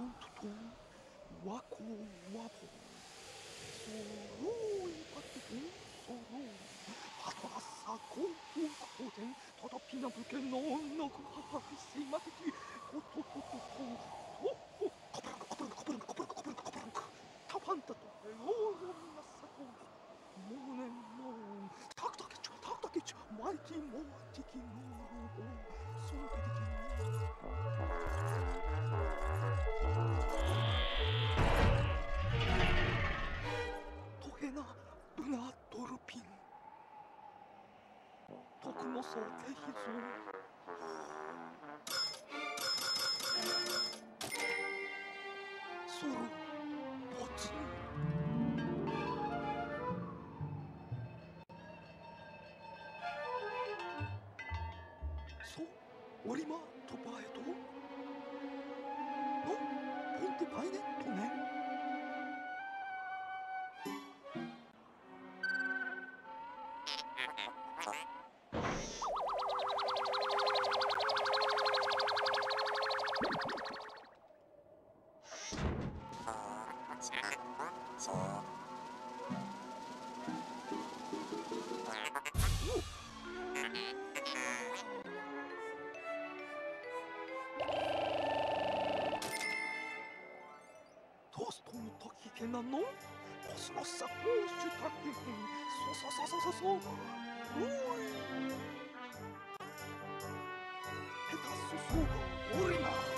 トントトンワコワポそろいパティンそろいハトラサコンコーテントトピナブケノンノクハハセイマテキコトトトトトトカプランカカプランカカプランカカプランカカプランカカプランカタパンタとエオヨミナサコンモーネンモーンタクタケチュタクタケチュマイティモーティキノーローソティキ 토크노소 대히소 소로 버튼 소 오리마 도바에도 너 본테 바이네 토네 なの？コスモスさこうしたけんそうそうそうそうそう。い。下手すそう。おります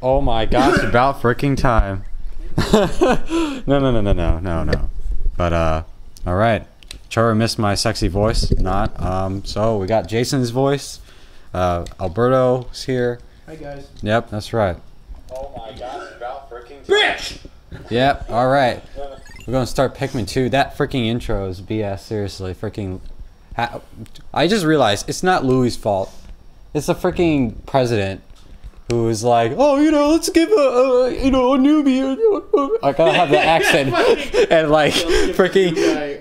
Oh my gosh about freaking time. no no no no no no no. but uh all right Trevor missed my sexy voice. Not. Um. So we got Jason's voice. Uh, Alberto's here. Hi guys. Yep, that's right. Oh my gosh, about freaking time. Bitch! Yep. All right. We're gonna start Pikmin 2. That freaking intro is BS. Seriously, freaking. I just realized it's not Louie's fault. It's the freaking president who is like, oh, you know, let's give a, a you know a newbie. I gotta have the accent and like freaking, Guy,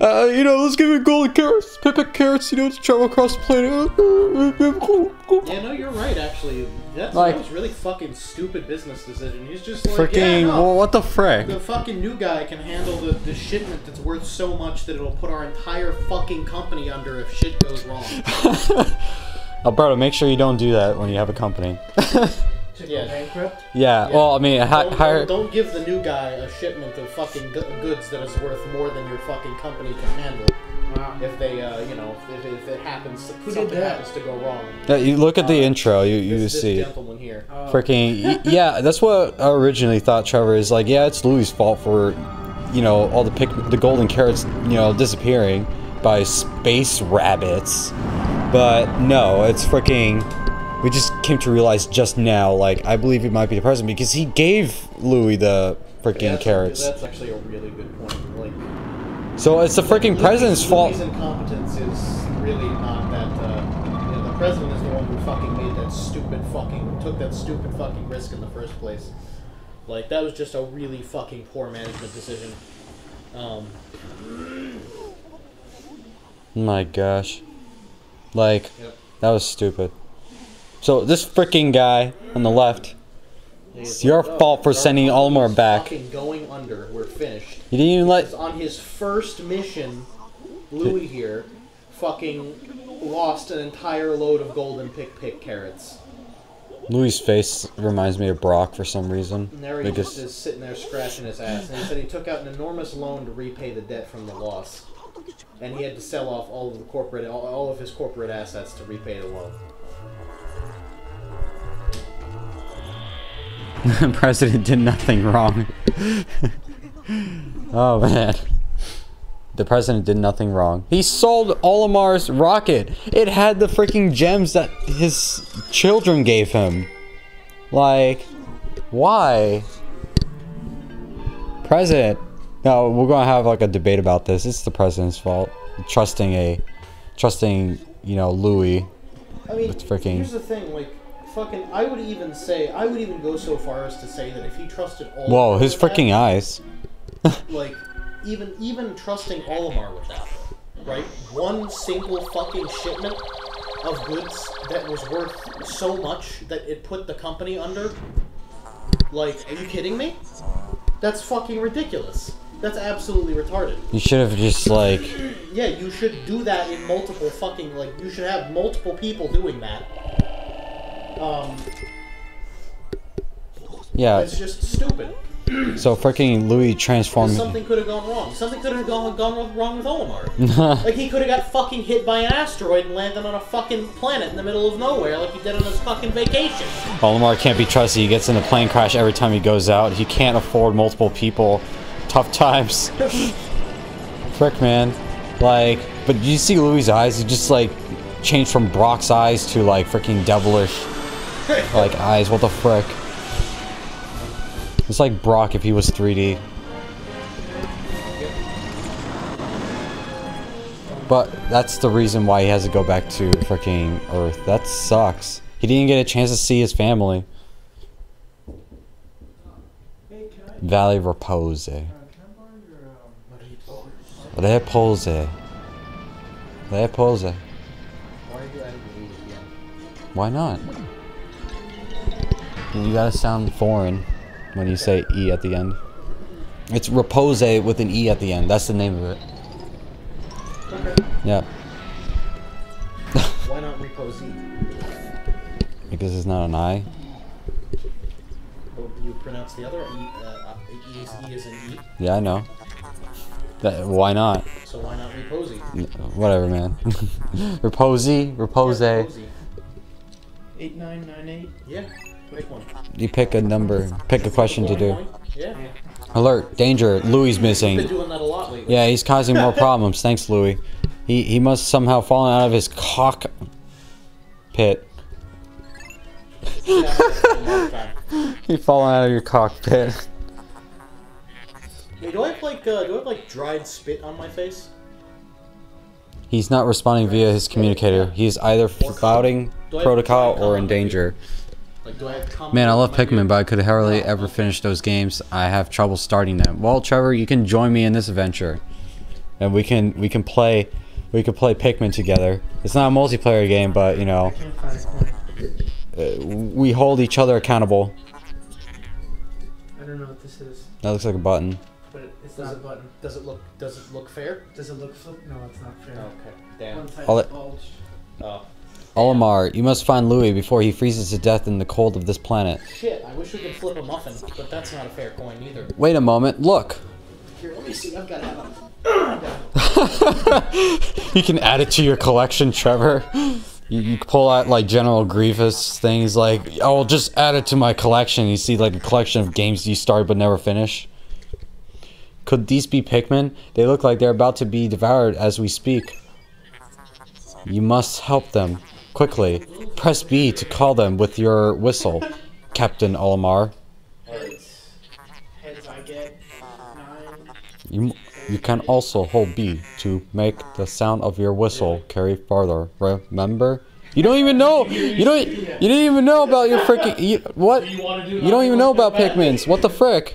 uh, uh, you know, let's give it golden carrots, Pikpik carrots, you know, to travel across the planet. Uh, uh, yeah, no, you're right. Actually, that's Like- that was really fucking stupid business decision. He's just like, Freaking, yeah, no. well, what the frick? The fucking new guy can handle the, the shipment that's worth so much that it'll put our entire fucking company under if shit goes wrong. Alberto, make sure you don't do that when you have a company. yeah. bankrupt. Yeah, well, I mean, hi- Don't, hire. don't, don't give the new guy a shipment of fucking gu- goods that is worth more than your fucking company can handle. Wow. If they, uh, you know, if, if it happens, Who did something that? happens to go wrong. Yeah, you look at the Uh, intro, you you This, this see. gentleman here. Oh. Freaking yeah, that's what I originally thought. Trevor is like, yeah, it's Louie's fault for, you know, all the pick the golden carrots, you know, disappearing by space rabbits. But no, it's freaking. We just came to realize just now, like, I believe he might be the president because he gave Louie the freaking That's- carrots. That's actually a really good point. Like, So it's the freaking Louie- president's fault. Louie's incompetence is really not that. Uh, you know, the president is the one who fucking made that stupid fucking took that stupid fucking risk in the first place. Like that was just a really fucking poor management decision. Um, My gosh. Like, Yep. that was stupid. So this freaking guy on the left, It's your fault for sending company's back. Going under. We're finished. he didn't even let. On his first mission, Louie here, fucking lost an entire load of golden Pikpik carrots. Louie's face reminds me of Brock for some reason. And there he Because just is sitting there scratching his ass. And he said he took out an enormous loan to repay the debt from the loss. And he had to sell off all of the corporate, all, of his corporate assets to repay the loan. the president did nothing wrong. oh man. The president did nothing wrong. He sold Olimar's rocket. It had the freaking gems that his children gave him. Like, why? President. No, we're gonna have like a debate about this. It's the president's fault. Trusting a, trusting, you know, Louie. I mean, It's freaking- here's the thing, like, fucking, I would even say, I would even go so far as to say that if he trusted all Whoa, his freaking eyes. like even even trusting Olimar with that, right? One single fucking shipment of goods that was worth so much that it put the company under. Like, are you kidding me? That's fucking ridiculous. That's absolutely retarded. You should have just like. Yeah, you should do that in multiple fucking like you should have multiple people doing that. Um, Yeah, it's just stupid. so freaking Louie transformed. Something could have gone wrong. Something could have gone, gone wrong with Olimar. like he could have got fucking hit by an asteroid and landed on a fucking planet in the middle of nowhere, like he did on his fucking vacation. Olimar can't be trusted. He gets in a plane crash every time he goes out. He can't afford multiple people. Tough times. Frick, man. Like, but you see Louie's eyes? He just like changed from Brock's eyes to like freaking devilish like eyes. What the frick? It's like Brock if he was 3D. But that's the reason why he has to go back to freaking Earth. That sucks. He didn't get a chance to see his family. Valley Repose. can I borrow your, um, Repose. Repose. Why are you adding the E again? Why not? You gotta sound foreign when you say E at the end. It's Repose with an E at the end. That's the name of it. Okay. Yeah. Why not repose E? Because it's not an I. Oh, you pronounce the other E. Uh, e is E is an E. Yeah, I know. That, why not? So why not repose E? Whatever, man. Reposey, repose. Yeah, repose E. 8998? Yeah. Pick one. You pick a number. Pick a question to do. Yeah. Alert! Danger! Louie Been missing. doing that a lot lately. Yeah, he's causing more problems. Thanks, Louie. He he must somehow fallen out of his cock pit. He fallen out of your cockpit. Hey, do I have like uh, do I have like dried spit on my face? He's not responding via his communicator. He is either flouting protocol or in danger. Like, I Man, I love Pikmin, but I could hardly ever finish those games. I have trouble starting them. Well, Trevor, you can join me in this adventure, and we can we can play we can play Pikmin together. It's not a multiplayer game, but you know Can't find it. uh, we hold each other accountable. I don't know what this is, That looks like a button. But it- it's Does not a it- button. Does it look Does it look fair? Does it look flip? No, it's not fair. Oh, okay. Damn. One side All is it- bulged. Oh. Olimar, you must find Louis before he freezes to death in the cold of this planet. Shit, I wish we could flip a muffin, but that's not a fair coin either. Wait a moment, look. Here, let me see. I've got to have a. you can add it to your collection, Trevor. You, you pull out like General Grievous things like, I'll oh, just add it to my collection. You see like a collection of games you start but never finish. Could these be Pikmin? They look like they're about to be devoured as we speak. You must help them. Quickly. Press B to call them with your whistle, Captain Olimar. Heads. Heads I get. You, you can also hold B to make the sound of your whistle carry farther. Remember? You don't even know. You don't. You didn't even know about your freaking. You, what? You don't even know about Pikmin's. What the frick?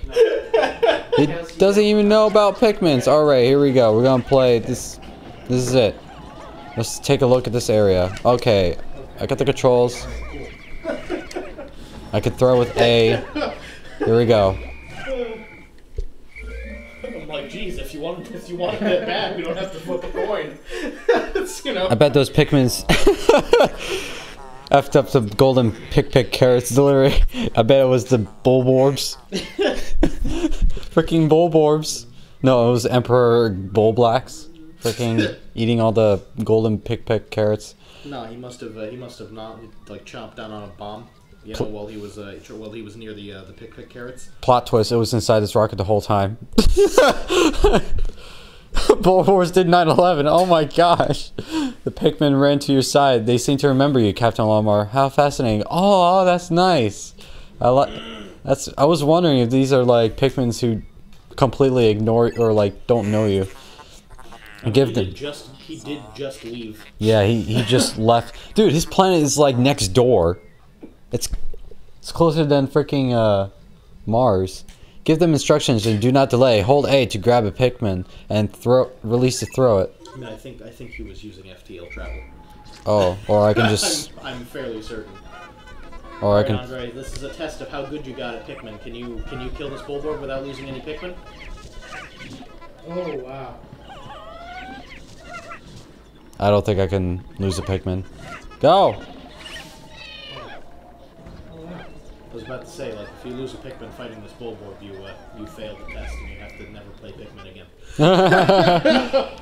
It doesn't even know about Pikmin's. All right, here we go. We're gonna play this. This is it. Let's take a look at this area. Okay, I got the controls. I could throw with A. Here we go. I'm like, geez, if you want, if you wanted it bad, we don't have to flip a coin. it's, you know. I bet those Pikmins effed up the golden Pikpik carrots delivery. I bet it was the Bulborbs. Freaking Bulborbs. No, it was Emperor Bulblax. Freaking eating all the golden Pikpik carrots. No, he must have. Uh, he must have not like chomped down on a bomb. You know, while he was uh, while he was near the uh, the Pikpik carrots. Plot twist, it was inside this rocket the whole time. Bulborbs did 9-11. Oh my gosh. The Pikmin ran to your side. They seem to remember you, Captain Olimar. How fascinating. Oh, that's nice. I like that's I was wondering if these are like Pikmins who completely ignore or like don't know you. Give them just he did just leave. Yeah, he, he just left. Dude, his planet is like next door. It's it's closer than freaking uh, Mars. Give them instructions and do not delay. Hold A to grab a Pikmin and throw release to throw it. I mean, I think I think he was using FTL travel. Oh, or I can just I'm, I'm fairly certain. or I can Andre, this is a test of how good you got at Pikmin. Can you can you kill this Bulborb without losing any Pikmin? Oh wow. I don't think I can lose a Pikmin. Go. Oh wow. I was about to say, like, if you lose a Pikmin fighting this Bulborb, you uh, you failed the test and you have to never play Pikmin again.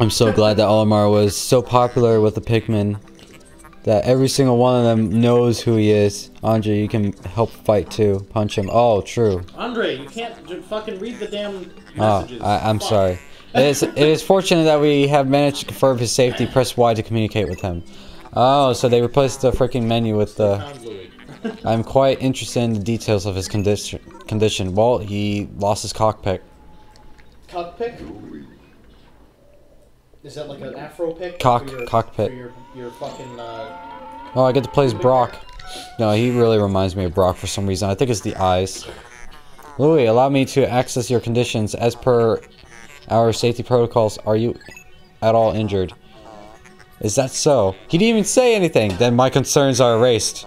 I'm so glad that Olimar was so popular with the Pikmin that every single one of them knows who he is. Andre, you can help fight too. Punch him. Oh, true. Andre, you can't fucking read the damn Oh, messages. I, I'm Fuck. sorry. It is, it is fortunate that we have managed to confirm his safety. Press Y to communicate with him. Oh, so they replaced the freaking menu with the. I'm quite interested in the details of his condition. Condition. Well, he lost his cockpit. Cockpick? Is that like an afro pick? Cock- your, cockpit. Your, your fucking, uh... Oh, I get to play as Brock. No, he really reminds me of Brock for some reason. I think it's the eyes. Louie, allow me to access your conditions as per our safety protocols. Are you at all injured? Is that so? He didn't even say anything. Then my concerns are erased.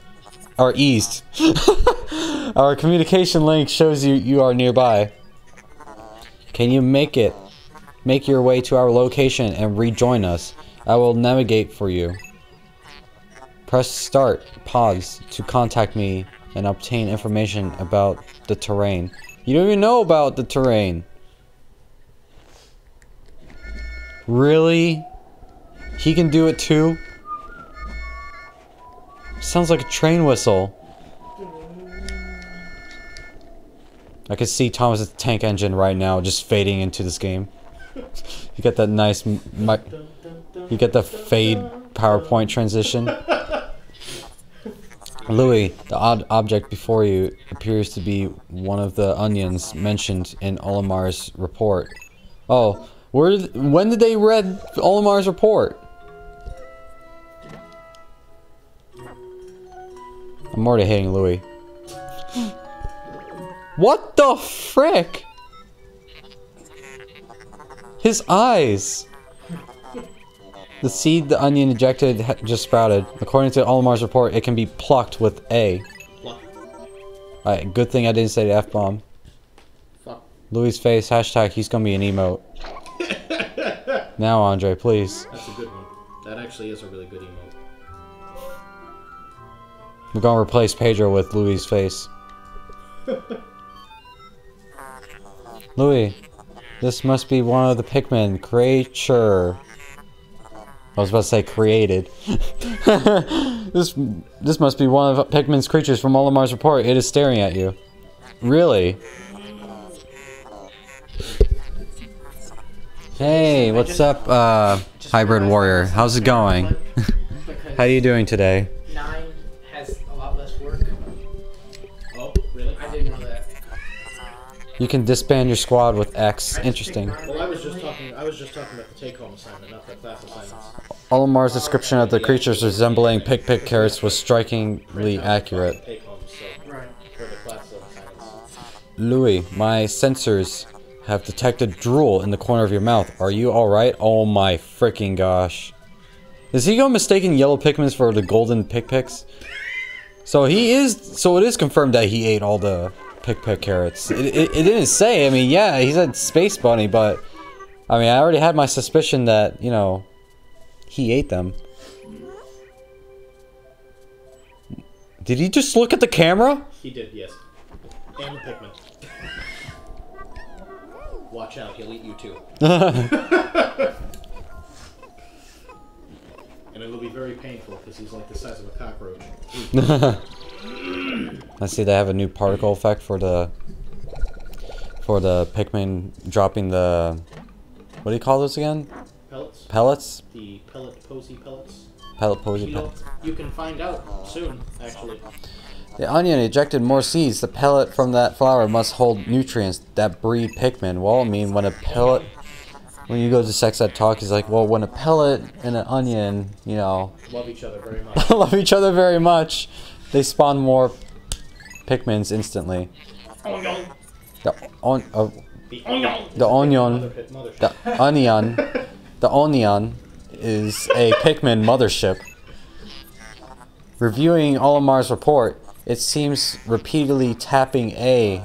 Are eased. our communication link shows you you are nearby. Can you make it? Make your way to our location and rejoin us. I will navigate for you. Press start, pause to contact me and obtain information about the terrain. You don't even know about the terrain. Really? He can do it too? Sounds like a train whistle. I could see Thomas's tank engine right now just fading into this game. You get that nice, you get the fade PowerPoint transition. Louie, the odd object before you appears to be one of the onions mentioned in Olimar's report. Oh, where? Did, when did they read Olimar's report? I'm already hating Louie. What the frick? His eyes. The seed the onion ejected ha- just sprouted. According to Olimar's report, it can be plucked with A. Pluck. Alright, good thing I didn't say the F bomb. Fuck. Louie's face, hashtag, he's gonna be an emote. now, Andre, please. That's a good one. That actually is a really good emote. We're gonna replace Pedro with Louie's face. Louie, this must be one of the Pikmin creature. I was about to say created. this this must be one of Pikmin's creatures from Olimar's report. It is staring at you. Really? Hey, what's up, uh, hybrid warrior? How's it going? How are you doing today? Nine You can disband your squad with X. Interesting. Well, I was just talking. I was just talking about the take-home assignment, not the class assignments. Olimar's description of the creatures resembling Pikpik carrots was strikingly accurate. Take-homes, so Right. for the class assignments. Louie, my sensors have detected drool in the corner of your mouth. Are you alright? Oh my freaking gosh. Is he going mistaking yellow Pikmins for the golden Pikpiks? So he is. So it is confirmed that he ate all the Pikpik carrots. It, it, it didn't say. I mean, yeah, he said space bunny, but I mean, I already had my suspicion that you know he ate them. Did he just look at the camera? He did, yes. And the Pikmin. Watch out, he'll eat you too. and it'll be very painful because he's like the size of a cockroach. I see they have a new particle effect for the for the Pikmin dropping the what do you call those again? Pellets? Pellets? The pellet posy pellets? Pellet posy pellets. you can find out soon, actually. The onion ejected more seeds. The pellet from that flower must hold nutrients that breed Pikmin. Well, I mean, when a pellet, when you go to sex ed talk, he's like, well, when a pellet and an onion, you know, Love each other very much. love each other very much, they spawn more Pikmins instantly. The on, uh, onion! The onion. The onion, the onion is a Pikmin mothership. Reviewing Olimar's report, it seems repeatedly tapping A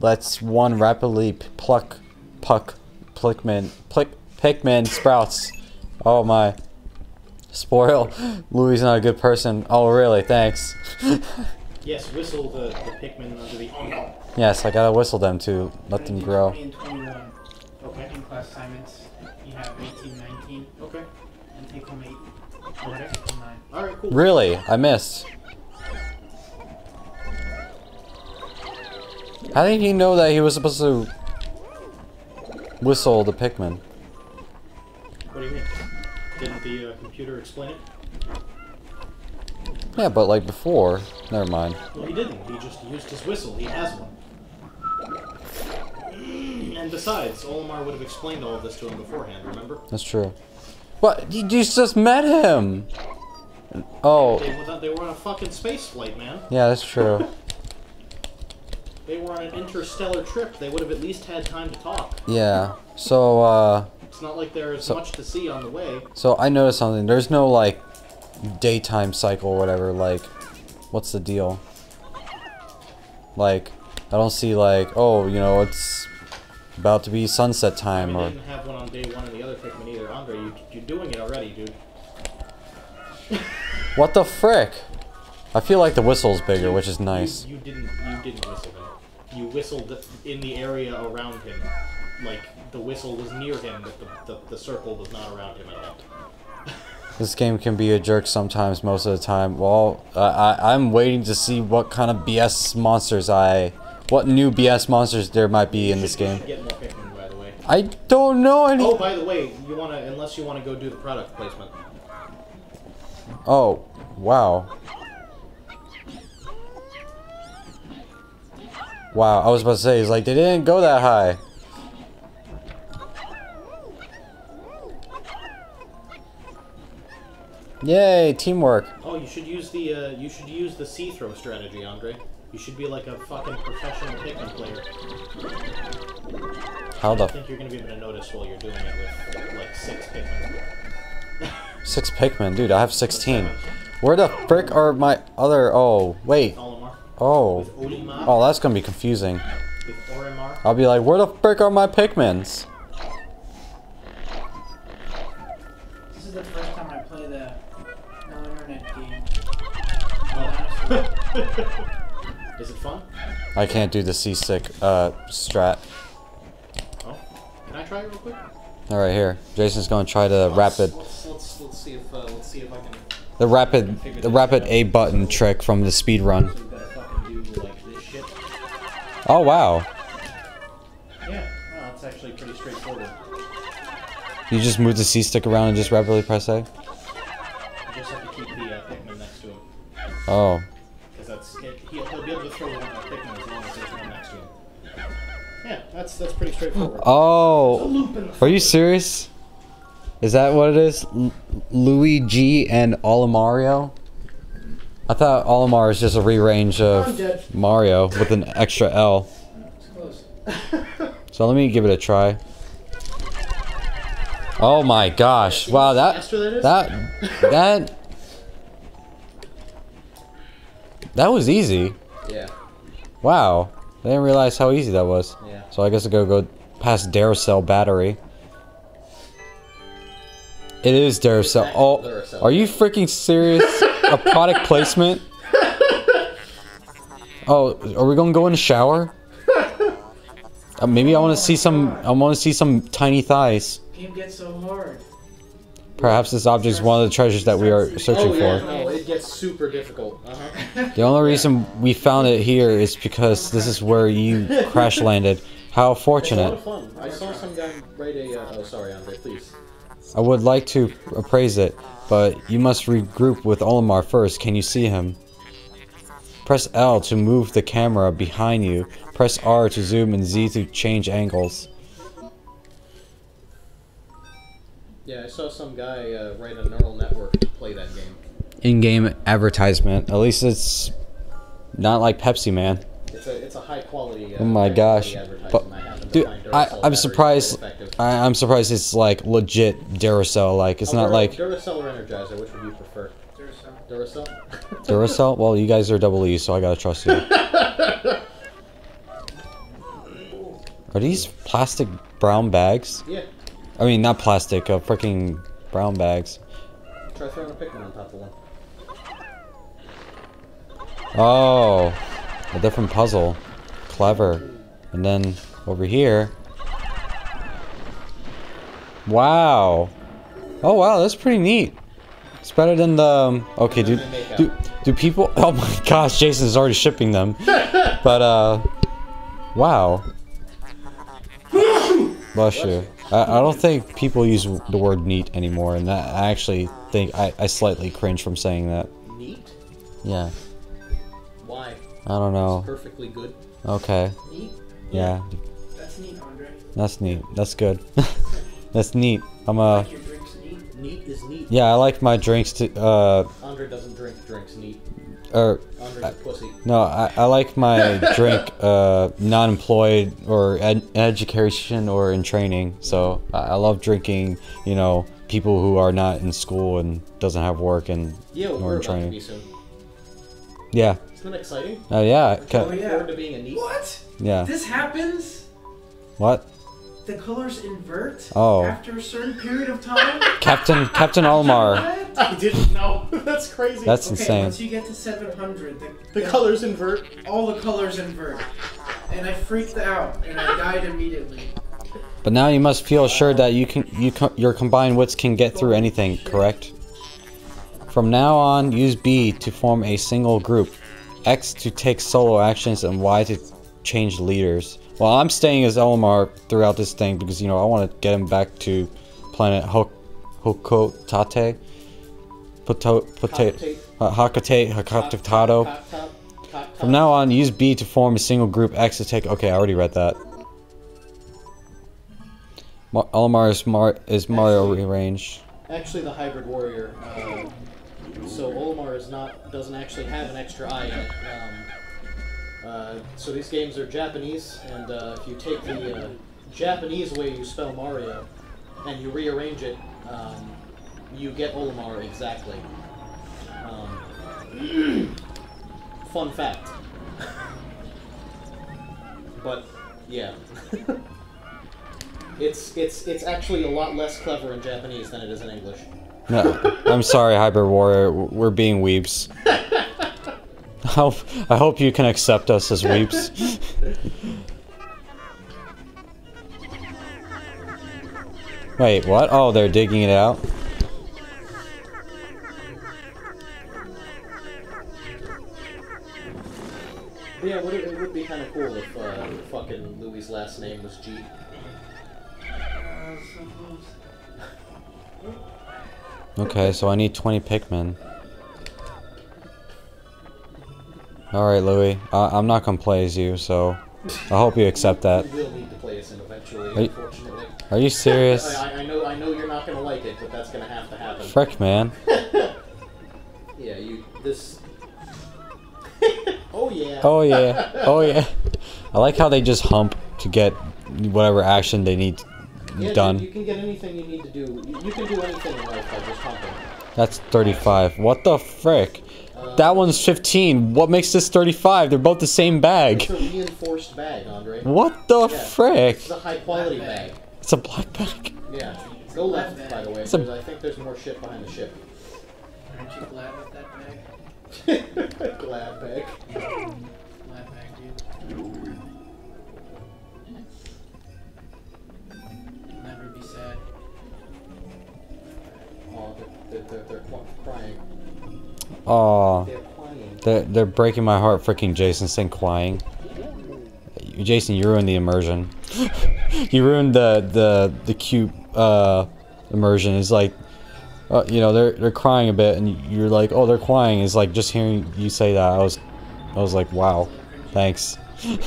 lets one rapidly pluck, puck, Pikmin, plick, Pikmin sprouts. Oh my. Spoil. Louie is not a good person. Oh really? Thanks. Yes, whistle the, the Pikmin under the onion. yes, I gotta whistle them to let them grow. 21 Okay, in class assignments. You have 18, 19, okay. and take home 8. Okay. Take home 9. Alright, cool. Really? I missed. How did he know that he was supposed to whistle the Pikmin? What do you mean? Didn't the uh, computer explain it? Yeah, but like before. Never mind. Well, he didn't. He just used his whistle. He has one. And besides, Olimar would have explained all of this to him beforehand, remember? That's true. What? You just met him! Oh, They, were- they were on a fucking space flight, man. yeah, that's true. They were on an interstellar trip. They would have at least had time to talk. Yeah. So, uh, It's not like there's So- much to see on the way. so I noticed something. There's no like daytime cycle or whatever. Like, what's the deal? Like, I don't see like, oh, you know, it's about to be sunset I time mean, or. didn't have one on day one in the other Pikmin either. Andre, you, you're doing it already, dude. What the frick? I feel like the whistle's bigger, which is nice. You, you didn't. You didn't whistle. You whistled in the area around him, like the whistle was near him, but the, the, the circle was not around him at all. This game can be a jerk sometimes, most of the time. Well, I, I, I'm waiting to see what kind of BS monsters I what new BS monsters there might be in this You game. should Get more Pikmin, by the way. I don't know any. Oh, by the way, you wanna unless you wanna go do the product placement. Oh, wow. Wow, I was about to say, it's like, they didn't go that high. Yay, teamwork. Oh, you should use the uh, you should use the C throw strategy, Andre. You should be like a fucking professional Pikmin player. How the? I think you're gonna be able to notice while you're doing it with like six Pikmin. six Pikmin, dude, I have 16. Where the frick are my other, oh, wait. Oh. Oh, that's gonna be confusing. I'll be like, where the frick are my Pikmins? Is it fun? I can't do the C-stick, uh, strat. Oh. Can I try it real quick? Alright, here. Jason's gonna try the rapid, Let's, let's, let's see if uh, let's see if I can. the rapid, the rapid A button trick from the speed run. So we gotta fucking do like. Oh, wow. Yeah. No, it's actually pretty straightforward. You just move the C-stick around and just rapidly press A? You just have to keep the uh, Pikmin next to him. Oh. Because that's it, he'll, he'll be able to throw one uh, Pikmin as long as there's one next to him. Yeah, that's pretty straightforward. Oh. loop in the Are you serious? Is that what it is? L- Luigi and Olimario? I thought Olimar is just a rearrange of. Mario with an extra L. So let me give it a try. Oh my gosh. Wow, that that that That was easy. Yeah, Wow. I didn't realize how easy that was. yeah. So I guess I go go past Daracell battery. It is Daracell. Back Oh, Duracell. are you freaking serious? A product placement? Oh, are we gonna go in the shower? Uh, maybe I want to see some. I want to see some tiny thighs. Game gets so hard. Perhaps this object is one of the treasures that we are searching oh yeah, for. no, it gets super difficult. Uh-huh. The only reason we found it here is because this is where you crash landed. How It's a lot fortunate. of fun. I saw some guy write a. Uh, oh, sorry, Andre. Please. I would like to appraise it, but you must regroup with Olimar first. Can you see him? Press L to move the camera behind you. Press R to zoom and Z to change angles. Yeah, I saw some guy uh, write a neural network to play that game. In-game advertisement. At least it's not like Pepsi Man. It's a it's a high quality. Uh, Oh my gosh. But- dude, I, I'm surprised. I, I'm surprised it's like legit Duracell. Like it's Oh, not Dur- like Duracell or Energizer. Which would you prefer? Some. Duracell. Duracell. Well, you guys are double E, so I gotta trust you. Are these plastic brown bags? yeah. I mean, not plastic, uh, freaking brown bags. Try throwing a on top of one. Oh, a different puzzle. Clever. And then over here. Wow. Oh wow, that's pretty neat. It's better than the. Um, okay, do do do people? Oh my gosh, Jason's already shipping them. But uh, wow. Bless you. I, I don't think people use the word neat anymore, and that, I actually think I, I slightly cringe from saying that. Neat. Yeah, Why? I don't know. Perfectly good. Okay. Neat. Yeah, That's neat, Andre. that's neat. That's good. that's neat. I'm a. Like your drinks neat. Neat is neat. yeah, I like my drinks to uh Andre doesn't drink drinks neat. Or Andre's a pussy. no, I, I like my drink uh non-employed or ed- education or in training. So I, I love drinking, you know, people who are not in school and doesn't have work and Yeah, well, or we're in training. be. Yeah. Isn't that exciting? Oh yeah. Looking ca- yeah. forward to being a neat. What? yeah. This happens? What? The colors invert Oh. after a certain period of time? Captain Captain Olimar. I didn't know. That's crazy. That's Okay, insane. once you get to 700, the, the colors invert. all the colors invert. And I freaked out, and I died immediately. But now you must feel assured that you can you co- your combined wits can get through anything, correct? From now on, use B to form a single group, X to take solo actions, and Y to change leaders. Well, I'm staying as Olimar throughout this thing because you know I want to get him back to planet Hok Hocotate. Potato, uh, Hakate, Hakatado. Cock, cock, cock, From now on, use B to form a single group. X to take. Okay, I already read that. Mar- is, Mar- is Mario Actually- rearranged. Actually, the hybrid warrior. Uh, so Olimar is not doesn't actually have an extra eye yet. Um, uh, so these games are Japanese, and uh, if you take the uh, Japanese way you spell Mario, and you rearrange it, um, you get Olimar exactly. Um, fun fact. but yeah. It's it's it's actually a lot less clever in Japanese than it is in English. No, I'm sorry, Hyper Warrior. We're being weeps. I hope, I hope you can accept us as weeps. Wait, what? Oh, they're digging it out? But yeah, would it, it would be kind of cool if uh, fucking Louie's last name was G. Okay, so I need 20 Pikmin. Alright, Louie. I I'm not gonna play as you, so I hope you accept that. You will need to play as him eventually, Are you- unfortunately. Are you serious? I, I- know I know you're not gonna like it, but that's gonna have to happen. Frick, man. Yeah, you this. oh yeah. Oh yeah. Oh yeah. I like how they just hump to get whatever action they need Yeah, dude, done. you can get anything you need to do. You, you can do anything in life by just humping. That's 35. What the frick? That one's 15. What makes this 35? They're both the same bag. It's a reinforced bag, Andre. What the Yeah. frick? It's a high quality bag. It's a black bag. Yeah. Go left, by the way. Because I think there's more shit behind the ship. Aren't you glad with that bag? Glad bag. Glad bag, dude. Never be sad. Oh, they're, they're, they're, they're crying. Aw. They're. They're, breaking my heart, freaking Jason saying crying. Jason, you ruined the immersion. you ruined the the the cute uh, immersion. It's like, uh, you know, they're they're crying a bit, and you're like, oh, they're crying. It's like just hearing you say that. I was, I was like, wow, thanks.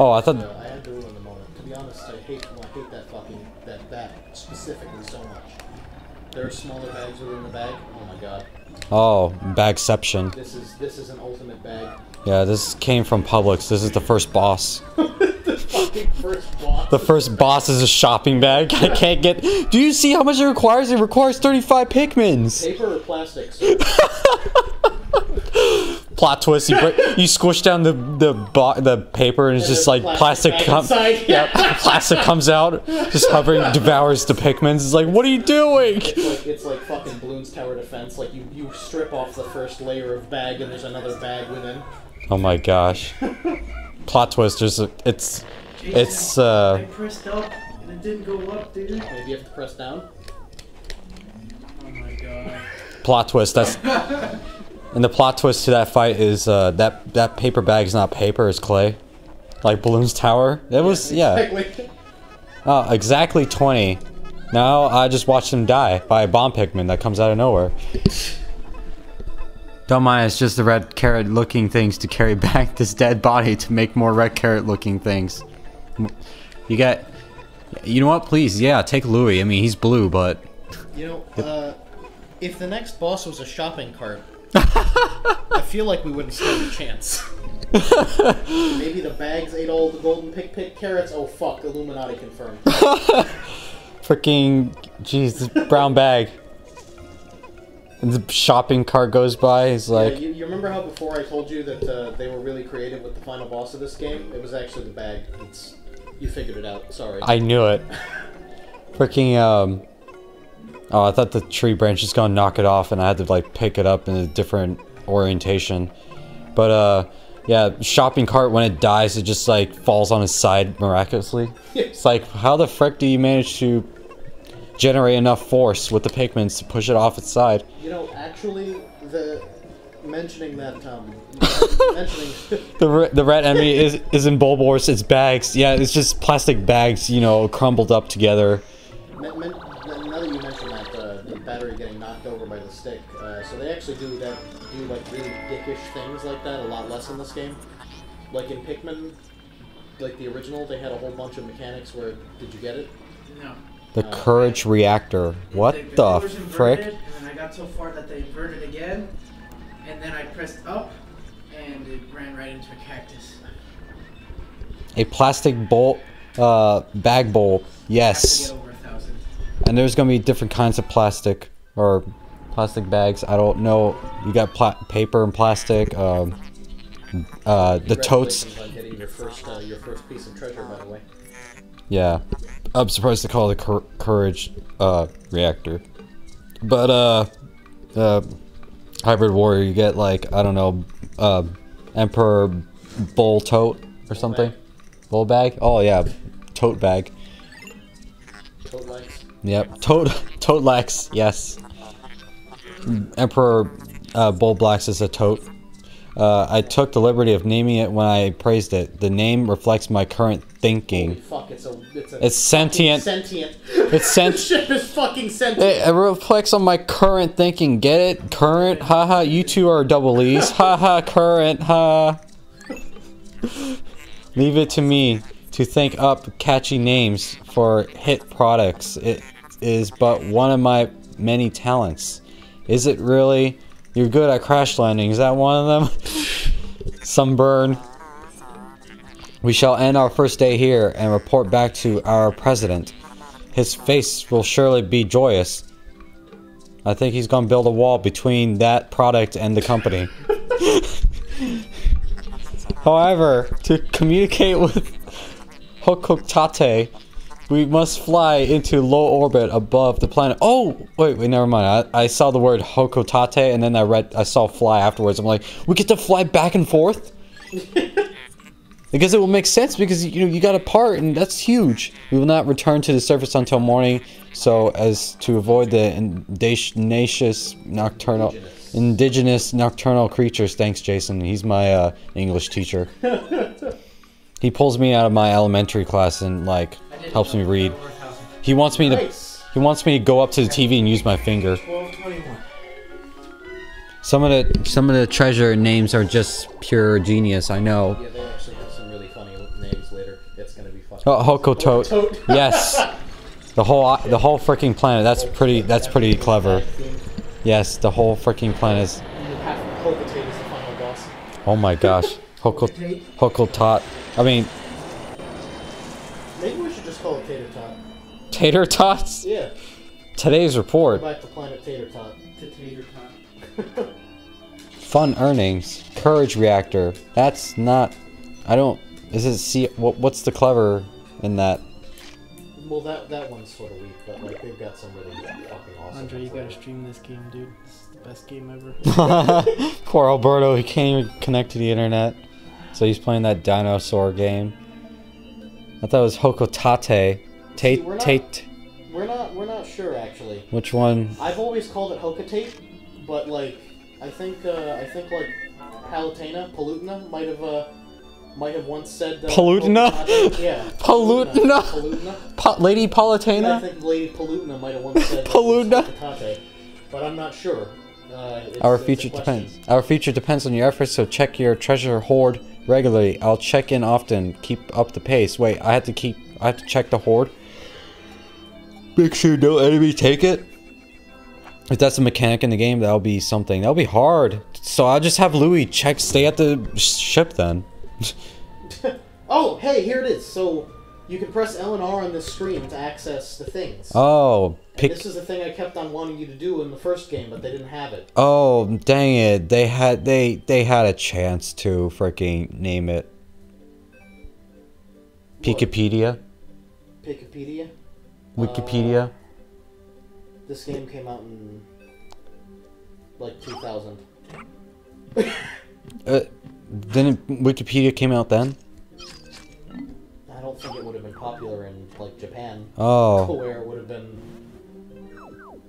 Oh, I thought- I had to ruin the moment. To be honest, I hate, well, I hate that fucking, that, that specifically so much. There are smaller bags within the bag. Oh my god. Oh, bagception. This is, this is an ultimate bag. Yeah, this came from Publix. This is the first boss. the fucking first boss. The first boss is a shopping bag. I can't get. Do you see how much it requires? It requires 35 Pikmins. Paper or plastic? sir? Plot twist: you break, you squish down the the bo- the paper, and it's just like plastic plastic. comes. yeah, plastic comes out, just hovering, devours the Pikmins. It's like, what are you doing? It's like, it's like fucking Bloons Tower Defense. Like, you, you strip off the first layer of bag and there's another bag within. Oh my gosh! Plot twist: There's a, it's Jason, it's uh I pressed up and it didn't go up, dude. Maybe you have to press down. Oh my god. plot twist. That's and the plot twist to that fight is uh that that paper bag is not paper; it's clay. Like Balloon's Tower. It was yeah. Exactly. Oh, exactly 20. Now I just watched him die by a bomb Pikmin that comes out of nowhere. Don't mind, it's just the red carrot looking things to carry back this dead body to make more red carrot looking things. You got. You know what? Please, yeah, take Louie. I mean, he's blue, but. You know, uh, if the next boss was a shopping cart, I feel like we wouldn't stand a chance. Maybe the bags ate all the golden Pikpik carrots. Oh fuck, Illuminati confirmed. Freaking. Jeez, brown bag. And the shopping cart goes by. He's Yeah, like. you, you remember how before I told you that uh, they were really creative with the final boss of this game? It was actually the bag. It's you figured it out. Sorry. I knew it. Freaking, um. Oh, I thought the tree branch was gonna knock it off, and I had to like pick it up in a different orientation. But uh, yeah, shopping cart when it dies, it just like falls on its side miraculously. It's like, how the frick do you manage to generate enough force with the Pikmins to push it off its side? You know, actually, the mentioning that, um, mentioning. The the red enemy is is in Bulborbs. It's bags. Yeah, it's just plastic bags. You know, crumbled up together. Men, men, now that you mention that, uh, the battery getting knocked over by the stick, uh, so they actually do that, do like really dickish things like that a lot less in this game. Like in Pikmin, like the original, they had a whole bunch of mechanics where, did you get it? No. The courage reactor. What They- the frick? inverted, And then I got so far that they inverted again, and then I pressed up, and it ran right into a cactus. A plastic bolt, uh, bag bowl. I have Yes. And there's gonna be different kinds of plastic or plastic bags. I don't know. You got paper and plastic. Um, uh, the totes. Congratulations on getting your first, uh, your first treasure, by the way. Yeah, I'm surprised to call it a courage uh, reactor. But uh, uh, hybrid warrior, you get like I don't know, uh, emperor bull tote or something. Bull bag. Oh yeah, tote bag. Legs. Yep, Toad tote lex. Yes. Emperor uh, Bulblax is a tote. Uh, I took the liberty of naming it when I praised it. The name reflects my current Holy thinking. fuck, it's a, it's a It's sentient. sentient. It's ship is fucking sentient. It, it reflects on my current thinking. Get it? Current? Haha, you two are double E's. Haha, current. Ha. Leave it to me to think up catchy names for hit products. It is but one of my many talents. Is it really? You're good at crash landing. Is that one of them? Some burn. We shall end our first day here and report back to our president. His face will surely be joyous. I think he's gonna build a wall between that product and the company. However, to communicate with Hocotate, we must fly into low orbit above the planet. Oh, wait, wait, never mind. I, I saw the word Hocotate and then I read, I saw fly afterwards. I'm like, we get to fly back and forth? Because it will make sense because you know you got a part and that's huge. We will not return to the surface until morning, so as to avoid the indigenous nocturnal indigenous nocturnal creatures. Thanks, Jason. He's my uh, English teacher. he pulls me out of my elementary class and like helps me read. was over a thousand. He wants me to he wants me to go up to the TV and use my finger. Some of the some of the treasure names are just pure genius. I know. Yeah, they actually have some really funny names later. It's gonna be fun. Oh, Hokotote. Tote. Yes. The whole the whole freaking planet. That's pretty that's pretty clever. Yes, the whole freaking planet is You have Hocotate as the final boss. Oh my gosh. Hoko Hokotot. I mean Maybe we should just call it Tater Tot. tater tots? Yeah. Today's Go report. back to Planet Tater Tot. To tater tot. Fun earnings. Courage reactor. That's not I don't is it see what what's the clever in that? Well, that that one's sort of weak, but like they've got some really fucking awesome. Andre, you ones gotta later. stream this game, dude. This is the best game ever. Poor Alberto, he can't even connect to the internet. So he's playing that dinosaur game. I thought it was Hocotate. See, we're Tate not- Tate We're not we're not sure actually. which one? I've always called it Hocotate, but like I think uh, I think like Palutena, Palutena might have uh, might have once said uh, Palutena? Hocotate. Yeah. Palutena? Palutena. Pa- Lady Yeah, I think Lady Palutena might have once said Palutena? Hocotate, but I'm not sure. Uh, it's, Our future depends. Our future depends on your efforts, so check your treasure hoard regularly. I'll check in often. Keep up the pace. Wait, I have to keep. I have to check the horde. Make sure no enemy take it. If that's a mechanic in the game, that'll be something. That'll be hard. So I'll just have Louie check. Stay at the ship then. Oh, hey, here it is. So you can press L and R on this screen to access the things. Oh, And pick. This is the thing I kept on wanting you to do in the first game, but they didn't have it. Oh, dang it! They had they they had a chance to freaking name it. Wikipedia. Wikipedia. Wikipedia. This game came out in like 2000. Uh, didn't Wikipedia came out then? I don't think it would have been popular in like Japan, Oh, where it would have been.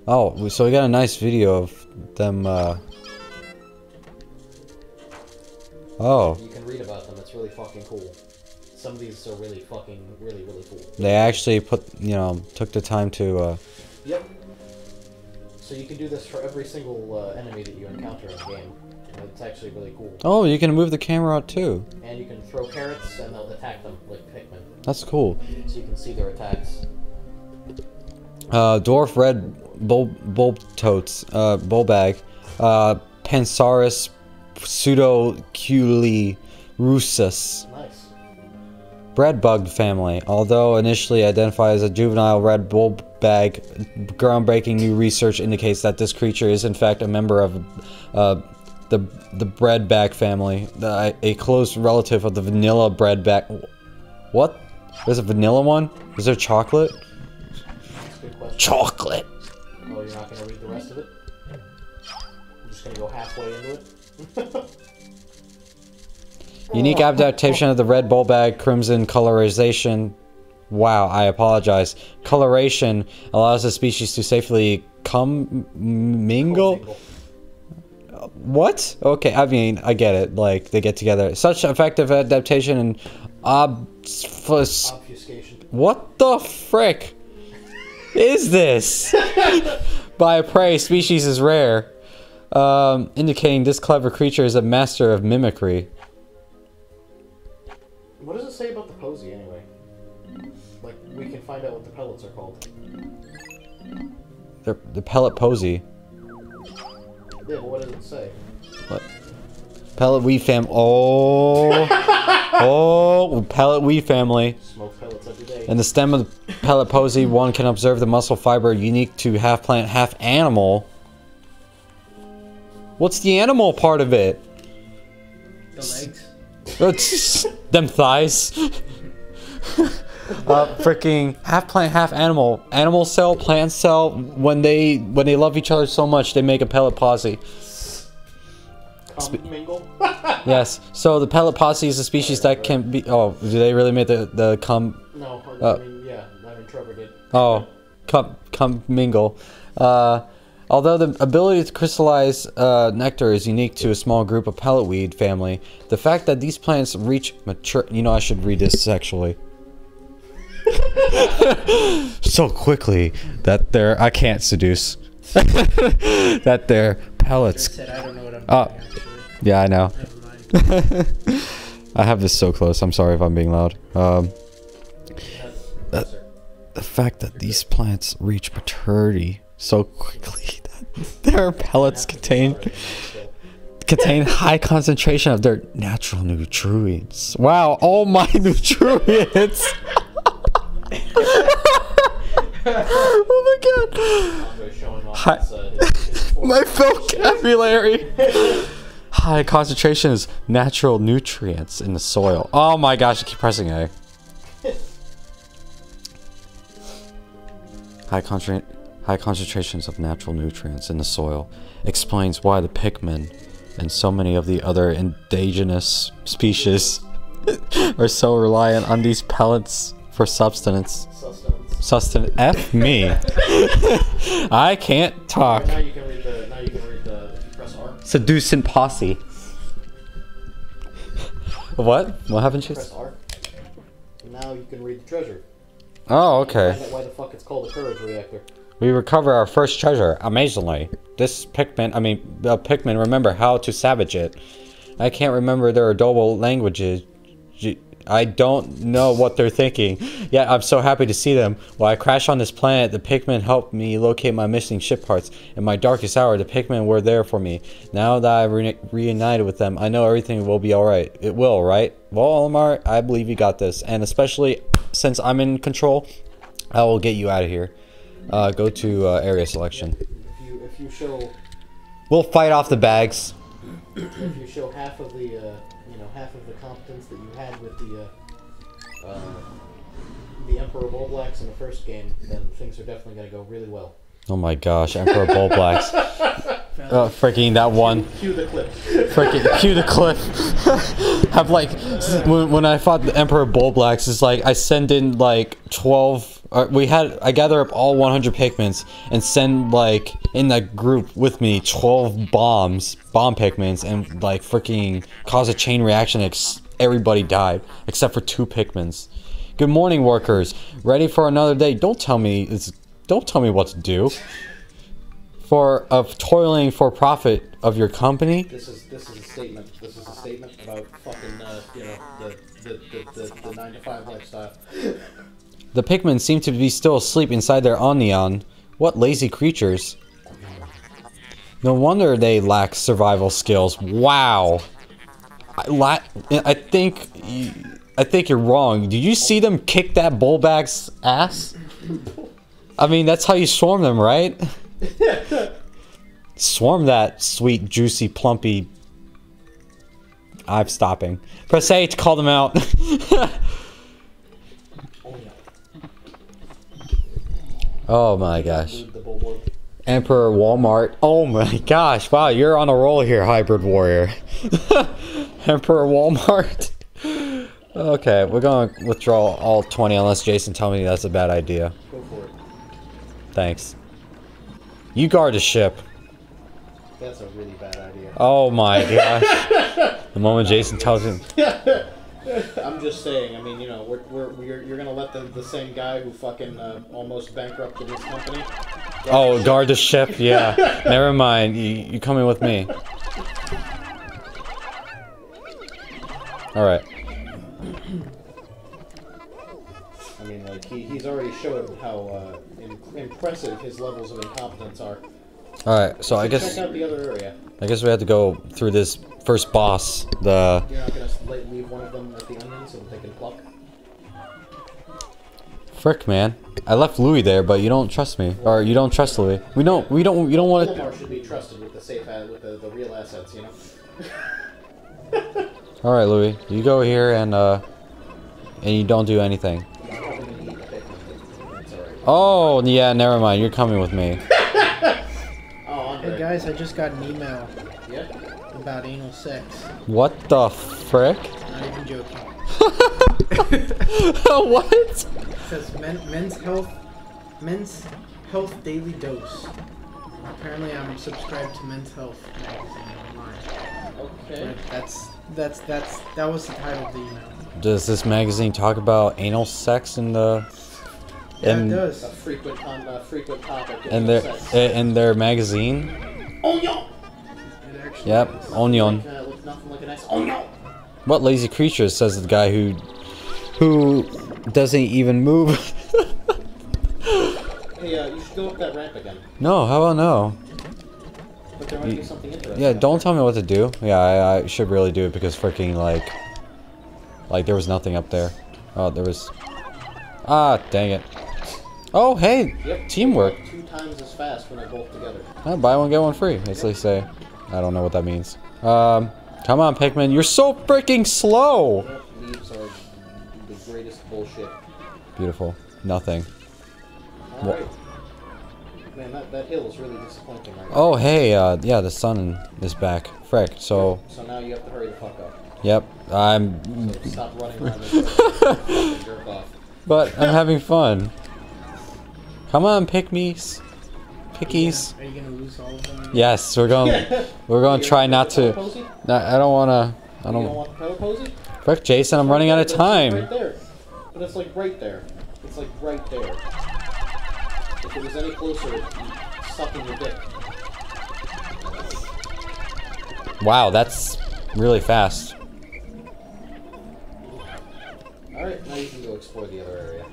Oh. So we got a nice video of them uh, Oh, You can read about them. It's really fucking cool. Some of these are really fucking, really, really cool. they actually put, you know, took the time to, uh, Yep. So you can do this for every single uh, enemy that you encounter in the game. And It's actually really cool. oh, you can move the camera out too. And you can throw carrots and they'll attack them like Pikmin. That's cool. So you can see their attacks. Uh, dwarf red bull, bull totes, uh, bull bag, uh, Pansaurus pseudoculi russus. Nice. Bread bug family. Although initially identified as a juvenile red bull bag, groundbreaking new research indicates that this creature is in fact a member of uh, the the bread bag family, the, a close relative of the vanilla bread bag. What? There's a vanilla one? Is there chocolate? That's a good question. Chocolate. You're not gonna read the rest of it? I'm just gonna go halfway into it. Unique adaptation of the red bull bag crimson colorization. Wow, I apologize. Coloration allows the species to safely come mingle. What? Okay, I mean, I get it. Like they get together. Such effective adaptation and. Obfuscation. What the frick is this? By a prey species is rare, um, indicating this clever creature is a master of mimicry. What does it say about the posy anyway? Like, we can find out what the pellets are called. The, the pellet posy. Yeah, but what does it say? Pellet weed fam. Oh, oh, pellet weed family. Smoke pellets every day. In the stem of the pellet posy, one can observe the muscle fiber unique to half plant, half animal. What's the animal part of it? The legs. It's them thighs. uh, freaking half plant, half animal. Animal cell, plant cell. When they when they love each other so much, they make a pellet posse. Cum mingle? Yes. So the pellet posse is a species that can be. Oh, do they really make the the cum? no, I Uh, mean, yeah, I mean, Trevor did. Oh, come come mingle. Uh, although the ability to crystallize uh, nectar is unique to a small group of pelletweed family, the fact that these plants reach mature. You know, I should read this sexually. so quickly that they're I can't seduce. that their pellets. said I don't know what I'm Oh. doing actually. Yeah, I know. I have this so close. I'm sorry if I'm being loud. Um, the fact that these plants reach maturity so quickly that their pellets contain contain high concentration of their natural nutrients. Wow, all my nutrients. oh my god. Andre showing off Hi- uh, My vocabulary. High concentrations, natural nutrients in the soil. Oh my gosh, I keep pressing A. High, concentra- high concentrations of natural nutrients in the soil explains why the Pikmin and so many of the other indigenous species are so reliant on these pellets for substance. sustenance. Sustenance. F me. I can't talk. Seducing posse. What? What happened, Press Chase? Now you can read the treasure. Oh, okay. why the fuck it's called a courage reactor. We recover our first treasure, amazingly. This Pikmin, I mean, the Pikmin remember how to savage it. I can't remember their adorable languages. I don't know what they're thinking. Yet I'm so happy to see them. While I crash on this planet, the Pikmin helped me locate my missing ship parts. In my darkest hour, the Pikmin were there for me. Now that I've re- reunited with them, I know everything will be alright. It will, right? Well, Olimar, I believe you got this. And especially since I'm in control, I will get you out of here. Uh, go to uh, area selection. If you if you show We'll fight off the bags. if you show half of the uh, you know half of the competence had with the uh, uh, the Emperor Bulblax in the first game, then things are definitely gonna go really well. Oh my gosh, Emperor Bulblax. Uh, freaking that one. Cue the clip. Freaking cue the clip. Have like when, when I fought the Emperor Bulblax, it's like I send in like twelve uh, we had I gather up all 100 Pikmins and send like in that group with me 12 bombs, bomb Pikmins and like freaking cause a chain reaction. Ex- everybody died except for two Pikmins. Good morning, workers. Ready for another day? Don't tell me it's. Don't tell me what to do. For of toiling for profit of your company. This is this is a statement. This is a statement about fucking uh, you know the the, the, the, the nine to five lifestyle. The Pikmin seem to be still asleep inside their onion. What lazy creatures. No wonder they lack survival skills. Wow. I, la I think y- I think you're wrong. Did you see them kick that bullbag's ass? I mean, that's how you swarm them, right? swarm that sweet, juicy, plumpy. I'm stopping. Press A to call them out. oh my gosh. Emperor Walmart. Oh my gosh, wow, you're on a roll here, Hybrid Warrior. Emperor Walmart. okay, we're gonna withdraw all 20 unless Jason tells me that's a bad idea. Go for it. Thanks. You guard the ship. That's a really bad idea. Oh my gosh. the moment Jason tells him. I'm just saying. I mean, you know, we're, we're, we're you're gonna let the, the same guy who fucking uh, almost bankrupted his company. Oh, guard the ship? Yeah. Never mind. You, you coming with me. Alright. I mean, like he, he's already showed how uh, im- impressive his levels of incompetence are. Alright, so I guess Check out the other area. I guess we have to go through this first boss. The You're not gonna leave one of them at the onion so they can pluck. frick man. I left Louie there, but you don't trust me. Or you don't trust Louie. We don't we don't you don't want to should be trusted with the safe a- with the, the real assets, you know. Alright Louie, you go here and uh and you don't do anything. He's probably gonna eat the Pikmin. It's alright. Oh yeah, never mind, you're coming with me. Andre. Hey guys, I just got an email Yeah. about anal sex. What the frick? Not even joking. what? It says men, men's health, men's health daily dose. Apparently, I'm subscribed to Men's Health magazine online. Okay. But that's that's that's that was the title of the email. Does this magazine talk about anal sex in the Yeah, in it A frequent on a frequent topic. in their sex. in their magazine? Onion. Yep, does. onion. Uh, like a nice onion. What lazy creature says the guy who who doesn't even move? Hey, uh, you should go up that ramp again. no, how about no? But there might be something interesting. Yeah, don't tell me what to do. Yeah, I, I should really do it because freaking like like there was nothing up there. Oh, there was Ah, dang it. Oh, hey, Yep. teamwork. Two times as fast when they're both together. Uh, buy one get one free, as they say. I don't know what that means. Um, come on, Pikmin, you're so freaking slow. Yep, Leaves are the greatest bullshit. Beautiful. Nothing. Alright. Man, that, that hill is really disappointing right now. Oh, hey, uh, yeah, the sun is back. Frick. So, So now you have to hurry the fuck up. yep, I'm, So stop running around and jerk off. but I'm having fun. Come on, pick me's, pickies. Are you gonna lose all of them? Yes, we're going. We're going to try not to. No, I don't want to. I don't don't. want the power posy? Frick, Jason, I'm running out of It's Right time. there. But it's like right there. It's like right there. If it was any closer, it'd be sucking your dick. Wow, that's really fast. Alright, now you can go explore the other area.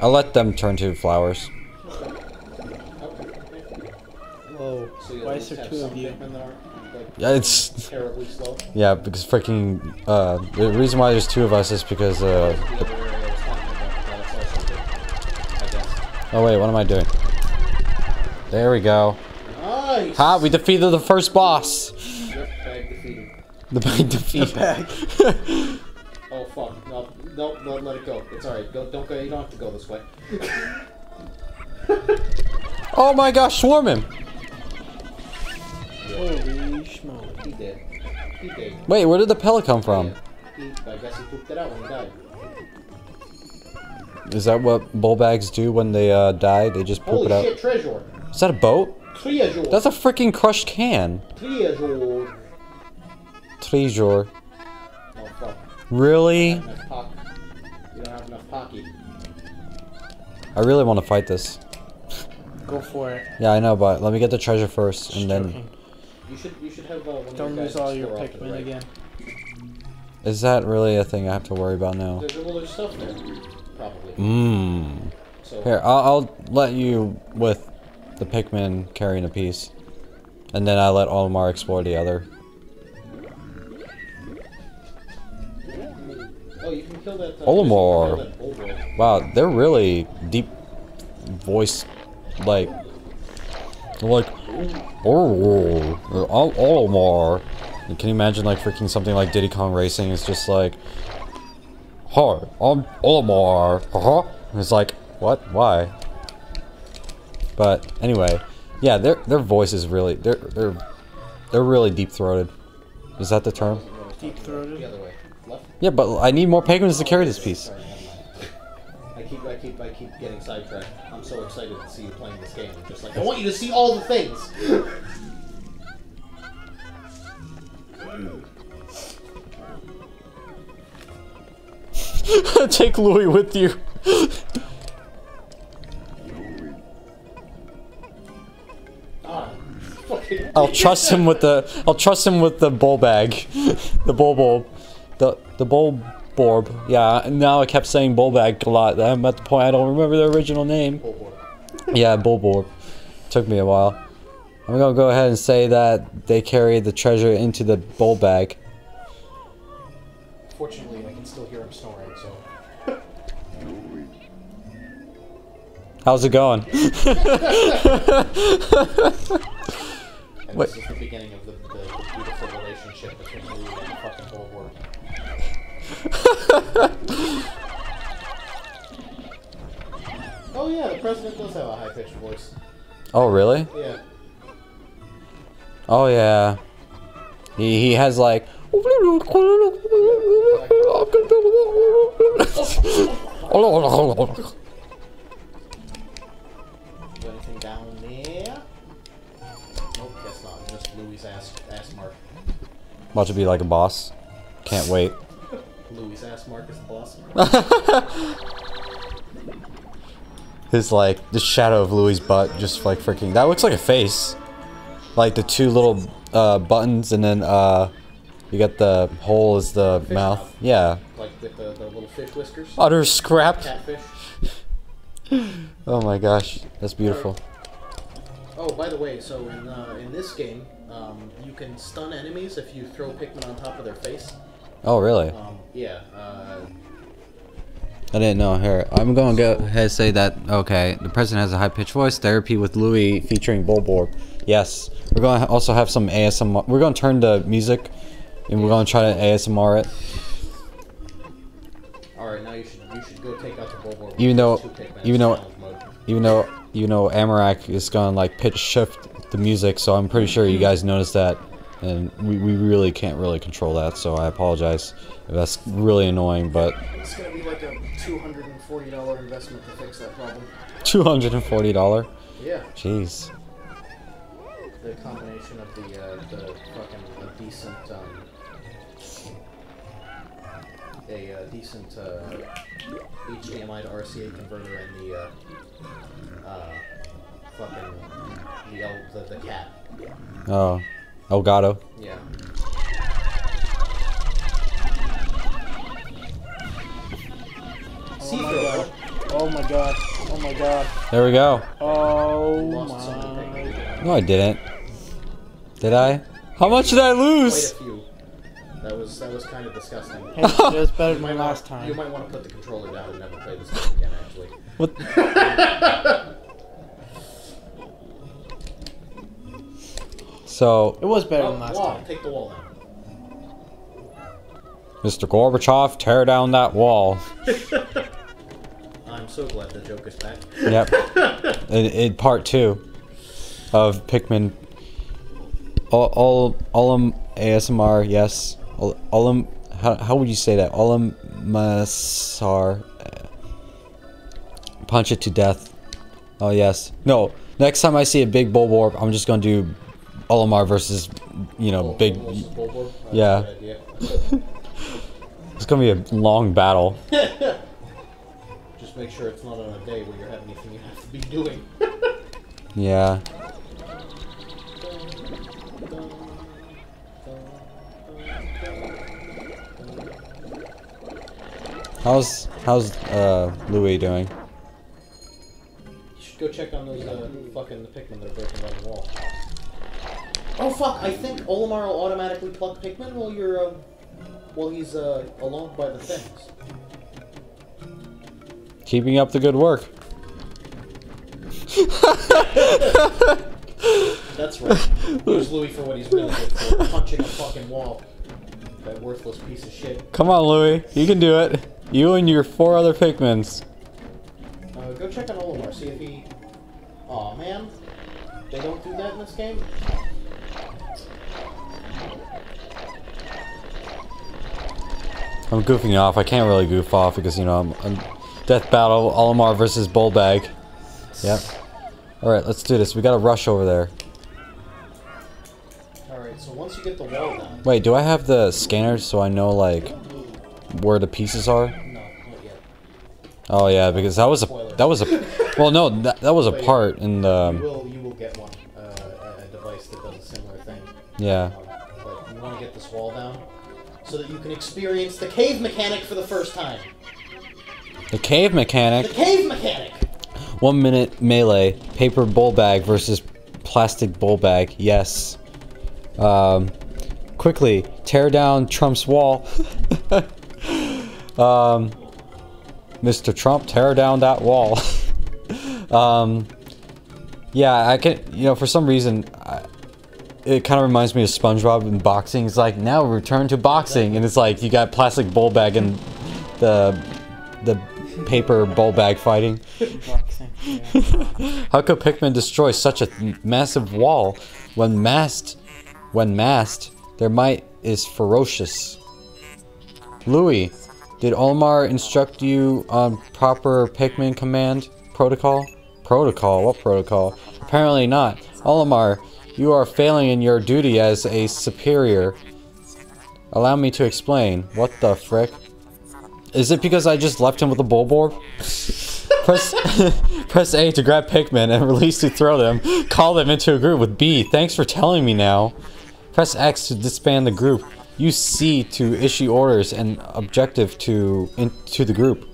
I'll let them turn to flowers. Whoa. So Why is there two of you? Pikmin that are like Yeah, it's terribly slow. yeah because freaking uh the reason why there's two of us is because uh The other area I was talking about, that's also good. I guess. oh wait what am I doing? There we go. Nice! Ha! We defeated the first boss. Yep, bag defeated. The big defeat. Oh fuck. No, no, let, let it go. It's alright. Go, don't go. You don't have to go this way. oh my gosh, swarm him! Holy schmoly. He did. He did. Wait, where did the pellet come from? He, I guess he pooped it out when he died. Is that what bull bags do when they uh, die? They just poop Holy it out. Holy shit, treasure. Is that a boat? Treasure. That's a freaking crushed can. treasure. Treasure. Fuck. Really? You don't have enough pocky. I really want to fight this. Go for it. Yeah, I know, but let me get the treasure first, and then You should you should have uh, one of Don't lose all your explore off to the Pikmin right. again. is that really a thing I have to worry about now? There's, well, there's stuff there, probably. Mmm. So Here, I'll, I'll let you with the Pikmin carrying a piece, and then I let Olimar explore the other. That. Uh, Olimar. you can kill that. Wow, they're really deep voice, like, like, oh, Olimar. And Can you imagine like freaking something like Diddy Kong Racing? is just like, hi, I'm Olimar. Uh-huh. It's like, what? Why? But anyway, yeah, their their voice is really they're they're they're really deep throated. Is that the term? Deep The throated. other way. Left. Yeah, but I need more penguins to carry this piece. Sorry, never mind. I keep, I keep, I keep getting sidetracked. I'm so excited to see you playing this game. I'm just like, I want you to see all the things. Take Louie with you. Ah. I'll trust him with the I'll trust him with the bowl bag. the bowl bulb. The the bowl borb. Yeah, now I kept saying bowl bag a lot. I'm at the point I don't remember the original name. Boy. Yeah, bowl borb. Took me a while. I'm gonna go ahead and say that they carried the treasure into the bowl bag. Fortunately, I can still hear him snoring, so. How's it going? Wait. oh yeah, the president does have a high-pitched voice. oh really? Yeah. Oh yeah. He he has like anything down there? Nope, guess not. Just Louie's ass, ass mark. About to be like a boss. Can't wait. Louie's is the boss. His like the shadow of Louie's butt just like freaking that looks like a face. Like the two little uh, buttons and then uh you got the hole as the Fish mouth. mouth. Yeah. like with the, the little fish whiskers. Utter scrap. Catfish. Oh my gosh. That's beautiful. Oh, by the way, so in uh, in this game, um, you can stun enemies if you throw Pikmin on top of their face. Oh really? Um, yeah. Uh, I didn't know. Here, I'm going to go ahead and say that. Okay, the president has a high pitched voice. Therapy with Louie featuring Bulborb. Yes, we're going to also have some ASMR. We're going to turn the music, and we're going to try to ASMR it. all right, now you should you should go take out the Bulborb. Even though- even though- Even though you know AmaRec is going to like pitch shift the music, so I'm pretty sure you guys noticed that, and we, we really can't really control that. So I apologize if that's really annoying, but It's gonna be like a two hundred and forty dollar investment to fix that problem. two hundred and forty dollar. Yeah, Jeez. the combination of the uh, the fucking a decent um a uh, decent uh, HDMI to RCA converter and the uh, uh, fucking the the, the cat. Oh, Elgato. Yeah. Oh my god. Oh my god. Oh my god. There we go. Oh Lost so many my. No, I didn't. Did I? How much did I Quite lose? a few. That was that was kind of disgusting. Hey, it was better You might than wanna- last time. You might want to put the controller down and never play this game again. Actually. What? So, It was better Oh, than last wall. time. Take the wall down. Mr. Gorbachev, tear down that wall. I'm so glad the Joker's back. Yep. in, in part two of Pikmin. All, all, Olam ASMR, yes. All, Olam, how, how would you say that? Olam Masar. Uh, punch it to death. Oh yes. No. Next time I see a big Bulborb, I'm just gonna do Olimar versus, you know, big. Yeah. It's gonna be a long battle. Just make sure it's not on a day where you have anything you have to be doing. Yeah. How's how's uh Louie doing? You should go check on those uh, fucking the Pikmin that are breaking down the wall. Oh fuck! I think Olimar will automatically pluck Pikmin while you're uh, while he's uh, alone by the things. Keeping up the good work. That's right. Use Louie for what he's really good for, punching a fucking wall. That worthless piece of shit. Come on, Louie. You can do it. You and your four other Pikmins. Uh, go check on Olimar, see if he. Aw man, they don't do that in this game. I'm goofing off. I can't really goof off because, you know, I'm, I'm Death Battle, Olimar versus Bullbag. Yep. Alright, let's do this. We gotta rush over there. Alright, so once you get the wall down. Wait, do I have the scanner so I know, like, where the pieces are? No, not yet. Oh, yeah, because that was a... That was a... Well, no, that, that was a part in You the... will, you will get one, uh, a device that does a similar thing. Yeah. Wall down so that you can experience the cave mechanic for the first time. The cave The mechanic. cave mechanic! One minute melee. Paper bowl bag versus plastic bowl bag. Yes. Um, quickly tear down Trump's wall. um, Mr. Trump, tear down that wall. um, yeah, I can. You know, for some reason, I, it kind of reminds me of SpongeBob in boxing. It's like now return to boxing, and it's like you got plastic bowl bag and the the paper bowl bag fighting. Boxing. Yeah. How could Pikmin destroy such a massive wall when masked? When masked, their might is ferocious. Louie, did Olimar instruct you on proper Pikmin command protocol? Protocol? What protocol? Apparently not. Olimar, you are failing in your duty as a superior. Allow me to explain. What the frick? Is it because I just left him with a Bulborb? press, press A to grab Pikmin and release to throw them. Call them into a group with B. Thanks for telling me now. Press X to disband the group. Use C to issue orders and objective to into the group.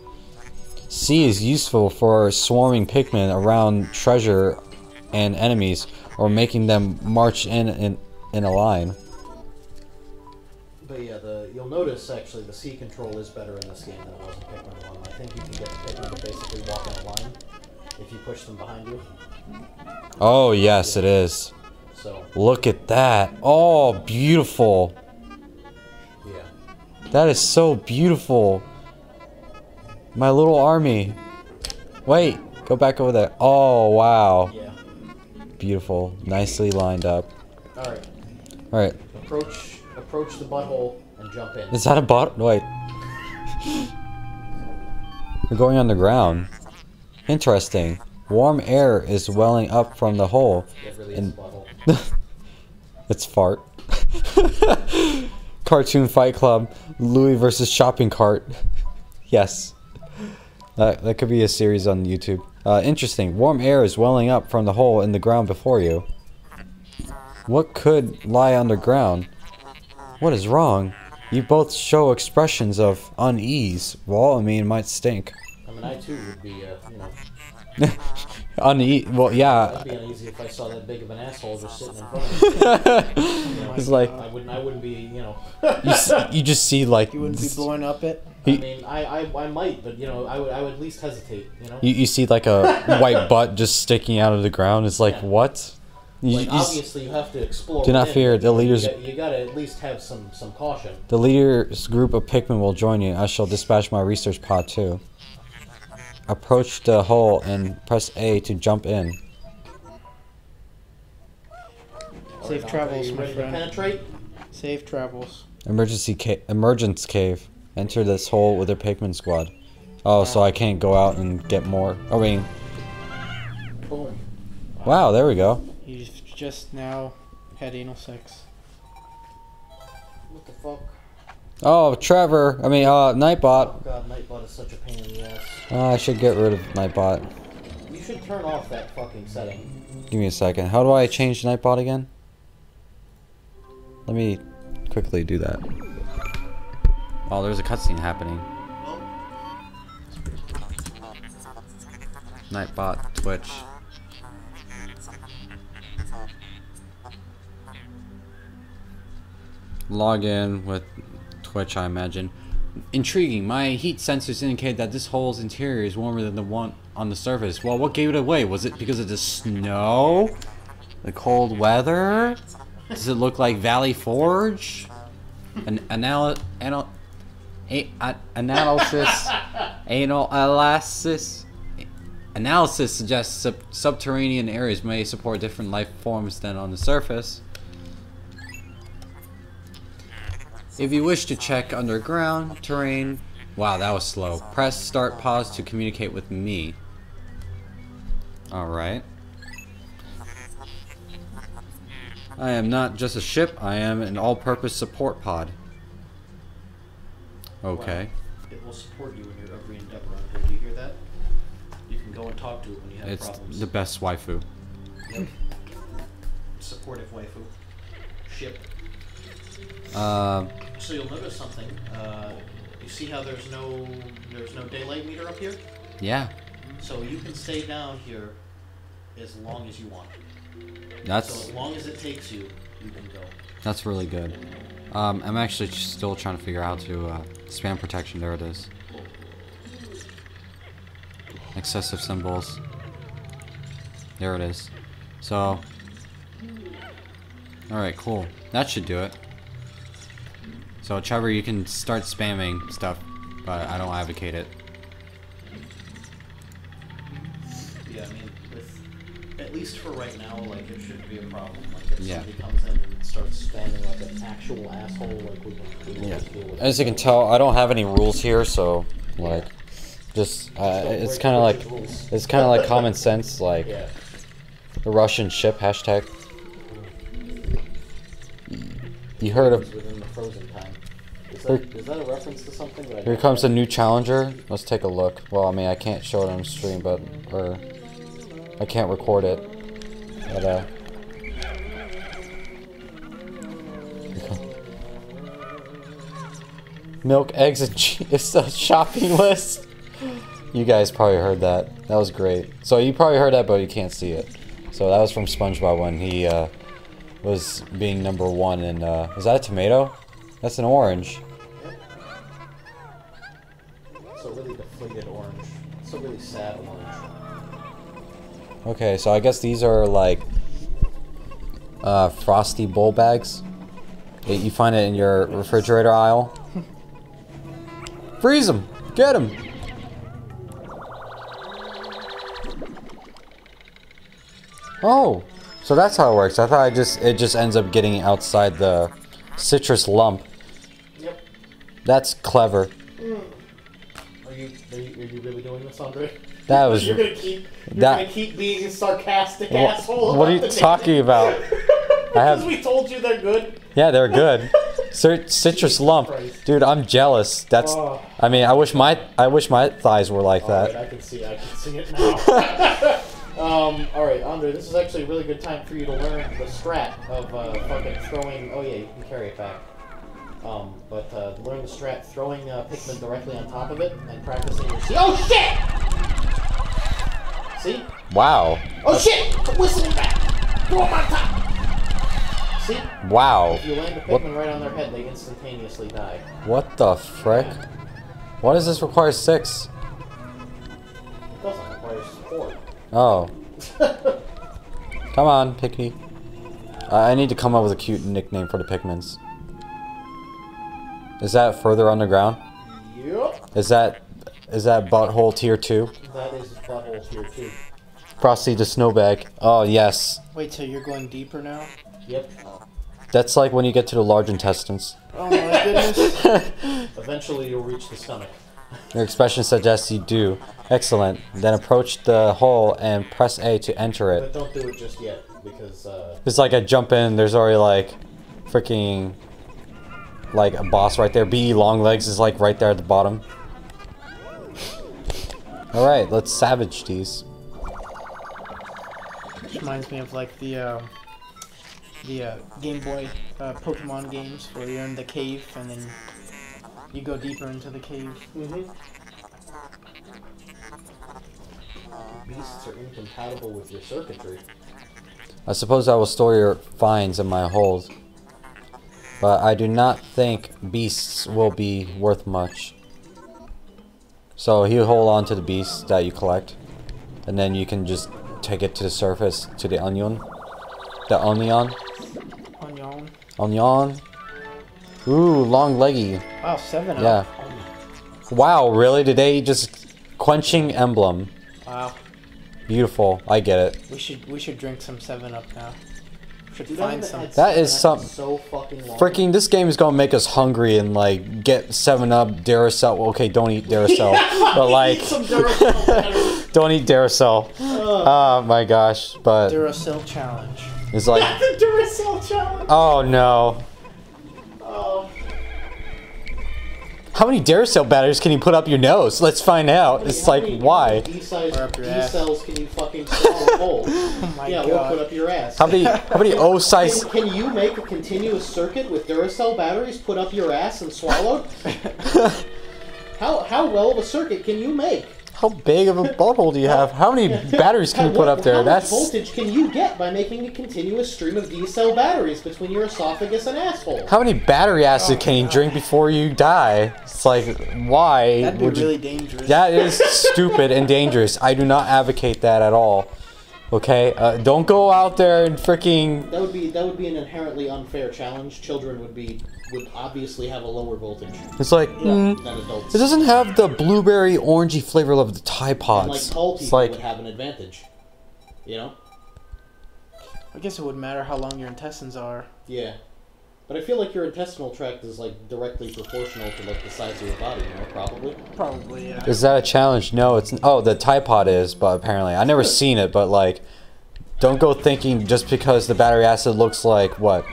C is useful for swarming Pikmin around treasure and enemies or making them march in in, in a line. But yeah, the you'll notice actually the C control is better in this game than it was in Pikmin 1. I think you can get Pikmin to basically walk in a line if you push them behind you. Oh, yes, it is. So, Look at that. Oh, beautiful. yeah. That is so beautiful. My little army. Wait, go back over there. Oh, wow. Yeah. Beautiful. Nicely lined up. Alright. Alright. Approach approach the butthole and jump in. Is that a bot? Wait. We're going underground. Interesting. Warm air is welling up from the hole. It really is and-. It's fart. Cartoon Fight Club. Louie versus shopping cart. yes. That, that could be a series on YouTube. Uh, interesting. Warm air is welling up from the hole in the ground before you. What could lie underground? What is wrong? You both show expressions of unease. Well, I mean, it might stink. I mean, I too would be, uh, you know, Unease. Well, yeah. I'd be uneasy if I saw that big of an asshole just sitting in front of me. You know, It's I- like- I wouldn't. I wouldn't be, you know. You, s- you just see like You wouldn't be blowing up it. I mean, I, I, I might, but you know, I would, I would at least hesitate. You know. You, you see like a white butt just sticking out of the ground. It's like Yeah. what? You, like you s- obviously, you have to explore. Do not within, fear, the leaders- You, got, you gotta at least have some some caution. the leader's group of Pikmin will join you. I shall dispatch my research pod too. Approach the hole and press A to jump in. Safe travels, my friend. Penetrate. Safe travels. Emergency ca- emergence cave. Enter this hole with their Pikmin squad. Oh, so I can't go out and get more. I mean, Boom. wow, there we go. He's just now had anal sex. What the fuck? Oh, Trevor. I mean, uh, Nightbot. Oh god, Nightbot is such a pain in the ass. Uh, I should get rid of Nightbot. You should turn off that fucking setting. Give me a second. How do I change Nightbot again? Let me quickly do that. Oh, there's a cutscene happening. Nightbot, Twitch. Log in with Twitch, I imagine. Intriguing. My heat sensors indicate that this hole's interior is warmer than the one on the surface. Well, what gave it away? Was it because of the snow? The cold weather? Does it look like Valley Forge? An anal anal a, analysis anal analysis analysis suggests sub, subterranean areas may support different life forms than on the surface. If you wish to check underground terrain, wow, that was slow. Press start pause to communicate with me. All right. I am not just a ship, I am an all-purpose support pod. Okay. It will support you in your every endeavor. Do you hear that? You can go and talk to it when you have It's problems. the best waifu. Yep. Supportive waifu. Ship. Uh, So you'll notice something. Uh, you see how there's no there's no daylight meter up here? yeah, So you can stay down here as long as you want. So that's as long as it takes you, you can go. that's really good. Um, I'm actually still trying to figure out how to uh, spam protection. There it is. Excessive symbols. There it is. So, all right, cool. That should do it. So Trevor, you can start spamming stuff, but I don't advocate it. Yeah, I mean, with at least for right now, like it shouldn't be a problem. Like if Yeah. somebody comes in and starts spamming like an actual asshole, like we Yeah. deal with. As you can tell, I don't have any rules here, so like, just uh, it's kind of like rules. it's kind of like common sense, like Yeah. the Russian ship hashtag. You heard of? within the frozen time. Is Here- that, is that a reference to something Here comes know? a new challenger. Let's take a look. Well, I mean, I can't show it on stream, but or I can't record it. But uh. Milk, eggs, and cheese. It's a shopping list. You guys probably heard that. That was great. So you probably heard that, but you can't see it. So that was from SpongeBob when he uh, was being number one. And uh, is that a tomato? That's an orange. So really deflated orange. It's a really sad orange. Okay, so I guess these are like uh, frosty bowl bags. that You find it in your refrigerator aisle. Freeze them! Get them! Oh, so that's how it works. I thought I just it just ends up getting outside the citrus lump. Yep. That's clever. Mm. Are you, are you are you really doing this, Andre? That was You're gonna keep you're that- gonna keep being a sarcastic Wha- asshole. what are you talking about? I have- Because we told you they're good. Yeah, they're good. Citrus lump, dude. I'm jealous. That's. Oh. I mean, I wish my I wish my thighs were like Alright, that. I can see I can see it now. um, alright, Andre, this is actually a really good time for you to learn the strat of uh, fucking throwing oh yeah, you can carry it back. Um, but uh, learn the strat throwing uh, Pikmin directly on top of it and practicing your see Oh shit! See? Wow, Oh shit! Whistling back! Throw on top! See? wow. If you land a What- Pikmin right on their head, they instantaneously die. What the frick? Why does this require six? It doesn't require support. Oh, come on, Picky. Uh, I need to come up with a cute nickname for the Pikmins. Is that further underground? Yep. Is that is that butthole tier two? That is butthole tier 2. Frosty the Snowbag. Oh yes, Wait till you're going deeper now. Yep. That's like when you get to the large intestines. Oh my goodness. Eventually you'll reach the stomach. Your expression suggests you do. Excellent. Then approach the hole and press A to enter it. But don't do it just yet because uh, It's like I jump in, there's already like freaking like a boss right there. B long legs is like right there at the bottom. Alright, let's savage these. Which reminds me of like the um, the uh, Game Boy uh, Pokemon games where you're in the cave and then you go deeper into the cave. mhm. beasts are incompatible with your circuitry. I suppose I will store your finds in my hold. But I do not think beasts will be worth much. So you hold on to the beasts that you collect. And then you can just take it to the surface, to the onion. The onion. On your own. Onion. Ooh, long leggy. Wow, seven. up. Yeah. Wow, really? Did they just... Quenching emblem. Wow. Beautiful. I get it. We should we should drink some seven up now. Should Dude, find some. That is Seven some- so fucking long. Freaking, this game is gonna make us hungry and like get Seven Up, Duracell. well, Okay, don't eat Duracell, but like, Duracell don't eat Duracell. Oh my gosh, but Duracell challenge. It's like, the Duracell challenge. oh no. Oh. How many Duracell batteries can you put up your nose? Let's find out. It's How like, many- why? How many D-size Or up your ass. D-cells can you fucking swallow whole? Oh my yeah, or god. put up your ass. How many? How many O size? Can, can you make a continuous circuit with Duracell batteries put up your ass and swallowed? how how well of a circuit can you make? How big of a butthole do you have? How many batteries can you put up there? How That's much voltage can you get by making a continuous stream of D-cell batteries between your esophagus and asshole? how many battery acid can you drink before you die? It's like, why That'd be would you? really dangerous. That is stupid and dangerous. I do not advocate that at all. Okay, uh, don't go out there and freaking. That would be that would be an inherently unfair challenge. Children would be would obviously have a lower voltage It's like mm, adults. it doesn't have the blueberry orangey flavor of the Tide and like Pods. tall It's people like would have an advantage. You know? I guess it wouldn't matter how long your intestines are. Yeah. But I feel like your intestinal tract is like directly proportional to like the size of your body, you know, probably. Probably, yeah. is that a challenge? No, it's oh the Tide Pod is, but apparently I never seen it. But like, don't go thinking just because the battery acid looks like what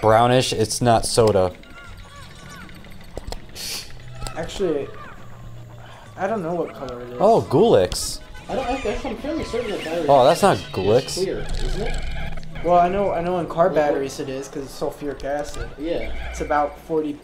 brownish, it's not soda. Actually, I don't know what color it is. Oh, Gulix. I don't. I, I'm fairly certain that battery. Oh, that's not is Gulix. Clear, isn't it? Well, I know I know in car batteries it is because it's sulfuric acid. Yeah. It's about 40%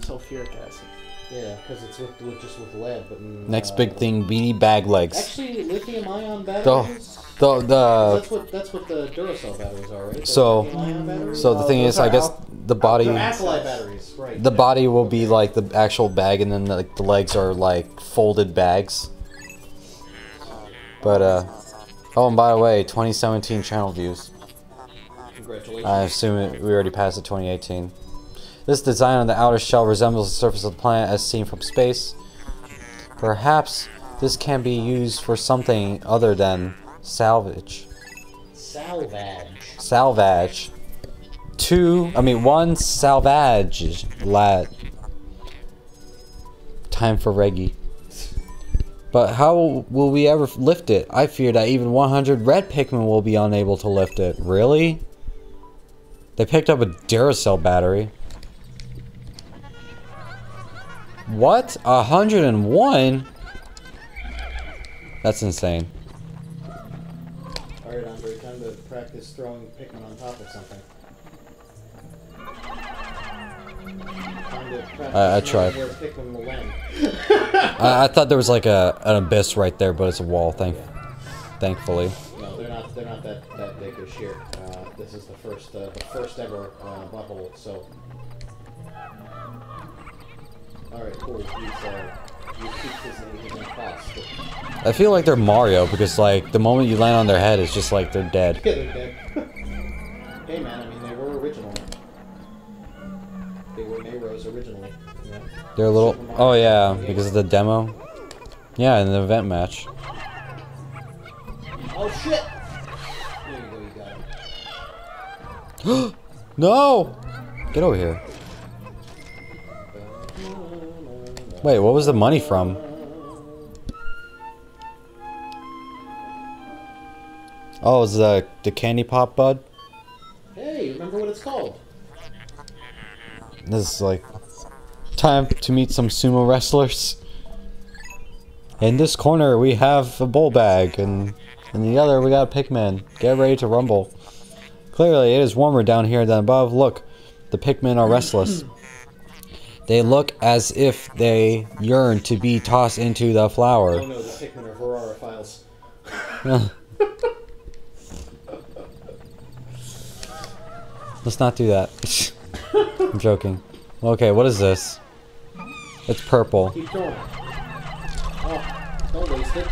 sulfuric acid. Yeah, because it's with, with just with lead. But Next uh, big thing, beanie bag legs. Actually, lithium-ion batteries. The the the that's what that's what the Duracell batteries are, right? The So- So the thing is, I guess the body, batteries, right? the body will be like the actual bag, and then like the legs are like folded bags. But uh, oh, and by the way, 2017 channel views. Congratulations. I assume it, we already passed the 2018. This design on the outer shell resembles the surface of the planet as seen from space. Perhaps this can be used for something other than salvage. Salvage. Salvage. Two, I mean, one salvage lad. Time for Reggie. But how will we ever lift it? I fear that even 100 red Pikmin will be unable to lift it. Really? They picked up a Duracell battery. What? 101? That's insane. All right, Andre, time to practice throwing Pikmin on top of something. I- I tried. Where Pikmin will land. I, I thought there was like a an abyss right there, but it's a wall. Thank, thankfully. No, they're not. They're not that that big this year. Uh, this is the first, uh, the first ever uh, butthole. So. All right, cool. These, uh, these pizzas and everything cost. But, I feel like they're Mario because like the moment you land on their head, it's just like they're dead. yeah, they're dead. hey, man. I mean, they were original. They were Neros originally. Know? They're a little. Oh yeah, because of the demo. Yeah, in the event match. Oh shit! There you go. You got it. No! Get over here. Wait, what was the money from? Oh, it's the the candy pop bud. Hey, remember what it's called? This is like time to meet some sumo wrestlers. In this corner, we have a bowl bag, and in the other, we got a Pikmin. Get ready to rumble. Clearly, it is warmer down here than above. Look, the Pikmin are restless. They look as if they yearn to be tossed into the flower. Oh no, the Pikmin are files. Let's not do that. I'm joking. Okay, what is this? It's purple. Keep going. Oh, don't waste it.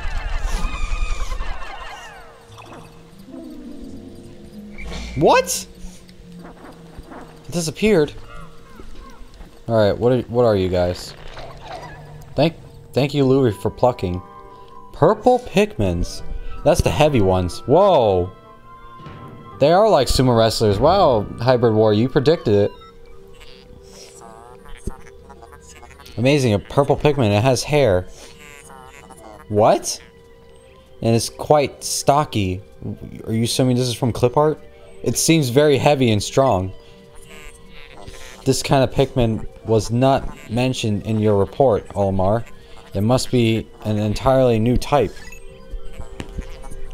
What? It disappeared. All right, what are what are you guys? Thank thank you, Louie, for plucking. Purple Pikmins. That's the heavy ones. Whoa. They are like sumo wrestlers. Wow, Hybrid War, you predicted it. Amazing, a purple Pikmin. It has hair. What? And it's quite stocky. Are you assuming this is from clip art? It seems very heavy and strong. This kind of Pikmin was not mentioned in your report, Olimar. It must be an entirely new type.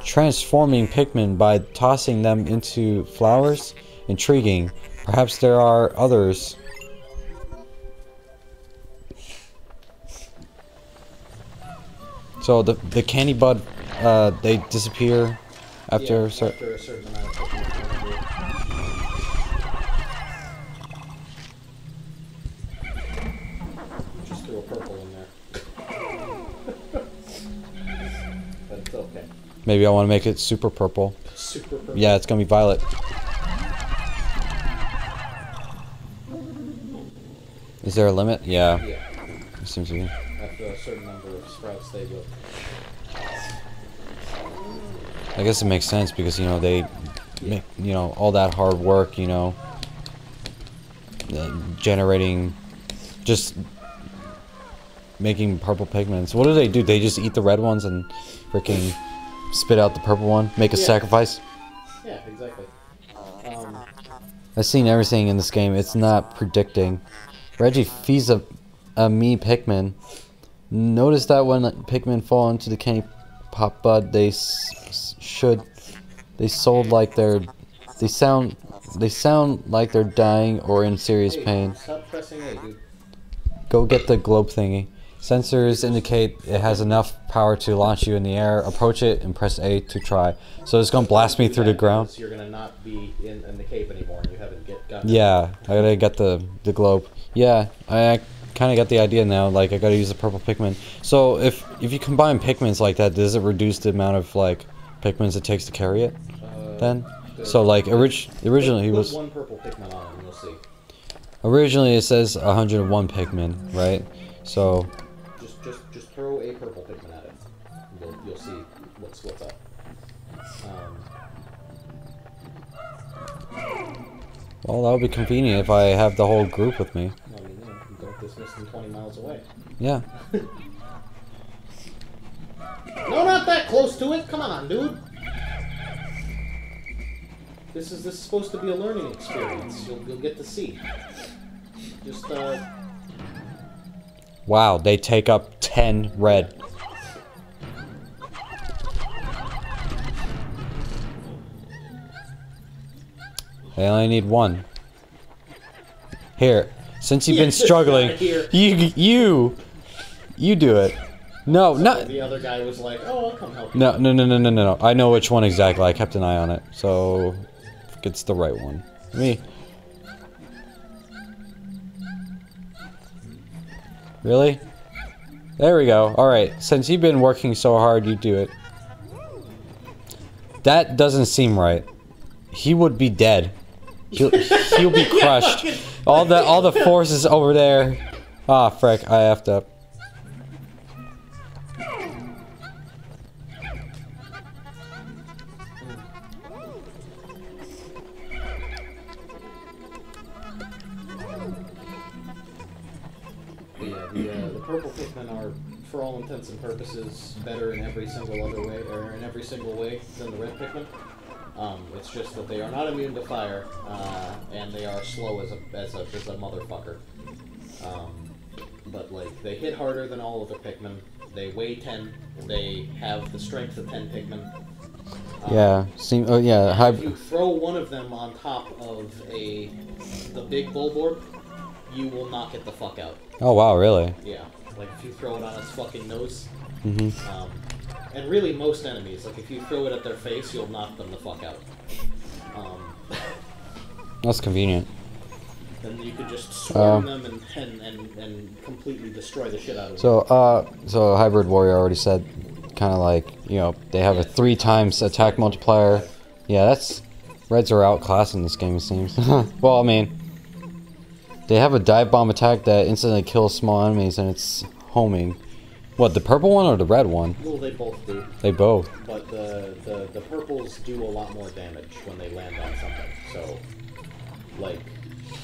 Transforming Pikmin by tossing them into flowers? Intriguing. Perhaps there are others. So the the candy bud, uh, they disappear after yeah, a after a certain amount of. Maybe I want to make it super purple. Super purple. Yeah, it's gonna be violet. Is there a limit? Yeah, Yeah. it seems to be. After a certain number of sprouts, they will. I guess it makes sense because you know they make you know all that hard work, you know, uh, generating, just making purple pigments. What do they do? They just eat the red ones and freaking spit out the purple one, make a Yeah. sacrifice. Yeah, exactly. Um, I've seen everything in this game. It's not predicting. Reggie feeds a, a me Pikmin. Notice that when Pikmin fall into the candy pop bud, they should. They sold like they're. They sound. They sound like they're dying or in serious hey, pain. Stop pressing A, dude. Go get the globe thingy. Sensors indicate it has enough power to launch you in the air. Approach it and press A to try. So it's gonna blast me through the ground. because You're gonna not be in, in the cave anymore, you haven't get gotten. Yeah, I gotta get the the globe. Yeah, I, I kind of got the idea now. Like I gotta use the purple Pikmin. So if if you combine Pikmins like that, does it reduce the amount of like Pikmins it takes to carry it? Uh, Then, the- so like orig- originally he was one purple Pikmin on, and you'll see. originally it says 101 Pikmin, right? So well, that would be convenient if I have the whole group with me. Mean, you know, you dismiss 20 miles away. Yeah. No, not that close to it. Come on, dude. This is this is supposed to be a learning experience. You'll you'll get to see. Just uh, Wow, they take up 10 red. They only need one. Here, since you've been struggling, you you you do it. No, not the other guy was like, "Oh, I'll come help you." no no no no no no. no. I know which one exactly. I kept an eye on it, so it's the right one. Me. Really? There we go. All right. Since you've been working so hard, you do it. That doesn't seem right. He would be dead. He'll, he'll be crushed. All the all the forces over there. Ah, frick! I effed up. Yeah, the, uh, the purple Pikmin are, for all intents and purposes, better in every single other way, or in every single way than the red Pikmin. Um, it's just that they are not immune to fire, uh, and they are slow as a as a as a motherfucker. Um, but like they hit harder than all other Pikmin. They weigh ten. They have the strength of ten Pikmin. Um, Yeah. Seem. Oh yeah. if you throw one of them on top of a the big bulborb, you will knock it the fuck out. oh wow. Really. Yeah, like if you throw it on its fucking nose. hmm Um, and really, most enemies, like if you throw it at their face, you'll knock them the fuck out. Um, That's convenient. then you could just swarm Um, them and, and, and, and completely destroy the shit out of them. So, uh, so hybrid warrior already said, kind of like you know they have a three times attack multiplier. Yeah, that's reds are outclassed in this game. It seems. well, I mean, they have a dive bomb attack that instantly kills small enemies, and it's homing. What the purple one or the red one? Well, they both do, They both. but the, the, the purples do a lot more damage when they land on something. So, like,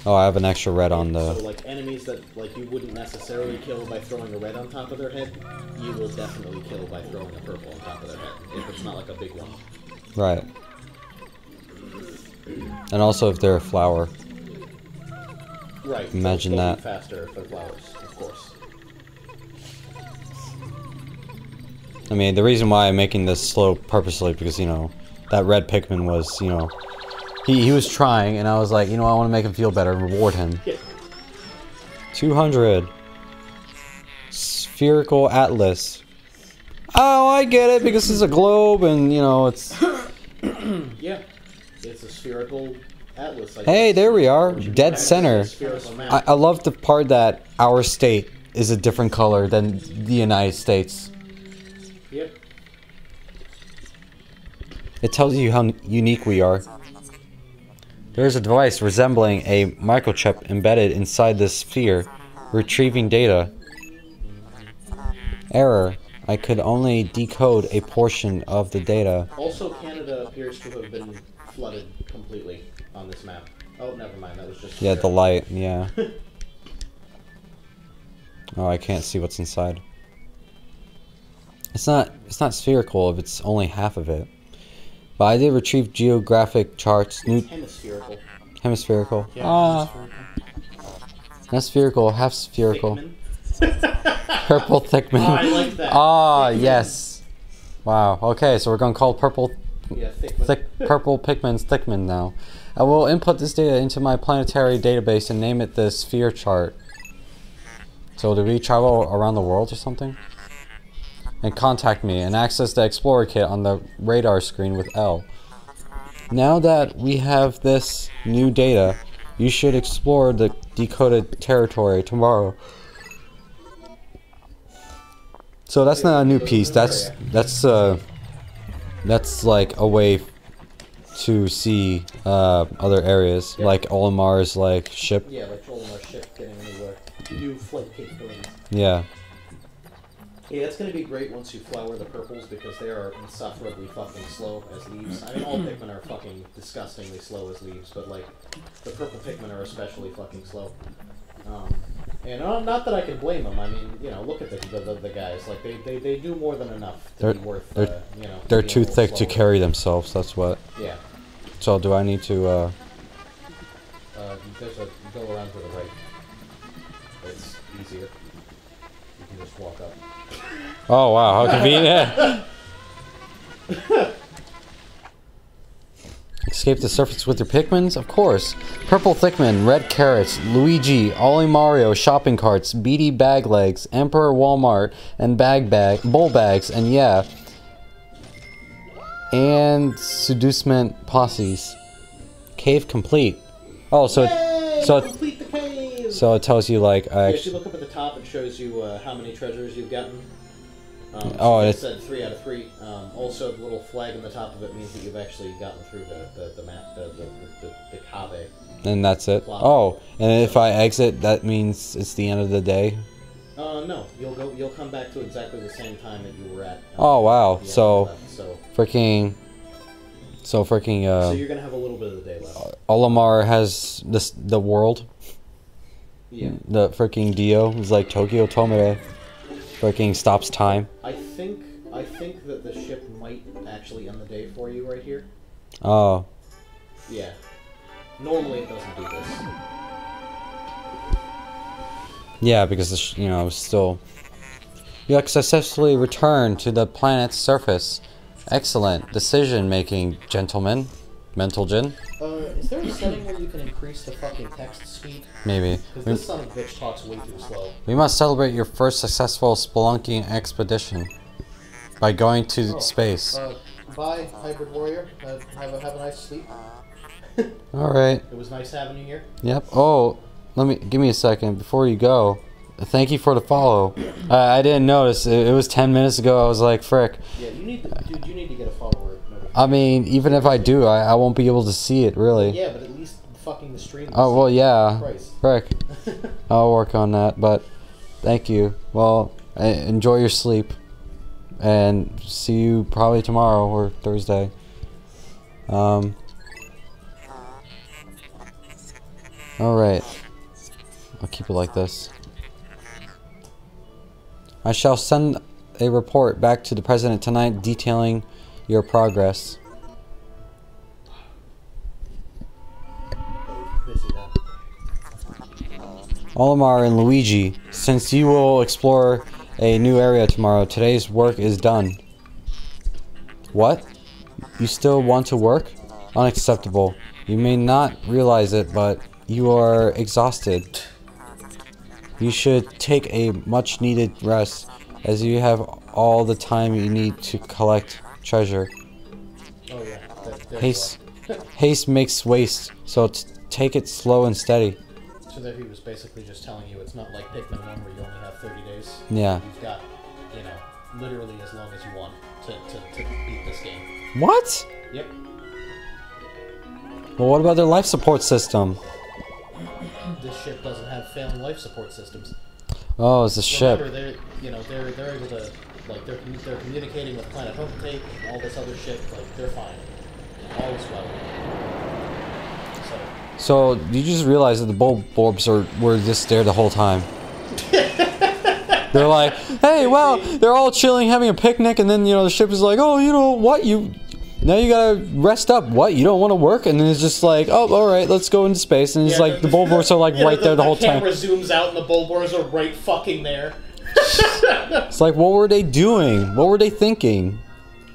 Oh, I have an extra red on the... so like enemies that like you wouldn't necessarily kill by throwing a red on top of their head, you will definitely kill by throwing a purple on top of their head if it's not like a big one. Right. And also, if they're a flower. Right. Imagine that. Faster for flowers, of course. I mean, the reason why I'm making this slow purposely because you know that red Pikmin was, you know, he he was trying, and I was like, you know, I want to make him feel better and reward him. Yeah. 200. Spherical Atlas. Oh, I get it because it's a globe, and you know, it's. Yeah. It's a spherical atlas. I Hey, guess. there we are, dead center. a spherical map. I, I love the part that our state is a different color than the United States. Yep. It tells you how unique we are. There is a device resembling a microchip embedded inside this sphere, retrieving data. Error. I could only decode a portion of the data. Also, Canada appears to have been flooded completely on this map. Oh, never mind. That was just. Yeah, the light, yeah. Oh, I can't see what's inside. It's not it's not spherical if it's only half of it. But I did retrieve geographic charts, new Hemispherical. hemispherical. Yeah, ah, that's not spherical, half spherical. Pikmin. Purple Thickman. Oh, I like that. Ah, yes. Wow. Okay, so we're gonna call purple Yeah, thick purple Pikmin's Thickman now. I will input this data into my planetary database and name it the sphere chart. So do we travel around the world or something? And contact me and access the Explorer kit on the radar screen with L. Now that we have this new data, you should explore the decoded territory tomorrow. So that's not a new piece. That's that's uh that's like a way to see uh, other areas, Yeah. like Olimar's like ship. Yeah, like Olimar's ship getting anywhere. New flight capabilities. Yeah. Yeah, it's gonna be great once you flower the purples because they are insufferably fucking slow as leaves. I mean, all Pikmin are fucking disgustingly slow as leaves, but like the purple Pikmin are especially fucking slow. Um, and uh, not that I can blame them. I mean, you know, look at the the, the, the guys. Like they, they, they do more than enough to They're- be worth. they're- uh, you know, They're too little thick to carry themselves. That's what. Yeah. So do I need to? uh... Uh, there's a go around to the right. Oh wow, how convenient! Escape the surface with your Pikmins? Of course. Purple Thickman, red carrots, Luigi, Ollie Mario, shopping carts, beady bag legs, Emperor Walmart, and bag bag, bowl bags, and yeah. And seducement posses. Cave complete. Oh, so Yay! so it- complete the cave. so it tells you like I Yeah, if you actually, look up at the top, it shows you uh, how many treasures you've gotten. Um, Oh, so it it's- said three out of three. Um, also, the little flag on the top of it means that you've actually gotten through the, the, the map, the the, the, the cave. and that's it. Oh, and if I exit, that means it's the end of the day. Uh, no, you'll go. You'll come back to exactly the same time that you were at. um, Oh wow! So left. so freaking, so freaking. so Uh, you're gonna have a little bit of the day left. Olimar has this the world. Yeah. The freaking Dio is like Tokyo Tomere. Freaking stops time. I think I think that the ship might actually end the day for you right here. Oh, Yeah. Normally it doesn't do this. yeah, because it's, you know still. You have successfully returned to the planet's surface. Excellent decision making, gentlemen. Mental Gin? Uh, is there a setting where you can increase the fucking text speed? maybe. Because We, this son of a bitch talks way too slow. we must celebrate your first successful spelunking expedition by going to Oh, space. Uh, bye, hybrid warrior. Uh, have a have a nice sleep. All right. It was nice having you here. Yep. Oh, let me give me a second before you go. Thank you for the follow. Uh, I didn't notice. It, it was ten minutes ago. I was like, frick. Yeah, you need, to, dude. You need to get a follower. I mean, even if I do, I, I won't be able to see it really. Yeah, but at least fucking the stream. Oh well, yeah. Frick. I'll work on that. But thank you. Well, enjoy your sleep, and see you probably tomorrow or Thursday. Um. All right. I'll keep it like this. I shall send a report back to the president tonight detailing your progress. Olimar and Luigi, since you will explore a new area tomorrow, today's work is done. What? You still want to work? Unacceptable. You may not realize it, but you are exhausted. You should take a much needed rest, as you have all the time you need to collect treasure. Oh yeah. That, there's Haste, haste makes waste, so take it slow and steady. So that he was basically just telling you it's not like Pikmin 1 where you only have 30 days. Yeah. You've got, you know, literally as long as you want to, to, to beat this game. What? Yep. Well, what about their life support system? This ship doesn't have failing life support systems. Oh, it's a ship. Remember, they're you know they're they're able to like they're they're communicating with Planet Hope and all this other shit. Like they're fine. All is well. So So, you just realize that the Bulborbs are were just there the whole time. they're like, hey, well, they're all chilling, having a picnic, and then you know the ship is like, oh, you know what, you now you gotta rest up. What? You don't want to work? And then it's just like, oh, all right, let's go into space. And it's Yeah, like the Bulborbs are like yeah, right there the whole time. The camera zooms out and the Bulborbs are right fucking there. It's like, what were they doing? What were they thinking?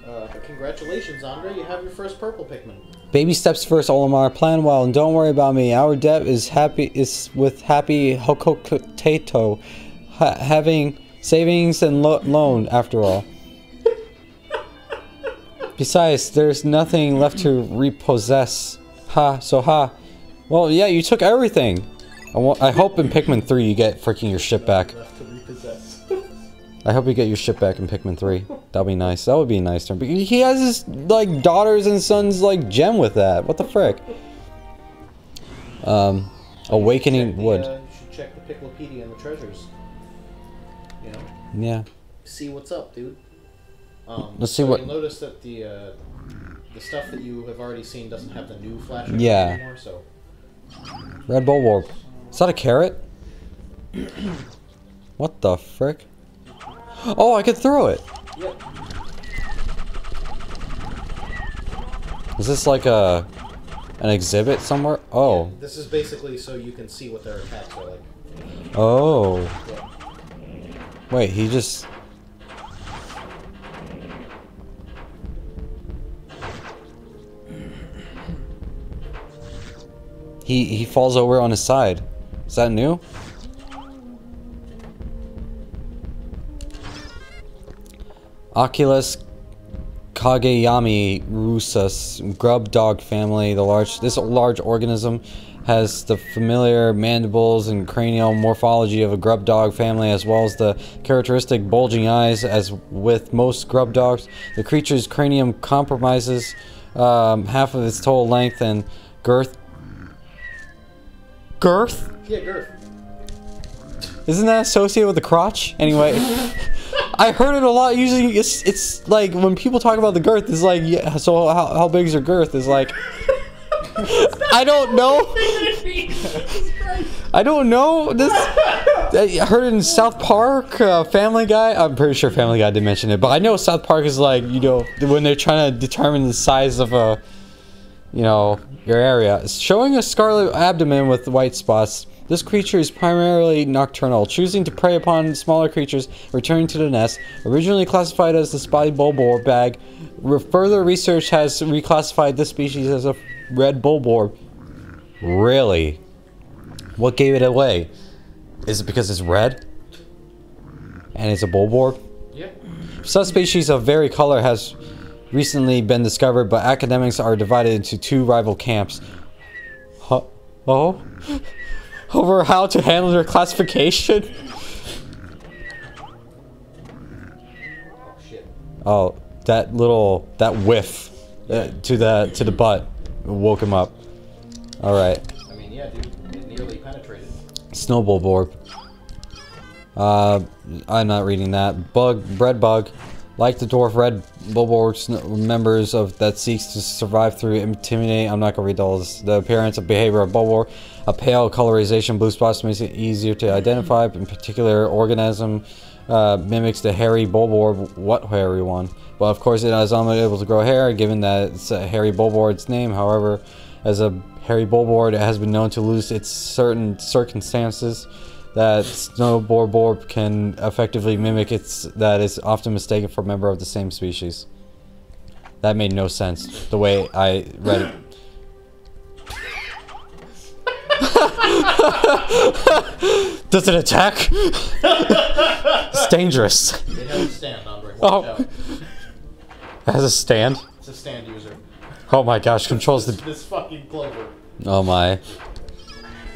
Uh, congratulations, Andre. You have your first purple Pikmin. Baby steps first, Olimar. Plan well and don't worry about me. Our debt is happy is with happy Hocotate, ha- having savings and lo- loan after all. Besides, there's nothing left to repossess. Ha, so ha. Well, yeah, you took everything. I, I hope in Pikmin 3 you get freaking your ship back. Left to repossess. I hope you get your ship back in Pikmin 3. That'll be nice. That would be a nice turn. But he has his, like, daughters and sons, like, gem with that. What the frick? Um, Awakening the, Wood. Uh, you should check the Piklopedia and the treasures. You know, Yeah. see what's up, dude. Um, Let's see so what- You'll notice that the uh, the stuff that you have already seen doesn't have the new flash Yeah. anymore. So Red Bulborb. Is that a carrot? what the frick? Oh, I could throw it. Yep. Is this like a an exhibit somewhere? Oh. This is basically so you can see what their attacks are like. Oh. Yeah. Wait, he just. He he falls over on his side. Is that new? Oculus Kageyamii russus, grub dog family. The large this large organism has the familiar mandibles and cranial morphology of a grub dog family, as well as the characteristic bulging eyes. As with most grub dogs, the creature's cranium compromises um, half of its total length and girth. Girth? Yeah, Girth. Isn't that associated with the crotch? Anyway, I heard it a lot. Usually, it's it's like when people talk about the girth, it's like, yeah. So how how big is your girth? Is like, I don't know. I don't know. This I heard it in South Park, uh, Family Guy. I'm pretty sure Family Guy did mention it, but I know South Park is like, you know, when they're trying to determine the size of a, you know, your area. Showing a scarlet abdomen with white spots. This creature is primarily nocturnal, choosing to prey upon smaller creatures, returning to the nest. Originally classified as the spotty bulbor bag, further research has reclassified this species as a red bulborb. Really? What gave it away? Is it because it's red? And it's a bulborb? Yep. Subspecies of very color has recently been discovered, but academics are divided into two rival camps. Huh? Oh? Over how to handle their classification? Oh. Oh, that little that whiff uh, to the to the butt woke him up. All right, I mean, yeah, dude. It nearly penetrated. snow bulborb. Uh, I'm not reading that. Bug, bread bug, like the dwarf red bulborbs, members of that seeks to survive through intimidate. I'm not gonna read all this. The appearance and behavior of bulborb, a pale colorization, blue spots makes it easier to identify. In particular, organism uh, mimics the hairy bulborb. What hairy one? But of course, it is unable to grow hair, given that it's a hairy bulborb's name. However, as a hairy bulborb, it has been known to lose its certain circumstances that snowboard board can effectively mimic its that is often mistaken for a member of the same species. That made no sense the way I read it. Does it attack? it's dangerous. It has a stand, Andre. Watch Oh. out. It has a stand. It's a stand user. Oh my gosh, controls This, the. this fucking clover. Oh my.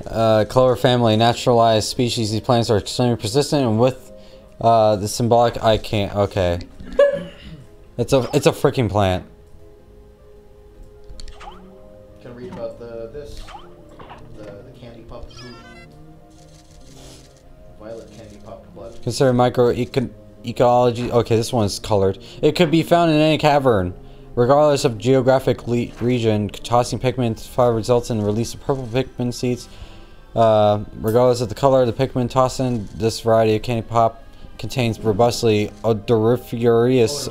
Uh, Clover family, naturalized species. These plants are extremely persistent, and with uh, the symbolic, I can't. Okay. It's a it's a freaking plant. Can read about the this, the the candy pop food. Violet candy pop blood. Consider micro eco- ecology. Okay, this one's colored. It could be found in any cavern, regardless of geographic le- region. Tossing Pikmin fire results in the release of purple Pikmin seeds. Uh, regardless of the color of the Pikmin tossed in, this variety of candy pop contains robustly odoriferous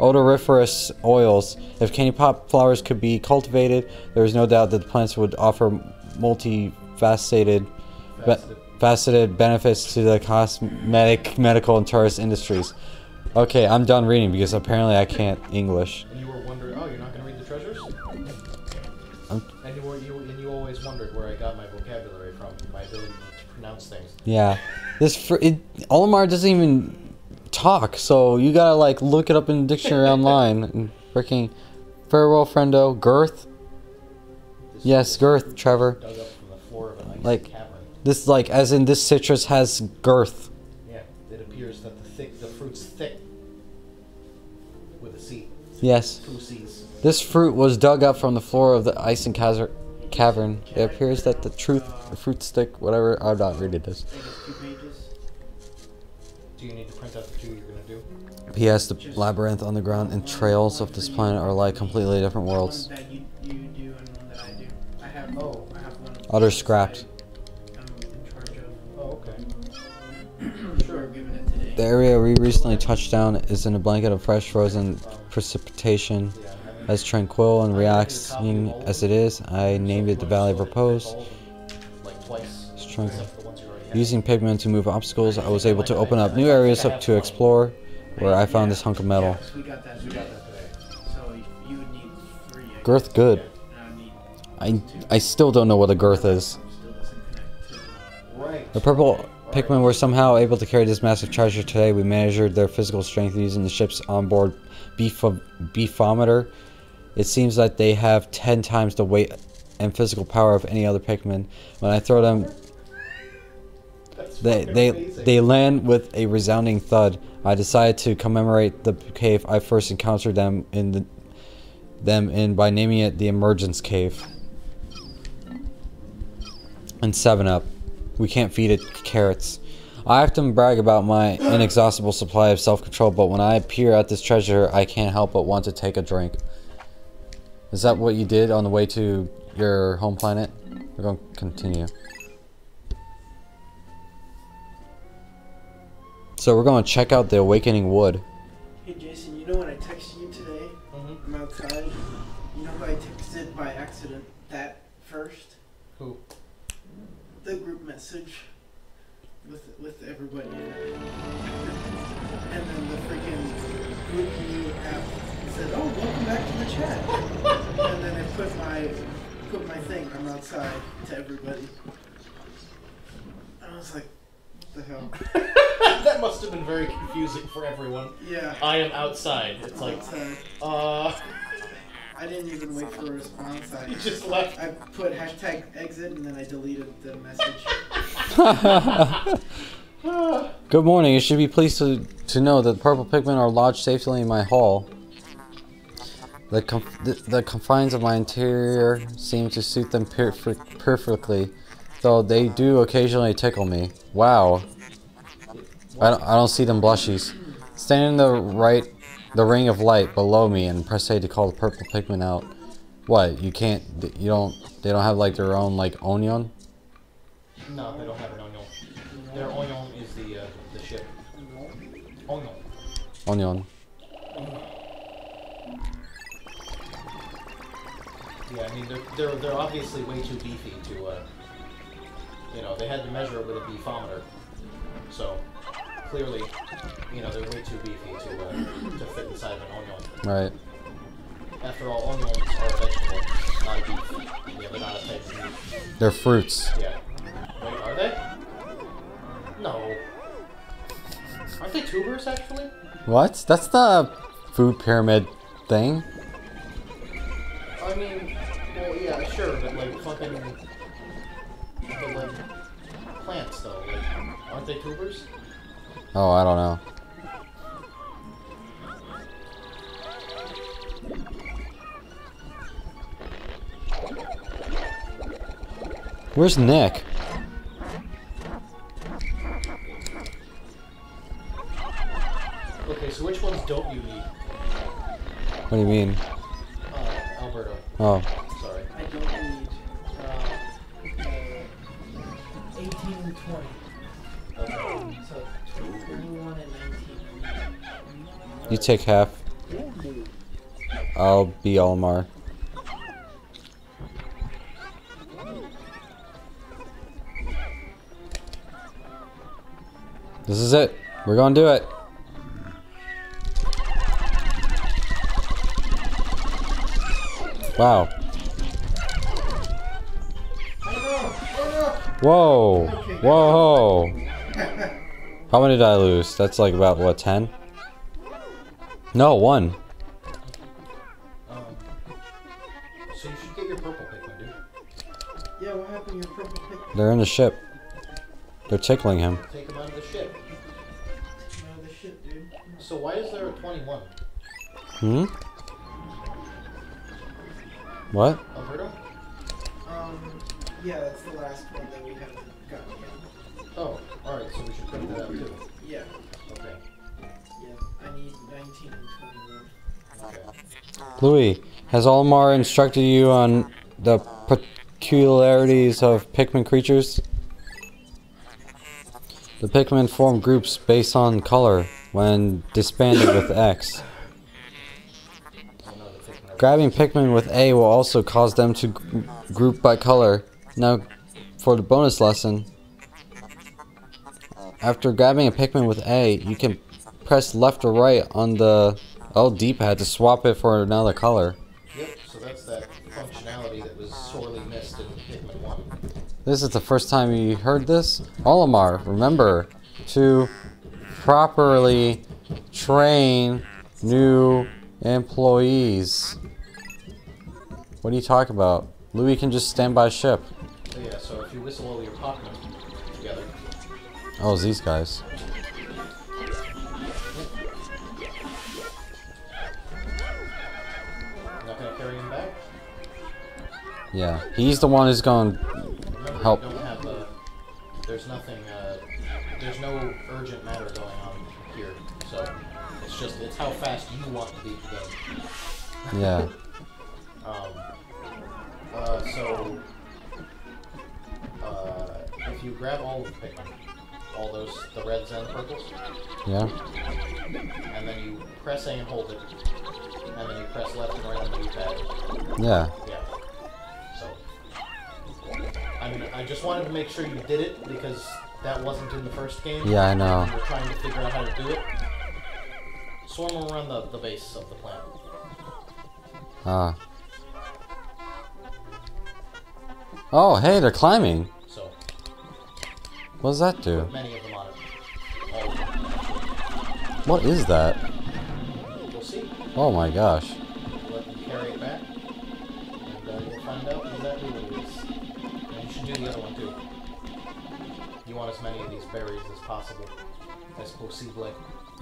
Odoriferous. oils. If candy pop flowers could be cultivated, there is no doubt that the plants would offer multifaceted, faceted benefits to the cosmetic, medical, and tourist industries. Okay, I'm done reading because apparently I can't English. Yeah, this fr- it, Olimar doesn't even talk, so you gotta like look it up in the dictionary online. And freaking farewell, friendo, girth. This Yes, girth, Trevor. Dug up from the floor of an icy Like- cavern. This like as in this citrus has girth. Yeah, it appears that the thick, the fruit's thick. With a C. Yes. Two C's. This fruit was dug up from the floor of the Ison Cazer- cavern. It appears that the truth, the fruit stick, whatever. I'm not reading this. I think it's two pages. Do you need to print out the two you're gonna do? P.S. The labyrinth underground and trails of this planet are like completely different worlds. One that you, you do and one that I do. I have Oh. I have one. Others scrapped. I'm in charge of. Oh, okay. We were given it today. The area we recently touched down is in a blanket of fresh frozen precipitation. As tranquil and relaxing as it is, I named it the Valley of Repose. Using Pikmin to move obstacles, I was able to open up new areas up to explore, where I found this hunk of metal. Girth good. I I still don't know what a girth is. The purple Pikmin were somehow able to carry this massive treasure today. We measured their physical strength using the ship's onboard beef beefometer. It seems like they have 10 times the weight and physical power of any other Pikmin. When I throw them, they they they land with a resounding thud. I decided to commemorate the cave I first encountered them in the them in by naming it the Emergence Cave. And 7 Up. We can't feed it carrots. I often brag about my inexhaustible supply of self-control, but when I peer at this treasure, I can't help but want to take a drink. Is that what you did on the way to your home planet? We're going to continue. So we're going to check out the Awakening Wood. Hey Jason, you know when I texted you today? Mm-hmm. I'm outside. You know who I texted by accident that first? Who? The group message with with everybody in it. Outside to everybody. I was like, "What the hell?" that must have been very confusing for everyone. Yeah. I am outside. It's like, outside. uh, I didn't even wait for a response. I you just left. I put hashtag exit and then I deleted the message. Good morning. You should be pleased to, to know that purple Pikmin are lodged safely in my hall. The, conf- the, the confines of my interior seem to suit them perf- perfectly, though they do occasionally tickle me. Wow. I don't, I don't see them blushies. Stand in the right, the ring of light below me and press A to call the purple Pikmin out. What? You can't, you don't, they don't have like their own like onion? No, they don't have an onion. Their onion is the uh, the ship. Onion. Onion. They're they're obviously way too beefy to uh, you know they had to measure it with a beefometer, so clearly you know they're way too beefy to uh, to fit inside of an onion. Right. After all, onions are a vegetable, not a beef. Yeah, they're not a type of meat. They're fruits. Yeah. Wait, are they? No. Aren't they tubers actually? What? That's the food pyramid thing. I mean, well, yeah, sure, but like fucking, but like plants though, like, aren't they tubers? Oh, I don't know. Where's Nick? Okay, so which ones don't you need? What do you mean? Uh, Alberto. Oh, you take half. I'll be Almar. This is it. We're gonna do it. Wow. Whoa. Whoa. How many did I lose? That's like about what, 10? No, one. Um, so you should get your purple Pikmin, dude. Yeah, what happened to your purple pick? They're in the ship. They're tickling him. Take them out of the ship. No, the shit, dude. So why is there a 21? Hmm? What? Alberto? Um, yeah, that's the last one that we haven't gotten yet. Oh, alright, so we should print that out too. Louie, has Olimar instructed you on the peculiarities of Pikmin creatures? The Pikmin form groups based on color when disbanded with X. Grabbing Pikmin with A will also cause them to group by color. Now, for the bonus lesson, after grabbing a Pikmin with A, you can press left or right on the Oh, L D-pad to swap it for another color. Yep, so that's that functionality that was sorely missed in Pikmin 1. This is the first time you heard this? Olimar, remember to properly train new employees. What are you talking about? Louie can just stand by ship. So yeah, so if you whistle all your Pikmin together, Oh, it's these guys. Yeah, he's the one who's going. to Help. have uh, there's nothing, uh, there's no urgent matter going on here, so it's just, it's how fast you want to beat the game. Yeah. Um, uh, so, uh, if you grab all of the Pikmin, all those the reds and purples, Yeah. and then you press A and hold it, and then you press left and right on the D-pad. Yeah. Yeah. I mean, I just wanted to make sure you did it because that wasn't in the first game. Yeah, I know. We are trying to figure out how to do it. Swarm around the, the base of the plant. Ah. Oh, hey, they're climbing. So, What does that do? many of them on it. All of them. What is that? We'll see. Oh my gosh. The other one too. You want as many of these berries as possible. As possible.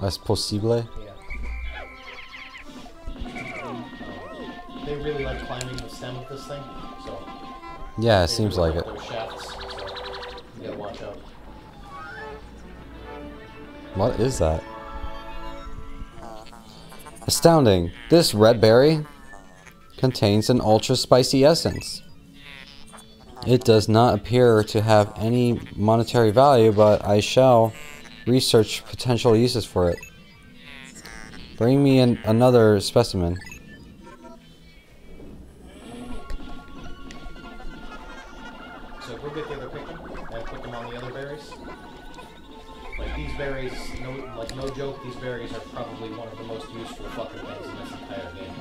Es posible? Yeah. Um, they really like climbing the stem of this thing, so. Yeah, it seems like it. Shafts, so you gotta watch out. What is that? Astounding. This red berry contains an ultra spicy essence. It does not appear to have any monetary value, but I shall research potential uses for it. Bring me in another specimen. So go get the other Pikmin and put them on the other berries. Like these berries, no, like no joke, these berries are probably one of the most useful fucking things in this entire game.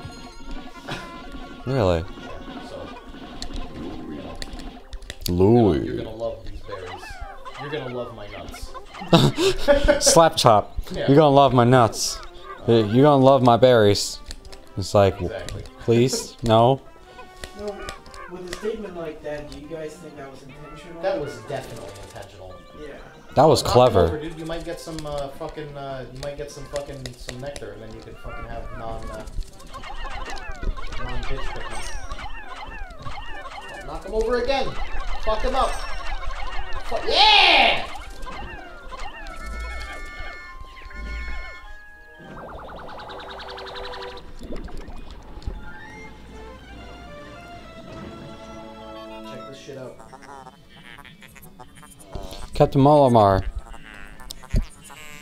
Really? Yeah, so you know, Louie. you're gonna love these berries. You're gonna love my nuts. Slap chop. Yeah. You're gonna love my nuts. You're gonna love my berries. It's like, Exactly. please? No? No, with a statement like that, do you guys think that was intentional? That was definitely intentional. Yeah. That was Knock 'em over, clever. dude. You might get some uh, fucking. Uh, you might get some fucking some nectar, and then you could fucking have non. Uh, non bitch Pikmin. Oh, knock him over again. Fuck him up. Fuck yeah! Check this shit out. Captain Molamar.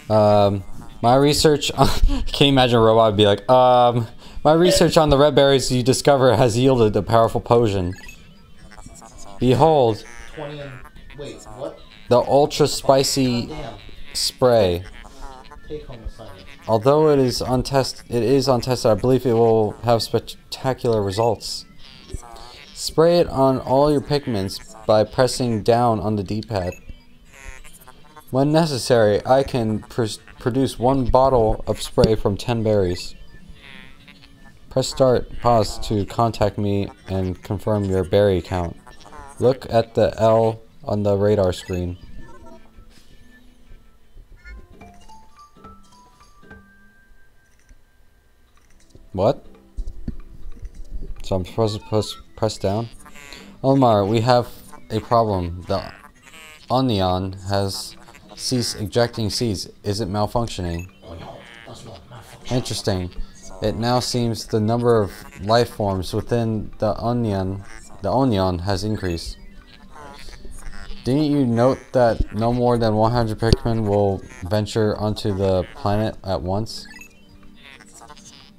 Um, my research. On, can you imagine a robot would be like, um, my research on the red berries you discover has yielded a powerful potion. Behold, 20 and. Wait, what? the ultra spicy spray. Although it is untested, it is untested. I believe it will have spectacular results. Spray it on all your Pikmin by pressing down on the D-pad. When necessary, I can pr produce one bottle of spray from 10 berries. Press start, pause to contact me and confirm your berry count. Look at the L on the radar screen. What? So I'm supposed to press, press down? Olimar, we have a problem. The Onion has ceased ejecting seeds. Is it malfunctioning? Oh no, that's. Interesting. It now seems the number of life forms within the onion, the onion has increased. Didn't you note that no more than 100 Pikmin will venture onto the planet at once?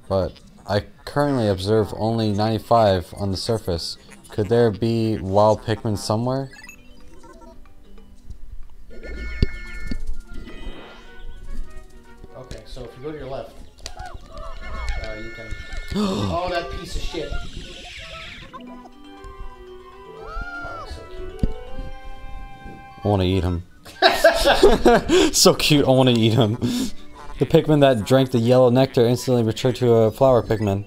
But I currently observe only 95 on the surface. Could there be wild Pikmin somewhere? Okay, so if you go to your left, uh, you can. oh, that piece of shit. I want to eat him. so cute, I want to eat him. The Pikmin that drank the yellow nectar instantly returned to a flower Pikmin.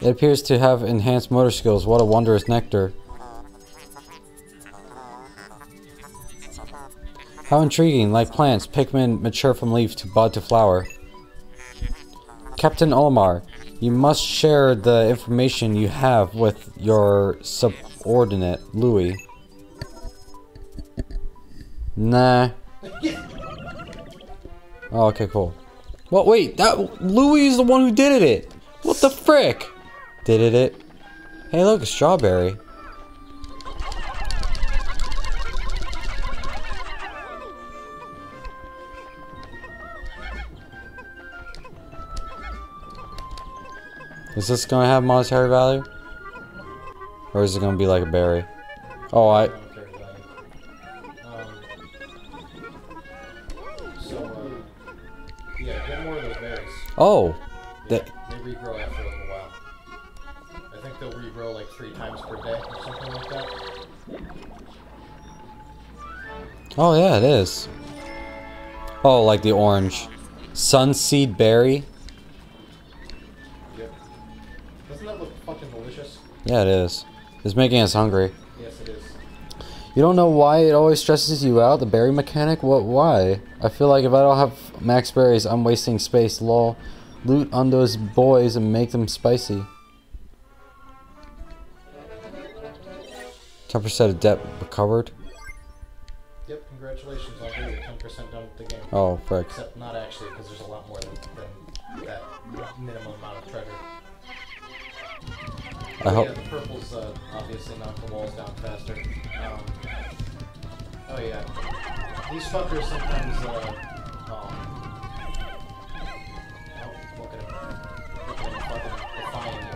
It appears to have enhanced motor skills. What a wondrous nectar. How intriguing. Like plants, Pikmin mature from leaf to bud to flower. Captain Olimar, you must share the information you have with your subordinate, Louie. Nah. Oh, okay, cool. Well, wait, that Louie is the one who did it. What the frick? Did it it? Hey, look, a strawberry. Is this gonna have monetary value? Or is it gonna be like a berry? Oh, I. Oh! That- they regrow after a little while. I think they'll regrow like three times per day or something like that. Oh, yeah, it is. Oh, like the orange. Sunseed berry? Yeah, it is. It's making us hungry. Yes, it is. You don't know why it always stresses you out, the berry mechanic? What, why? I feel like if I don't have max berries, I'm wasting space, lol. Loot on those boys and make them spicy. 10% of debt recovered? Yep, congratulations on getting 10% done with the game. Oh, frick. Except not actually, I hope. Yeah, the purples uh, obviously knock the walls down faster. Um, oh yeah, these fuckers sometimes. Uh, oh. oh, look at him. Look at him fucking defying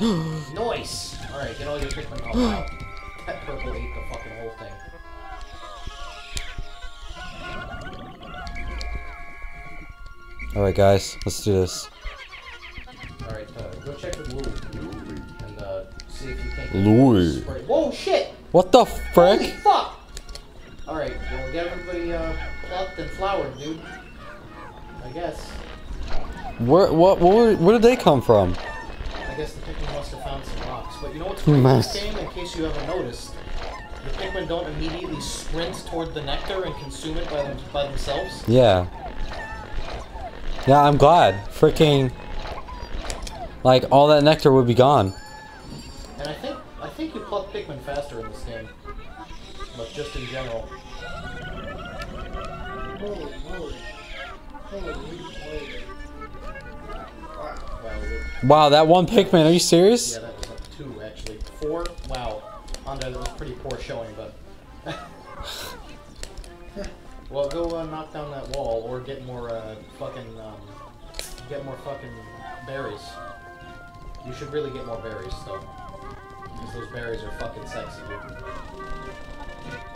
you. Noise. All right, get all your Pikmin. Oh wow, that purple ate the fucking whole thing. Alright, guys, let's do this. All right, uh, go check with uh, see if you can. Louie. Whoa, shit! What the Holy fuck! Alright, well, get everybody uh, plucked and flowered, dude. I guess. Where, what, where, where did they come from? I guess the Pikmin must have found some rocks. But you know what's great in this game, in case you haven't noticed? The Pikmin don't immediately sprint toward the nectar and consume it by, them, by themselves. Yeah. Yeah, I'm glad. Freaking. Like, all that nectar would be gone. And I think I think you pluck Pikmin faster in this game. But just in general. Holy moly. Holy moly. Wow. Wow, that one Pikmin, are you serious? yeah, that was up two, actually. Four? Wow. Honda, that was pretty poor showing, but... well, go uh, knock down that wall, or get more, uh, fucking, um... Get more fucking berries. You should really get more berries, though. Because those berries are fucking sexy, dude.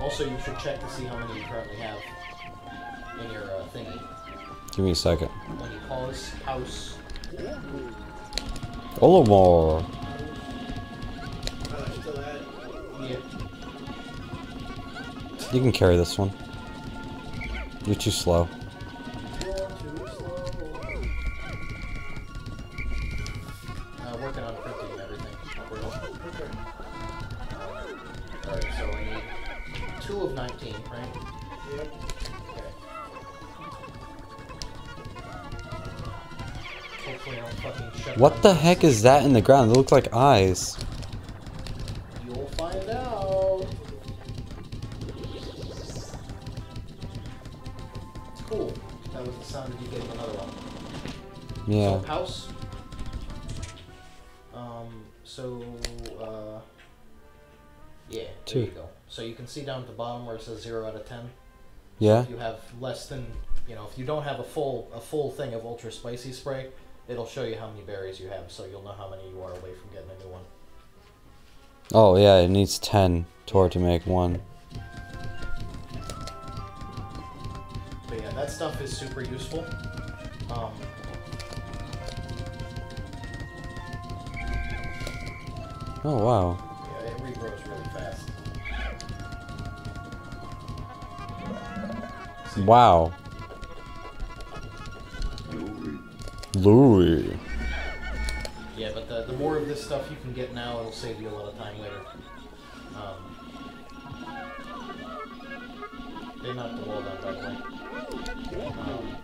Also, you should check to see how many you currently have in your, uh, thingy. Give me a second. When you pause, house... Olimar. Still at Yeah. You can carry this one. You're too slow. What the heck is that in the ground? It looks like eyes. You'll find out. Cool. That was the sound of you getting another one. Yeah. So, house. Um, so, uh, yeah, there you go. So you can see down at the bottom where it says 0 out of 10. Yeah? If you have less than, you know, if you don't have a full a full thing of ultra spicy spray, it'll show you how many berries you have, so you'll know how many you are away from getting a new one. Oh, yeah, it needs 10 tor to make one. But yeah, that stuff is super useful. Um, Oh, wow. yeah, it regrows really fast. Wow. Louie. Yeah, but the, the more of this stuff you can get now, it'll save you a lot of time later. Um, they knocked the wall down, by the way. Um,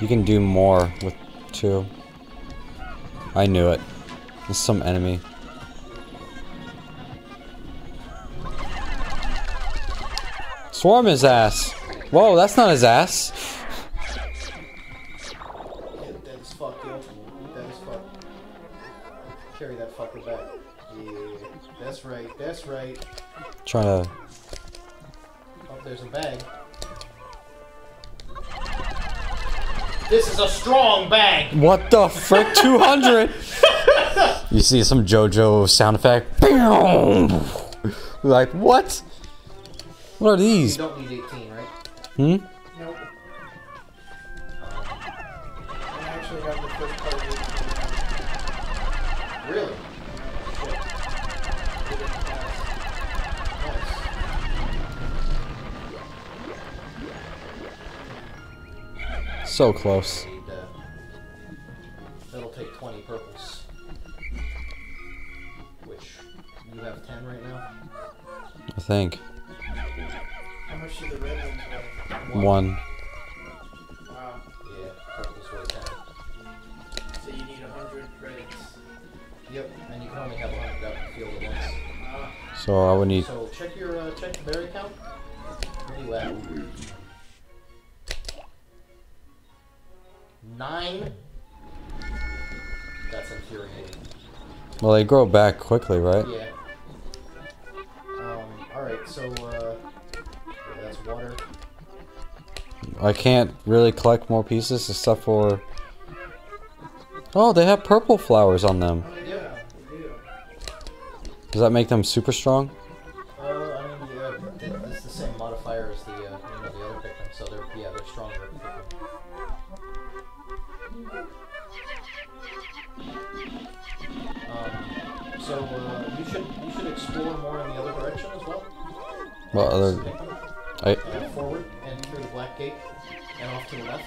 You can do more with two. I knew it. It's some enemy. Swarm his ass. Whoa, that's not his ass. Trying to. Oh, there's a bag. This is a strong bag. What the frick? 200? you see some JoJo sound effect. Like, what? What are You these? don't need 18, right? Hmm? Nope. So close. Need, uh, that'll take 20 purples. Which, you have 10 right now? I think. How much do the red ones weigh? One. Wow. Yeah, purples weigh 10. So you need 100 reds. Yep, and you can only have 100 out in the field at once. Ah. So I would need. So check your uh, check the berry count. Where you at? Nine. That's infuriating. Well, they grow back quickly, right? Yeah. Um. All right. So uh, that's water. I can't really collect more pieces except for. Oh, they have purple flowers on them. Yeah. Does that make them super strong? What other? I. forward and through the black gate and off to the left.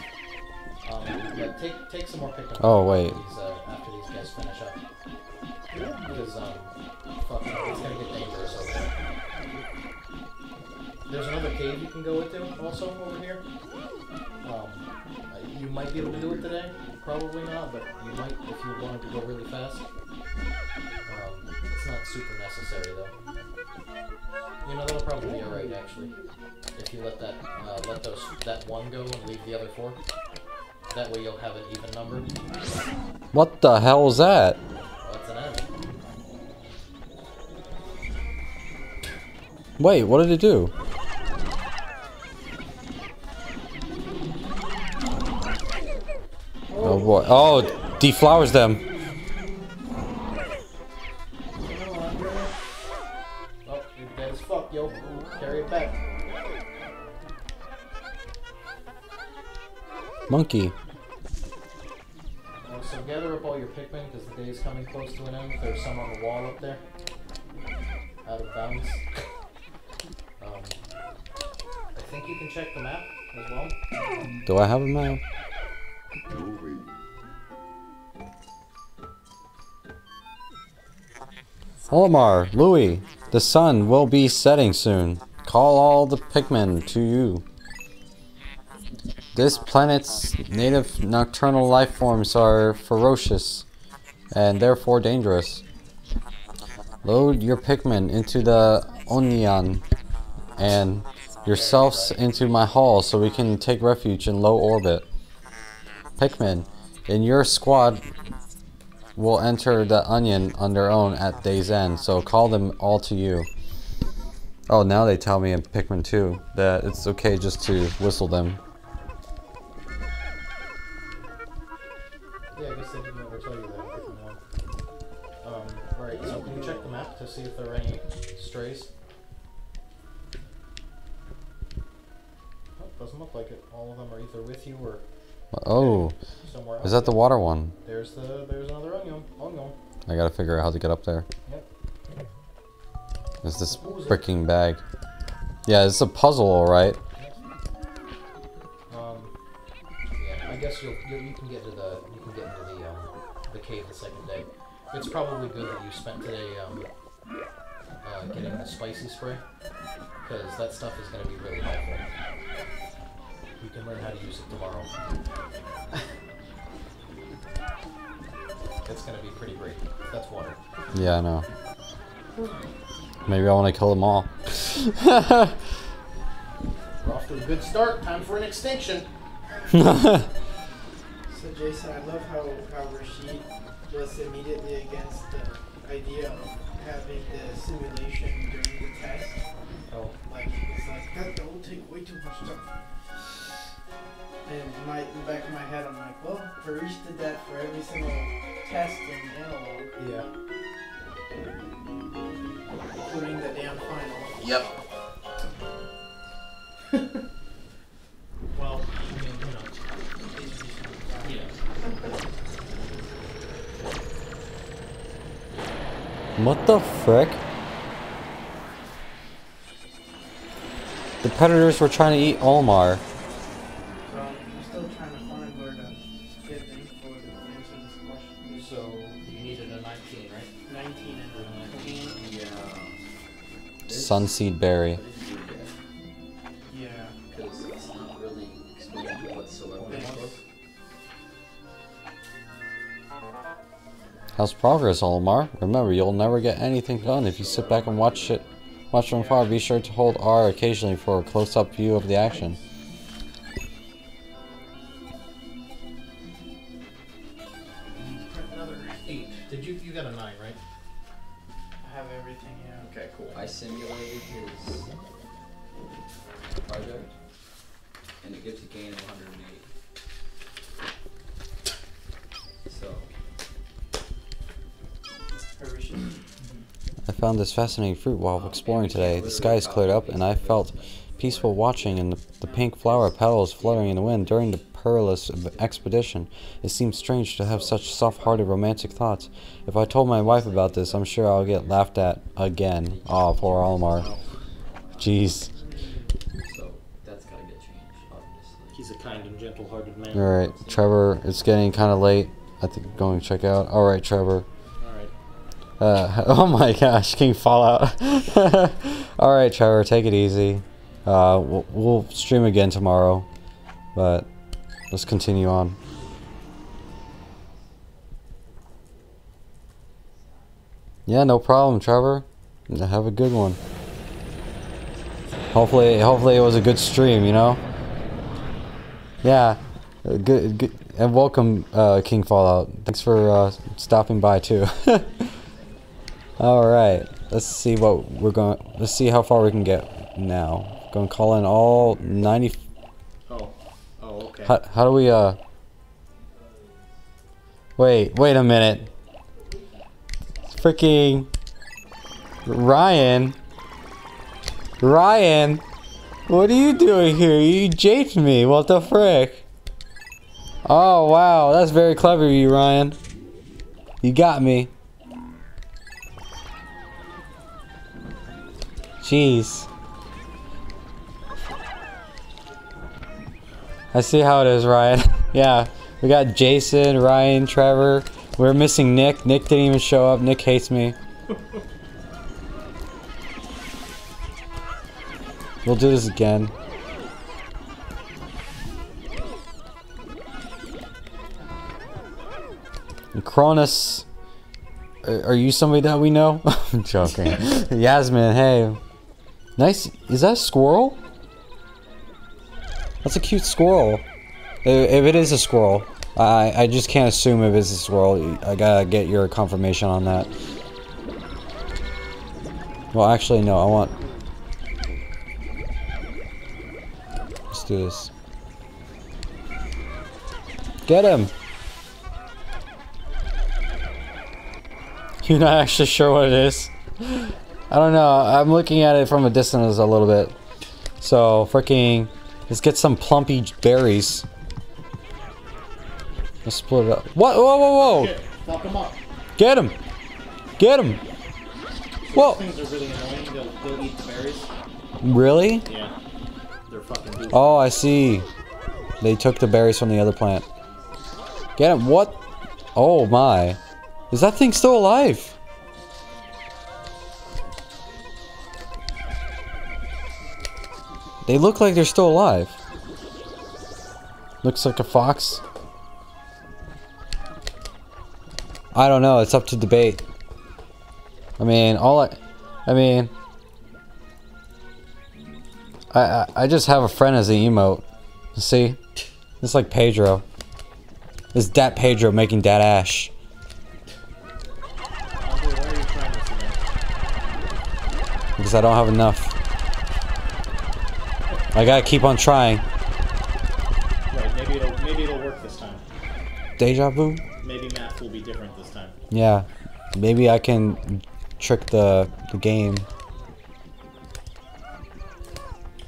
Um, yeah, take take some more Pikmin. Oh, wait. After these, uh, after these guys finish up, because um, fuck, it's gonna get dangerous over there. There's another cave you can go into also over here. Um, you might be able to do it today, probably not, but you might if you wanted to go really fast. Um, it's not super necessary though. You know that'll probably be alright actually. If you let that uh, let those that one go and leave the other four. That way you'll have an even number. What the hell is that? That's an enemy. Wait, what did it do? Oh boy. Oh, deflowers them. Monkey. Uh, so gather up all your Pikmin because the day is coming close to an end. There's some on the wall up there. Out of bounds. Um, I think you can check the map as well. Do I have a map? Olimar, Louie, the sun will be setting soon. Call all the Pikmin to you. This planet's native nocturnal life forms are ferocious and therefore dangerous. Load your Pikmin into the Onion and yourselves into my hall so we can take refuge in low orbit. Pikmin, in your squad will enter the onion on their own at day's end, so call them all to you. Oh, now they tell me in Pikmin 2 that it's okay just to whistle them. With you or Oh, somewhere is that the water one? There's the there's another onion. Onion. I gotta figure out how to get up there. Yep. Is this freaking bag? Yeah, it's a puzzle, alright. Um. Yeah, I guess you'll, you you can get to the you can get into the um the cave the second day. It's probably good that you spent today um uh, getting the spicy spray because that stuff is going to be really helpful. You can learn how to use it tomorrow. it's going to be pretty great. That's water. Yeah, I know. Maybe I want to kill them all. We're off to a good start. Time for an extinction. So Jason, I love how, how Rashid was immediately against the idea of having the simulation during the test. Oh, Like, it's like, that, that will take way too much stuff. And in my in the back of my head, I'm like, well, Harish did that for every single test in analog, Yeah. including the damn final. Yep. well, I mean, you know. Yeah. What the frick? The predators were trying to eat Olimar. Sunseed berry. How's progress, Olimar? Remember, you'll never get anything done if you sit back and watch it. Watch from far. Be sure to hold R occasionally for a close-up view of the action. I found this fascinating fruit while exploring today. The sky is cleared up, and I felt peaceful watching and the, the pink flower petals fluttering in the wind during the perilous expedition. It seems strange to have such soft-hearted romantic thoughts. If I told my wife about this, I'm sure I'll get laughed at again. Oh, poor Almar. Jeez. that's gotta get changed, obviously. He's a kind and gentle-hearted man. Alright, Trevor, it's getting kind of late. I think going to check out. Alright, Trevor. Uh, oh my gosh, King Fallout. Alright, Trevor, take it easy. Uh, we'll, we'll stream again tomorrow. But let's continue on. Yeah, no problem, Trevor. Have a good one. Hopefully, hopefully it was a good stream, you know? Yeah. uh, Good, good. And welcome, uh, King Fallout. Thanks for uh, stopping by, too. All right, let's see what we're going. Let's see how far we can get now. Going to call in all ninety. Oh. Oh, okay. How, how do we? Uh. Wait, wait a minute. Freaking Ryan. Ryan, what are you doing here? You japed me. What the frick? Oh wow, that's very clever, of you Ryan. You got me. Jeez. I see how it is, Ryan. yeah, we got Jason, Ryan, Trevor. We're missing Nick. Nick didn't even show up. Nick hates me. We'll do this again. And Cronus, are, are you somebody that we know? I'm joking. Yasmin, hey. Nice. Is that a squirrel? That's a cute squirrel. If it is a squirrel, I I just can't assume if it's a squirrel. I gotta get your confirmation on that. Well, actually, no. I want. Let's do this. Get him. You're not actually sure what it is. I don't know. I'm looking at it from a distance a little bit. So, freaking. Let's get some plumpy berries. Let's split it up. What? Whoa, whoa, whoa! Fuck him up. Get him! Get him! Whoa! Things are really annoying. They'll, they'll eat the berries. Really? Yeah. They're fucking goofy. Oh, I see. They took the berries from the other plant. Get him! What? Oh my! Is that thing still alive? They look like they're still alive. Looks like a fox. I don't know. It's up to debate. I mean, all I, I mean, I, I I just have a friend as an emote. See, it's like Pedro. It's Dat Pedro making Dat Ash. Because I don't have enough. I gotta keep on trying. Right, Nick deja vu? Maybe math will be different this time. Yeah. Maybe I can trick the the game.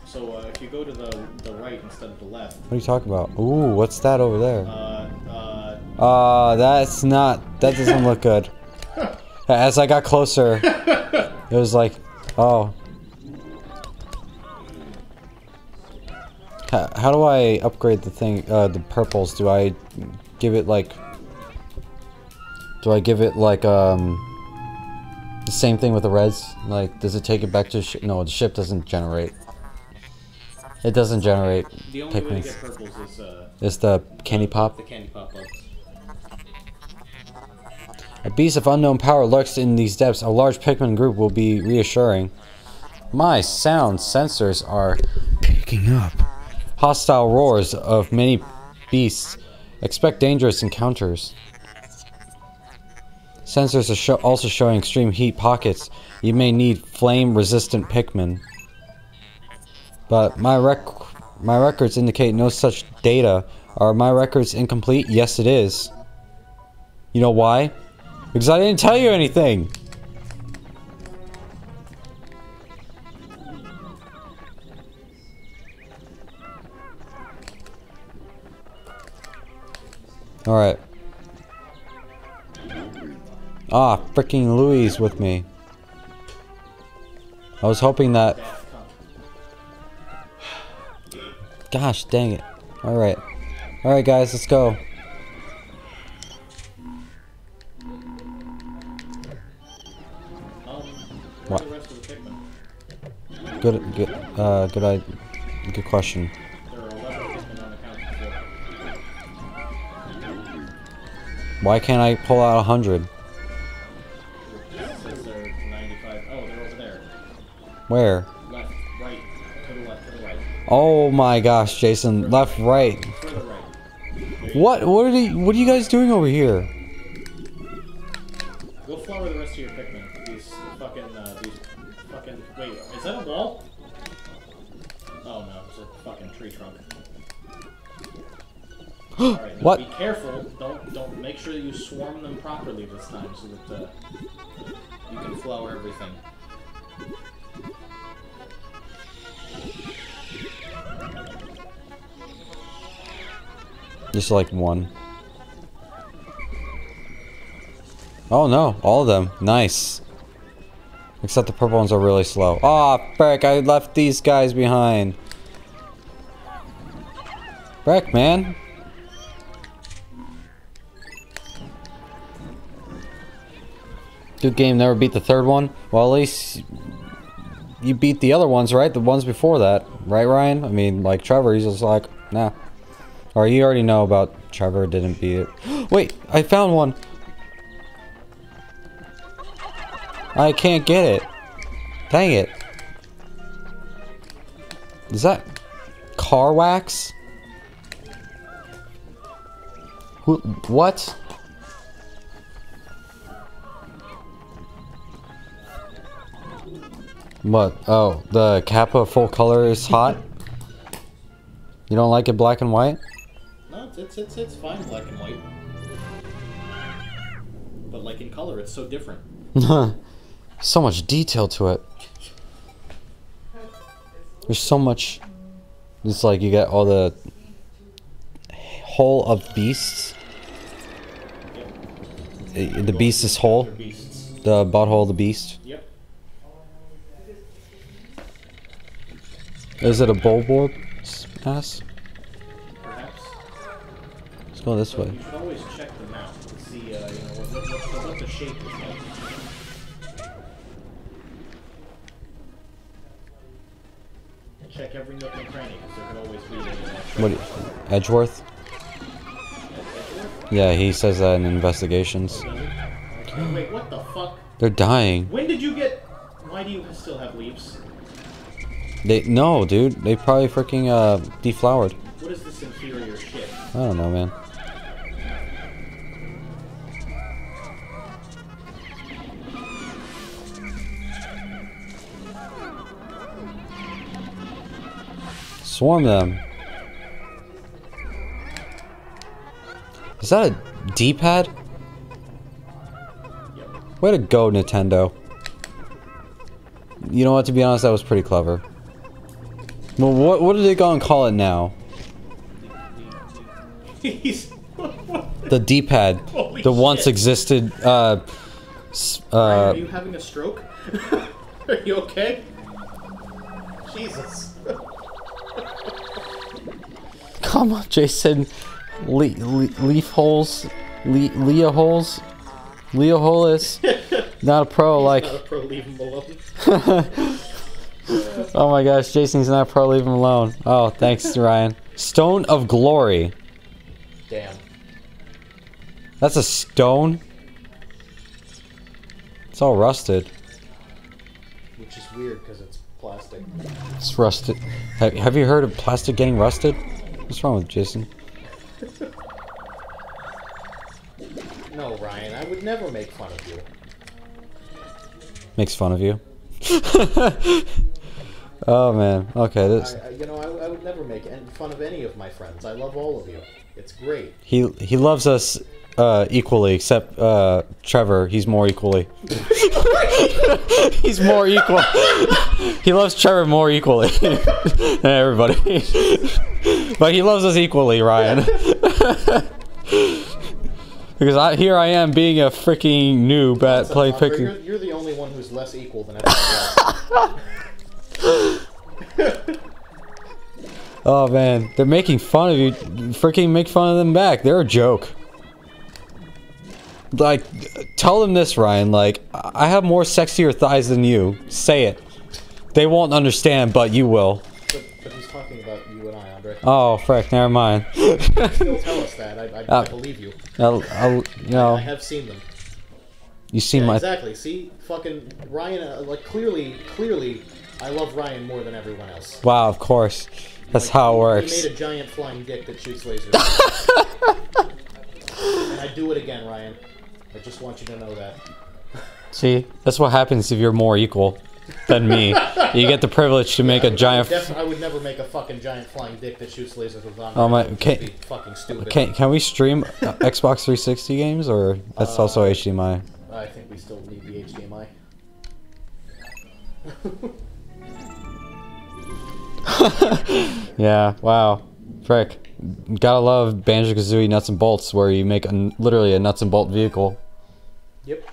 So uh, if you go to the the right instead of the left, What are you talking about? Ooh, what's that over there? uh, uh, Uh, that's not. That doesn't look good. As I got closer, it was like, oh. How, how do I upgrade the thing? Uh, the purples. Do I give it like? Do I give it like um? The same thing with the reds. Like, does it take it back to? No, the ship doesn't generate. It doesn't generate. the only way to Pikmin. get purples is uh, It's the candy pop. the candy pop bugs. A beast of unknown power lurks in these depths. A large Pikmin group will be reassuring. My sound sensors are picking up hostile roars of many beasts. Expect dangerous encounters. Sensors are sho also showing extreme heat pockets. You may need flame-resistant Pikmin. But my rec my records indicate no such data. Are my records incomplete? Yes, it is. You know why? Because I didn't tell you anything. Alright. Ah, freaking Louie with me. I was hoping that... Gosh, dang it. Alright. Alright guys, let's go. What? Good, good, uh, good, I, good question. Why can't I pull out a hundred? It says they're 95. They're over there. Where? Oh my gosh, Jason, left, right. What? What are you? What are you guys doing over here? Go flower the rest of your Pikmin. Alright, now What? be careful. Don't don't make sure you swarm them properly this time so that uh, you can flower everything. Just like one. Oh no, all of them. Nice. Except the purple ones are really slow. Aw, oh, frick, I left these guys behind. Frick, man. Good game, never beat the third one. Well, at least you beat the other ones, right? The ones before that. Right, Ryan? I mean, like Trevor, he's just like, nah. Or you already know about Trevor didn't beat it. Wait, I found one. I can't get it. Dang it. Is that car wax? Who, what? What? Oh, the Kappa full color is hot? You don't like it black and white? No, it's, it's it's fine black and white. But like in color, it's so different. so much detail to it. There's so much. It's like you get all the Hole of Beasts. Uh, The beast is whole. The butthole of the beast. Yep. Is it a bulborb ass? Perhaps. Let's go this way. you should always check the map and see, uh, you know, what, what, what, what the shape is like. Check every nook and cranny, because there could always be a uh, What? Edgeworth? Yeah, he says that in investigations. Wait, what the fuck? They're dying. When did you get... Why do you still have leaves? They no, dude. They probably freaking uh deflowered. What is this inferior shit? I don't know, man. Swarm them. Is that a D-pad? Way to go, Nintendo. You know what, to be honest, that was pretty clever. Well, what, what are they gonna call it now? The D-pad. Holy The once existed, uh... s- Ryan, uh are you having a stroke? are you okay? Jesus. come on, Jason. Le le leaf holes? Le Leah holes? Leah Holis? Not a pro, like... Not a pro, leave him alone. Oh my gosh, Jason's not a pro, leave him alone. Oh, thanks, Ryan. Stone of Glory. Damn. That's a stone? It's all rusted. Which is weird because it's plastic. It's rusted. Have, have you heard of plastic getting rusted? What's wrong with Jason? No, Ryan, I would never make fun of you. Makes fun of you. oh man. Okay, this I, you know, I, I would never make fun of any of my friends. I love all of you. It's great. he he loves us uh, equally, except uh, Trevor. He's more equally. he's more equal. he loves Trevor more equally than everybody. but he loves us equally, Ryan. because I, here I am being a freaking noob at play picking. You're, you're the only one who's less equal than everybody else. Oh man, they're making fun of you. Freaking make fun of them back. They're a joke. Like, tell them this, Ryan. Like, I have more sexier thighs than you. Say it. They won't understand, but you will. but, but he's talking about you and I, Andre. Oh, frick, never mind. He'll tell us that. I, I, I Uh, believe you. I'll, I'll, you I have seen them. you see Yeah, my. exactly. See, fucking Ryan. Uh, like clearly, clearly, I love Ryan more than everyone else. Wow, of course. That's Like, how it works. He made a giant flying dick that shoots lasers. and I do it again, Ryan. I just want you to know that. See, that's what happens if you're more equal than me. you get the privilege to make a giant. I would never make a fucking giant flying dick that shoots lasers with on. Oh my- can- be fucking stupid. Can can we stream uh, Xbox 360 games or that's also HDMI? I think we still need the HDMI. Yeah, wow. Frick. Gotta love Banjo Kazooie Nuts and Bolts, where you make a, literally a nuts and bolt vehicle. Yep.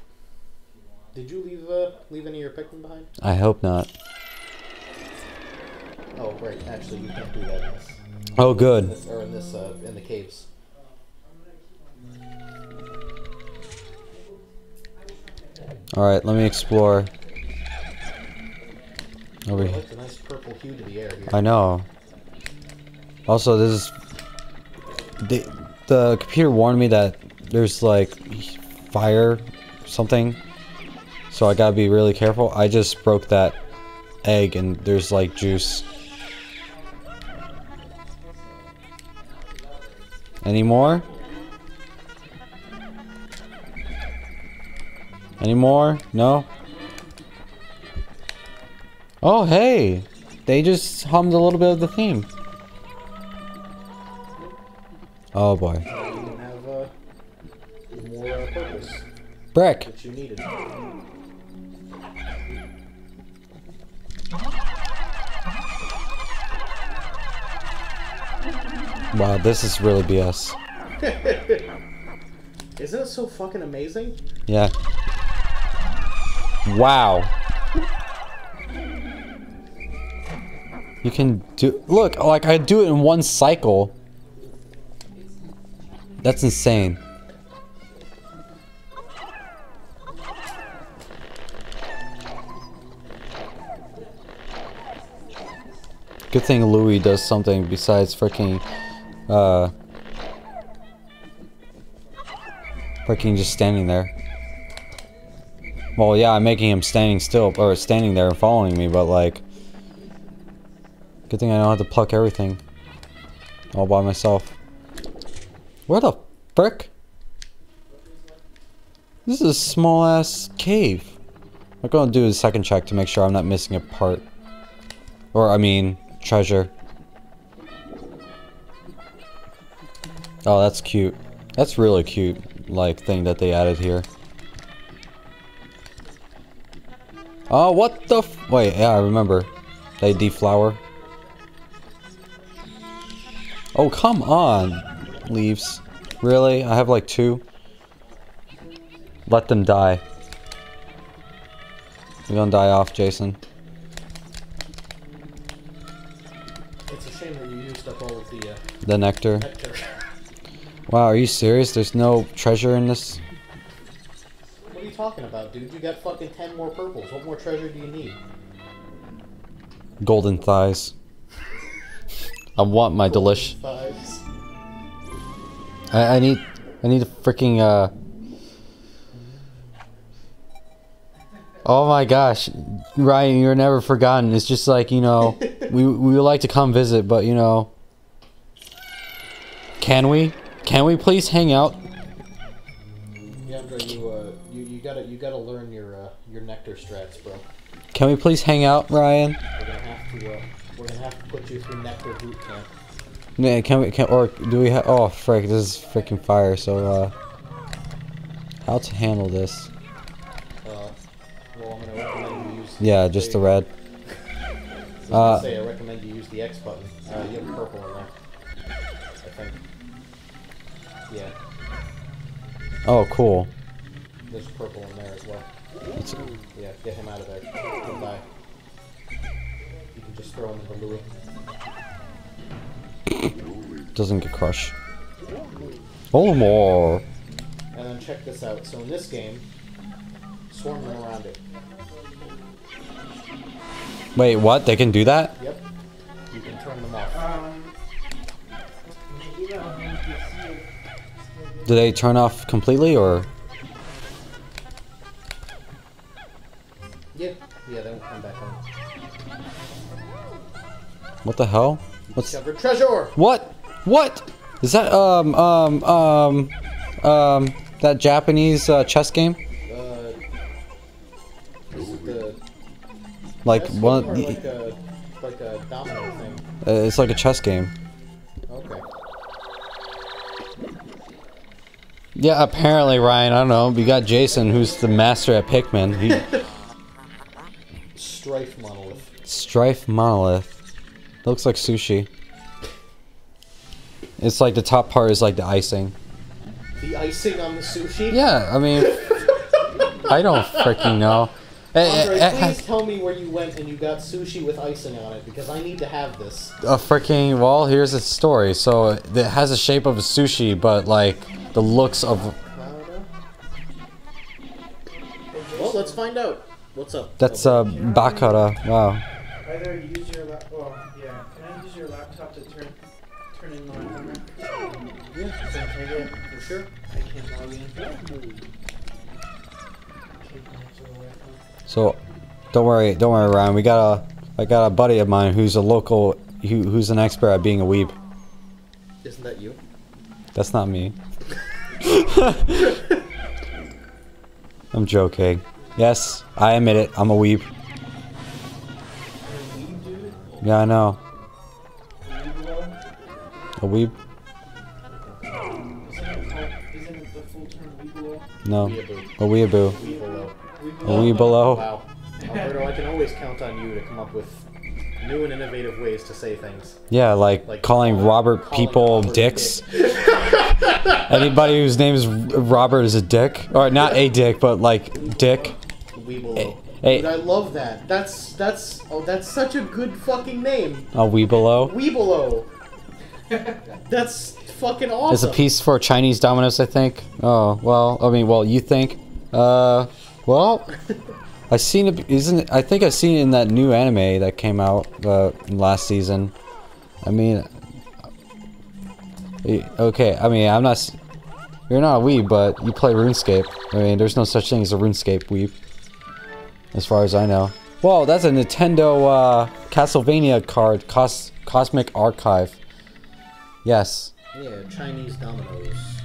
Did you leave uh, leave any of your Pikmin behind? I hope not. Oh, right. Actually, you can't do that in this. Oh, In good. this or in this uh, in the caves. Alright, let me explore. Over I here. like nice purple hue to the air here. I know. Also, this is. The, the computer warned me that there's like fire something. So I gotta be really careful. I just broke that egg and there's like juice. Any more? Any more? No? Oh, hey! They just hummed a little bit of the theme. Oh boy. Have uh, more purpose Brick! that you needed. Wow, this is really BS. Isn't it so fucking amazing? Yeah. Wow. You can do. Look, like I do it in one cycle. That's insane. Good thing Louie does something besides freaking, uh, freaking just standing there. Well, yeah, I'm making him standing still, or standing there and following me, but like, good thing I don't have to pluck everything all by myself. Where the frick? This is a small ass cave. I'm gonna do a second check to make sure I'm not missing a part. Or, I mean, treasure. Oh, that's cute. That's really cute, like, thing that they added here. Oh, what the Wait, yeah, I remember. They deflower. Oh, come on, leaves. Really? I have like two? Let them die. You're gonna die off, Jason. It's a shame that you used up all of the uh, The nectar. nectar. Wow, are you serious? There's no treasure in this? what are you talking about, dude? You got fucking ten more purples. What more treasure do you need? Golden thighs. I want my delish. I, I need, I need a freaking, uh... Oh my gosh, Ryan, you're never forgotten. It's just like, you know, we, we would like to come visit, but you know... Can we? Can we please hang out? You uh, you, you gotta you gotta learn your uh, your nectar strats, bro. Can we please hang out, Ryan? We're gonna have to uh, we're gonna have to put you through nectar. Yeah, can we, can, or do we have, oh frick, this is freaking fire, so, uh... How to handle this? Uh, well, I'm gonna recommend you use. Yeah, just the red. I Uh, say I recommend you use the X button. Uh, you have purple in there. I think. Yeah, Oh, cool. there's purple Doesn't get crushed. Oh, more. And then check this out. So in this game, swarm them around it. Wait, what? They can do that? Yep. You can turn them off. Um, Do they turn off completely, or? Yeah. Yeah, they won't come back on. What the hell? What's- discovered treasure! What? What? Is that, um, um, um, um, that Japanese, uh, chess game? Uh, this is the Like, one, like a like a domino thing. uh, it's like a chess game. Okay. Yeah, apparently, Ryan, I don't know. We got Jason, who's the master at Pikmin. He, Strife monolith. Strife Monolith. Looks like sushi. It's like the top part is like the icing. The icing on the sushi. Yeah, I mean, I don't freaking know. Eh, eh, Andre, eh, please tell me where you went and you got sushi with icing on it because I need to have this. a freaking well, here's the story. So it has the shape of a sushi, but like the looks of Well, let's find out. What's up? that's uh bakara. Wow. So don't worry, don't worry, Ryan. We got a I got a buddy of mine who's a local who, who's an expert at being a weeb. Isn't that you? That's not me. I'm joking. Yes, I admit it. I'm a weeb. Weeb? Yeah, I know. A weeb? Isn't it called, isn't it the full term Weeblo? No. A weeaboo. Wee below. Wow. Alberto, I can always count on you to come up with new and innovative ways to say things. Yeah, like, Like calling Robert calling people Robert dicks. dick. Anybody whose name is Robert is a dick, or not a dick, but like dick. Weebelo. Hey. I love that. That's that's oh, that's such a good fucking name. A weebelo. Weebelo. that's fucking awesome. It's a piece for Chinese dominoes, I think. Oh well, I mean, well, you think? Uh, well, I seen it. Isn't I think I seen it in that new anime that came out uh, last season. I mean, okay. I mean, I'm not. You're not a weeb, but you play RuneScape. I mean, there's no such thing as a RuneScape weeb, as far as I know. Whoa, that's a Nintendo uh, Castlevania card, Cos Cosmic Archive. Yes. Yeah, Chinese dominoes.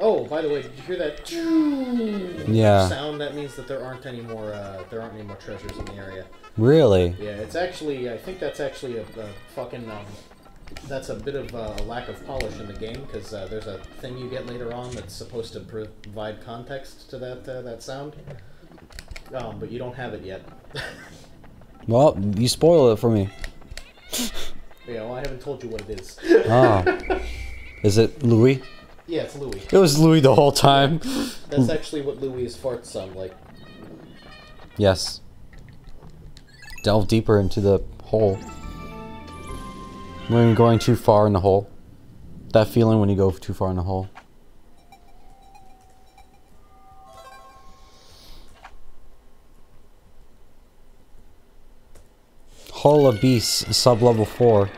Oh, by the way, did you hear that Yeah. sound? That means that there aren't any more. Uh, there aren't any more treasures in the area. Really? Yeah, it's actually. I think that's actually a, a fucking um, that's a bit of a lack of polish in the game because uh, there's a thing you get later on that's supposed to provide context to that uh, that sound. Um, but you don't have it yet. Well, you spoil it for me. yeah, well, I haven't told you what it is. ah, Is it Louie? Yeah, it's Louie. It was Louie the whole time. That's actually what Louie's farts sound like. Yes. Delve deeper into the hole. When you're going too far in the hole. That feeling when you go too far in the hole. Hull of Beasts, sub level 4.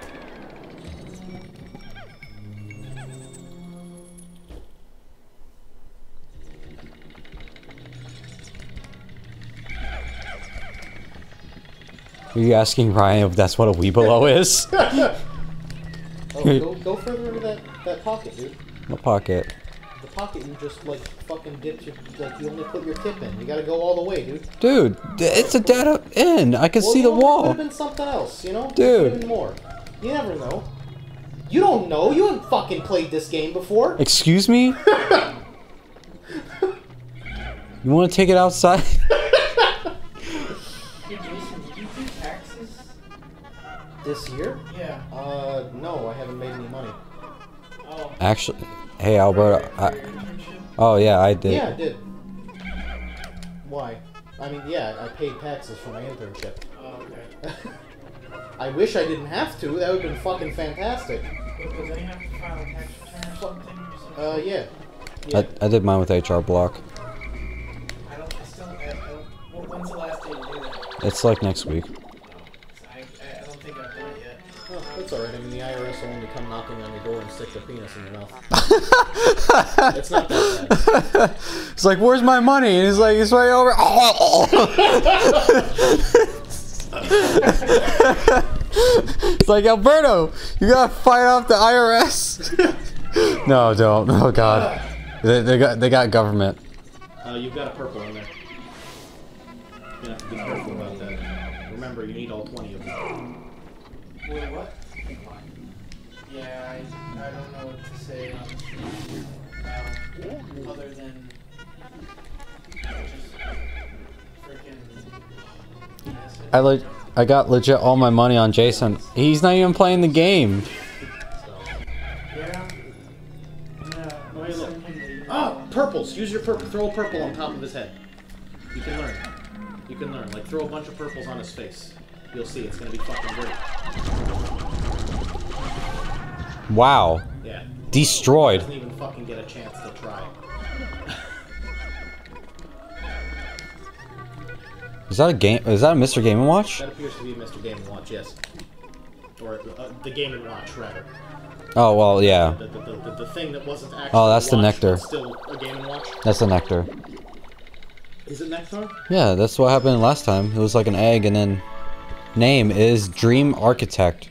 Are you asking Ryan if that's what a Weebelo is? Oh, go, go further into that, that pocket, dude. What pocket? The pocket you just like fucking dipped your like you only put your tip in. You gotta go all the way, dude. Dude, it's a dead end. I can Well, see the know, It could wall. have been something else, you know? Dude. Even more. You never know. You don't know. You haven't fucking played this game before. Excuse me? you want to take it outside? Hey Jason, did you do taxes? This year? Yeah. Uh, no, I haven't made any money. Oh. Actually, hey Alberto. I, oh yeah, I did. Yeah, I did. Why? I mean, yeah, I paid taxes for my internship. Oh, okay. I wish I didn't have to. That would have been fucking fantastic. Because I have to file a tax return or something. or something. Uh, yeah. Yeah. I, I did mine with HR Block. It's like next week. No. I, I, I don't think I've done it yet. Oh, that's alright. I mean, the IRS will only come knocking on your door and stick their penis in your mouth. it's not that bad. It's like, where's my money? And he's like, it's right over. it's like Alberto, you gotta fight off the IRS. no, don't. Oh God, they, they got they got government. Uh, you've got a purple in there. I like I got legit all my money on Jason. He's not even playing the game. So. Yeah. Yeah. Oh, hey, look. send him the- Ah, purples. Use your purple. Throw a purple on top of his head. You can learn. You can learn. Like, throw a bunch of purples on his face. You'll see. It's gonna be fucking great. Wow, Yeah. destroyed. Doesn't even fucking get a chance to try. Is that a game? Is that a Mr. Game and Watch? That appears to be Mr. Game and Watch, yes. Or uh, the Game and Watch, rather. Oh well, yeah. The, the, the, the, the thing that wasn't actually. Oh, that's the watch, nectar. Still a Game and Watch. That's the nectar. Is it nectar? Yeah, that's what happened last time. It was like an egg, and then name is Dream Architect.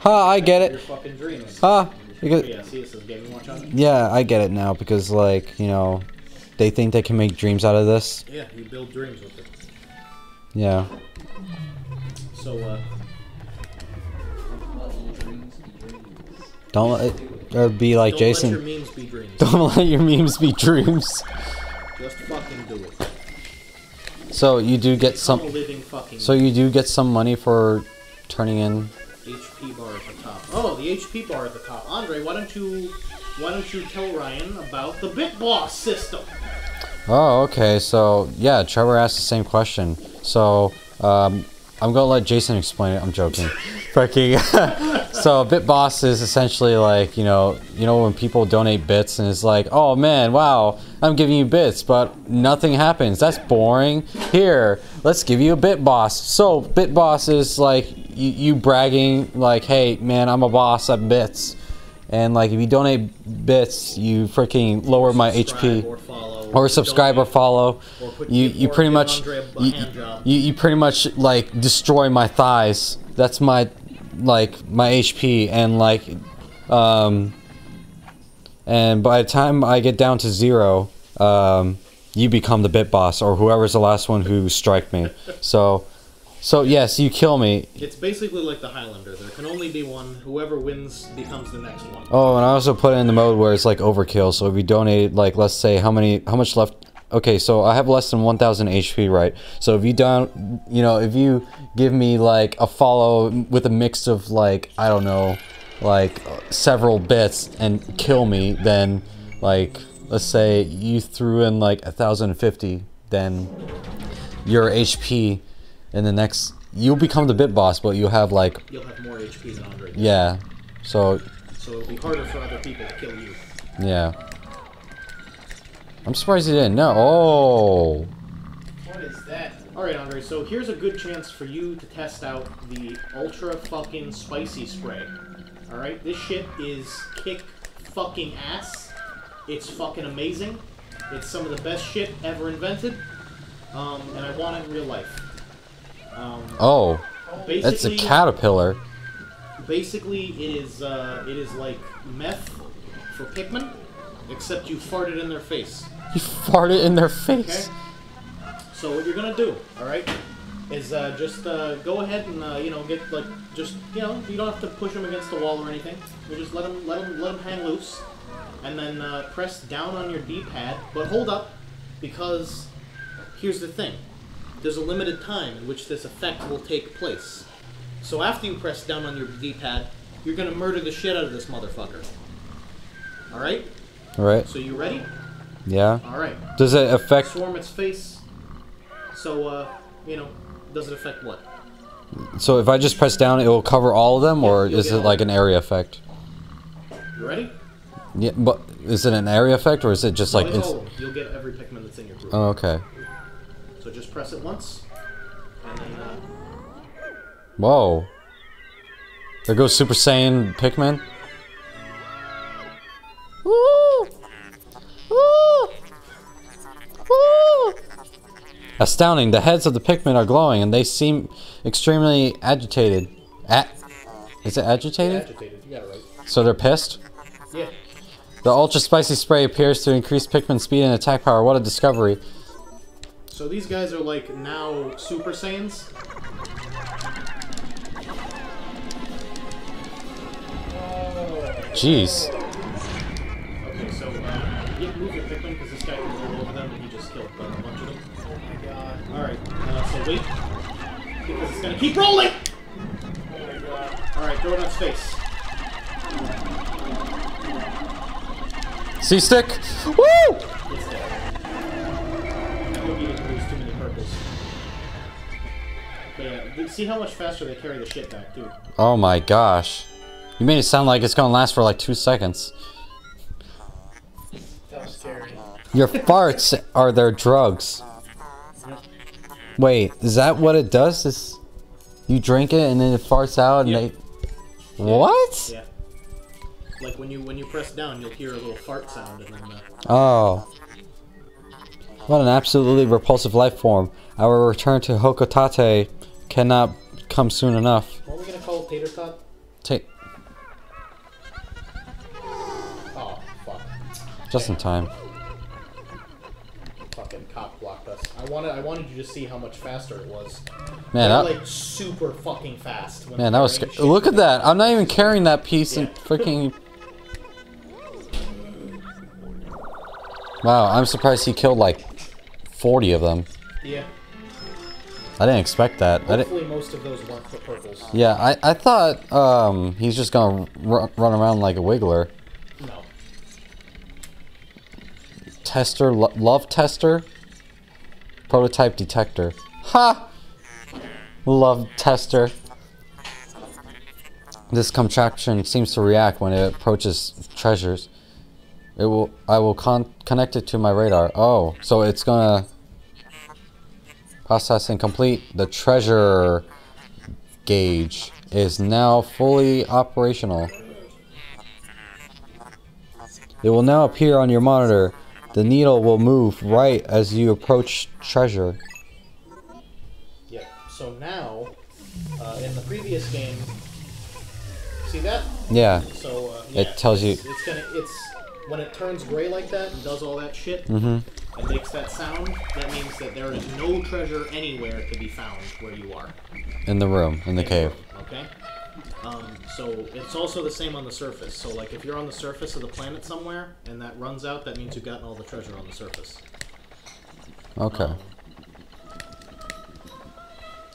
Ha! I get Your it. fucking dreams. Ha! Because Yeah, see, it says Game and Watch on it. yeah, I get it now because like you know, they think they can make dreams out of this. Yeah, you build dreams with it. Yeah. So, uh, Let your dreams be dreams. Don't let it, or be like don't Jason. let your memes be dreams. Don't let your memes be dreams. Just fucking do it. So you do get some. living fucking So you do get some money for turning in. HP bar at the top. Oh, the HP bar at the top. Andre, why don't you why don't you tell Ryan about the Bit Boss system? Oh, okay. So yeah, Trevor asked the same question. So um, I'm gonna let Jason explain it. I'm joking. Fucking. so BitBoss is essentially like you know you know when people donate bits and it's like oh man wow I'm giving you bits but nothing happens. That's boring. Here let's give you a BitBoss. So BitBoss is like you, you bragging like hey man I'm a boss at bits. And like if you donate bits, you freaking lower my Subscribe HP or subscribe or follow. You you pretty much you, you you pretty much like destroy my thighs. That's my like my HP and like um and by the time I get down to zero, um you become the bit boss or whoever's the last one who strike me. So So yes, you kill me. It's basically like the Highlander. There can only be one. Whoever wins becomes the next one. Oh, and I also put it in the mode where it's like overkill. So if you donate, like, let's say how many, how much left? Okay, so I have less than 1,000 HP, right? So if you don't, you know, if you give me like a follow with a mix of like, I don't know, like several bits and kill me, then like, let's say you threw in like 1,050, then your HP in the next, you'll become the bit boss, but you'll have like, You'll have more HP than Andre. yeah. So So it'll be harder for other people to kill you. Yeah. I'm surprised he didn't know. Oh. What is that? Alright, Andre, so here's a good chance for you to test out the ultra fucking spicy spray. Alright, this shit is kick fucking ass. It's fucking amazing. It's some of the best shit ever invented. Um, and I want it in real life. Um, Oh. That's a caterpillar. Basically, it is uh, it is like meth for Pikmin, except you farted in their face. You farted in their face. Okay. So what you're gonna do, all right, is uh, just uh, go ahead and uh, you know get like just you know you don't have to push them against the wall or anything. You just let them let them let them hang loose, and then uh, press down on your D-pad. But hold up, because here's the thing: there's a limited time in which this effect will take place. So after you press down on your D-pad, you're gonna murder the shit out of this motherfucker. All right. All right. So you ready? Yeah. All right. Does it affect? Swarm its face. So, uh, you know, does it affect what? So if I just press down, it will cover all of them, or is it like an area effect? You ready? Yeah, but is it an area effect, or is it just No, like? it's all. You'll get every Pikmin that's in your group. oh, okay. So just press it once, and then uh, Whoa. There goes Super Saiyan Pikmin. Woo! Woo! Woo! Astounding, the heads of the Pikmin are glowing and they seem extremely agitated. At Is it agitated? agitated. You got it right. So they're pissed? Yeah. The ultra spicy spray appears to increase Pikmin speed and attack power. What a discovery. So these guys are like now Super Saiyans. Jeez. Okay, so uh, you move your Pikmin because this guy can roll over them and he just killed a bunch of them. Oh my god. All right. Uh, so wait, because it's gonna keep rolling. Oh my god. All right, throw it on its face. C stick? Woo! Yeah, see how much faster they carry the shit back too. Oh my gosh. You made it sound like it's gonna last for like two seconds. That was scary. Your farts are their drugs. Wait, is that what it does? Is you drink it and then it farts out and Yep. they What? Yeah. Like when you when you press down, you'll hear a little fart sound, and then uh, Oh. What an absolutely repulsive life form. Our return to Hocotate cannot come soon enough. what are we gonna call it, tater tot? Take Oh fuck! just in time. Fucking cop blocked us. I wanted I wanted you to see how much faster it was. Man, that, like super fucking fast. When man, that was carrying sca- shit. Look at that. I'm not even carrying that piece and Yeah. freaking Wow, I'm surprised he killed like 40 of them. Yeah. I didn't expect that. Hopefully, most of those weren't the purples. yeah, I, I thought um, he's just gonna r- run around like a wiggler. No. Tester, lo- love tester, prototype detector. Ha! Love tester. This contraption seems to react when it approaches treasures. It will. I will con- connect it to my radar. Oh, so it's gonna. Processing complete. The treasure gauge is now fully operational. It will now appear on your monitor. The needle will move right as you approach treasure. Yeah. So now, uh, in the previous game, see that? Yeah. So uh, It yeah, tells you- it's, it's gonna it's when it turns gray like that and does all that shit, Mm-hmm. And makes that sound, that means that there is no treasure anywhere to be found where you are. In the room, in the cave. Okay. Um, so it's also the same on the surface. So like if you're on the surface of the planet somewhere and that runs out, that means you've gotten all the treasure on the surface. Okay. Um,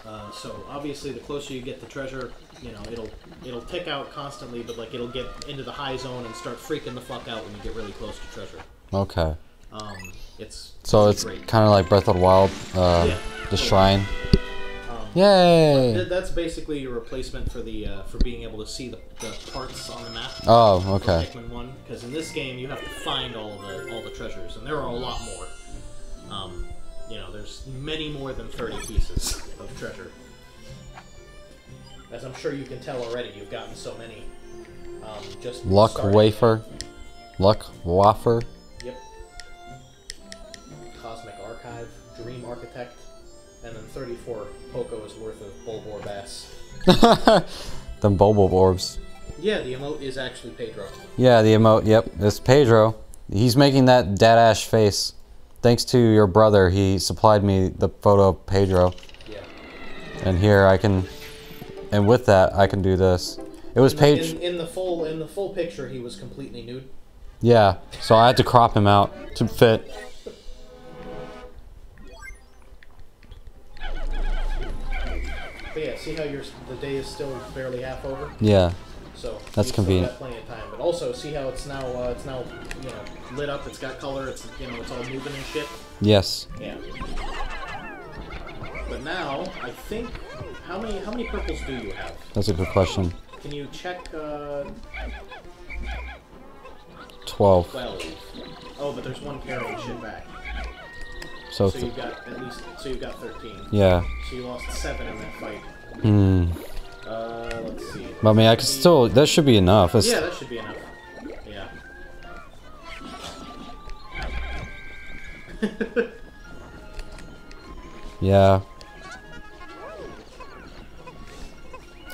uh, so obviously, the closer you get the treasure, you know it'll it'll tick out constantly, but like it'll get into the high zone and start freaking the fuck out when you get really close to treasure. Okay. Um, it's So it's kind of like Breath of the Wild, uh, Yeah, the shrine. Um, Yay! th- that's basically your replacement for the uh, for being able to see the, the parts on the map. Oh, okay. Pikmin One, because in this game you have to find all the all the treasures, and there are a lot more. Um, you know, there's many more than 30 pieces of treasure. As I'm sure you can tell already, you've gotten so many. Um, just Luck wafer. Luck wafer. Archive, Dream Architect, and then 34 Poko's worth of Bulborbs. Them Bobo orbs. Yeah, the emote is actually Pedro. Yeah, the emote. Yep, it's Pedro. He's making that dead ash face. Thanks to your brother, he supplied me the photo of Pedro, Yeah. and here I can. And with that, I can do this. It was Page. in, in the full in the full picture, he was completely nude. Yeah, so I had to crop him out to fit. But yeah, see how your the day is still barely half over. Yeah. So That's convenient. Got plenty of time. But also see how it's now uh, it's now you know lit up. It's got color. It's you know it's all moving and shit. Yes. Yeah. But now I think how many how many purples do you have? That's a good question. Can you check uh, 12. twelve? Oh, but there's one carrying shit back. So, So you've got at least so you've got thirteen. yeah. So you lost seven in that fight. Hmm. Uh, let's see. But I mean, I can still. That should be enough. Yeah, that should be enough. Yeah. Yeah.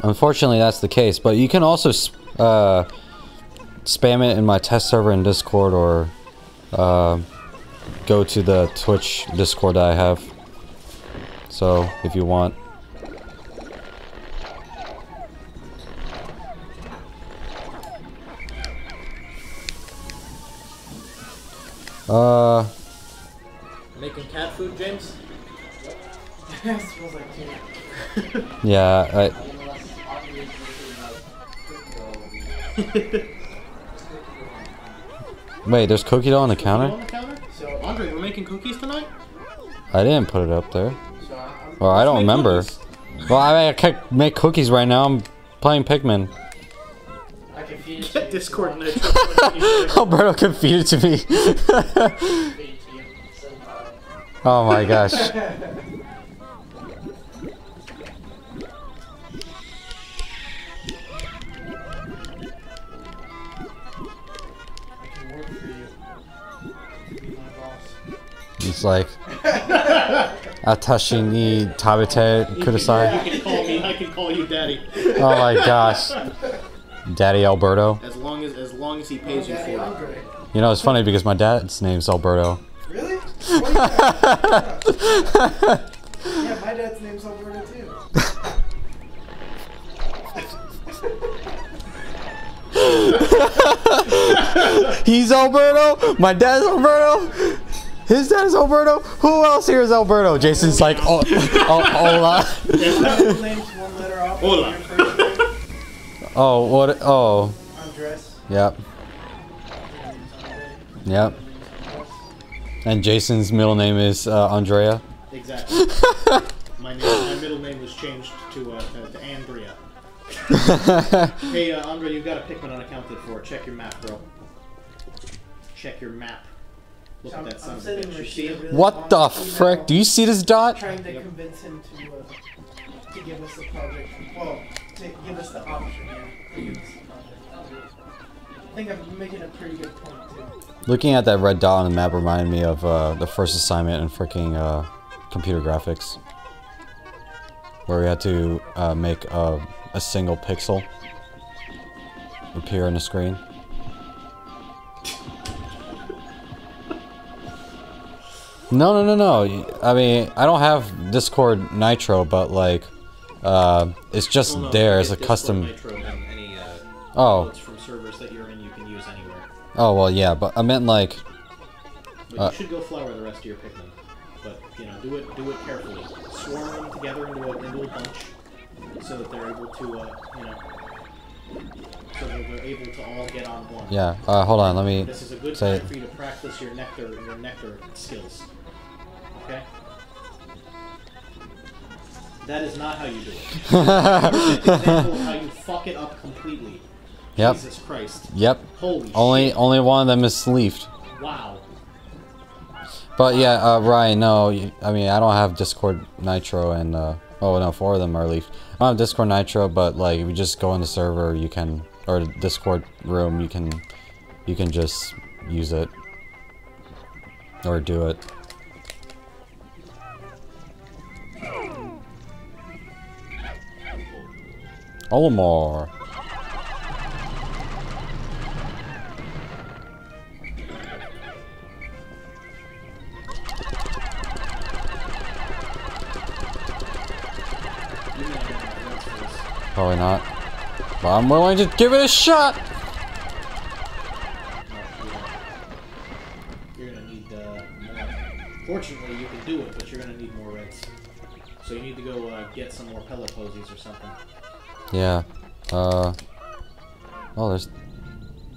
Unfortunately, that's the case. But you can also uh, spam it in my test server in Discord or uh, go to the Twitch Discord that I have. So, if you want. Uh, Making cat food, James? it smells like tuna. yeah, I, Unless Andre is making a cookie dough. wait, there's cookie dough on the counter? on the counter? So, Andre, we're making cookies tonight? I didn't put it up there. so I'm, Well, I don't remember. cookies. Well, I, I can't make cookies right now. I'm playing Pikmin. I can feed it Get you Discord if you want. Alberto can feed it to me. Feed it to you. oh my gosh. boss. It's like Atashi ni tabete You kudasai. can call me, I can call you daddy. Oh my gosh. Daddy Alberto. As long as as long as he pays you for it. You know, it's funny because my dad's name's Alberto. Really? What is that? yeah, my dad's name's Alberto too. He's Alberto. My dad's Alberto. His dad is Alberto. Who else here is Alberto? Jason's like, oh, oh, hola. Middle name's one letter off. Hola. Your first name, Oh, what? Oh, Andres. yep, Your name's Andre. yep. And Jason's middle name is uh, Andrea. Exactly. my name, my middle name was changed to uh, to, to Andrea. hey, uh, Andre, you've got a Pikmin unaccounted for. Check your map, bro. Check your map. Look at that son of a bitch. You see a really What the frick? Do you see this dot? Trying to Yep. convince him to uh, to give us the project. Well, to give us the option. Yeah, to give us the project. I think I'm making a pretty good point too. Looking at that red dot on the map reminded me of uh, the first assignment in freaking uh, computer graphics, where we had to uh, make a, a single pixel appear on the screen. No, no, no, no. I mean, I don't have Discord Nitro, but like, uh, it's just Well, no, there as a Discord custom. Nitro any uh, Oh. from servers that you're in, you can use anywhere. Oh well, yeah, but I meant like, But Uh, you should go flower the rest of your Pikmin. But you know, do it do it carefully. Swarm them together into a into a bunch, so that they're able to uh, you know, so that they're able to all get on one. yeah. Uh, hold on, let me. This is a good Say time for you to practice your nectar your nectar skills. Okay. That is not how you do it. Example of how you fuck it up completely. Yep. Jesus Christ. Yep. Holy Only, shit. only one of them is leafed. Wow. But yeah, uh, Ryan, no, you- I mean, I don't have Discord Nitro and, uh, oh no, four of them are leafed. I don't have Discord Nitro, but like, if you just go in the server, you can, or the Discord room, you can, you can just use it. Or do it. Olimar. Probably not. But I'm willing to give it a shot! Uh. Fortunately, you can do it, but you're gonna need more reds. So you need to go uh, get some more pellet posies or something. Yeah. Uh. Oh, there's.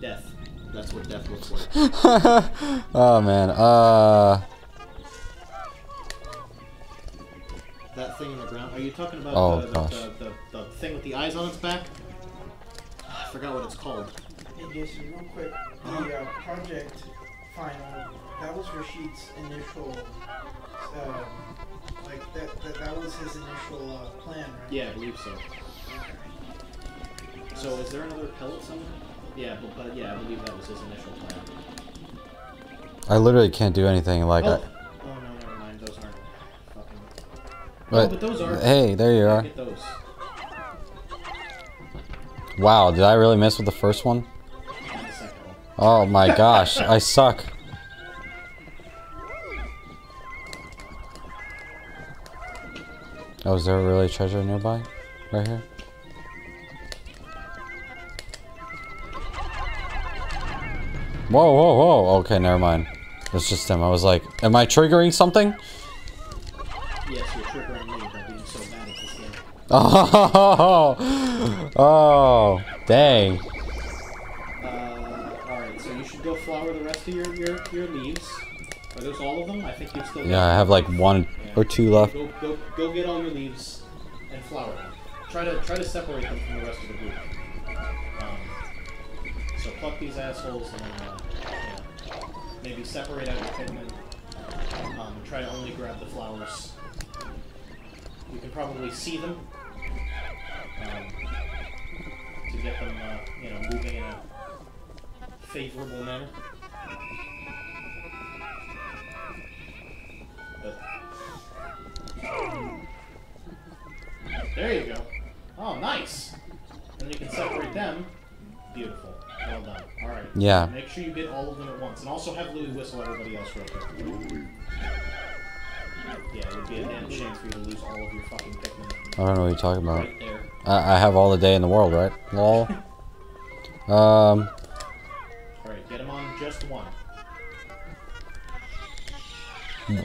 Death. That's what death looks like. oh man. Uh. that thing in the ground. Are you talking about Oh, the, the, gosh. the, the, the thing with the eyes on its back? I forgot what it's called. Hey Jason, real quick, the uh, project final, that was Rashid's initial, uh, like that, that, that was his initial uh, plan, right? Yeah, I believe so. So is there another pellet somewhere? Yeah, but, but yeah, I believe that was his initial plan. I literally can't do anything. Like, oh. I, oh no, never mind. Those aren't fucking. but, oh, but those are. hey, there you are. Wow, did I really miss with the first one? The one. Oh my gosh, I suck. Oh, is there really treasure nearby? Right here? Whoa, whoa, whoa. Okay, never mind. It's just him. I was like, am I triggering something? Yes, you're triggering me by being so bad at this game. Oh, oh, dang. Uh, alright, so you should go flower the rest of your, your, your leaves. Are those all of them? I think you've still Yeah, I have like one or two left. Go, go, go get all your leaves and flower them. Try to try to separate them from the rest of the group. Um, so pluck these assholes and then, uh, yeah, maybe separate out your Pikmin. Um, try to only grab the flowers. You can probably see them um, to get them, uh, you know, moving in a favorable manner. But there you go. Oh, nice. And you can separate them. Beautiful. Well done. All right. Yeah. Make sure you get all of them at once, and also have Louie whistle everybody else real quick. Yeah, it would be a damn shame for you to lose all of your fucking Pikmin I don't know what you're talking about. right there. I, I have all the day in the world, right? Lol. um, All right, get him on just one.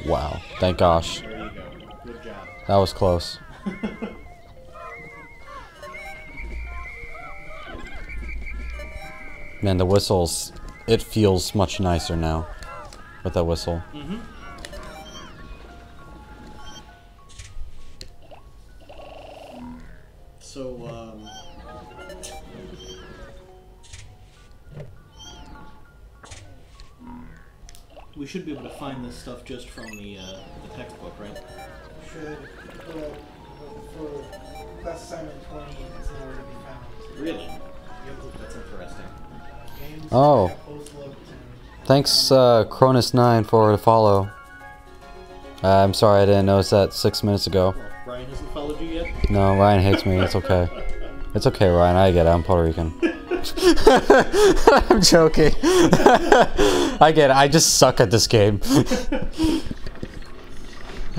wow. Thank gosh. There you go. Good job. That was close. Man, the whistles, it feels much nicer now with that whistle. Mm-hmm. So, um... We should be able to find this stuff just from the, uh, the textbook, right? Should, but for class assignment 20, it's nowhere to be found. Really? That's interesting. Oh. have both looked and Thanks, uh, Cronus9 for the follow. Uh, I'm sorry I didn't notice that six minutes ago. Ryan hasn't followed you yet? No, Ryan hates me. It's okay. It's okay, Ryan. I get it. I'm Puerto Rican. I'm joking. I get it. I just suck at this game.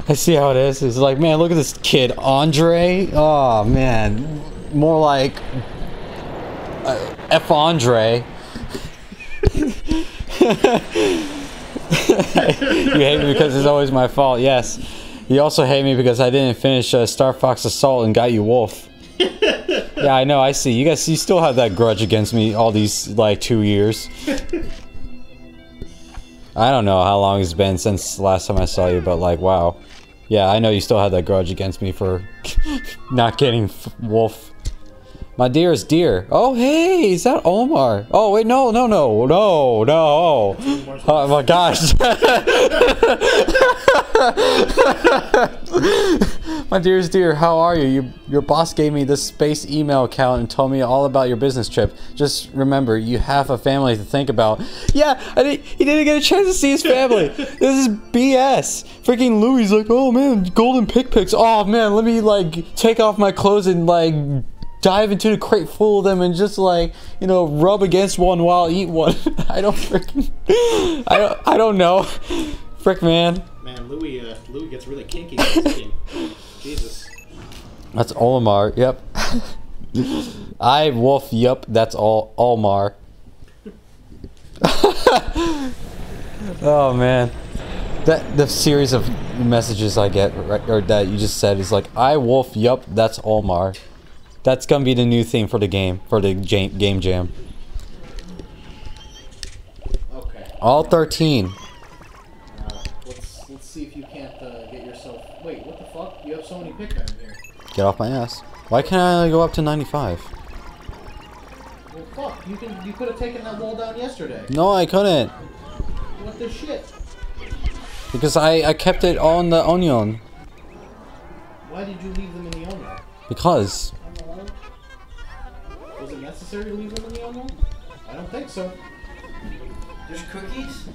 I see how it is. It's like, man, look at this kid, Andre. Oh man, more like uh, F. Andre. You hate me because it's always my fault. Yes. You also hate me because I didn't finish uh, Star Fox Assault and got you Wolf. yeah, I know. I see. You guys, you still have that grudge against me all these like two years. I don't know how long it's been since last time I saw you, but like, wow. Yeah, I know you still have that grudge against me for not getting f- Wolf. My dearest dear. Oh, hey, is that Omar? Oh, wait, no, no, no, no, no. Oh my gosh. my dearest dear, how are you? you? Your boss gave me this space email account and told me all about your business trip. Just remember, you have a family to think about. Yeah, I didn't, he didn't get a chance to see his family. this is BS. Freaking Louie like, oh man, golden Pikpiks. Oh man, let me like take off my clothes and like dive into the crate full of them and just like you know rub against one while I eat one. I don't freaking I don't I don't know. Frick man. Man, Louie, uh, Louie gets really kinky in this game. Jesus. That's Olimar. Yep. I wolf. Yep. That's all. Olmar. oh man, that the series of messages I get right, or that you just said is like I wolf. Yup. That's Olmar. That's gonna be the new theme for the game for the jam, game jam. Okay. All thirteen. Uh, let's let's see if you can't uh, get yourself. Wait, what the fuck? You have so many Pikmin here. Get off my ass. Why can't I only go up to ninety-five? Well, fuck. You can you could have taken that wall down yesterday. No, I couldn't What the shit? because I I kept it on the onion Why did you leave them in the onion? because. Was it necessary to leave them in the onion? I don't think so. There's cookies?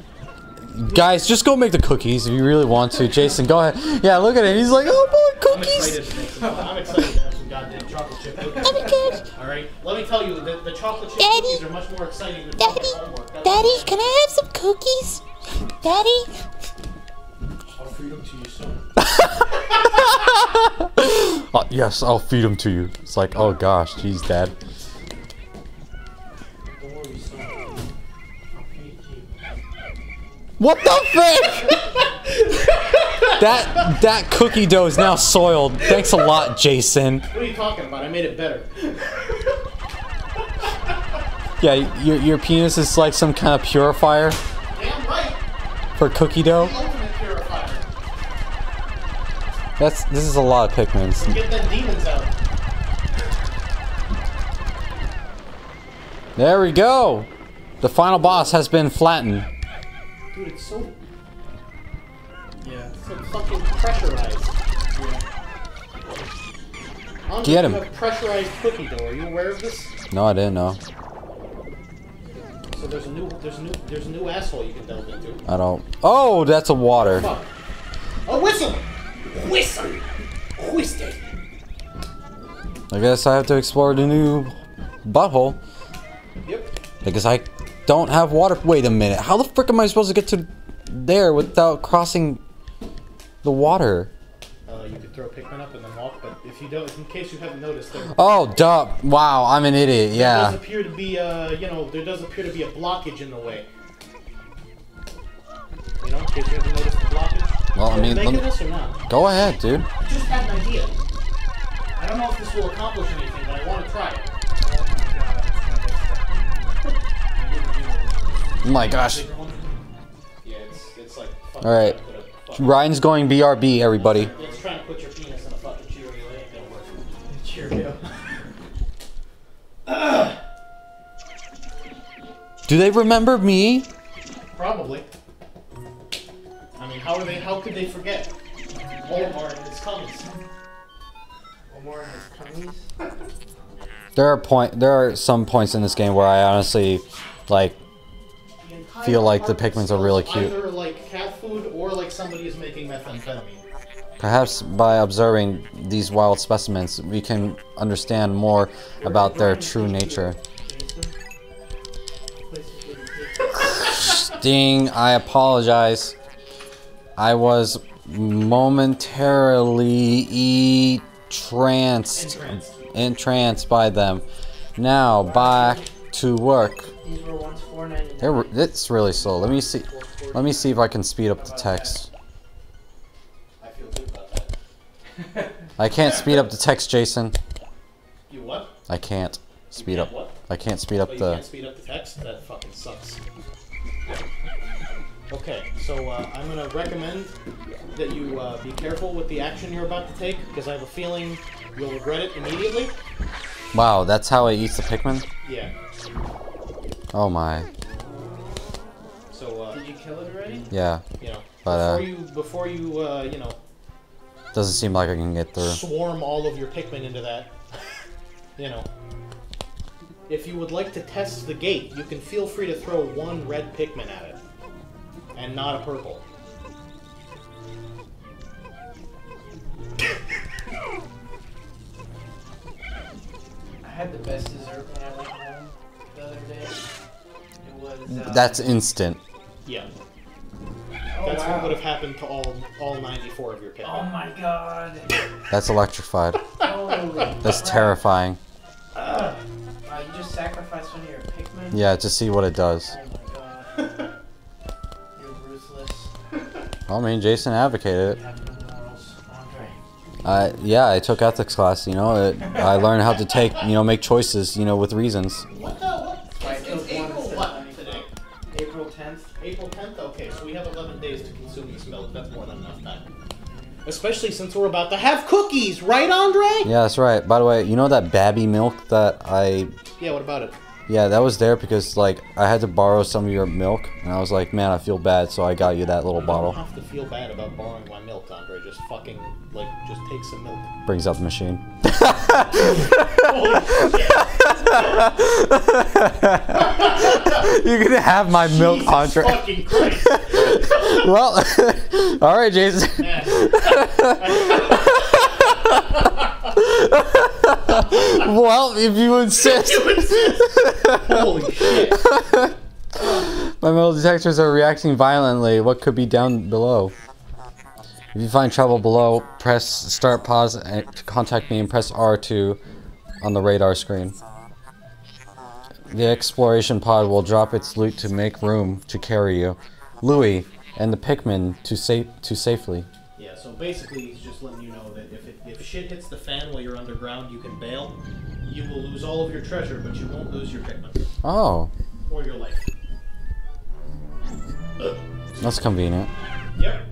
Guys, just go make the cookies if you really want to. Jason, go ahead. Yeah, look at him. He's like, oh boy, cookies. I'm cookies. excited to make some. I'm excited to have some goddamn chocolate chip cookies. All right. Let me tell you, the, the chocolate chip Daddy? cookies are much more exciting than Daddy? homework. Daddy, can I have some cookies? Daddy? I'll feed them to you soon. Uh, yes, I'll feed them to you. It's like, oh gosh, jeez, dad. What the frick? that that cookie dough is now soiled. Thanks a lot, Jason. What are you talking about? I made it better. Yeah, your your penis is like some kind of purifier Damn right. for cookie dough. That's this is a lot of Pikmins. Get them demons out. There we go. The final boss has been flattened. Dude, it's so Yeah. so fucking pressurized. Andre, Get him. You have pressurized cookie dough. Are you aware of this? No, I didn't know. So there's a new there's a new there's a new asshole you can delve into. I don't. Oh, that's a water. Fuck. A whistle! Whistle! Whistle! I guess I have to explore the new butthole Yep. because I don't have water. Wait a minute. How the frick am I supposed to get to there without crossing the water? Uh, you could throw Pikmin up and then walk, but if you don't, in case you haven't noticed, there, Oh, duh. Wow, I'm an idiot. Yeah. there does appear to be a, you know, there does appear to be a blockage in the way. You know, in case you haven't noticed the blockage. Well, I mean, let me- this or not? Go ahead, dude. I just had an idea. I don't know if this will accomplish anything, but I want to try it. Oh my gosh. Yeah, it's, it's like. All right. trying to put a fucking- Ryan's going BRB, everybody. Let's try put your penis in a fucking Cheerio. It ain't gonna work. Cheerio. Do they remember me? Probably. I mean, how are they? How could they forget? Walmart and its cummies. Omar has cummies. There are point. There are some points in this game where I honestly, like, The entire Feel like the Pikmins are really cute. Either like cat food or like somebody is making methamphetamine. perhaps by observing these wild specimens, we can understand more about their true nature. Sting, I apologize. I was momentarily entranced, Entranced. entranced by them. Now back to work. These were once four ninety They're, it's really slow. Let me see. Let me see if I can speed up the text. I feel good about that. I can't speed up the text, Jason. You what? I can't speed up. What? I can't speed Oh, up you the. can't speed up the text? That fucking sucks. Okay, so uh, I'm gonna recommend that you uh, be careful with the action you're about to take, because I have a feeling you'll regret it immediately. Wow, that's how I eat the Pikmin. Yeah. Oh my. So, uh, Did you kill it already? Yeah, you know, But, uh, before you, before you, uh, you know, doesn't seem like I can get through. swarm all of your Pikmin into that, you know. If you would like to test the gate, you can feel free to throw one red Pikmin at it, and not a purple. I had the best dessert when I went home the other day. It was. Uh, That's instant. Yeah, oh, that's wow. what would have happened to all all 94 of your Pikmin. Oh my god. That's electrified. That's crap. terrifying. Wow, you just sacrificed one of your Pikmin? Yeah, to see what it does. Oh my god. You're ruthless. I mean, Jason advocated You it. have no morals, Andre. I yeah, I took ethics class. You know, it, I learned how to take you know make choices. You know, with reasons. What the? What? Especially since we're about to have cookies, right, Andre? Yeah, that's right. By the way, you know that Babby milk that I Yeah, what about it? yeah that was there because like I had to borrow some of your milk and I was like, man, I feel bad, so I got you that little You bottle. don't have to feel bad about borrowing my milk, Andre. Just fucking, like, just take some milk. Brings out the machine. You're gonna have my milk, Jesus fucking Christ! well, all right, Jason. Well, if you insist. Holy shit! My metal detectors are reacting violently. What could be down below? If you find trouble below, press start pause and to contact me and press R2 on the radar screen. The exploration pod will drop its loot to make room to carry you, Louie, and the Pikmin to safe to safely. Yeah, so basically he's just letting you know that if, it, if shit hits the fan while you're underground, you can bail. You will lose all of your treasure, but you won't lose your Pikmin. Oh, Or your life. that's convenient. Yep.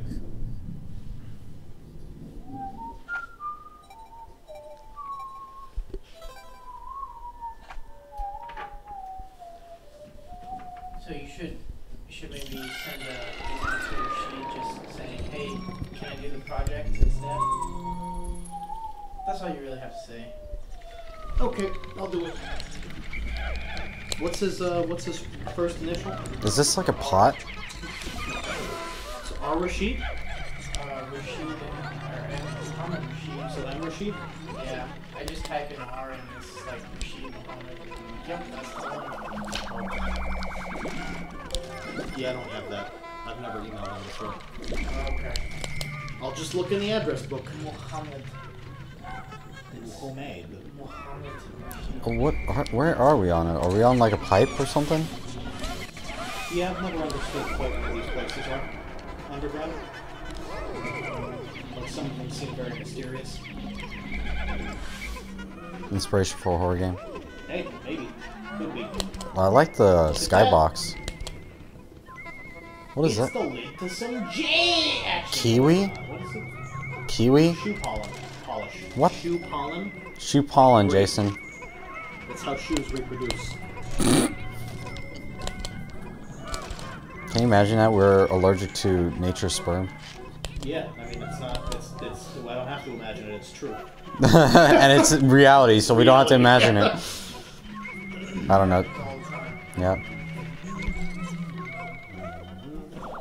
So you should you should maybe send a email to your sheet just saying, hey, can I do the project instead? That's all you really have to say. Okay, I'll do it. What's his uh what's his first initial? Is this like a pot? So R Rashid? Uh, Rashid or M. Muhammad Rashid. So M Rashid? Yeah, I just type in R and it's like Rashid Muhammad. Yep, that's Yeah, I don't have that. I've never emailed him before. Okay. I'll just look in the address book. Muhammad. Homemade. Muhammad Oh, What? are- Where are we on it? Are we on like a pipe or something? Yeah, I've never understood quite where these places are. Underground. Like some of them seem very mysterious. Inspiration for a horror game. Hey, maybe. Could be. I like the Is that- skybox. What is it's that? the lid to some J action. Kiwi? What is it? Kiwi? Shoe pollen. Polish. What? Shoe pollen. Shoe pollen, Jason. That's how shoes reproduce. Can you imagine that we're allergic to nature's sperm? Yeah, I mean it's not. It's it's. I don't have to imagine it. It's true. and it's reality, so we don't have to imagine it. I don't know. All the time. Yeah.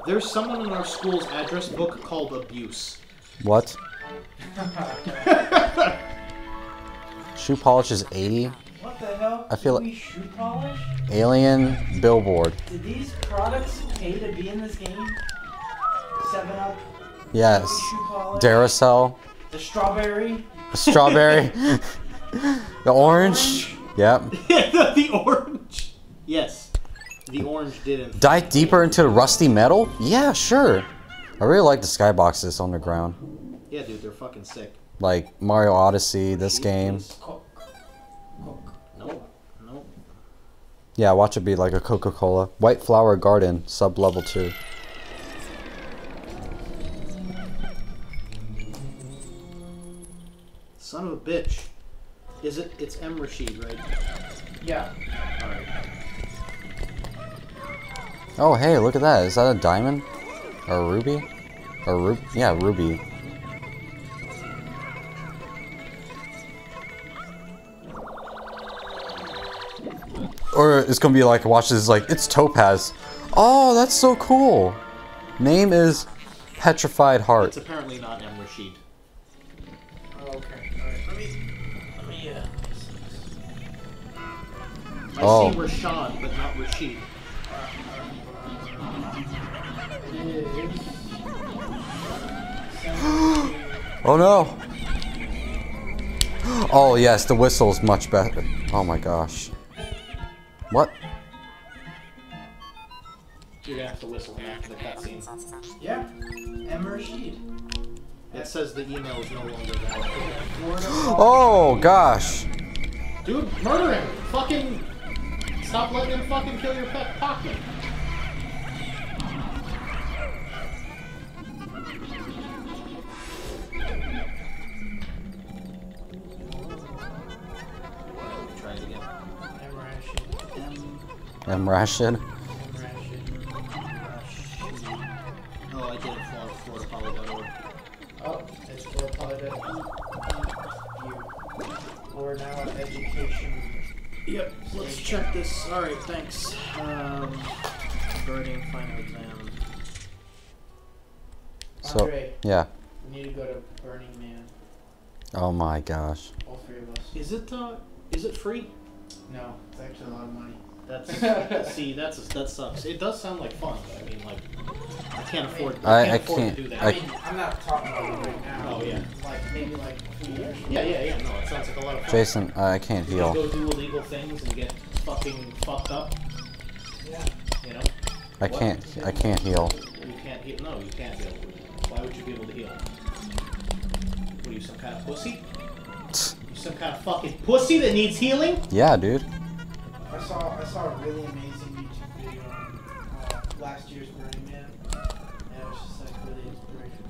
There's someone in our school's address book called abuse. What? Shoe polish is 80. What the hell? I feel Kiwi shoe polish? Alien billboard. Did these products pay to be in this game? Seven Up, Yes. shoe polish, Duracell. the strawberry. Strawberry. the orange. Yep. the, the orange. Yes, the orange didn't. Dive deeper into the rusty metal? Yeah, sure. I really like the skyboxes on the ground. Yeah, dude, they're fucking sick. Like Mario Odyssey, this game. Coke. Coke. No, no. Yeah, watch it be like a Coca-Cola. White Flower Garden, sub level 2. Son of a bitch. Is it? It's M. Rashid, right? Yeah. Alright. Oh, hey, look at that. Is that a diamond? Or a ruby? Or ru- yeah, ruby. Or it's gonna be like, watch this, like, it's topaz. Oh, that's so cool. Name is Petrified Heart. It's apparently not M. Rashid. Oh, okay. Alright. Let me. Let me. Uh, I Oh. see Rashad, but not Rashid. Oh no. Oh yes, the whistle is much better. Oh my gosh. What? You're gonna have to whistle him after the cutscene. Yeah. M. Rashid. It says the email is no longer valid. Oh gosh. Dude, murder him! Fucking stop letting him fucking kill your pet Pacman. At education. Yep, let's check this. Alright, thanks. Um, guarding final exam. So Andre, yeah. we need to go to Burning Man. Oh my gosh. All three of us. Is it, uh, is it free? No, it's actually a lot of money. That's, see, that's, that sucks. It does sound like fun, but I mean, like, I can't afford, I- I can't I afford can't- to do that. I mean, I'm not talking about it right now. Oh, yeah. Like maybe like two years. Yeah, yeah, yeah, no, it sounds like a lot of fun. Jason, I can't You heal. go do illegal things and get fucking fucked up, Yeah. you know? I can't. I can't heal. You can't heal. No, you can't heal. Why would you be able to heal? What are you, some kind of pussy? You some kind of fucking pussy that needs healing? Yeah, dude. I saw I saw a really amazing YouTube video on uh, last year's Burning Man, and it was just like really inspirational.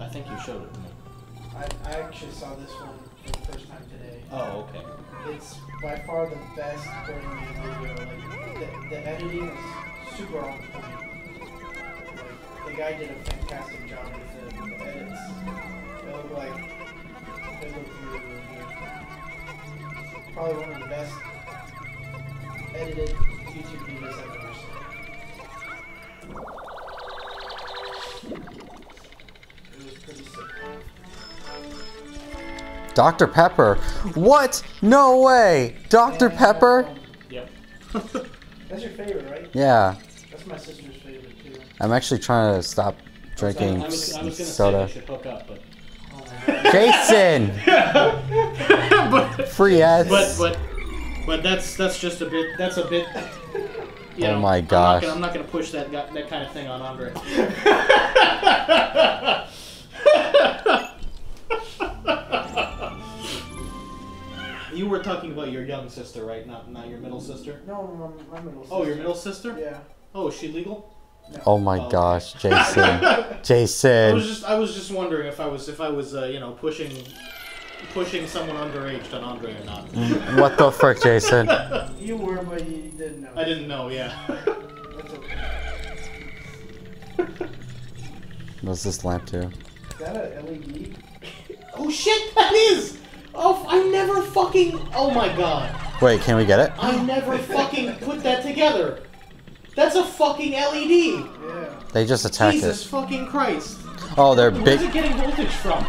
I think you showed it to me. I, I actually saw this one for the first time today. Oh, okay. It's by far the best Burning Man video. Like the, the editing is super on point. Like the guy did a fantastic job with the, the edits. They look like they look really really good. Probably one of the best edited YouTube videos I've ever seen. It was pretty sick. Dr. Pepper. What? No way. Dr. And, Pepper? Yep. That's your favorite, right? Yeah. That's my sister's favorite too. I'm actually trying to stop drinking I was, I was soda. say we up, but Oh. Jason! but Free ads. but but but that's that's just a bit. That's a bit. You Oh know, my I'm not, gosh. gonna, I'm not gonna push that that kind of thing on Andre. you were talking about your young sister, right? Not not your middle sister. No, my, my middle sister. Oh, your middle sister. Yeah. Oh, is she legal? oh my Oh. gosh, Jason. Jason! I Jason. was just I was just wondering if I was if I was uh, you know pushing pushing someone underage on Andre or not. Mm, what the frick, Jason? You were, but you didn't know. I didn't know. Yeah. That's okay. What's this lamp do? Is that a LED? Oh shit! That is. Oh, I never fucking. Oh my god! Wait, can we get it? I never fucking put that together. That's a fucking LED. Yeah. They just attacked us. Jesus it. fucking Christ! Oh, they're Where's big. it getting voltage from?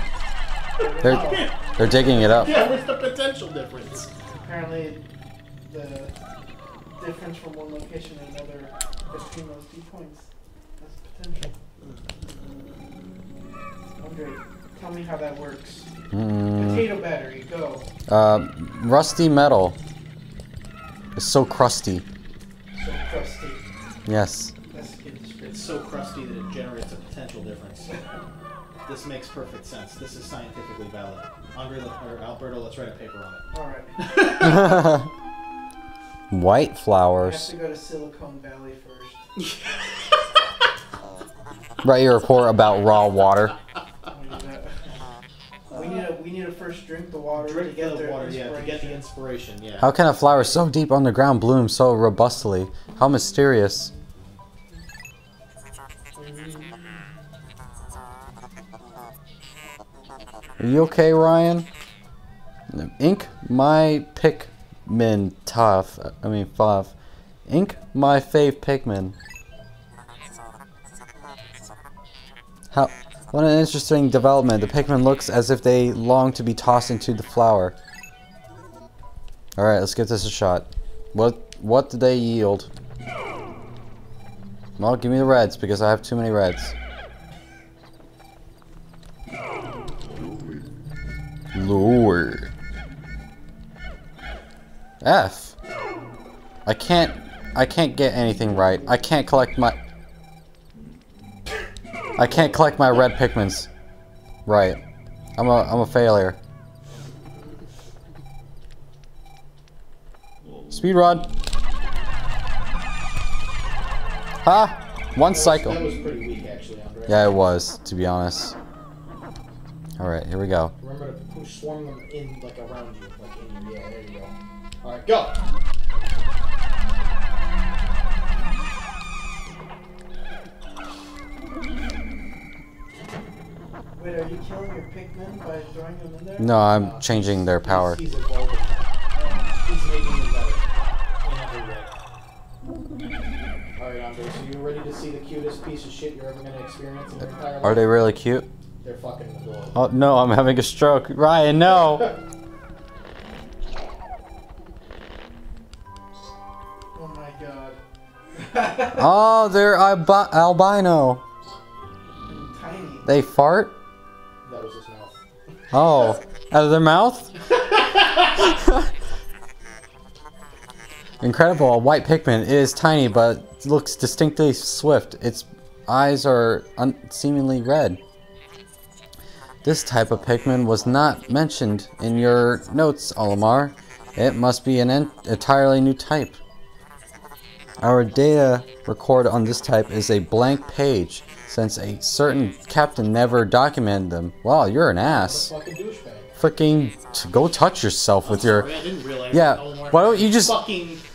They're they're digging it up. Yeah, where's the potential difference? Apparently, the difference from one location to another between those two points. That's potential. Andre, tell me how that works. Mm, Potato battery, go. uh, rusty metal. It's so crusty. So crusty. Yes. That's a good description. It's so crusty that it generates a potential difference. This makes perfect sense. This is scientifically valid. Andre let- or Alberto, let's write a paper on it. Alright. White I have flowers. to go to Silicon Valley first. Write your report about raw water. We need to we need to first drink the water to get the water, yeah, to get the inspiration. inspiration, yeah. How can a flower so deep underground bloom so robustly? How mysterious. Are you okay, Ryan? Ink my Pikmin tough. I mean, Fluff. Ink my fave Pikmin. How? What an interesting development. The Pikmin looks as if they long to be tossed into the flower. Alright, let's give this a shot. What what do they yield? Well, give me the reds because I have too many reds. Lure. F. I can't I can't get anything right. I can't collect my I can't collect my red Pikmins. Right. I'm a I'm a failure. Speed rod. Ha! One cycle. That was weak, actually, Yeah, it was, to be honest. Alright, here we go. Remember to push swarm them in, like, around you. Like, in your, yeah, there you go. Alright, go! Wait, are you killing your Pikmin by throwing them in there? No, I'm changing their power. He's evolving. He's making them better. In every way. Alright, Andre, so you ready to see the cutest piece of shit you're ever gonna experience in your entire life? Are they really cute? They're fucking adorable. Oh, no, I'm having a stroke. Ryan, no! Oh my god. Oh, they're albi- albino. Tiny. They fart? That was his mouth. Oh, out of their mouth? Incredible. A white Pikmin. It is tiny, but looks distinctly swift. Its eyes are un- seemingly red. This type of Pikmin was not mentioned in your notes, Olimar. It must be an en- entirely new type. Our data record on this type is a blank page, since a certain captain never documented them. Wow, you're an ass. Fucking. Freaking t- go touch yourself with your. Sorry, I didn't realize Yeah, why don't you just-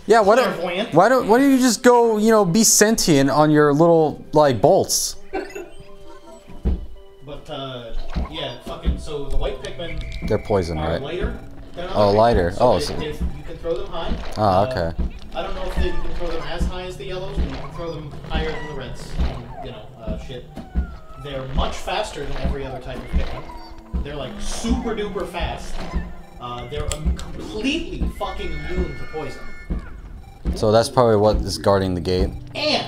Yeah, why don't why don't why don't you just go you know be sentient on your little like bolts? But, uh, so the white Pikmin They're poison, right? lighter than Oh, lighter. Pikmin, Oh, so so- you can throw them high. Ah, uh, okay. I don't know if they, you can throw them as high as the yellows, but you can throw them higher than the reds. and, You know, uh, shit. They're much faster than every other type of Pikmin. They're like super duper fast. Uh, they're um, completely fucking immune to poison. So that's probably what is guarding the gate. And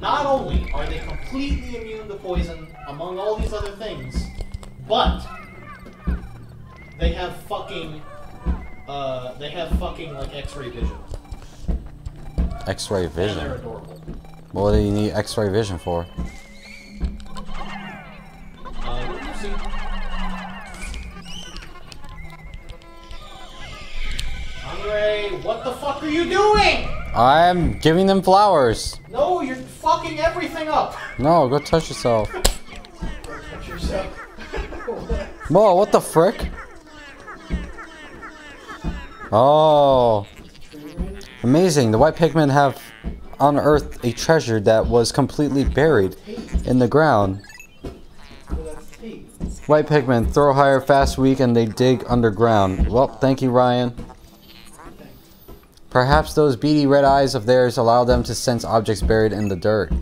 not only are they completely immune to poison, among all these other things, but they have fucking uh, they have fucking like X-ray vision. X-ray And they're vision. adorable. What do you need X-ray vision for? Uh, Andre, what the fuck are you doing? I'm giving them flowers. No, you're fucking everything up. No, go touch yourself. Touch yourself. Whoa, what the frick? Oh. Amazing. The white Pikmin have unearthed a treasure that was completely buried in the ground. White Pikmin throw higher, fast, weak, and they dig underground. Well, thank you, Ryan. Perhaps those beady red eyes of theirs allow them to sense objects buried in the dirt.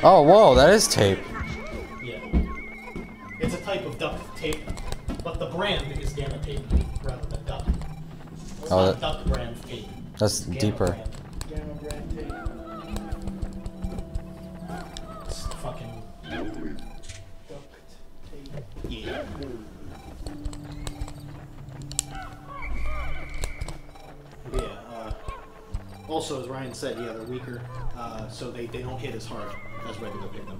Oh, whoa, that is tape. Yeah. It's a type of duct tape, but the brand is gamma tape rather than duct. It's oh, that, duct brand tape. That's gamma deeper. Brand. Gamma brand tape. It's fucking duct tape. Yeah. Also, as Ryan said, yeah, they're weaker, uh, so they, they don't hit as hard as regular Pikmin.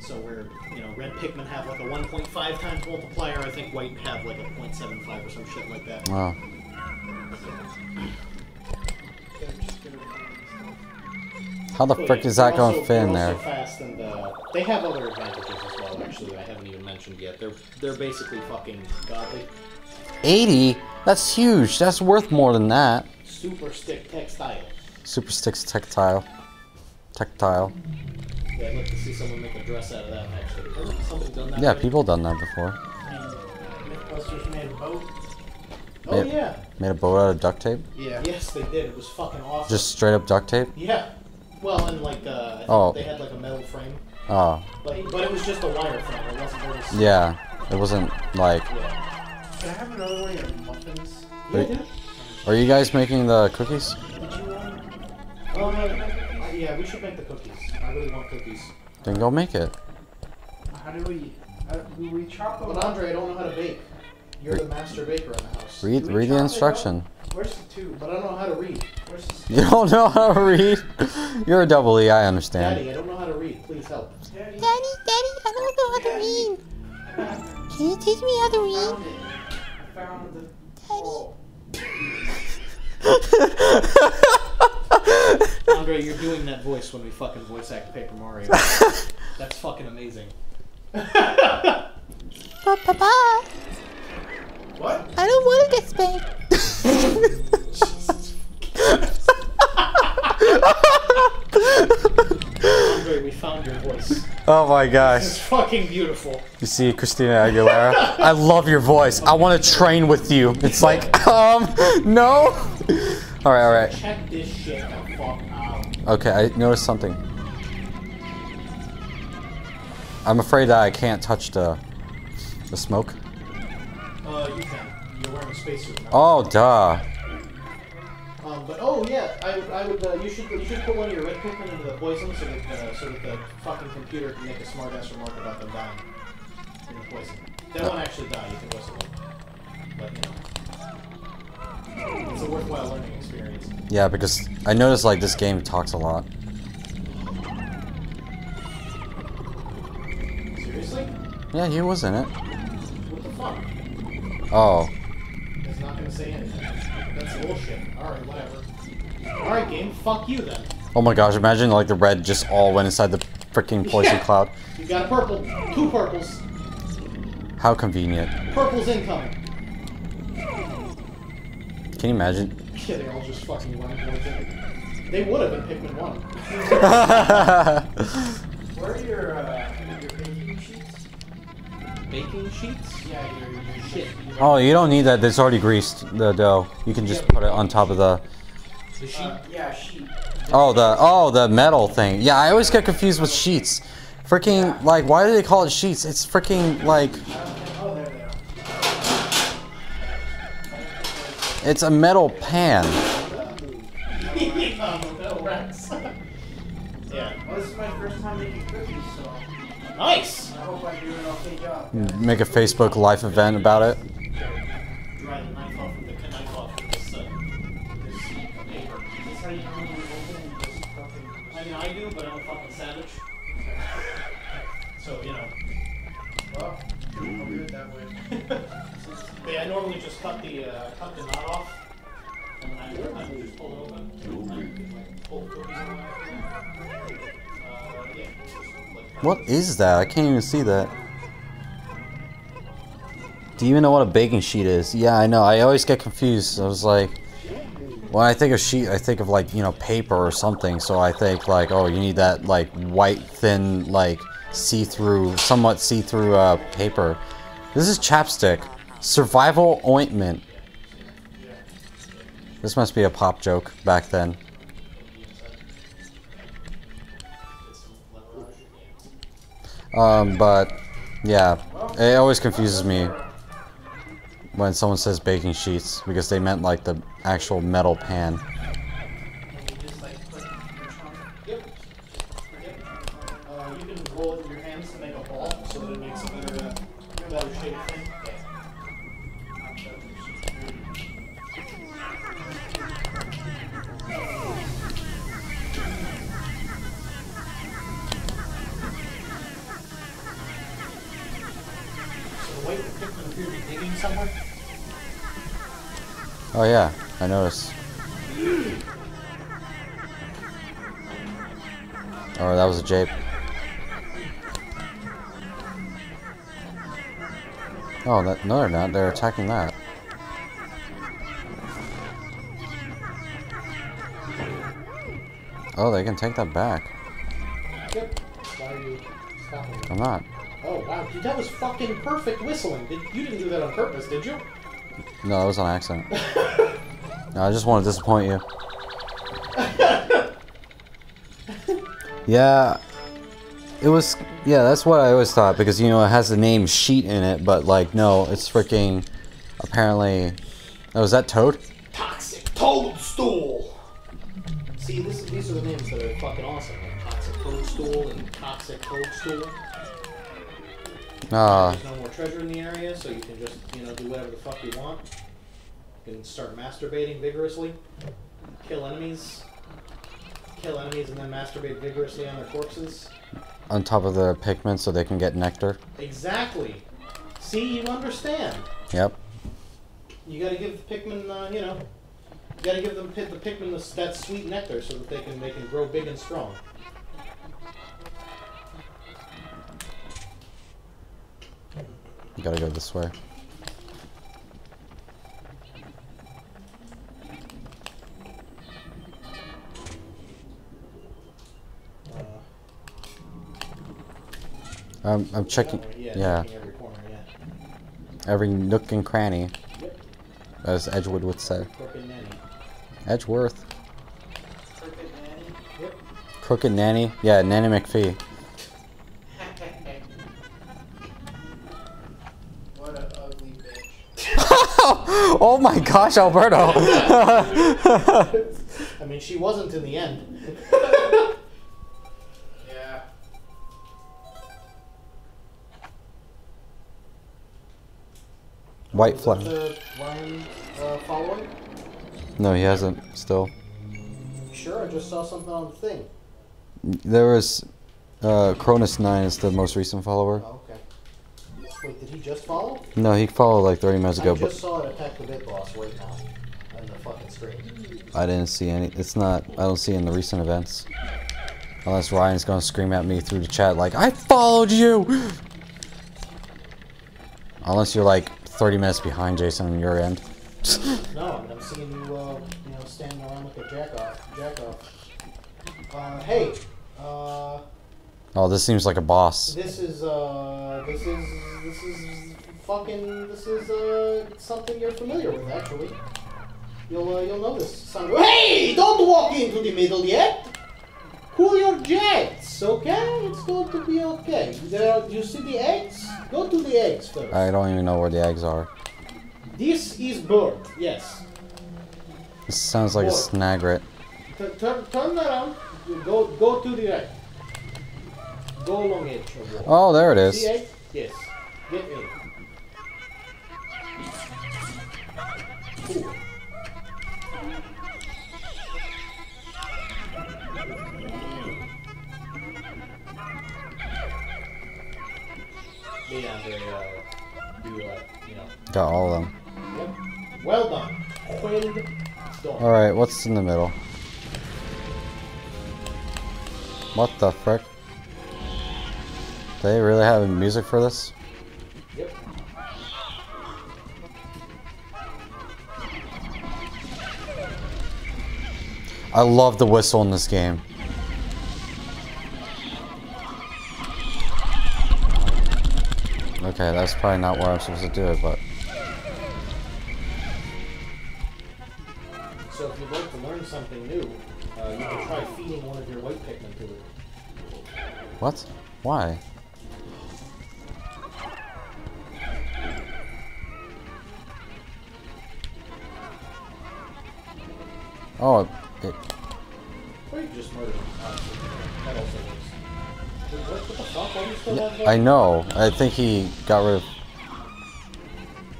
So where you know red Pikmin have like a 1.5 times multiplier, I think white have like a 0.75 or some shit like that. Wow. How the But frick yeah, is that going to fit in there? fast and uh, they have other advantages as well. Actually, I haven't even mentioned yet. They're they're basically fucking godly. 80? That's huge. That's worth more than that. Super stick textile. Super sticks tactile. Tactile. Yeah, I'd like to see someone make a dress out of that. Actually, hasn't somebody done that? Yeah, already? people done that before. Mythbusters made a boat. Oh Yeah. yeah. Made a boat out of duct tape? Yeah. Yes, they did. It was fucking awesome. Just straight up duct tape? yeah. Well, and like uh, Oh. they had like a metal frame, Oh, but but it was just a wire frame. It wasn't very. yeah. It wasn't like. Yeah. Can I have another one of your muffins? Wait. Are you guys making the cookies? Did you? Oh, no, yeah, we should make the cookies. I really want cookies. Then go make it. How do we? Uh, do we chop them? But? Andre, I don't know how to bake. You're the master baker in the house. Read, read the instruction. Where's the tube? But I don't know how to read. Where's the? You don't know how to read? You're a double E, I understand. Daddy, I don't know how to read. Please help. Daddy. Daddy, Daddy, I don't know how to read. Can you teach me how to read? Found it. I found the. Oh. Andre, you're doing that voice when we fucking voice act Paper Mario. That's fucking amazing. Ba ba ba. What? I don't want to get spanked. Andre, we found your voice. Oh my gosh. It's fucking beautiful. You see Christina Aguilera? I love your voice. I want to train with you. It's like, um, no. All right, all right. Check this shit the fuck out. Okay, I noticed something. I'm afraid that I can't touch the the smoke. Uh, you can. You're wearing a spacesuit. Oh, duh. Um, but oh yeah, I would, I would, uh, you should, you should put one of your red Pikmin into the poison so that, uh, so that the fucking computer can make a smart ass remark about them dying in the poison. They won't actually die. You can whistle them, but you know, it's a worthwhile learning experience. Yeah, because I noticed like this game talks a lot. Seriously? Yeah, he was in it. What the fuck? Oh, It's not gonna say anything. That's bullshit. Alright, whatever. Alright, game, fuck you then. oh my gosh! Imagine like the red just all went inside the freaking poison Yeah. cloud. You got a purple. Two purples. How convenient. Purple's incoming. Can you imagine? Yeah, they all just fucking run towards. They would have been Pikmin 1. Where are your uh, your baking sheets? Baking sheets? Yeah, your, your Shit. oh, you don't need that. It's already greased. The dough. You can just put it on top of the. The sheet? Uh, yeah, sheet. Oh, the oh the metal thing. Yeah, I always get confused with sheets. Freaking like, why do they call it sheets? It's freaking like, Oh, there they are. it's a metal pan. yeah, no, Rex. yeah. Well, this is my first time making cookies, so Nice! I. Make a Facebook live event about it. The knife off with the What is that? I can't even see that. Do you even know what a baking sheet is? Yeah, I know. I always get confused. I was like, when I think of sheet, I think of like, you know, paper or something. So I think like, oh, you need that like white, thin, like see-through, somewhat see-through uh, paper. This is chapstick. Survival ointment. This must be a pop joke back then. Um, but yeah, it always confuses me when someone says baking sheets because they meant like the actual metal pan. Oh yeah, I noticed. Oh, that was a jape. Oh, that, no, they're not. They're attacking that. Oh, they can take that back. I'm not. Oh wow, dude, that was fucking perfect whistling. Did, you didn't do that on purpose, did you? No, that was on accident. No, I just want to disappoint you. Yeah, it was. Yeah, that's what I always thought because you know it has the name sheet in it, but like no, it's freaking. Apparently, oh, is that Toad? Toxic toadstool. See, this, these are the names that are fucking awesome. Like toxic toadstool and toxic toadstool. Ah, There's no more treasure in the area, so you can just you know do whatever the fuck you want. You can start masturbating vigorously, kill enemies, kill enemies, and then masturbate vigorously on their corpses. on top of the Pikmin so they can get nectar. Exactly. See, you understand. Yep. You gotta give the Pikmin, uh, you know, you gotta give them the Pikmin that sweet nectar so that they can they can grow big and strong. You gotta go this way. Um, I'm checking. yeah. Yeah, checking every corner, yeah. every nook and cranny, Yep. as Edgewood would say. Edgeworth. Cricket Nanny. Yep. Crooked Nanny. Yeah, Nanny McPhee. My gosh, Alberto! I mean, she wasn't in the end. Yeah. White flag. Ryan uh, following? No, he hasn't. Still, Sure, I just saw something on the thing. there was. Uh, Cronus Nine is the most recent follower. Oh, okay. Wait, did he just follow? No, he followed like 30 minutes ago, I but just saw it attack the big boss right now on the fucking screen. I didn't see any. It's not. I don't see in the recent events. Unless Ryan's gonna scream at me through the chat like, I followed you! Unless you're like 30 minutes behind Jason on your end. No, I mean, I'm seeing you, uh, you know, standing around like a jack off. Jack off. Uh, hey, uh, Oh, this seems like a boss. this is, uh, this is, this is fucking, this is, uh, something you're familiar with, actually. You'll, uh, you'll this. Sound- hey, don't walk into the middle yet! Cool your jets, okay? It's going to be okay. There, are- you see the eggs? Go to the eggs first. I don't even know where the eggs are. This is bird, yes. This sounds like a What? snagret. Turn, turn, turn around. Go, go to the right. Go along edge. Oh, there it is. See egg? Yes. Get in. Uh, uh, you know. Got all of them. Yep. Well done. Well done. Alright, what's in the middle? What the frick? They really have music for this? Yep. I love the whistle in this game. Okay, that's probably not where I'm supposed to do it, but So if you'd like to learn something new, uh, you can try feeding one of your white Pikmin to it. what? Why? Oh, it, Or you just murder them. Honestly. That also works. Wait, what, what the fuck? Why do you still have I know. I think he got rid of.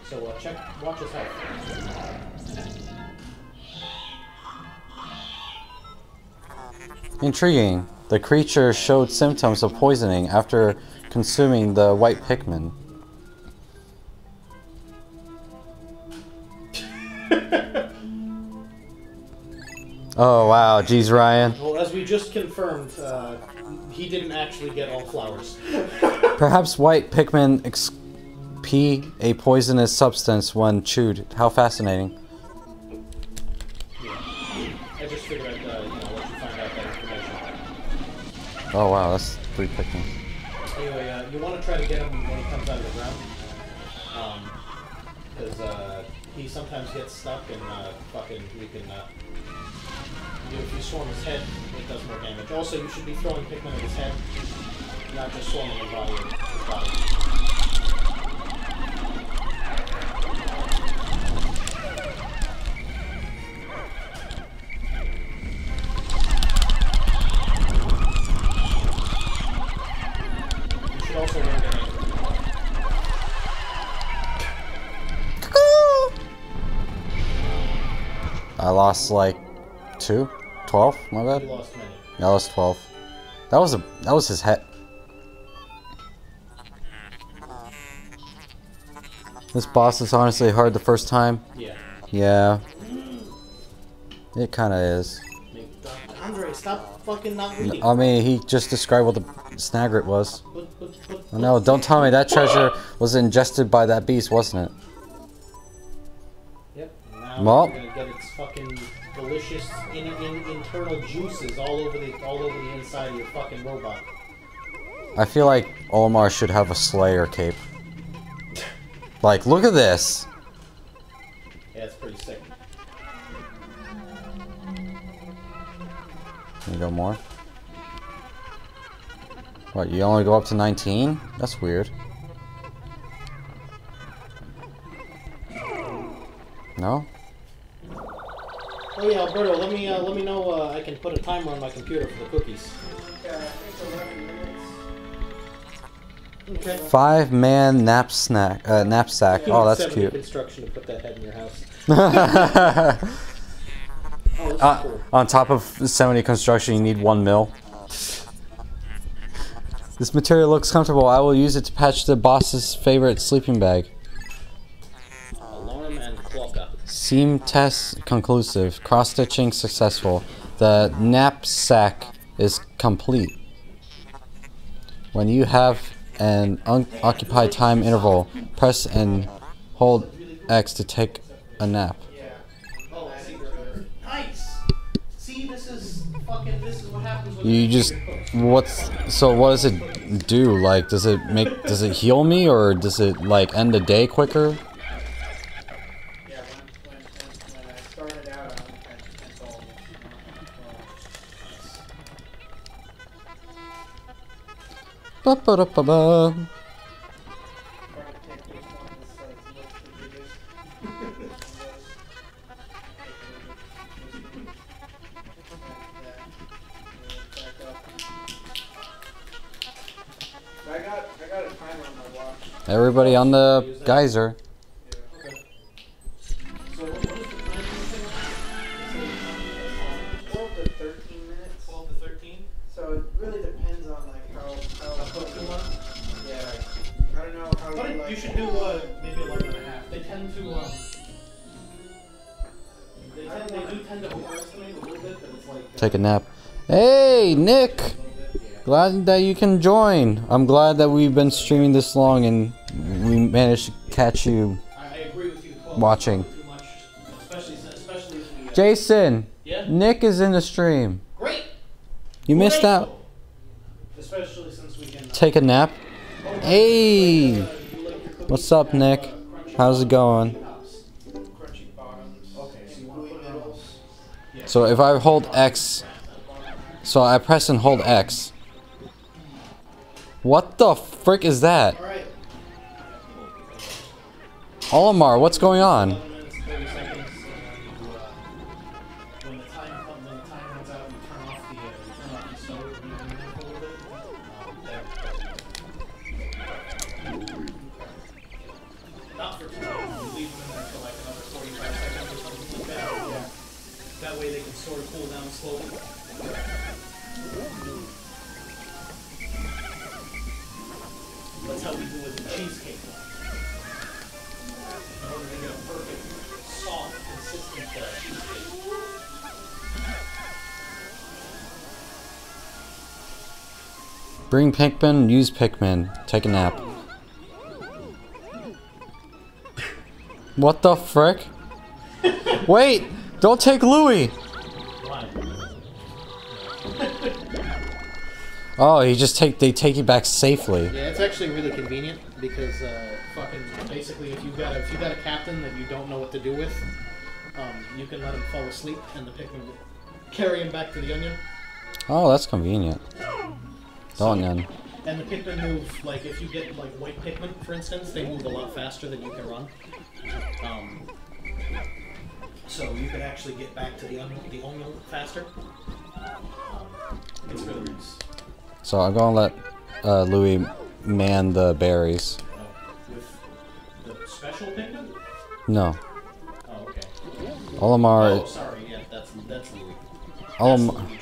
So uh, check, watch his health. Intriguing. The creature showed symptoms of poisoning after consuming the white Pikmin. oh wow, geez Ryan. Well, as we just confirmed, uh, he didn't actually get all flowers. Perhaps white Pikmin a poisonous substance when chewed. How fascinating. I just figured I'd, uh, you know, let you find out that information. Oh wow, that's three Pikmin. Anyway, uh, you want to try to get him when he comes out of the ground. Um, because uh, he sometimes gets stuck and uh, fucking we can. Uh, you, if you swarm his head, does more damage. Also, you should be throwing Pikmin at his head, not just swarming his body. His body. I lost like two? Twelve? My You bad. lost many. Yeah, I lost twelve. That was a that was his head. This boss is honestly hard the first time. Yeah. Yeah. It kinda is. Andre, stop fucking not reading. I mean, he just described what the Snagret was. But, but, but, Oh, no, don't tell me that treasure was ingested by that beast, wasn't it? Yep. Now Well. You're gonna get its fucking delicious in, in, internal juices all over the all over the inside of your fucking robot. I feel like Olimar should have a Slayer cape. Like, look at this. Yeah, it's pretty sick. Can you go more? What, you only go up to 19? That's weird. No? Oh yeah, Alberto, let me uh, let me know. Uh, I can put a timer on my computer for the cookies. Yeah, I think 11 minutes. Okay. Five man nap snack, uh, knapsack. Oh, that's cute. Construction to put that head in your house. Oh, Uh, cool. on top of 70 construction, you need one mil. This material looks comfortable. I will use it to patch the boss's favorite sleeping bag. Seam test conclusive. Cross stitching successful. The knapsack is complete. When you have an unoccupied time interval, press and hold X to take a nap. Nice. See, this is fucking. This is what happens when You just what's so what does it do? Like does it make does it heal me or does it like end the day quicker? On my watch. Everybody on the geyser. Take a nap. Hey, Nick! Glad that you can join. I'm glad that we've been streaming this long and we managed to catch you. I, I agree with you. Watching. much, especially especially we. Uh, Jason, yeah. Nick is in the stream. Great. You missed out. Grateful. Especially since we can. Uh, Take a nap. Hey! uh, you like your cookies What's up, Nick? How's it going? So if I hold X, so I press and hold X. What the frick is that? Olimar, what's going on? Bring Pikmin, use Pikmin. Take a nap. What the frick? Wait! Don't take Louie! Oh, he just take they take you back safely. Yeah, it's actually really convenient because uh, fucking basically, if you've got a, if you got a captain that you don't know what to do with, um, you can let him fall asleep and the Pikmin will carry him back to the onion. Oh, that's convenient. Don't. And the Pikmin move like if you get like white Pikmin, for instance, they move a lot faster than you can run. Um, so you can actually get back to the onion, the onion faster. Um, it's really nice. So I'm gonna let uh, Louie man the berries. Uh, with the special Pikmin. No. Oh, okay. Olimar Oh, sorry. Yeah, that's that's Louie. That's Luigi.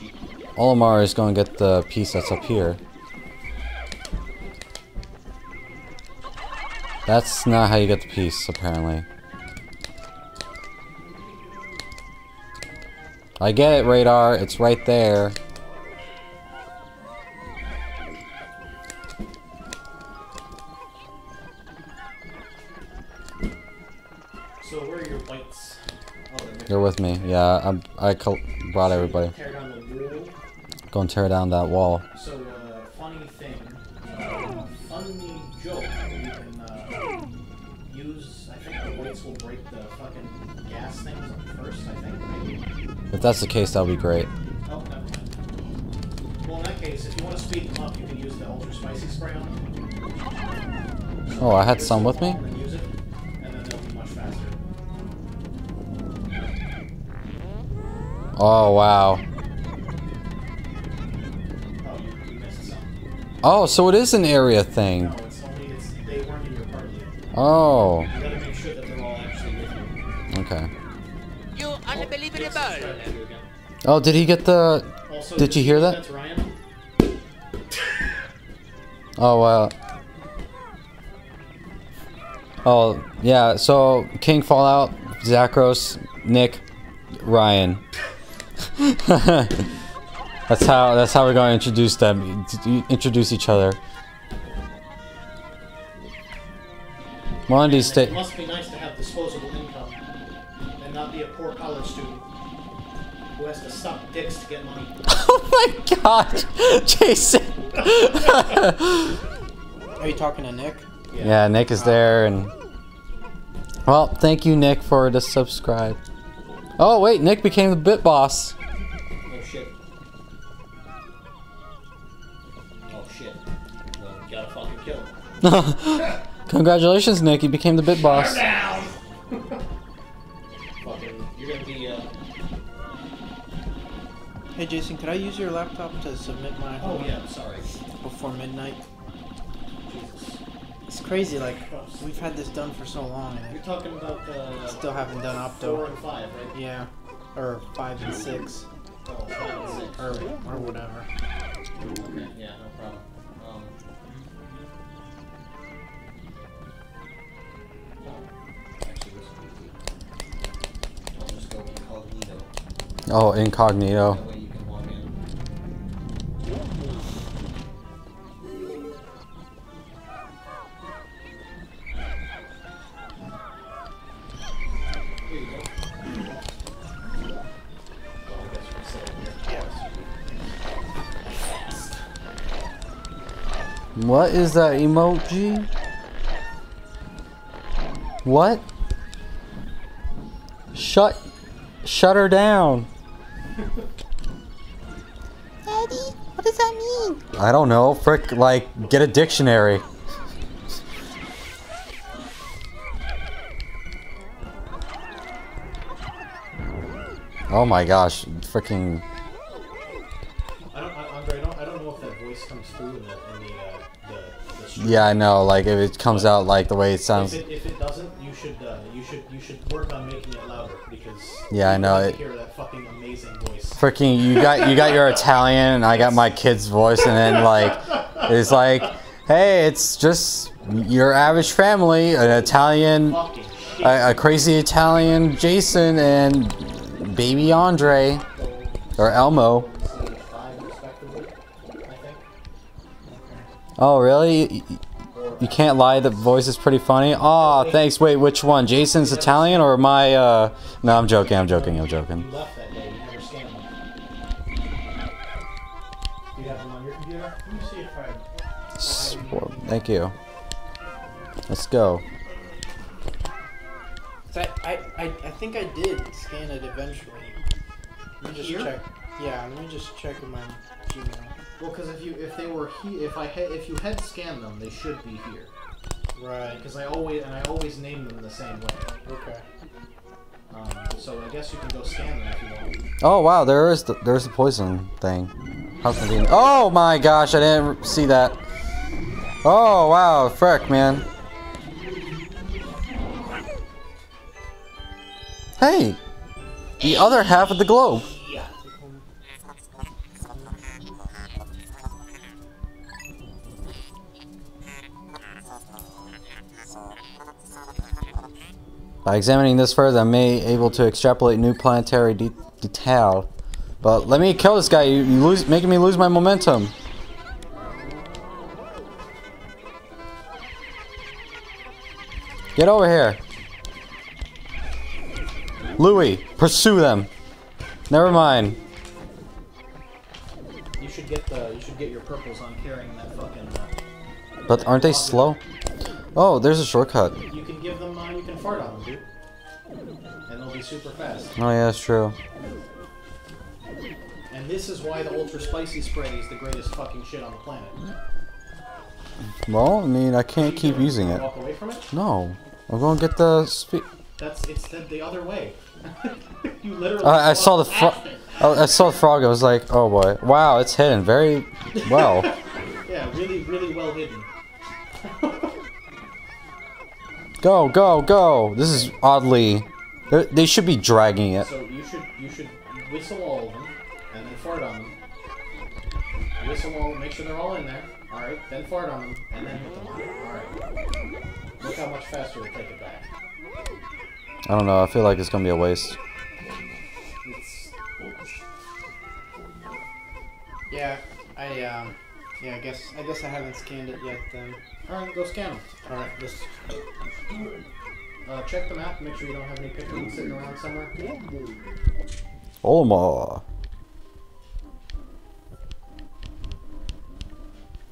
Olimar is gonna get the piece that's up here. That's not how you get the piece, apparently. I get it, radar. It's right there. So where are your whites? Oh, You're with me. Yeah, I'm, I brought everybody. Tear down the wall. Go and tear down that wall. So, uh, funny thing, uh, funny joke, you can, uh, use, I think the whites will break the fucking gas things first, I think, maybe. If that's the case, that would be great. Oh, never mind. Well, in that case, if you want to speed them up, you can use the ultra spicy spray on them. Oh, I had some with me? Oh, and Oh, so it is an area thing. No, it's only, it's, they weren't in your party. Oh, You gotta make sure that they're all actually with you. okay. You unbelievable. subscribed to you again. Oh, did he get the... Also, Did you hear that? Oh, wow. Oh, yeah, so King Fallout, Zachros, Nick, Ryan. that's how that's how we're going to introduce them, introduce each other. One of these It must be nice to have disposable income and not be a poor college student who has to suck dicks to get money. Oh my god, Jason! Are you talking to Nick? yeah, Nick is there, and well, thank you, Nick, for the subscribe. Oh wait, Nick became the bit boss. Congratulations, Nick, you became the bit boss. Down! fucking, you're gonna be, uh. Hey Jason, could I use your laptop to submit my Oh homework yeah, sorry. before midnight? Jesus. It's crazy, like we've had this done for so long and You're talking about, uh. still haven't done opto. Four and five, right? Yeah, or five and six, Oh, five and six. or or whatever. Okay, yeah, no problem. Oh, incognito. it here. What is that emoji? What? Shut shut her down. Daddy, what does that mean? I don't know. Frick like get a dictionary. Oh my gosh, freaking I don't, Andre, I don't, I don't know if that voice comes through in the, in the, uh, the, the. Yeah, I know. Like if it comes out like the way it If sounds. it, if it doesn't, you should uh, you should you should work on making it louder because Yeah, I know, it- hear that fucking amazing voice. Freaking, you got you got your Italian, and I got my kid's voice, and then like it's like, hey, it's just your average family, an Italian, a, a crazy Italian Jason, and baby Andre, or Elmo. Stage five, respectively, I think. Oh, really? You- you- You can't lie. The voice is pretty funny. Aw, thanks. Wait, which one? Jason's Italian or my? uh... No, I'm joking. I'm joking. I'm joking. You left that day. You never scanned them. Do you have them on your computer? Let me see if I. Swore. Thank you. Let's go. I, I, I, I think I did scan it eventually. Let me just Here? check. Yeah, let me just check in my Gmail. Well, because if you if they were he if I if you had scanned them, they should be here. Right. Because I always and I always name them the same way. Okay. Um, so I guess you can go scan them if you want. Oh wow, there is the, there's the poison thing. How convenient. Oh my gosh, I didn't see that. Oh wow, frick, man. Hey, the other half of the globe. By examining this further, I may able to extrapolate new planetary de detail. But let me kill this guy. You, you lose, making me lose my momentum. Get over here. Louie, pursue them. Never mind. You should get the you should get your purples on carrying that fucking. Uh, But aren't they slow? Oh, there's a shortcut. you can give them uh, you can fart on them, dude, and they'll be super fast. Oh yeah, that's true. And this is why the ultra spicy spray is the greatest fucking shit on the planet. Well, I mean, I can't keep using it. Walk away from it. No, I'm going to get the. Spe- That's it's the, the other way. you literally. I, I saw the fro- frog. I saw the frog. I was like, oh boy, wow, it's hidden very well. Yeah, really, really well hidden. Go, go, go! This is oddly. They're- They should be dragging it. So you should you should whistle all of them and then fart on them. Whistle all, make sure they're all in there. All right, then fart on them and then hit them on. All right. Look how much faster it'll take it back. I don't know. I feel like it's gonna be a waste. It's Yeah, I um, yeah, I guess I guess I haven't scanned it yet. Then. all right. Go scan them. All right, just Uh, check the map. Make sure you don't have any pictures sitting around somewhere. Olimar.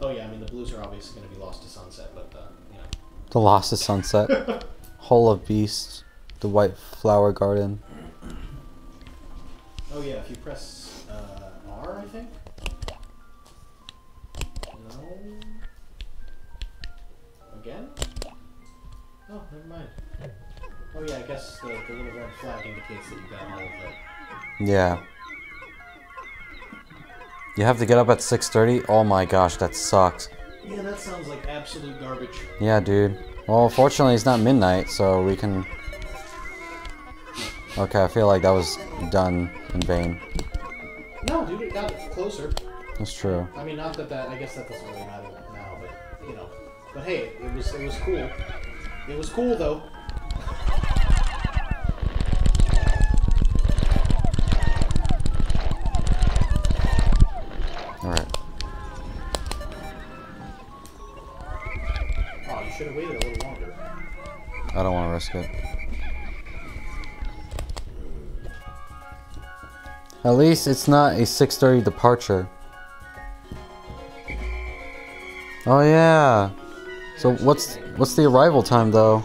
Oh yeah, I mean the blues are obviously going to be lost to sunset, but uh, you know. The Lost of Sunset. Hole of Beasts. The White Flower Garden. Oh yeah, if you press uh, R, I think. Oh yeah, I guess the, the little red flag indicates that you got all of it. Yeah. You have to get up at 6:30. Oh my gosh, that sucks. Yeah, that sounds like absolute garbage. Yeah, dude. Well, fortunately, it's not midnight, so we can. Okay, I feel like that was done in vain. No, dude, it got closer. That's true. I mean, not that that. I guess that doesn't really matter now, but you know. But hey, it was it was cool. It was cool though. I don't want to risk it. At least it's not a 6:30 departure. Oh yeah. So what's what's the arrival time though?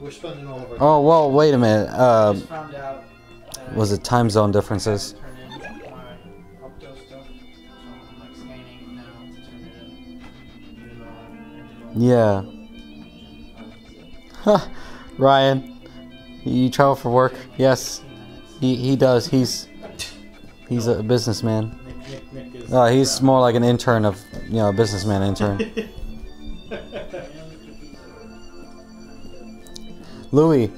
Uh, We're spending all of our. Oh well, wait a minute. Uh, out. Was it time zone differences? Turn in my Opto stuff. So I'm like scanning now to turn it in. Even though I ended Yeah. Huh. Ryan, you travel for work? Yes, he he does. He's he's a businessman. Uh, he's more like an intern of you know a businessman intern. Louie,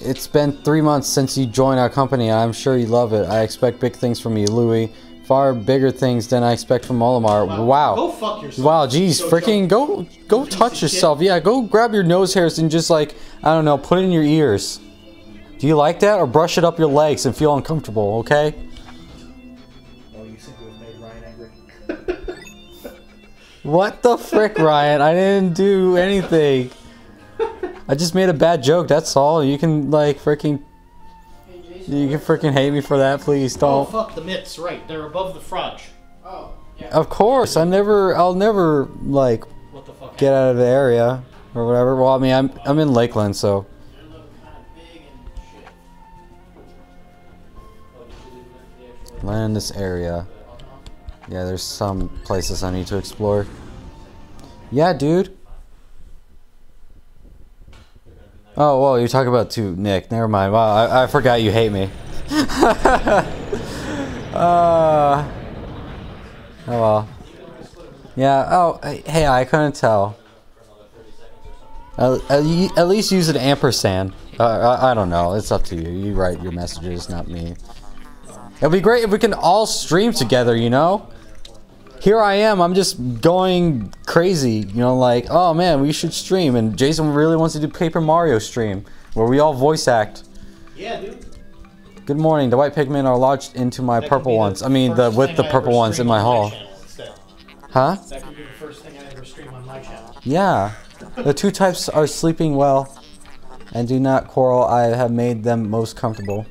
it's been three months since you joined our company. I'm sure you love it. I expect big things from you, Louie. Far bigger things than I expect from Olimar. Wow. Go fuck yourself. Wow, geez, Go freaking go go piece touch yourself. Yeah, go grab your nose hairs and just like I don't know, put it in your ears. Do you like that, or brush it up your legs and feel uncomfortable? Okay. Oh, you seem to have made Ryan angry. What the frick, Ryan? I didn't do anything. I just made a bad joke. That's all. You can like freaking Hey, Jason. you can freaking hate me for that, please oh, don't. Oh, fuck the mitts, right. They're above the frog. Oh, yeah. Of course, I never. I'll never like What the fuck? get out of the area or whatever. Well, I mean, I'm I'm in Lakeland, so They're looking kind of big and shit. land in this area. Yeah, there's some places I need to explore. Yeah, dude. Oh, well, you're talking about to Nick. Never mind. Wow, I, I forgot you hate me. uh, oh well. Yeah. Oh, hey, I couldn't tell. At, at, at least use an ampersand. Uh, I, I don't know. It's up to you. You write your messages, not me. It'd be great if we can all stream together, you know? Here I am, I'm just going crazy, you know, like, oh man, we should stream. And Jason really wants to do Paper Mario stream, where we all voice act. Yeah, dude. Good morning, the white Pikmin are lodged into my That purple ones. I mean, the with the I purple ones in my hall. Huh? That could be the first thing I ever stream on my channel. Yeah. The two types are sleeping well and do not quarrel. I have made them most comfortable.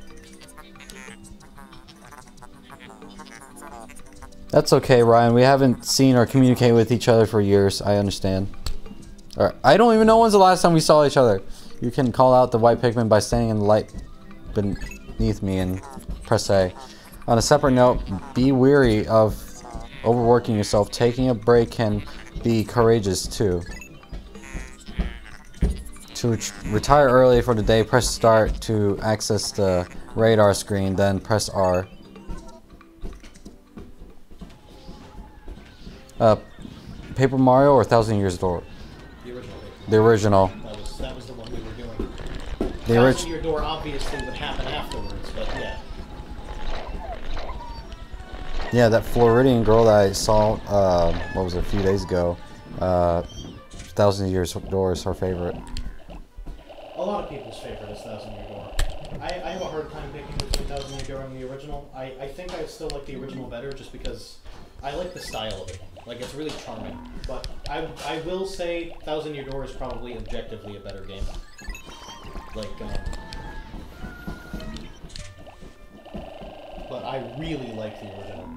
That's okay, Ryan. We haven't seen or communicated with each other for years. I understand. Or, I don't even know when's the last time we saw each other. You can call out the white Pikmin by standing in the light beneath me and press A. On a separate note, be weary of overworking yourself. Taking a break can be courageous too. To ret- retire early for the day, press start to access the radar screen, then press R. Uh, Paper Mario or Thousand Years Door? The original. The original. That was that was the one we were doing. The Thousand. Year Door obviously would happen afterwards, but yeah. Yeah, that Floridian girl that I saw, uh, what was it, a few days ago, uh, Thousand Years Door is her favorite. A lot of people's favorite is Thousand Year Door. I, I have a hard time picking between Thousand Year Door and the original. I, I think I still like the original better just because I like the style of it. Like, it's really charming. But I, I will say Thousand Year Door is probably objectively a better game. Like, um, but I really like the original.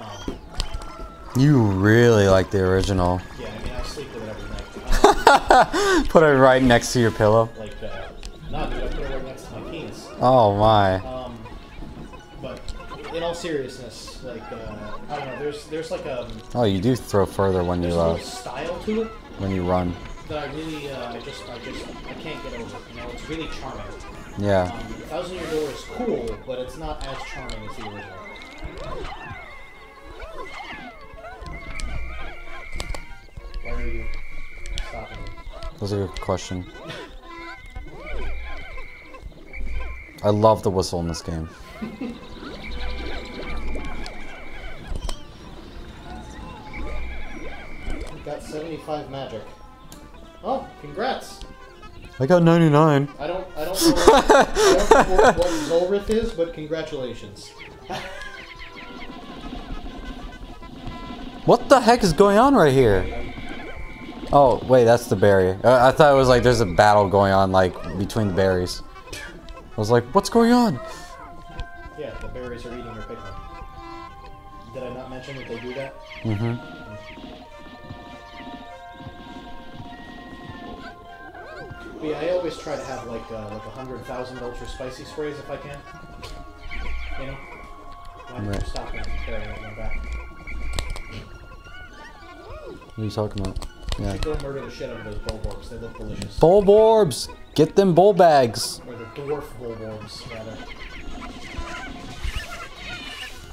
Um, You really like the original. yeah, I mean, I sleep with it every night. Um, Put it right next to your pillow. like, uh, nah, dude, I put it right next to my penis. Oh my. Um, but in all seriousness, like uh, I don't know, there's there's like a Oh, you do throw further when you uh, style to it when you run. that I really uh, I just I just I can't get over. You know, it's really charming. Yeah. Um, Thousand Year Door is cool, but it's not as charming as the original. Why are you stopping? That's a good question. I love the whistle in this game. Got 75 magic. Oh, congrats! I got 99. I don't I don't know what, I don't know what, Zolrith is, but congratulations. What the heck is going on right here? Oh, wait, that's the berry. Uh, I thought it was like there's a battle going on like between the berries. I was like, what's going on? Yeah, the berries are eating your Pikmin. Did I not mention that they do that? Mm-hmm. Yeah, I always try to have like uh, like a hundred thousand ultra spicy sprays if I can. You know. Why did Right. you stop and carrying it in my back? What are you talking about? Yeah. You go murder the shit out of those bulborbs. They look delicious. Bulborbs! Get them bull bags! or the dwarf bulborbs, rather.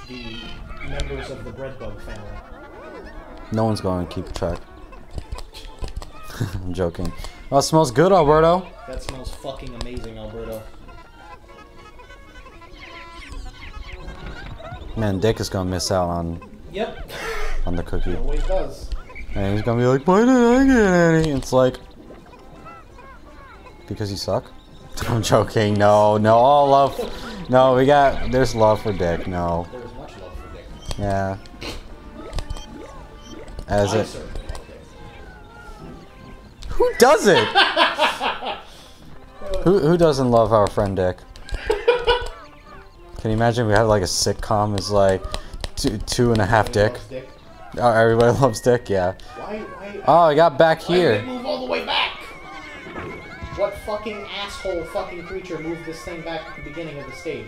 The members of the breadbug family. No one's going to keep track. I'm joking. It smells good, Alberto. That smells fucking amazing, Alberto. Man, Dick is gonna miss out on Yep, on the cookie. always does. And he's gonna be like, why did I get any? It's like, because you suck? I'm joking. No, no, all love. No, we got, there's love for Dick. No. There's much love for Dick. Yeah. As it. Dick. Who doesn't? who, who doesn't love our friend Dick? Can you imagine if we had like a sitcom is like two, two and a half Dick? Loves Dick. Oh, everybody loves Dick, yeah. Why, why, Oh, I got back here. move all the way back? What fucking asshole fucking creature moved this thing back to the beginning of the stage?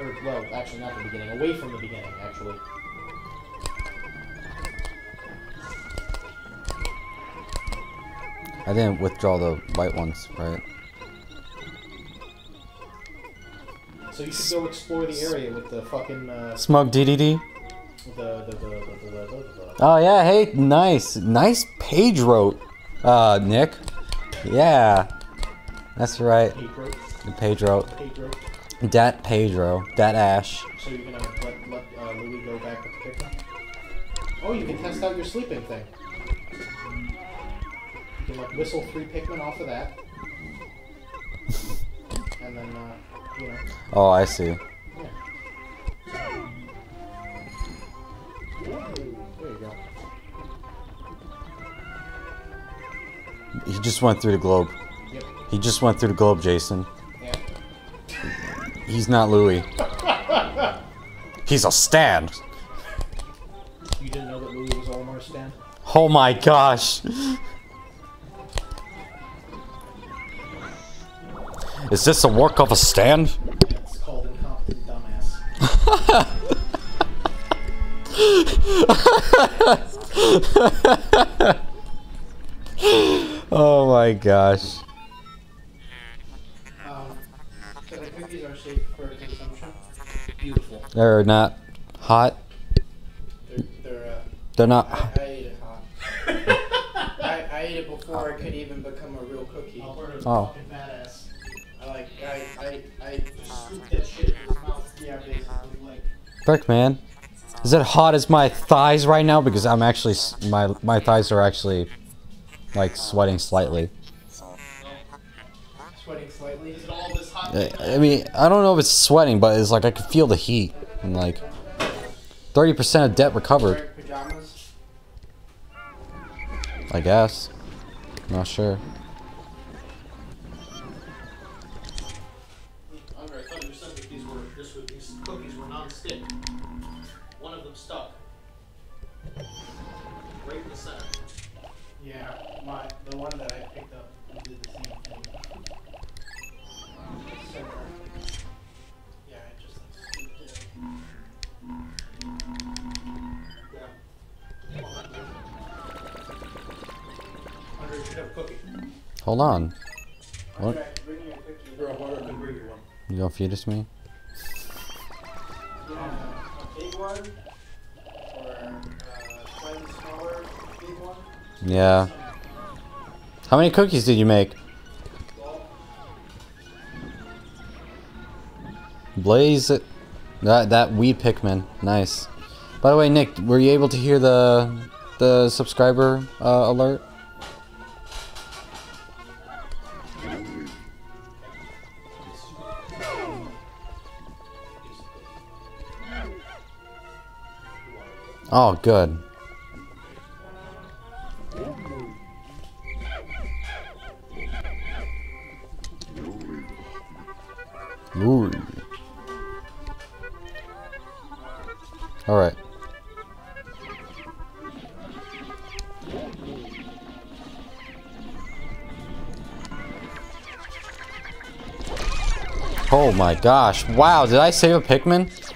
Or, well, actually not the beginning, away from the beginning, actually. I didn't withdraw the white ones, right? So you should go explore the area with the fucking uh, smug DDD. The, the, the, oh yeah, hey, nice, nice page wrote, uh, Nick. Yeah, that's right. Pedro, page rote. Dat Pedro, Dat Ash. So you're gonna let, let uh, Louie go back with the pickup? Oh, you can test out your sleeping thing. Can like whistle three Pikmin off of that. and then, uh, you know. Oh, I see. Yeah. There you go. He just went through the globe. Yep. He just went through the globe, Jason. Yeah. He's not Louie. He's a stand. You didn't know that Louie was Olimar's stand? Oh my gosh. Is this a work of a stand? It's called incompetent dumbass. Oh my gosh. Um, so the cookies are safe for consumption. Beautiful. They're not hot. They're, they're uh, They're not. I, I ate it hot. I, I ate it before it could even become a real cookie. Oh. Frick, man. Is it hot as my thighs right now? Because I'm actually my my thighs are actually like sweating slightly. sweating slightly. Is it all this hot? I I mean, I don't know if it's sweating, but it's like I can feel the heat. And like, 30% of debt recovered. I guess. Not sure. One or a slightly smaller big one? Yeah. How many cookies did you make? Blaze it. That that wee Pikmin. Nice. By the way, Nick, were you able to hear the the subscriber uh, alert? Oh, good. All right. Oh my gosh. Wow, did I save a Pikmin?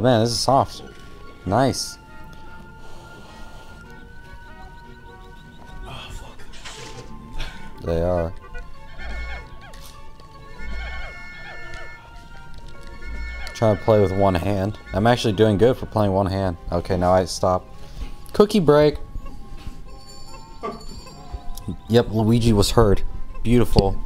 Oh man, this is soft. Nice. They are. Trying to play with one hand. I'm actually doing good for playing one hand. Okay, now I stop. Cookie break. Yep, Luigi was heard. Beautiful.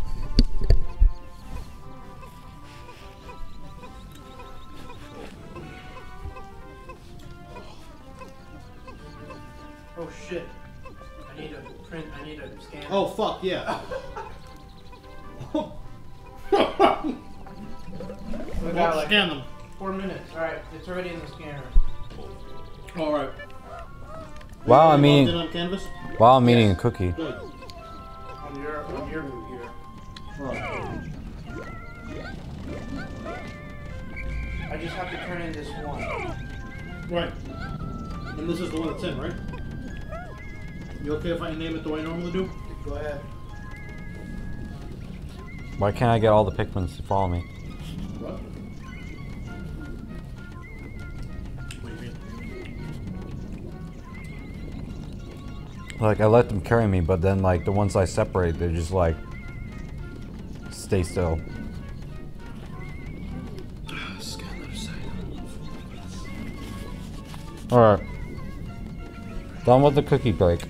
Canvas. wow, I'm eating a cookie. Good. On your on your computer. All right. I just have to turn in this one. Right. And this is the one that's in, right? You okay if I name it the way I normally do? Go ahead. Why can't I get all the Pikmins to follow me? Like, I let them carry me, but then, like, the ones I separate, they're just like, stay still. Alright. Done with the cookie break.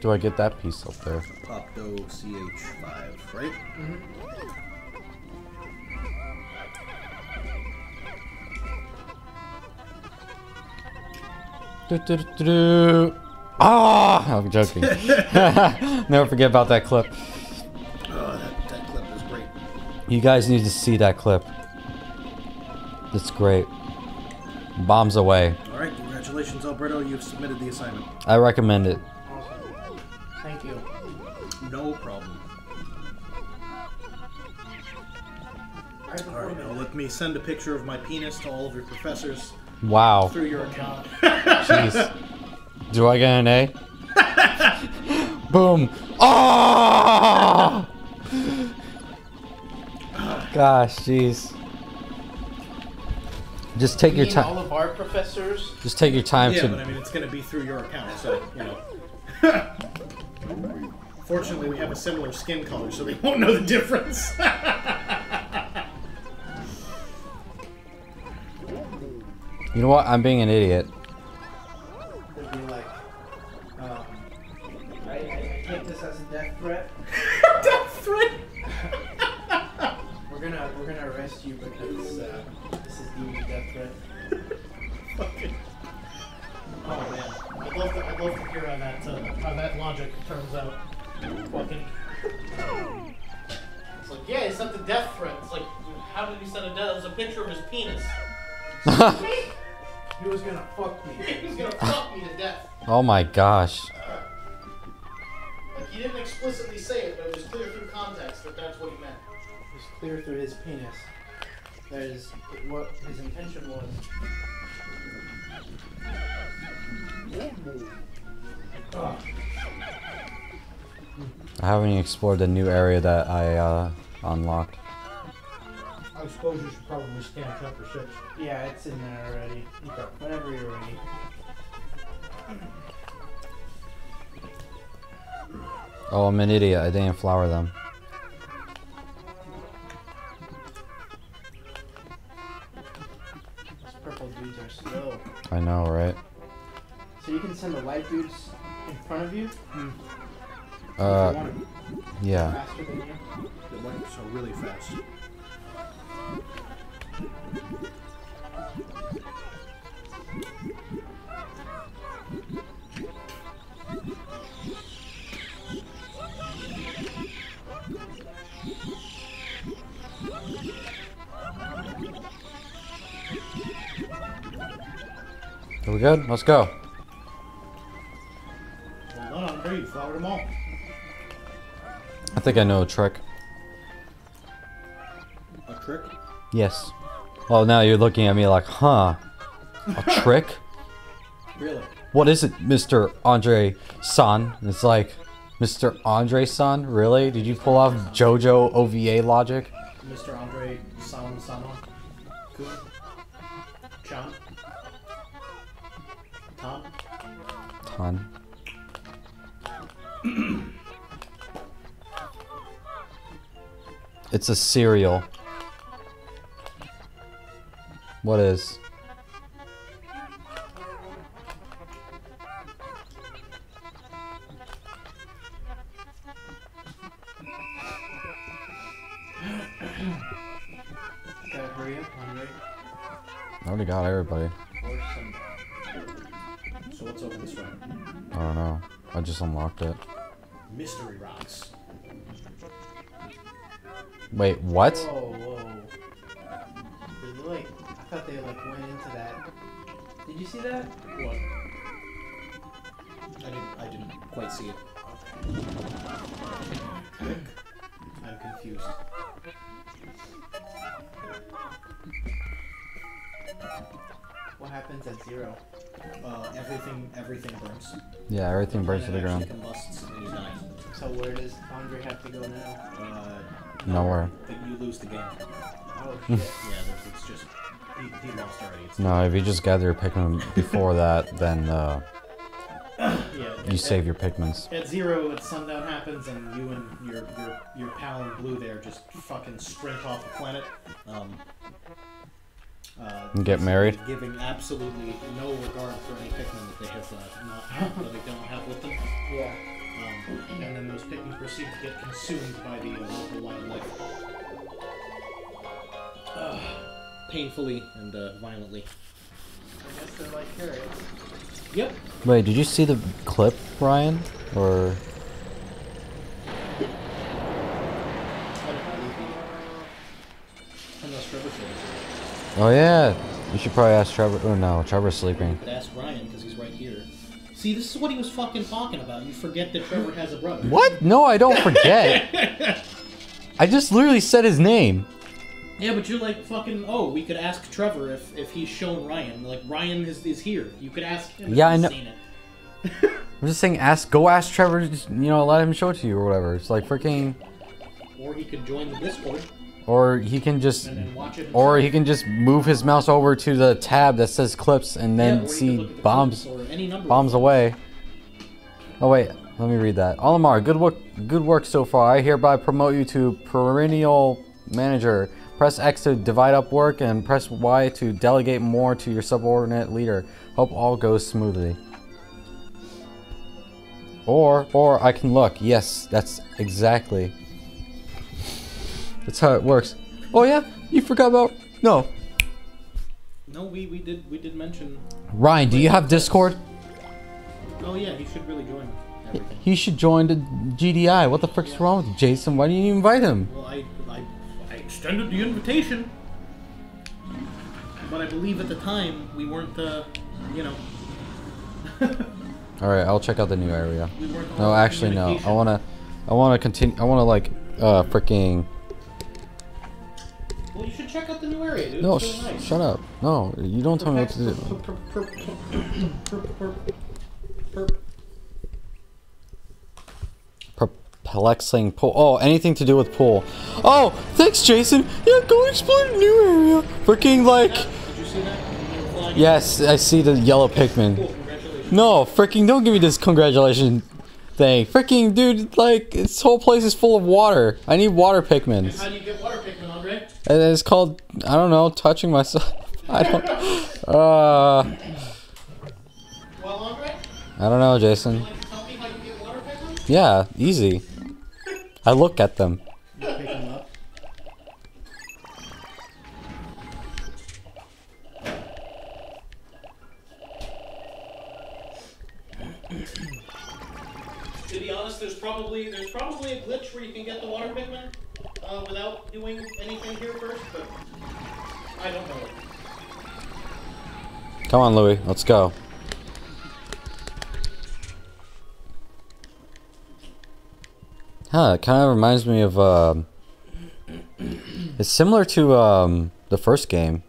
Do I get that piece up there? Popdo CH5, right? Do-do-do-do. Ah! I'm joking. Never forget about that clip. Oh, that, that clip was great. You guys need to see that clip. It's great. Bombs away. Alright, congratulations, Alberto. You've submitted the assignment. I recommend it. Awesome. Thank you. No problem. Right Alright, now let me send a picture of my penis to all of your professors Wow. through your account. Jeez. Do I get an A? Boom. Oh! Gosh, jeez. Just take your time. all of our professors. Just take your time yeah, to. but I mean, it's going to be through your account, so, you know. Fortunately, we have a similar skin color, so they won't know the difference. You know what? I'm being an idiot. Sent a death threat. It's like, how did he send a death? It was a picture of his penis. He was gonna fuck me. he was gonna fuck me to death. oh my gosh. Like he didn't explicitly say it, but it was clear through context that that's what he meant. It was clear through his penis. That is what his intention was. I haven't even explored the new area that I uh, unlocked. I suppose you should probably scan chapter six. Yeah, it's in there already. Whenever you're ready. Oh, I'm an idiot. I didn't flower them. Those purple dudes are slow. I know, right? So you can send the white dudes in front of you if you Uh, want them yeah. Faster than you. It went so really fast. Are we good? Let's go. Well done, Andre. Flowered them all. I think I know a trick. Yes. Well, now you're looking at me like, huh? A trick? Really? What is it, Mr. Andre San? It's like, Mr. Andre San? Really? Did you pull off JoJo OVA logic? Mr. Andre San Sama? Kun? Chan? Tom? Ton. it's a cereal. What is? Gotta hurry up, Andre. I already got everybody. So what's over this way? I don't know. I just unlocked it. Mystery rocks. Wait, what? Whoa, whoa. Thought they like went into that. Did you see that? What? I didn't. I didn't quite see it. I'm confused. What happens at zero? Uh, everything. Everything burns. Yeah, everything burns to the ground. combusts and you die. So where does Andre have to go now? Uh, Nowhere. But you lose the game. Oh shit. Yeah, it's just he, he lost already. It's, No, if you just gather your Pikmin before that, then uh, yeah, you save your Pikmins. At zero, at sundown happens, and you and your your your pal in blue there just fucking sprint off the planet. Um, uh, And get married? Giving absolutely no regard for any Pikmin that they have uh, not that they don't have with them. Yeah. Um, and then those Pikmin proceed to get consumed by the uh, local wildlife. Uh, painfully and uh, violently. I guess they're like carrots. Yep. Wait, did you see the clip, Ryan? Or Unless Trevor shows. oh yeah, you should probably ask Trevor. Oh no, Trevor's sleeping. But ask Ryan because he's right here. See, this is what he was fucking talking about. You forget that Trevor has a brother. What? No, I don't forget. I just literally said his name. Yeah, but you're like fucking. Oh, we could ask Trevor if if he's shown Ryan. Like Ryan is is here. You could ask him. Yeah, I if he's know- Seen it. I'm just saying, ask, go ask Trevor. Just, you know, let him show it to you or whatever. It's like freaking, Or he could join the Discord or he can just, and then watch it. or he can just move his mouse over to the tab that says clips and then could see bombs, or any number bombs away. Oh wait, let me read that. Olimar, good work, good work so far. I hereby promote you to perennial manager. Press X to divide up work and press Y to delegate more to your subordinate leader. Hope all goes smoothly. Or, or I can look. Yes, that's exactly. That's how it works. Oh yeah, you forgot about no. No, we we did we did mention. Ryan, do you have Discord? Oh yeah, he should really join everything. He should join the GDI. What the frick's wrong with you, Jason? Why didn't you invite him? Well, I extended the invitation, but I believe at the time we weren't uh you know All right, I'll check out the new area. we. No, actually, no. I wanna, I wanna continue. I wanna like, uh, freaking. Well, you should check out the new area, dude. No, it's sh- nice. shut up. No, you don't tell me what to do. Perplexing pool. Oh, anything to do with pool. Oh, thanks, Jason. Yeah, go explore the new area. Freaking like. Did you see that? When you were flying? Yes, I see the yellow Pikmin. No, freaking don't give me this congratulations. thing. Freaking dude, like this whole place is full of water. I need water Pikmins. How do you get water Pikmin, Andre? And it's called I don't know, touching myself. I don't. Uh, Well, Andre, I don't know, Jason. would you like to tell me how you get water Pikmin? Yeah, easy. I look at them. To be honest, there's probably there's probably a glitch where you can get the water uh, without doing anything here first, but I don't know. Come on, Louie, let's go. Huh, it kind of reminds me of, um, it's similar to, um, the first game.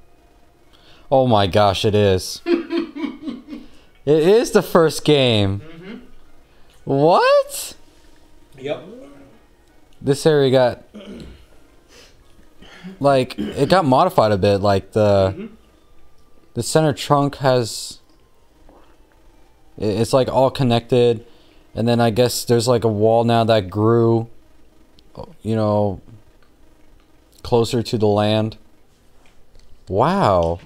Oh my gosh, it is. it is the first game. What? Yep. This area got, like, it got modified a bit, like the, the center trunk has it's like all connected and then i guess there's like a wall now that grew you know closer to the land. Wow.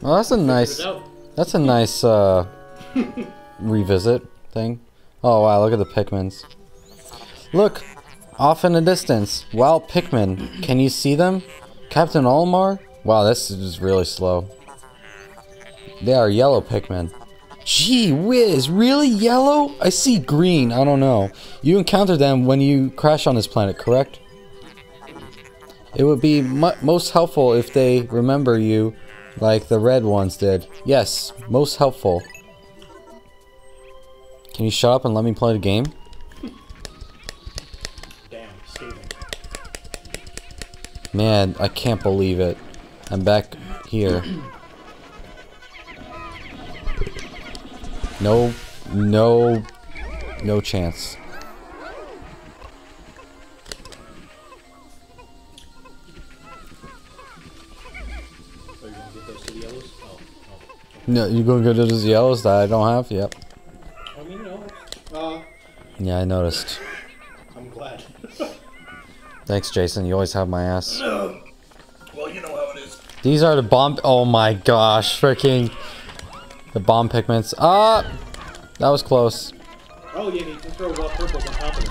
Well that's a nice Figured it out. that's a nice uh revisit thing. Oh wow look at the pikmins. Look off in the distance. Wild pikmin can you see them? Captain Olimar? Wow this is really slow. They are yellow pikmin gee whiz really yellow i see green i don't know you encounter them when you crash on this planet correct it would be most helpful if they remember you like the red ones did yes most helpful can you shut up and let me play the game Damn, Steven. Man, I can't believe it. I'm back here. No, no, no chance. Are you gonna get those yellows? No, you gonna go to those yellows that I don't have? Yep. I mean, no. Uh, Yeah, I noticed. I'm glad. Thanks, Jason. You always have my ass. well, you know how it is. These are the bomb. Oh my gosh, freaking the bomb Pikmins. Ah, that was close. Oh yeah, you can throw raw purples on top of it.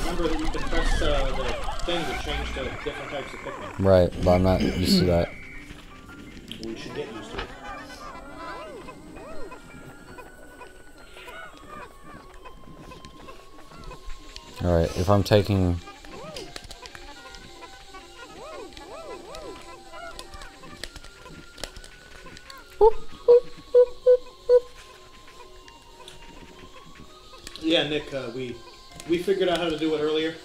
Remember that you can press uh, the thing to change to different types of Pikmin. Right, but I'm not used to that. We should get used to it. All right, if I'm taking Yeah, Nick, uh, we we figured out how to do it earlier.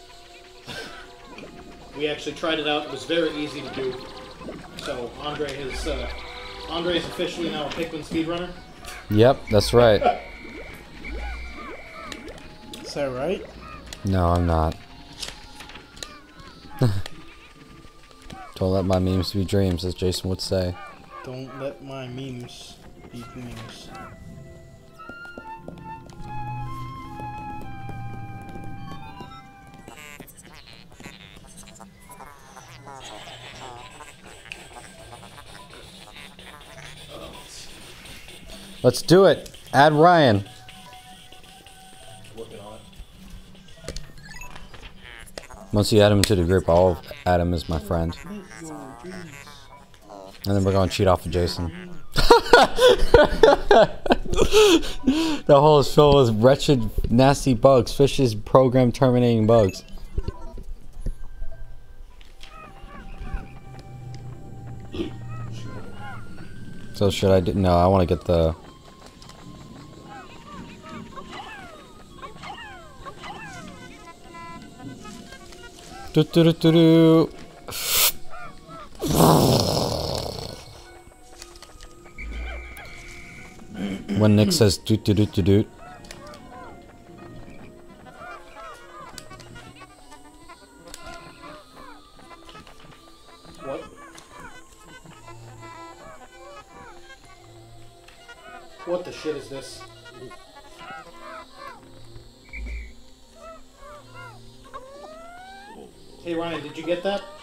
we actually tried it out. It was very easy to do. So Andre has uh, Andre is officially now a Pikmin speedrunner. Yep, that's right. Is that right? No, I'm not. Don't let my memes be dreams, as Jason would say. Don't let my memes be memes. Let's do it. Add Ryan. Once you add him to the group, I'll add him as my friend. And then we're gonna cheat off of Jason. the hole is filled with wretched, nasty bugs. Fishes program terminating bugs. So should I do? No, I want to get the. Do do do do do. When Nick says doot doot doot doot doot. What? What the shit is this? Hey Ryan, did you get that?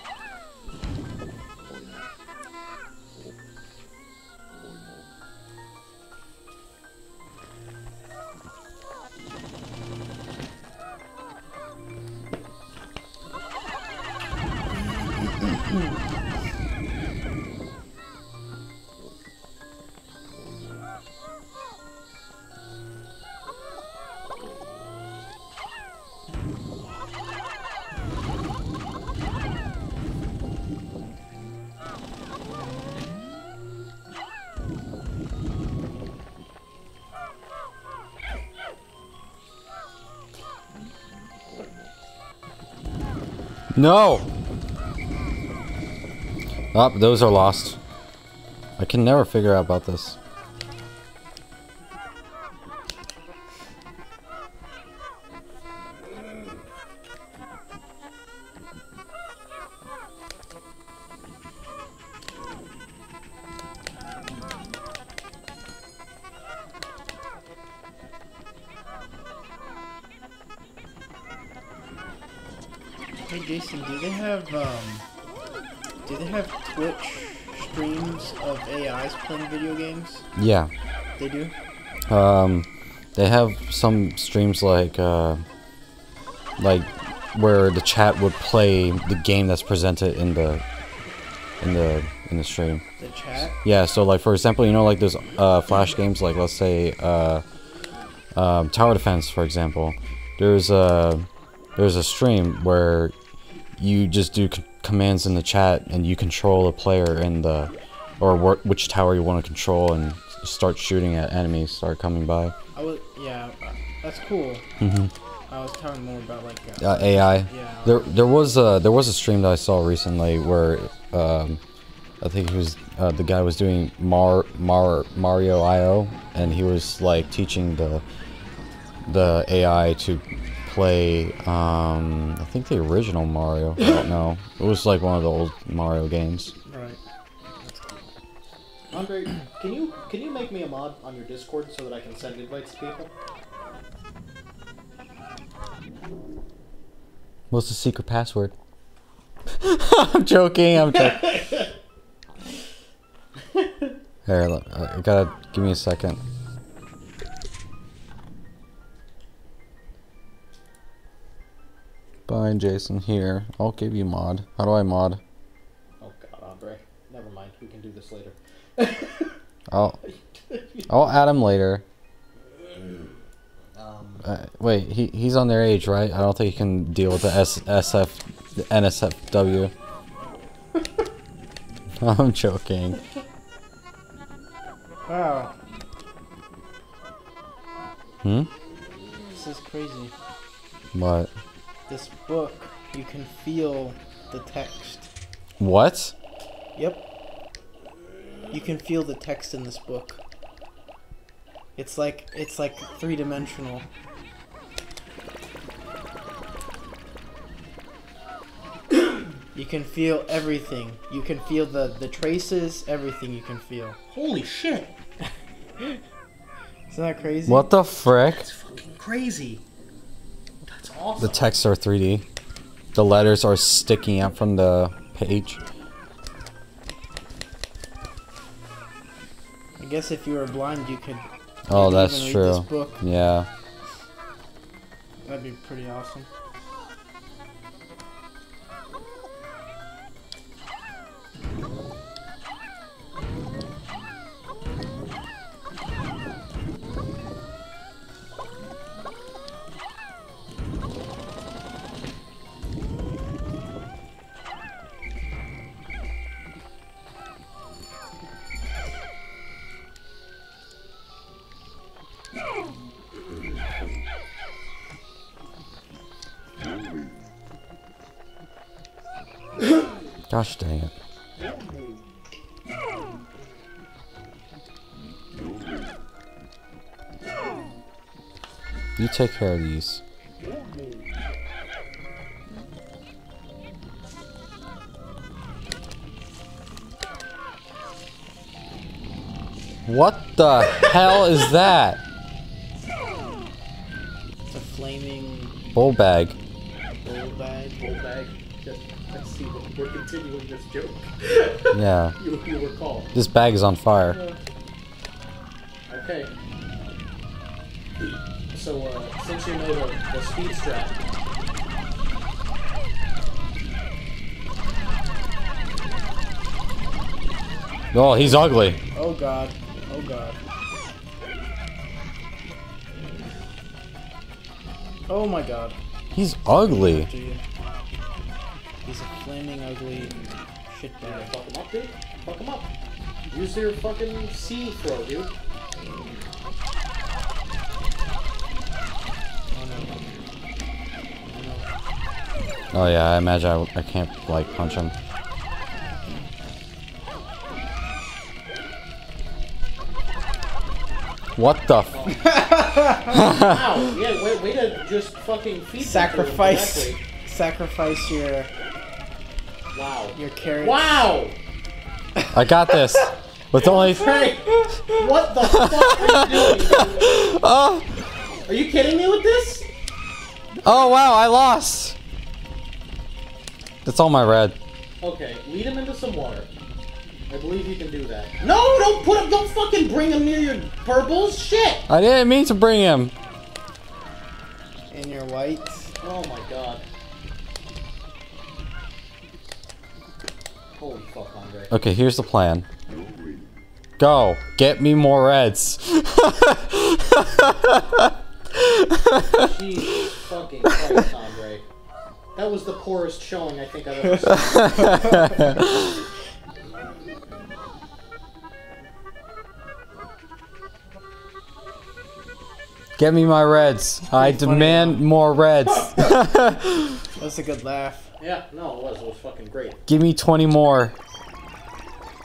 No! Oh, those are lost. I can never figure out about this. Jason, do they have um, do they have Twitch streams of AIs playing video games? Yeah. They do. Um, they have some streams like, uh, like where the chat would play the game that's presented in the, in the, in the stream. The chat. Yeah, so like for example, you know like there's uh, flash games like let's say uh, um, Tower Defense for example. There's a there's a stream where you just do c- commands in the chat and you control a player in the or wh- which tower you want to control and start shooting at enemies start coming by. I was yeah, that's cool. hmm I was talking more about like uh, Uh, AI. Yeah. There there was a there was a stream that I saw recently where um, I think he was uh, the guy was doing Mar Mar Mario IO and he was like teaching the the AI to play um, I think the original Mario. I don't know. It was like one of the old Mario games. right. Andre, can you can you make me a mod on your Discord so that I can send invites to people? What's the secret password? I'm joking. I'm joking. Here, look, I gotta give me a second. Fine, Jason. Here, I'll give you mod. How do I mod? Oh God, Andre. Never mind. We can do this later. I'll I'll add him later. Um, Uh, wait, he he's on their age, right? I don't think he can deal with the S, SF, the NSFW. I'm joking. Wow, Hmm. this is crazy. What? This book, you can feel the text. What? Yep. You can feel the text in this book. It's like it's like three dimensional. You can feel everything. You can feel the the traces, everything you can feel. Holy shit! Isn't that crazy? What the frick? It's fucking crazy. The texts are 3D. The letters are sticking out from the page. I guess if you were blind, you could. Oh, that's even read This true. Yeah. That'd be pretty awesome. Gosh dang it. You take care of these. What the hell is that? It's a flaming Bull bag. bull bag. Bag. Just, let's see, we're, continuing this joke. Yeah. You, you recall. This bag is on fire. Okay. So, uh, since you know the, the speed strap, Oh, he's ugly. Oh god. Oh god. Oh my god. He's ugly. Gee. He's a flaming ugly shitbag. fuck him up, dude. Fuck him up. Use your fucking C throw, dude. Oh no. Oh Oh yeah, I imagine I, I can't like punch him. What the? F- Ow! Yeah, way, way to just fucking feed no. them to him Sacrifice. Sacrifice your Wow. your carrot. Wow! I got this. With only. Hey! What the fuck are you doing, dude? Oh, Are you kidding me with this? oh wow, I lost. That's all my red. Okay, lead him into some water. I believe you can do that. No, don't put him. Don't fucking bring him near your purples. Shit. I didn't mean to bring him. In your whites. Oh my god. Okay, here's the plan. Go, get me more reds. Jesus fucking Christ, Andre. That was the poorest showing I think I've ever seen. Get me my reds. I demand more reds. That's a good laugh. Yeah, no, it was. It was fucking great. Give me 20 more.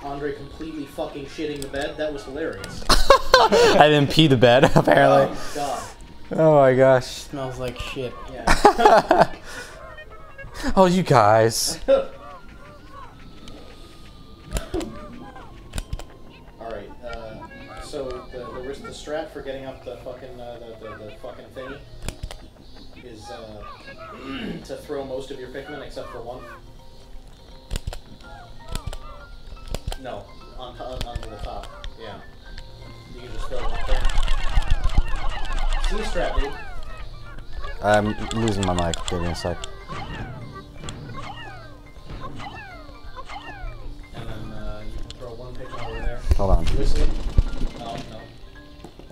Andre completely fucking shitting the bed. That was hilarious. I didn't pee the bed, apparently. Oh, God. Oh my gosh. Smells like shit. Yeah. Oh, you guys. Alright, uh, so the, the, risk- the strat for getting up the fucking, uh, the, the, the fucking thingy is, uh, to throw most of your Pikmin except for one. No, on, to- on, the top. Yeah. You can just throw them up there. See the strat, dude. I'm losing my mic. Give me a sec. And then, uh, you can throw one Pikmin over there. Hold on. Whistle it. Oh, no.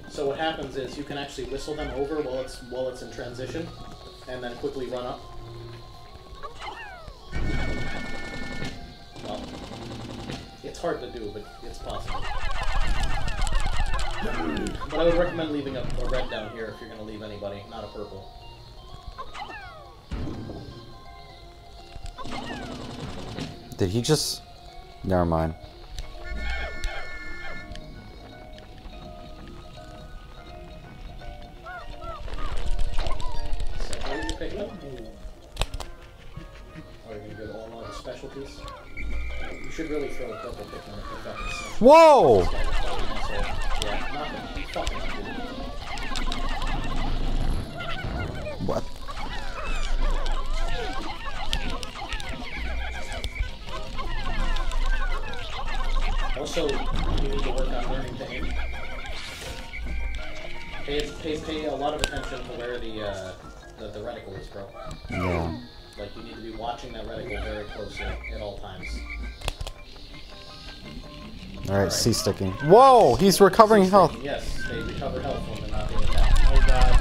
So what happens is you can actually whistle them over while it's while it's in transition, and then quickly run up. Well, it's hard to do, but it's possible. but I would recommend leaving a, a red down here if you're going to leave anybody, not a purple. Did he just. Never mind. You should really throw a purple Pikmin if you're fucking. Whoa! Yeah, not the fucking dude. What? Also, you need to work on learning to aim. Pay, pay, pay a lot of attention to where the, uh, the, the reticle is, bro. Yeah. Like, you need to be watching that reticle very closely at all times. Alright, C sticking. Whoa! He's recovering health. Yes, they recover health when they're not being attacked. Oh god.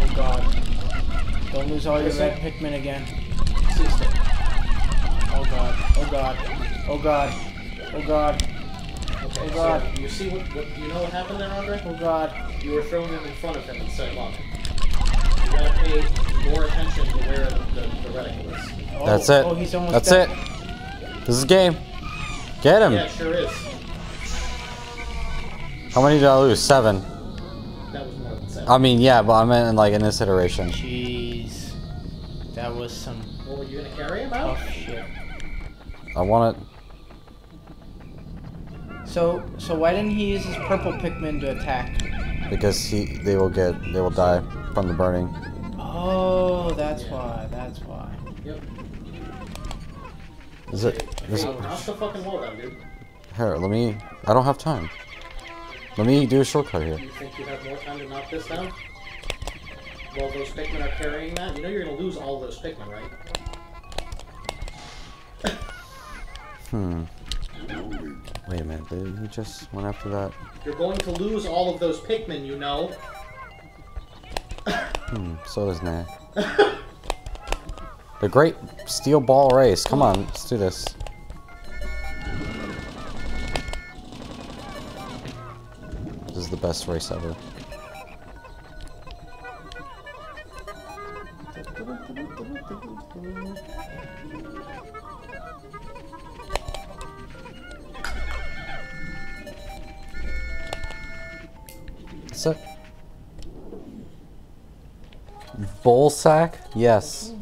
Oh god. Don't lose all your red Pikmin again. C-stick. Oh god. Oh god. Oh god. Oh god. Okay, Oh, God. so you see what, what, you know what happened there, Andre? Oh god. You were throwing them in front of him instead of on him. You gotta pay more attention to where the, the, the reticle is. Oh, That's it. Oh, he's almost That's dead. it. This is game. Get him. Yeah, sure is. How many did I lose? Seven. That was more than seven. I mean, yeah, but I meant in, like in this iteration. Jeez. That was some well, were you gonna carry him out? tough shit. I want it. So so why didn't he use his purple Pikmin to attack? Because he, they will get, they will die from the burning. Oh, that's why. That's why. Yep. Is it? Is Hey, it knock the fucking wall down, dude. here, let me. I don't have time. Let me do a shortcut here. You think you have more time to knock this down? While those Pikmin are carrying that? You know you're gonna lose all those Pikmin, right? Hmm. Wait a minute. Did he just went after that? You're going to lose all of those Pikmin, you know. Hmm. So does Nah. the Great Steel Ball Race. Come on, let's do this. This is the best race ever. Bowl sack? Yes.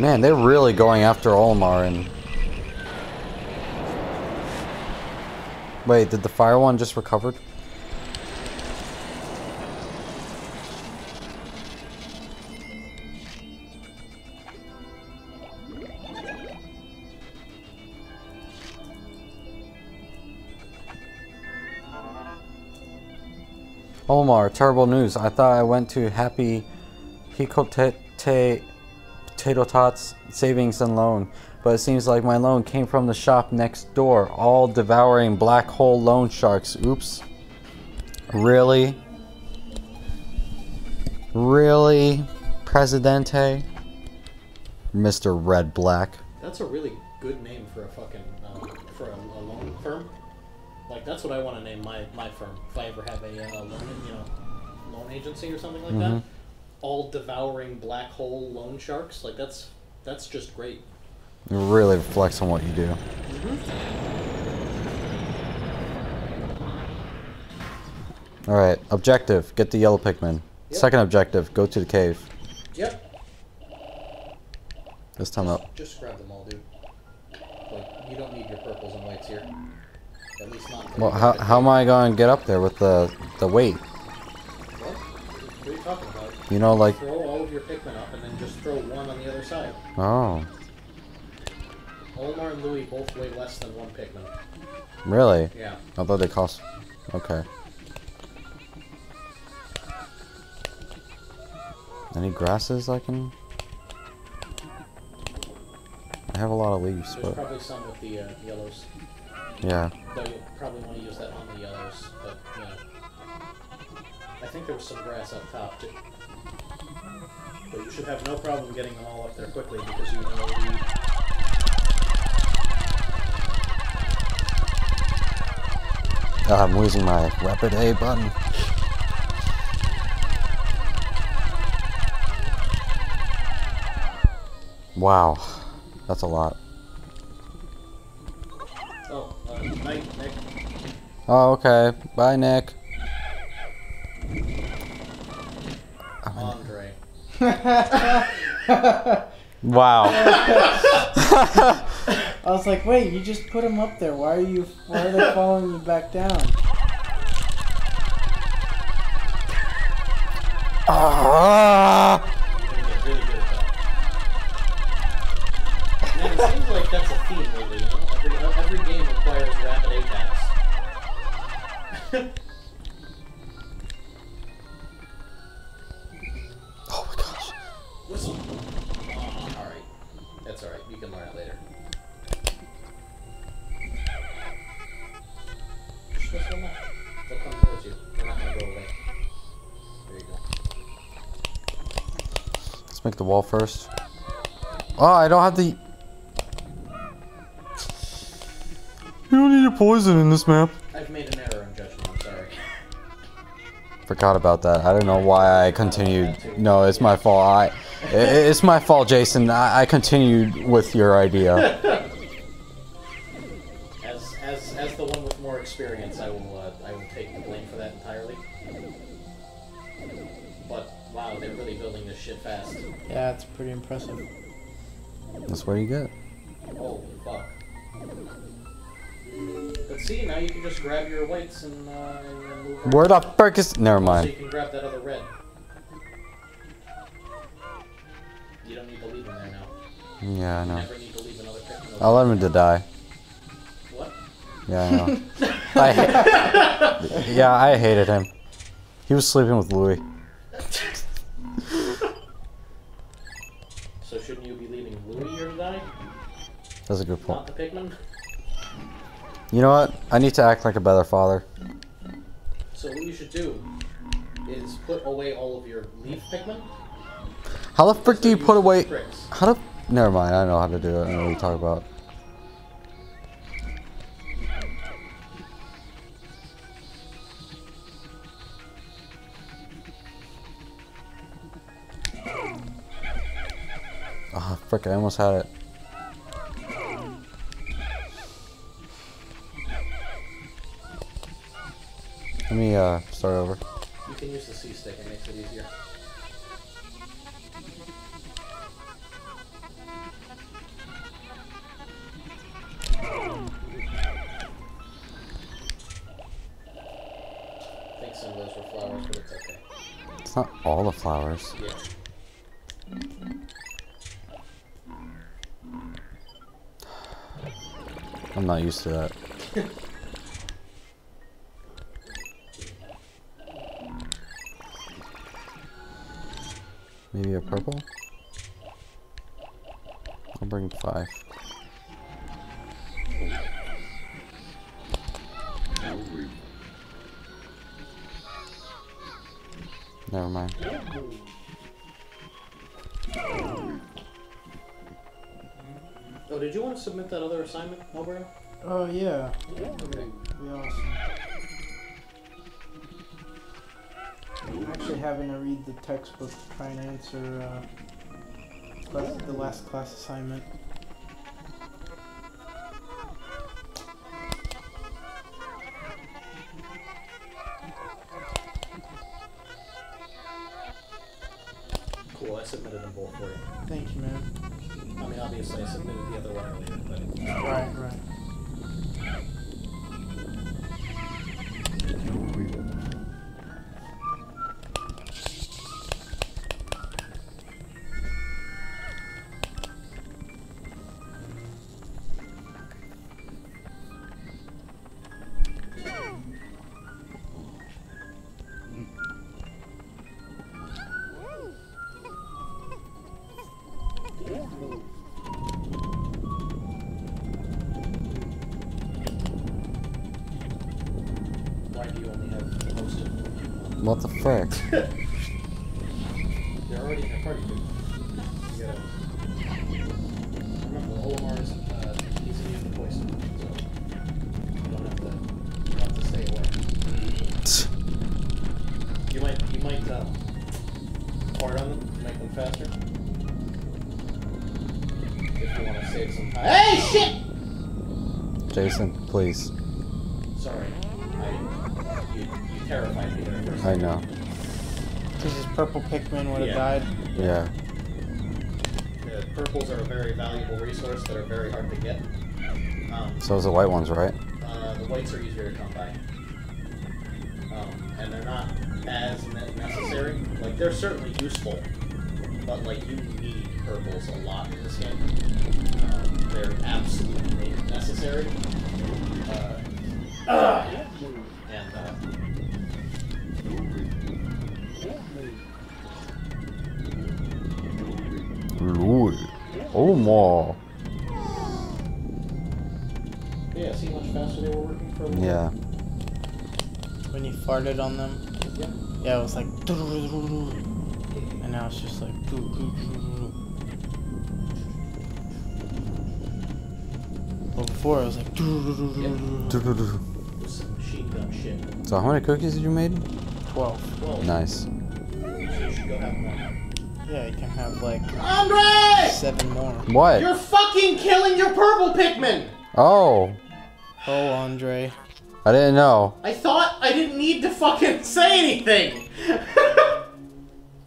Man, they're really going after Olimar and... Wait, did the fire one just recovered? Olimar, terrible news. I thought I went to Happy Hocotate Potato Tots Savings and Loan, but it seems like my loan came from the shop next door, all devouring black hole loan sharks. Oops. Really? Really? Presidente? Mr. Red Black. That's a really good name for a fucking um, for a, a loan firm. Like that's what I want to name my, my firm if I ever have a uh, loan you know loan agency or something like that. All devouring black hole loan sharks. Like that's that's just great. It really reflects on what you do. Mm-hmm. Alright, objective get the yellow Pikmin. Yep. Second objective go to the cave. Yep. This time up. Just grab them all, dude. Like you don't need your purples and whites here. At least not. Well, how, how am I going to get up there with the, the weight? You know, like, Throw all of your Pikmin up and then just throw one on the other side. oh, Olimar and Louie both weigh less than one Pikmin. really? Yeah. Although they cost, okay. Any grasses I can? I have a lot of leaves, There's but, probably some with the uh, yellows. yeah. Though you'll probably want to use that on the yellows, but yeah. I think there was some grass up top too. But you should have no problem getting them all up there quickly because you know the Ah, I'm losing my rapid A button. Wow, that's a lot. Oh, uh, night, Nick. Oh, okay. Bye, Nick. Andre. Wow. I was like, wait, you just put them up there. Why are you? Why are they following you back down? Ah! You're gonna really good at that. Man, it seems like that's a theme lately, you know? Every, every game requires rapid APAS. Let's make the wall first. Oh, I don't have the... You don't need a poison in this map. I've made an error in judgment, I'm sorry. Forgot about that. I don't know why I continued. No, it's my fault. I, it's my fault, Jason. I, I continued with your idea. as, as, as the one with more experience, I will Yeah, it's pretty impressive. That's what you get. Holy fuck. But see, now you can just grab your whites and, uh, and then move around. Where the frick is? Never So you mind. can grab that other red. You don't need to leave him there now. Yeah, I know. never need to leave another Pikmin. I'll let him to die. What? Yeah, I know. I yeah, I hated him. He was sleeping with Louie. So shouldn't you be leaving Louie here to die? That's a good point. Not the Pikmin? You know what? I need to act like a better father. So what you should do is put away all of your leaf Pikmin. How the frick do you put away? bricks. How do? Never mind. I know how to do it. I don't know what you talk about. Ah, frick! I almost had it. Let me uh start over. You can use the C stick, it makes it easier. I think some of those were flowers, but it's okay. It's not all the flowers. Yeah. I'm not used to that. Maybe a purple? I'll bring five. Never mind. Oh, did you want to submit that other assignment, Melbourne? Oh yeah, Okay. be awesome. I'm actually having to read the textbook to try and answer uh, class, the last class assignment. Cool, I submitted them both for you. Thank you, man. I mean, obviously I submitted the other one earlier, but... Right, right. Pikmin would have Yeah. died. Yeah. The purples are a very valuable resource that are very hard to get. Um, So is the white ones, right? uh, the whites are easier to come by. Um, and they're not as necessary. Like, they're certainly useful, but, like, you need purples a lot in this game. Um, they're absolutely necessary. Farted on them. Yeah. Yeah, it was like. And now it's just like. Well, before it was like. It was some machine gun shit. So how many cookies did you made? 12. Well, Nice. so you should go have more. Yeah, you can have like Andre! seven more. What? You're fucking killing your purple Pikmin! Oh. Oh, Andre. I didn't know. I thought I didn't need to fucking say anything.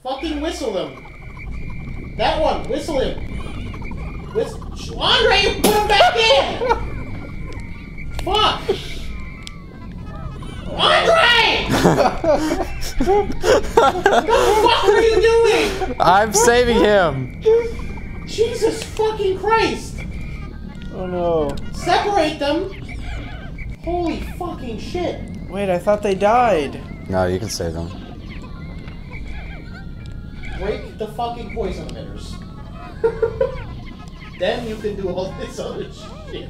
fucking whistle him. That one, whistle him. Whist- Andre, you put him back in. Fuck. Andre! what the fuck are you doing? I'm saving him. Jesus fucking Christ! Oh no. Separate them! Holy fucking shit! Wait, I thought they died. No, you can save them. Break the fucking poison emitters. then you can do all this other shit.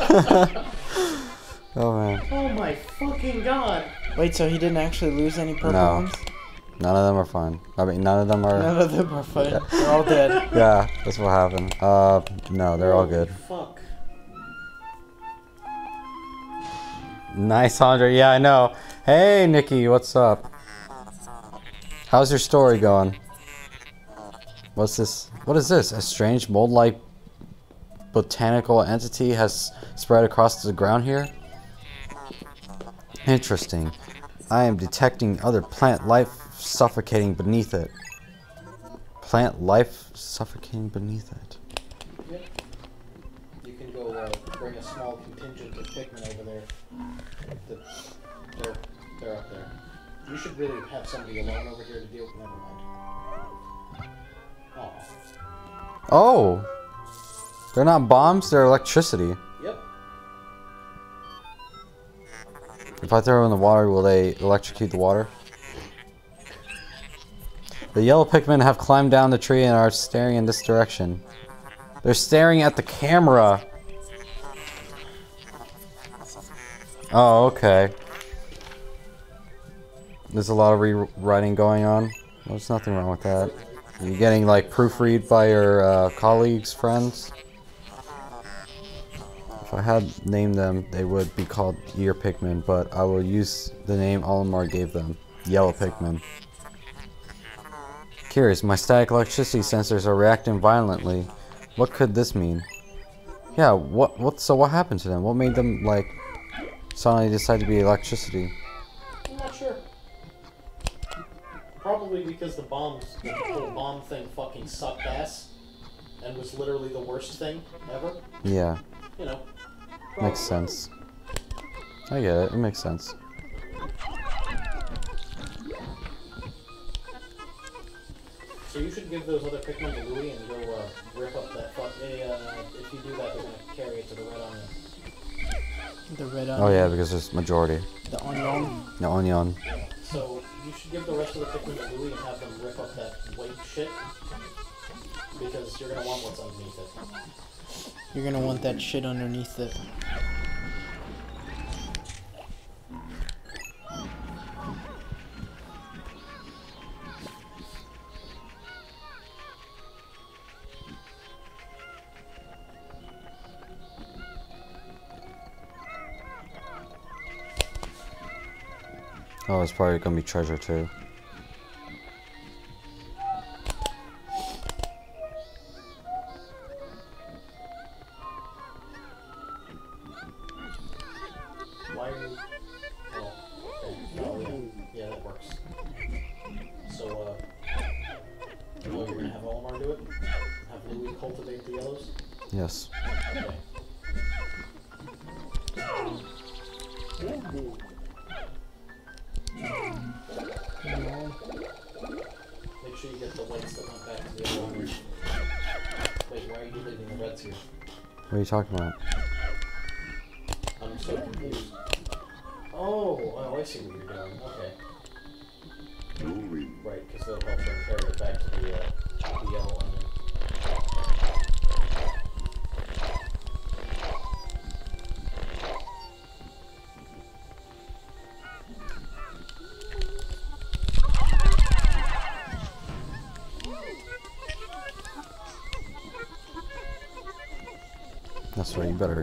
Oh man. Oh my fucking god! Wait, so he didn't actually lose any purple No. ones? None of them are fun. I mean, none of them are. None of them are fine. They're all dead. Yeah, that's what happened. Uh, no, they're all good. Fuck. Nice, Andre. Yeah, I know. Hey, Nikki, what's up? How's your story going? What's this? What is this? A strange mold-like botanical entity has spread across the ground here? Interesting. I am detecting other plant life suffocating beneath it. Plant life suffocating beneath it. You can go uh, bring a small contingent of Pikmin over there. The, they're, they're up there. You should really have somebody alone over here to deal with. Never mind. Oh. Oh! They're not bombs, they're electricity. Yep. If I throw in the water, will they electrocute the water? The yellow Pikmin have climbed down the tree and are staring in this direction. They're staring at the camera. Oh, okay. There's a lot of rewriting going on. There's nothing wrong with that. You're you getting like proofread by your uh, colleagues, friends? If I had named them, they would be called Ear Pikmin, but I will use the name Olimar gave them, Yellow Pikmin. Curious, my static electricity sensors are reacting violently. What could this mean? Yeah, what, what, so what happened to them? What made them, like, suddenly decide to be electricity? I'm not sure. Probably because the bombs, the whole bomb thing fucking sucked ass. And was literally the worst thing ever. Yeah, You know. makes sense. I get it, it makes sense. So you should give those other Pikmin to Louie and go uh, rip up that fuck. Uh, if you do that, they're gonna carry it to the red onion. The red onion. Oh yeah, because it's majority. The onion. The onion. So you should give the rest of the Pikmin to Louie and have them rip up that white shit. Because you're gonna want what's underneath it. You're gonna want that shit underneath it. Oh, it's probably gonna be treasure too. Why What are you talking about? I'm so confused. Oh, oh, I see what you're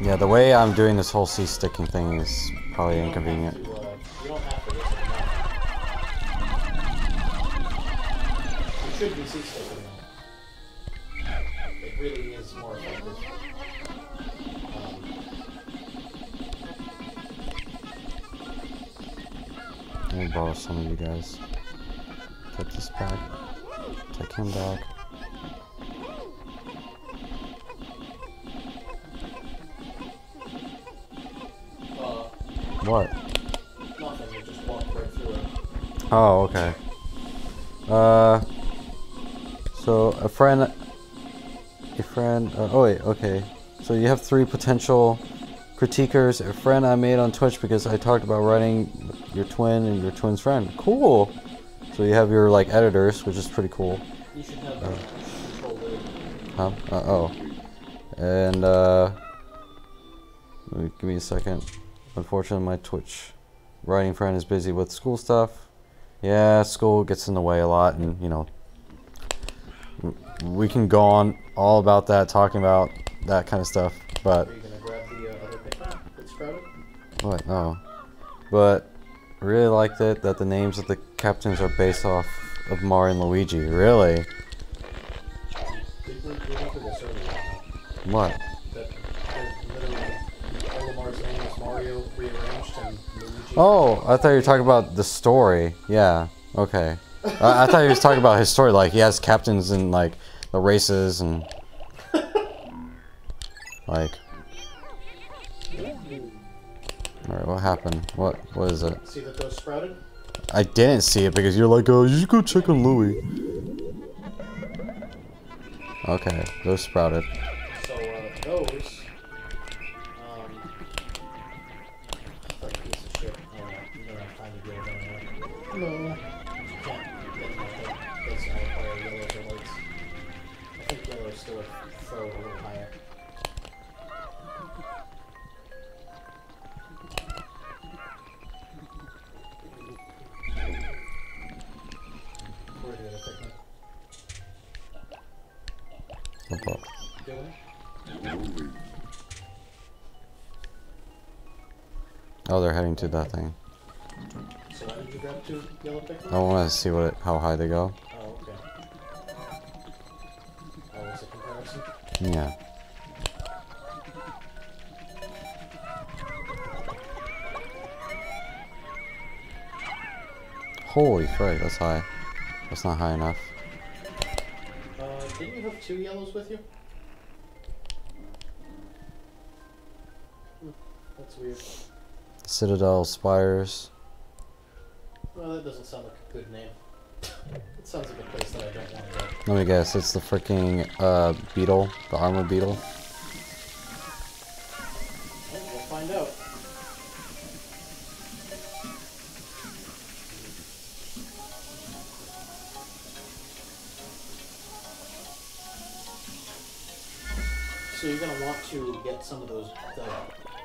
Yeah, the way I'm doing this whole C sticking thing is probably inconvenient. have to, you don't have to listen to You should be C-sticking. It really is more effective. Um, Let me borrow some of you guys. Take this back. Take him back. What? nothing, just walk right through it. Oh, okay. Uh, so a friend, a friend. Uh, oh wait, okay. So you have three potential critiquers. A friend I made on Twitch because I talked about writing your twin and your twin's friend. Cool. So you have your like editors, which is pretty cool. You should have uh. Huh? Uh, oh. And, uh... Give me a second. Unfortunately, my Twitch writing friend is busy with school stuff. Yeah, school gets in the way a lot, and, you know... We can go on all about that, talking about that kind of stuff, but... Are you gonna grab the uh, other pick that's sprouted? What? No. But, really liked it that the names of the captains are based off of Mario and Luigi. Really? Did Oh, I thought you were talking about the story. Yeah. Okay. I, I thought you was talking about his story. Like he has captains in like the races and like. All right, what happened? What what is it? See that those sprouted? I didn't see it because you're like, oh, you should go check on Louie. Okay, those sprouted. So uh, those. Little higher. Where are you gonna pick them? What the- Oh, they're heading to that thing. Two yellow? I want to see what it, how high they go. Oh, okay. Oh, comparison? Yeah. Holy frick, that's high. That's not high enough. Uh, didn't you have two yellows with you? Hmm, that's weird. Citadel Spires. Well, that doesn't sound like a good name. it sounds like a place that I don't want to go. Let me guess, it's the freaking uh, beetle, the armor beetle. Well, we'll find out. So you're gonna want to get some of those the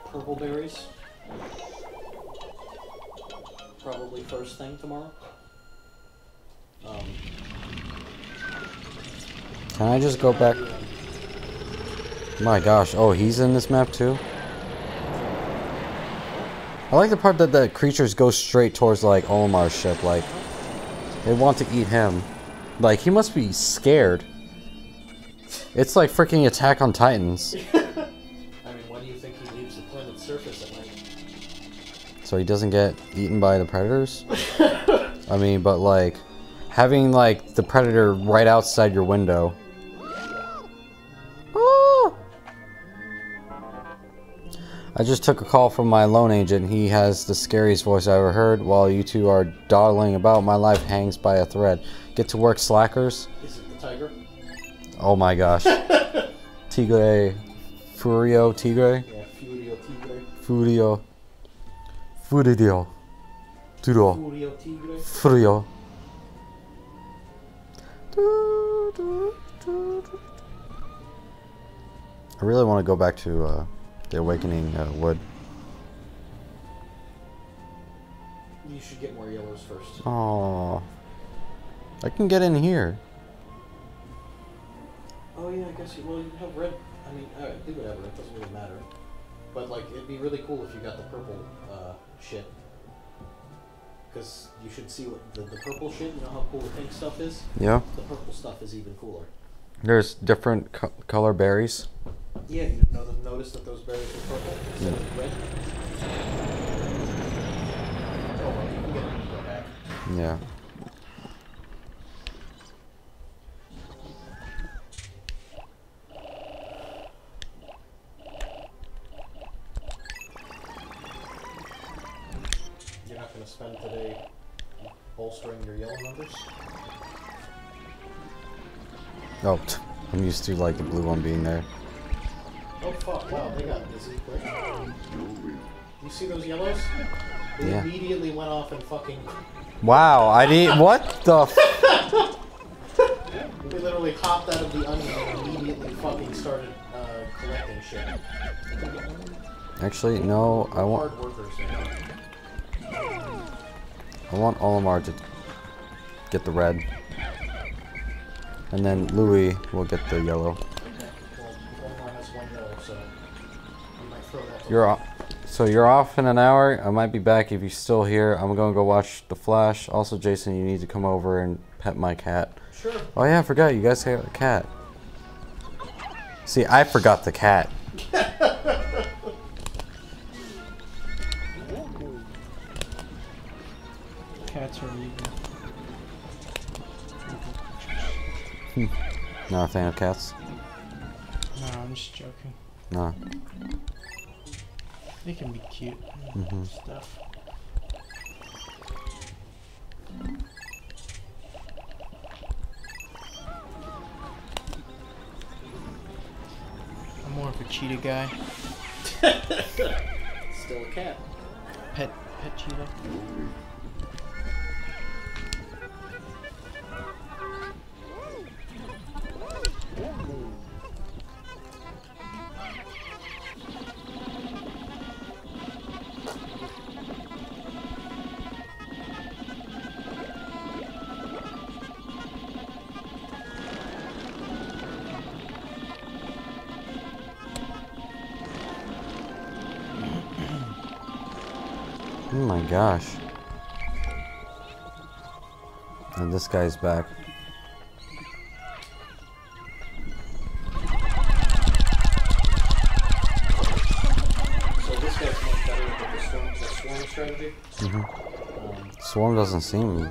purple berries. Probably first thing tomorrow. Um, Can I just go back? My gosh, oh, he's in this map too? I like the part that the creatures go straight towards, like, Olimar's ship, like, they want to eat him. Like, he must be scared. It's like freaking Attack on Titans. So he doesn't get eaten by the predators? I mean, but like, having like the predator right outside your window. Ah! I just took a call from my loan agent. He has the scariest voice I ever heard. While you two are dawdling about, my life hangs by a thread. Get to work, slackers. Is it the tiger? Oh my gosh. Tigre. Furio Tigre? Yeah, Furio Tigre. Furio. Furio. Duro. Furio I really want to go back to uh, the Awakening uh, Wood. should get more yellows first. Oh, I can get in here. Oh yeah, I guess you. Well, you have red. I mean, alright, do whatever. It doesn't really matter. But like, it'd be really cool if you got the purple uh, shit. Because you should see what the, the purple shit. You know how cool the pink stuff is. Yeah. The purple stuff is even cooler. There's different co- color berries. Yeah, you know, notice that those berries are purple instead of red. Oh well, you can get them and go back. Yeah. You're not going to spend today bolstering your yellow numbers. Oh, I'm used to like the blue one being there. Oh fuck! Wow, they got busy quick. You see those yellows? They Yeah. immediately went off and fucking. Wow, I didn't. What the? F- They literally hopped out of the onion and immediately fucking started uh, collecting shit. Actually, no. I want. Hard workers. I want Olimar to get the red, and then Louie will get the yellow. Well, Omar has one yellow, so you might throw that. You're off. So you're off in an hour. I might be back if you're still here. I'm gonna go watch The Flash. Also, Jason, you need to come over and pet my cat. Sure. Oh yeah, I forgot. You guys have a cat. See, I forgot the cat. Cats are evil. Not a fan of cats. No, I'm just joking. No. They can be cute and Mhm. stuff. I'm more of a cheetah guy. Still a cat. Pet pet cheetah. My gosh. And this guy's back. So this guy's much better with the swarm, the swarm strategy. Um, Swarm doesn't seem.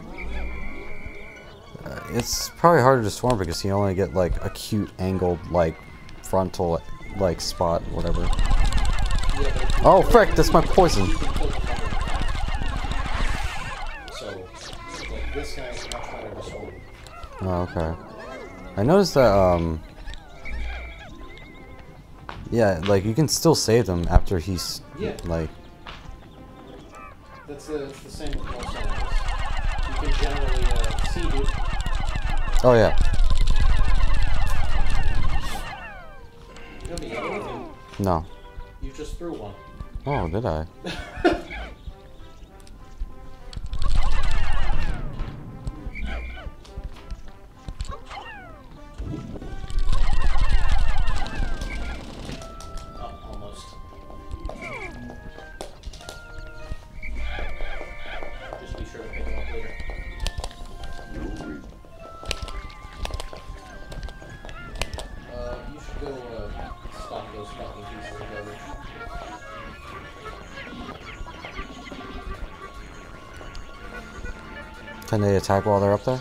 Uh, it's probably harder to swarm because you only get like acute angled like frontal like spot whatever. yeah, but if you- Oh frick! That's my poison. you can kill them under- So, like this guy's much better to swarm. Oh, okay. I noticed that um. Yeah, like you can still save them after he's Yeah. like. That's the, the same with most animals. You can generally uh, seed it. Oh yeah. You have a yellow? No. You just threw one. Oh, did I? Can they attack while they're up there?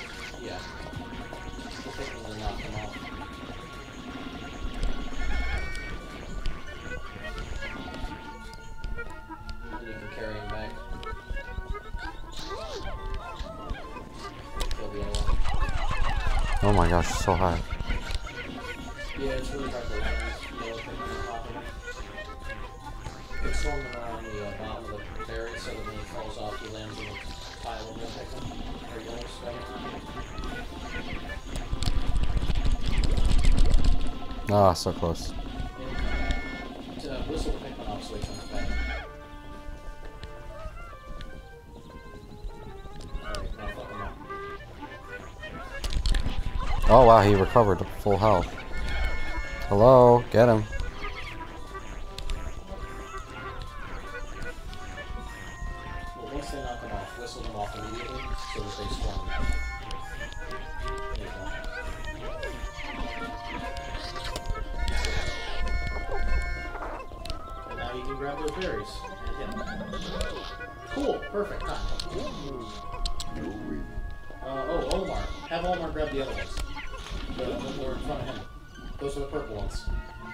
Recovered to full health. Hello, get him. You can grab those berries and Those are the purple ones.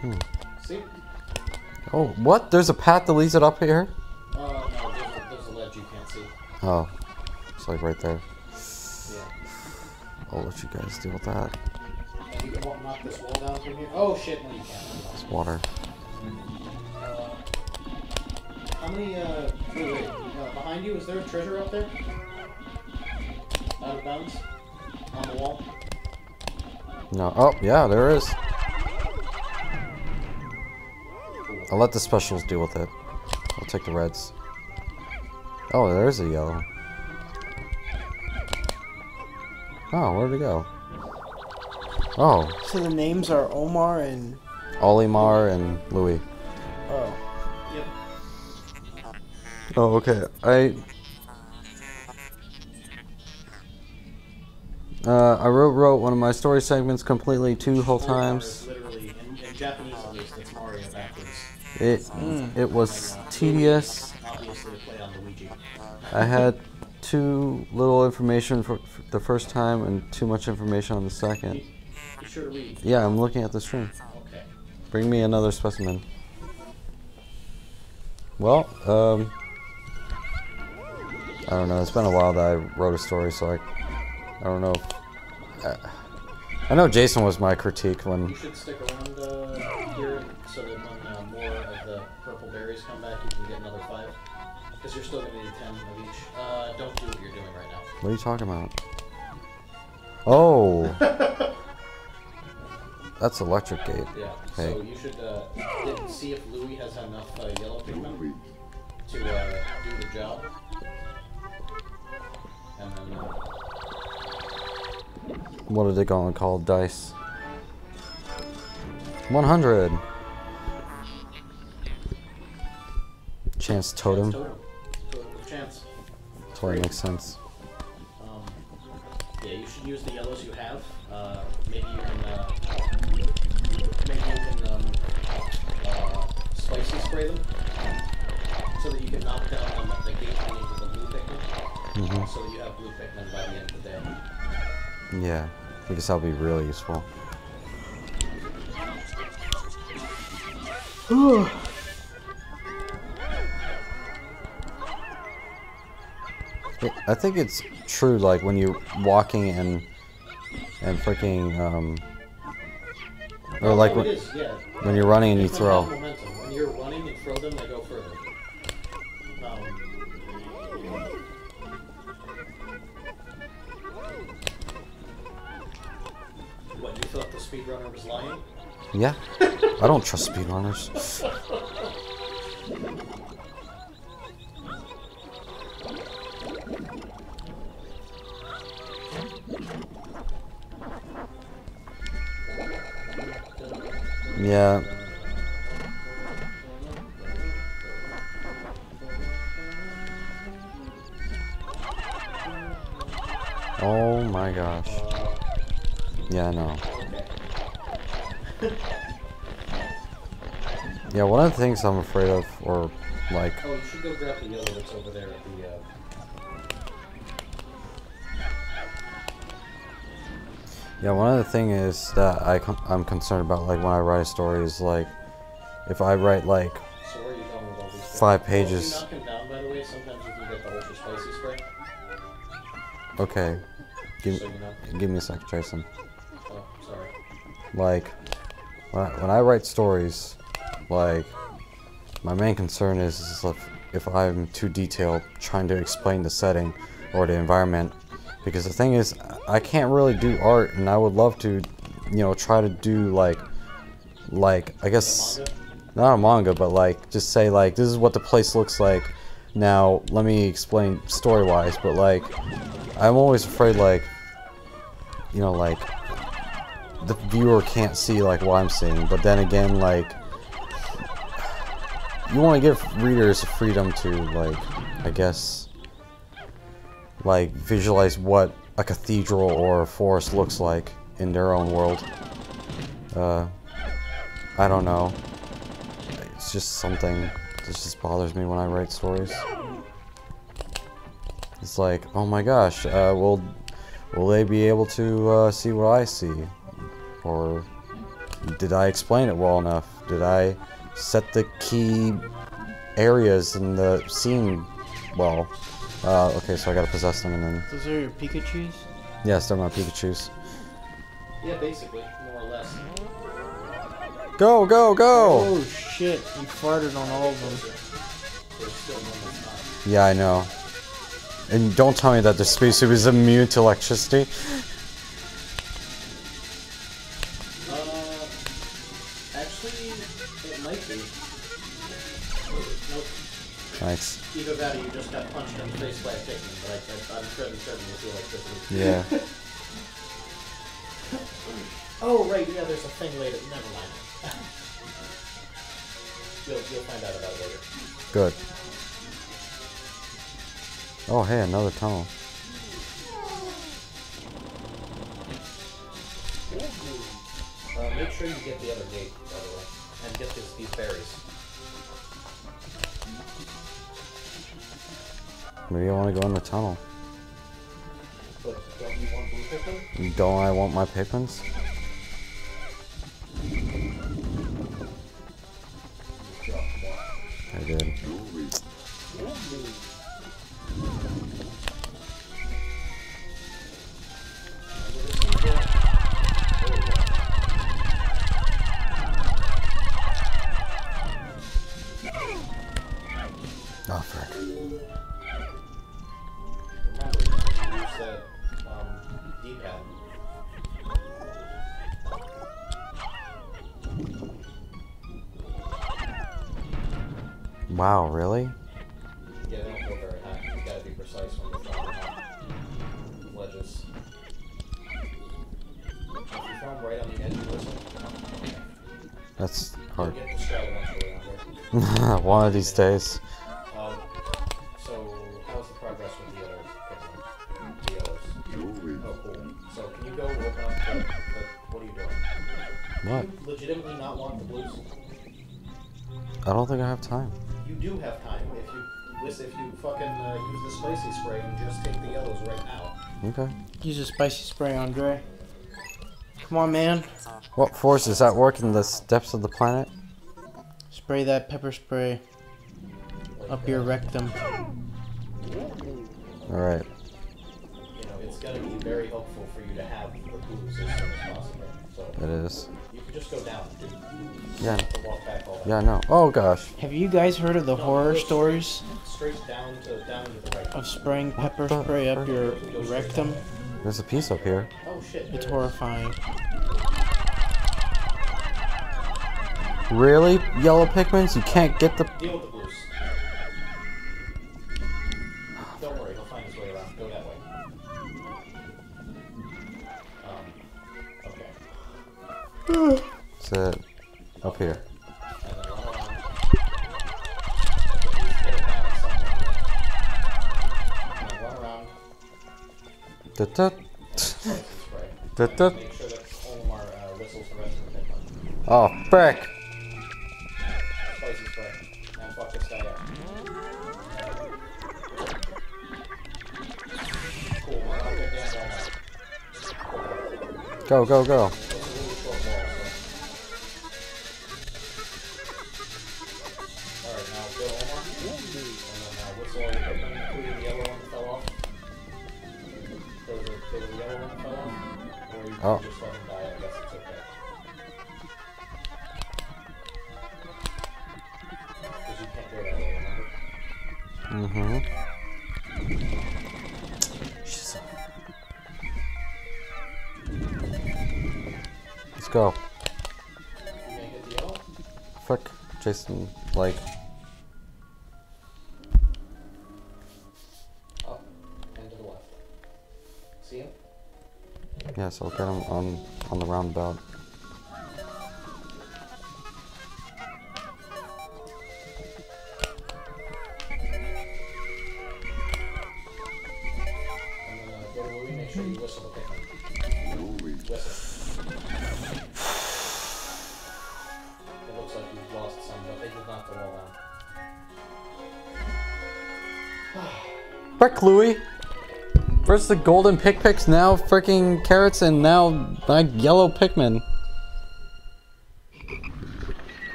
Hmm. See? Oh, what? There's a path that leads it up here? Uh, no, there's a, there's a ledge you can't see. Oh, it's like right there. Yeah. I'll let you guys deal with that. You knock this wall down from here. Oh shit, no you can't. It's water. Uh, how many, uh, wait, wait, uh, behind you, is there a treasure up there? Out of bounds? On the wall? No. Oh, yeah, there is. I'll let the specials deal with it. I'll take the reds. Oh, there's a yellow. Oh, where'd it go? Oh, So the names are Omar and Olimar and Louie. oh. Yep. Oh, okay. I uh, I wrote wrote one of my story segments completely two whole Omar times. It it was tedious. I had too little information for, the first time and too much information on the second. Yeah, I'm looking at the stream. Bring me another specimen. Well, um, I don't know. It's been a while that I wrote a story, so I, I don't know. Uh, I know Jason was my critique when. What are you talking about? Oh, that's electric gate. Yeah. Hey. So you should uh, get, see if Louie has enough uh, yellow Pikmin to uh, do the job. And then uh, What are they going to call dice? 100. Chance totem. Totem. Totem chance. Totally makes sense. Um, yeah, you should use the yellows you have. Uh, maybe you can. Uh, maybe you can um, uh, spicy spray them so that you can knock down the, the gate leading to the blue Pikmin. hmm So you have blue Pikmin by the end of the day. Yeah, I guess that'll be really useful. It- I think it's true, like when you're walking and and freaking um, or like when, yeah. when you're running and you throw. When you're running and throw them, they go further. Um, what you thought the speedrunner was lying? Yeah, I don't trust speedrunners. Yeah. Oh my gosh. Yeah, I know. Yeah, one of the things I'm afraid of, or like, Oh, you should go grab the yellow that's over there at the. Uh, yeah, one of the thing is that I I'm concerned about, like when I write a story, is like, if I write like? Five pages. okay, give So give me a sec, Jason. Oh, sorry. Like, when I, when I write stories, like, my main concern is, is if, if I'm too detailed trying to explain the setting or the environment. Because the thing is, I can't really do art, and I would love to, you know, try to do like, like I guess not a manga, but like just say like this is what the place looks like. Now let me explain story wise, but like I'm always afraid like, you know, like the viewer can't see like what I'm seeing. But then again, like you want to give readers freedom to like, I guess, like visualize what a cathedral or a forest looks like in their own world. Uh, I don't know. It's just something that just bothers me when I write stories. It's like, oh my gosh, uh, will will they be able to uh, see what I see, or did I explain it well enough? Did I set the key areas in the scene well? Uh, okay, so I gotta possess them and then Those are your Pikachu's? yes, they're my Pikachu's. Yeah, basically, more or less. Go, go, go! Oh shit, you farted on all of them. There's still one that's not. Yeah, I know. And don't tell me that the spacesuit is immune to electricity. Uh, actually, it might be. Nope. Nice. Either that or you just Yeah. Oh, right, yeah, there's a thing later. Never mind. you'll, you'll find out about later. Good. Oh, hey, another tunnel. Uh, make sure you get the other gate, by the way, and get this, these berries. Maybe I want to go in the tunnel. Don't I want my more. I did. Wow, really? Yeah, they don't go very high. You gotta be precise when you're throwing off ledges. If you throw them right on the edge of this, That's hard. get the straddle eventually around One of these days. Um, so, how's the progress with the other Pikmin? The others? Oh, cool. So, can you go open up the, the what are you doing? What? You legitimately not want the blues? I don't think I have time. You do have time if you listen, if you fucking uh, use the spicy spray and just take the yellows right now. Okay. Use a spicy spray, Andre. Come on, man. What force is that work in the depths of the planet? Spray that pepper spray Like, up your rectum. Alright. You know, it's gonna be very helpful for you to have the blues as soon as possible. So It is. you can just go down, dude. Yeah. To walk back all. Yeah, no. Oh, gosh. Have you guys heard of the horror stories Straight down to down to the right. of spraying pepper spray up your rectum? There's a piece up here. Oh shit. It's there it is. horrifying. Really? Yellow Pikmins? You can't get the... Deal with the blues. Don't worry, he'll find his way around. Go that way. Um. Okay. That's it. Up here. Oh, frick. Spicy spray. And remember? Mm-hmm. Let's go. Frick. Jason, like... Yes. I'll get him on on the roundabout. And then First the golden Pikpiks, now freaking carrots, and now like yellow Pikmin.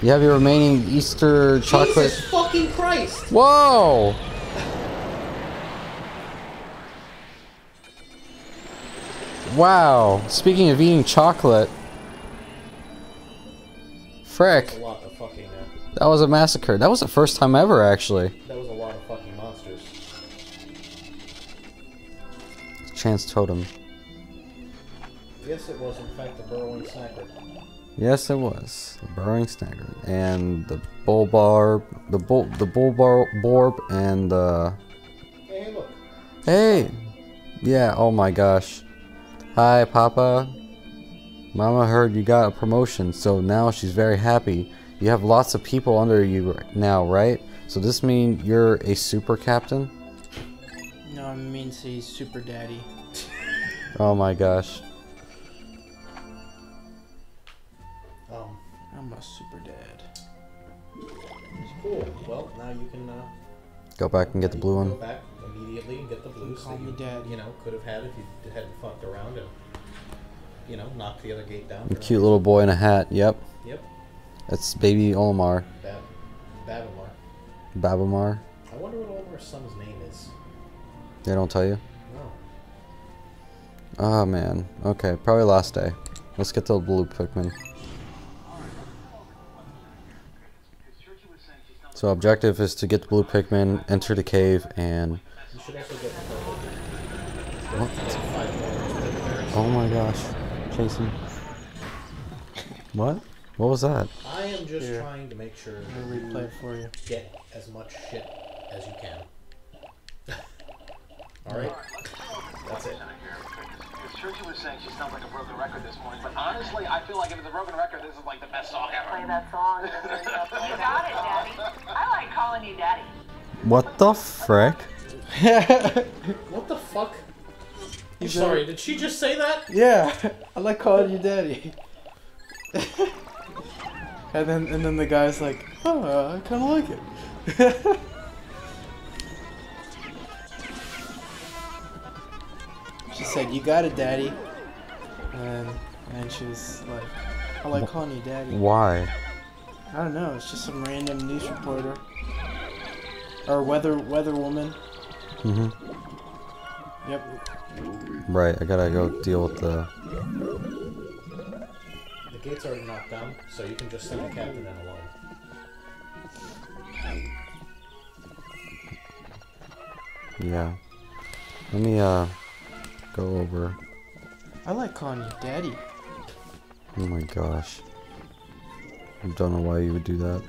You have your remaining Easter chocolate. Jesus fucking Christ! Whoa! Wow. Speaking of eating chocolate. Frick. That's a lot of fucking. That was a massacre. That was the first time ever, actually. Chance Totem. Yes, it was in fact the burrowing Snagret. Yes, it was the burrowing Snagret and the bulborb, the bull, the bull bar, borb, and the. Hey, look. Hey, yeah. Oh my gosh. Hi, Papa. Mama heard you got a promotion, so now she's very happy. You have lots of people under you now, right? So this mean you're a super captain? No, I mean say super daddy. Oh my gosh. Um, I'm a super dad. cool. Well, now you can. Uh, Go back and get the blue Go one. back immediately and get the blues Call that me you, daddy. you know, could have had if you hadn't fucked around and, you know, knocked the other gate down. A cute little boy in a hat. Yep. Yep. That's baby Olimar. Bab- Babamar. Babamar. I wonder what Olimar's son's name is. They don't tell you? No. Oh man. Okay, probably last day. Let's get to the blue Pikmin. So objective is to get the blue Pikmin, enter the cave, and You should also get the purple. what? Oh my gosh, Jason. What? What was that? I am just Here. trying to make sure I'm gonna replay it for you. get as much shit as you can. Alright? That's it. Because Churchy was saying she sounds like a broken record this morning, but honestly, I feel like if it's a broken record, this is like the best song ever. Play that song. you got it, Daddy. I like calling you Daddy. What the frick? What the fuck? You sorry, did she just say that? Yeah, I like calling you daddy. and then and then the guy's like, oh, I kind of like it. She said, "You got it, daddy." And and she was like, "I like calling you daddy." Why? I don't know. It's just some random news reporter or weather weather woman. hmm Yep. Right, I gotta go deal with the. The gate's already knocked down, so you can just send the captain in alone. Yeah. Let me uh go over. I like calling you daddy. Oh my gosh. I don't know why you would do that.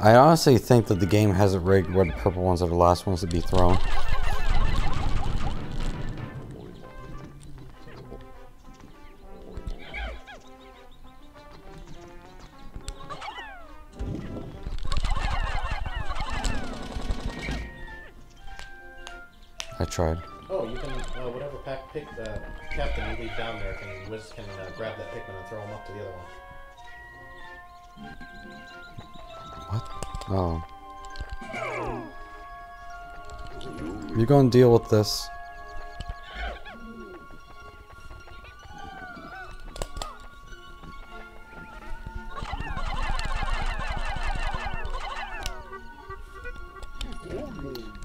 I honestly think that the game has it rigged where the purple ones are the last ones to be thrown. I tried. Oh. You're gonna deal with this.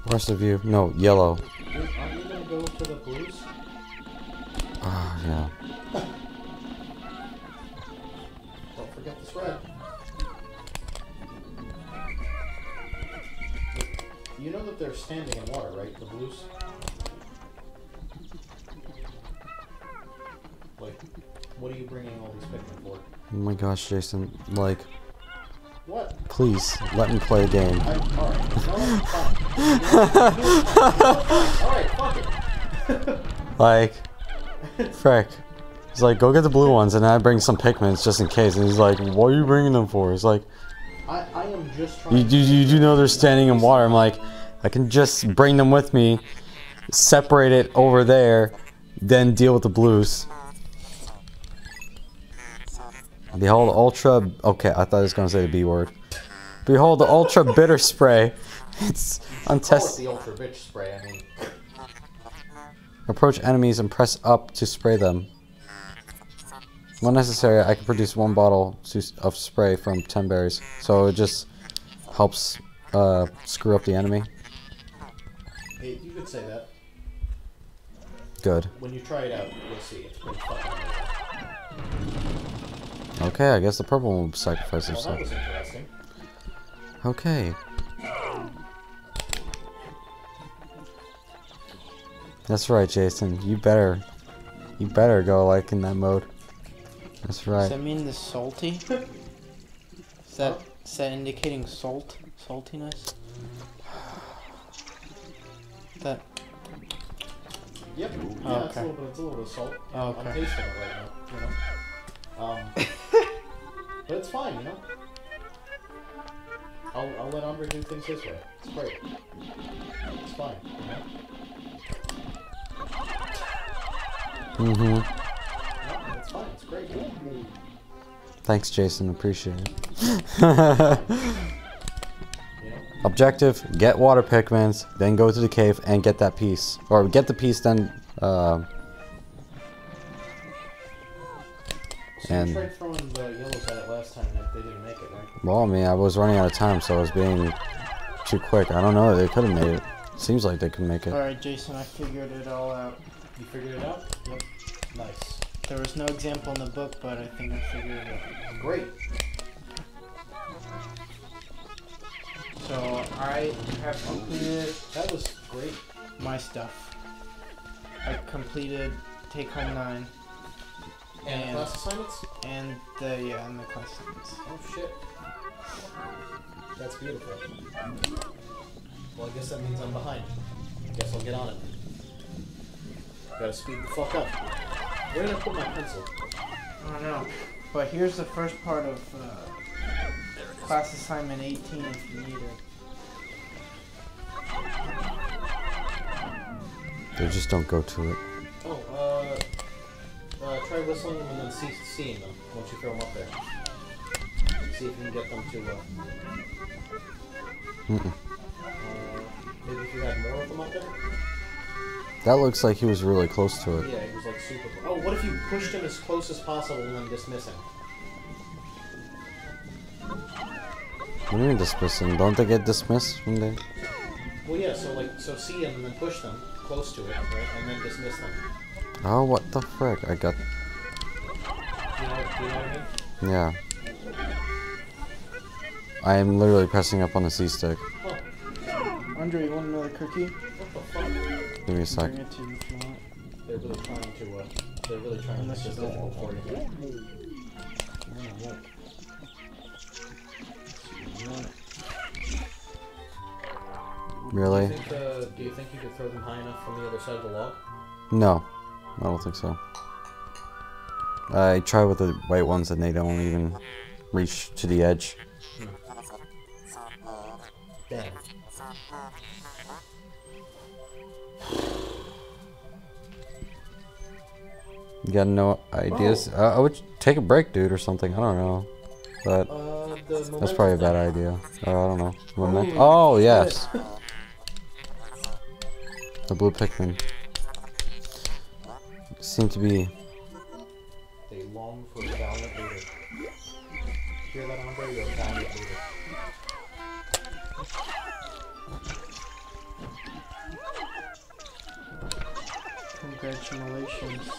Rest of you? No, yellow. Aren't you gonna go to the blues? Ah, yeah. You they're standing in water, right? The blues. Like, what are you bringing all these Pikmin for? Oh my gosh, Jason, like, What? please let me play a game. All right. No, all right, fuck it. Like, frick. He's like, go get the blue ones, and I bring some Pikmins just in case. And he's like, what are you bringing them for? He's like, I, I am just trying. you do you do know they're standing in water? I'm like, I can just bring them with me, separate it over there, then deal with the blues. Behold, ultra. Okay, I thought I was gonna say the B word. Behold, the ultra bitter spray. It's untested. the ultra bitch spray. I mean, Approach enemies and press up to spray them. When necessary, I can produce one bottle of spray from 10 berries. So it just helps uh, screw up the enemy. Hey, you could say that. Good. When you try it out, you'll see. It's pretty fucking amazing. Okay, I guess the purple one will sacrifice Well, that was interesting. Okay. That's right, Jason. You better, you better go like in that mode. That's right. Does right. that mean the salty? Is that is that indicating salt? Saltiness? That Yep. Yeah, Oh, it's, a okay. little bit, it's a little bit of salt. Oh, I'm okay. tasting it right now, you know. Um, but it's fine, you know. I'll, I'll let Andre do things his way. It's great. It's fine, you know. Mm-hmm. No, it's fine. It's great. Thanks, Jason. Appreciate it. You know. Objective: get water Pikmins, then go to the cave and get that piece, or get the piece, then. Uh, So And- tried throwing the yellows at it last time and they didn't make it, right? well, I mean, I was running out of time, so I was being too quick. I don't know. They could have made it. Seems like they could make it. Alright, Jason, I figured it all out. You figured it out? Yep. Nice. There was no example in the book, but I think I figured it out. Great. So I have completed That was great. my stuff. I completed Take Home 9 And, And- class assignments? and the yeah, and the class assignments. Oh shit. That's beautiful. Well, I guess that means I'm behind. I guess I'll get on it. Gotta speed the fuck up. Where did I put my pencil? I don't know. But here's the first part of uh, class assignment 18 if you need it. They just don't go to it. Oh, uh, uh, try whistling them and then see, seeing them once you throw them up there. See if you can get them to, uh, Mm-mm. uh, maybe if you had more of them up there? That looks like he was really close to it. Yeah, he was like super. Oh, what if you pushed him as close as possible and then dismiss him? What do you mean dismissing? Don't they get dismissed when they? Well, yeah, so like, so see them and then push them close to it, right, and then dismiss them. Oh, what the frick? I got. You know, you know what I mean? Yeah. I am literally pressing up on the C stick. Oh, Andre, you want another cookie? what the fuck? Give me a Bring sec. it to you if you want. They're really trying to, uh, they're really trying to Unless this you don't for you. It? Do Really? you, think, uh, do you think you could throw them high enough from the other side of the log? No, I don't think so. I try with the white ones and they don't even reach to the edge. Damn. You got no ideas? Uh, I would take a break, dude, or something. I don't know. But Uh, that's momentum probably a bad idea. Uh, I don't know. Moment- Oh, yes. The blue Pikmin. Seem to be. They long for a valiant leader. Hear that, Andre? You're a valiant leader. Congratulations.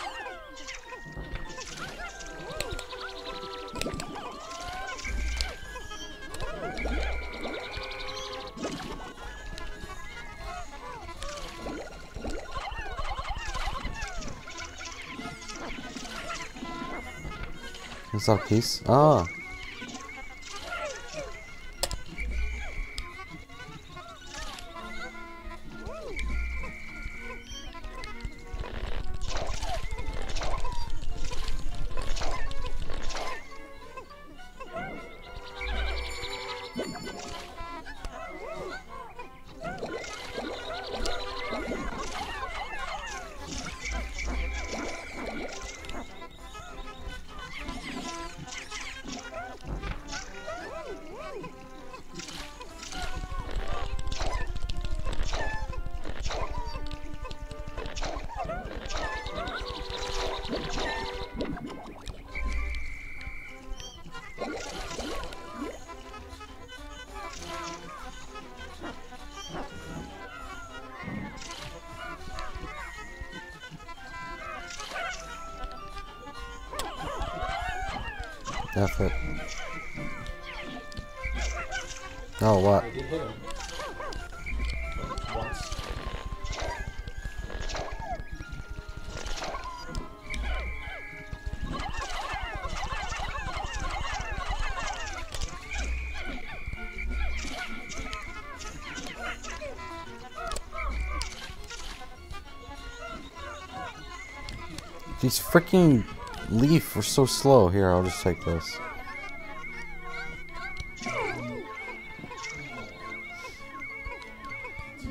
Is that a piece? Ah. These freaking leaf were so slow. Here, I'll just take this.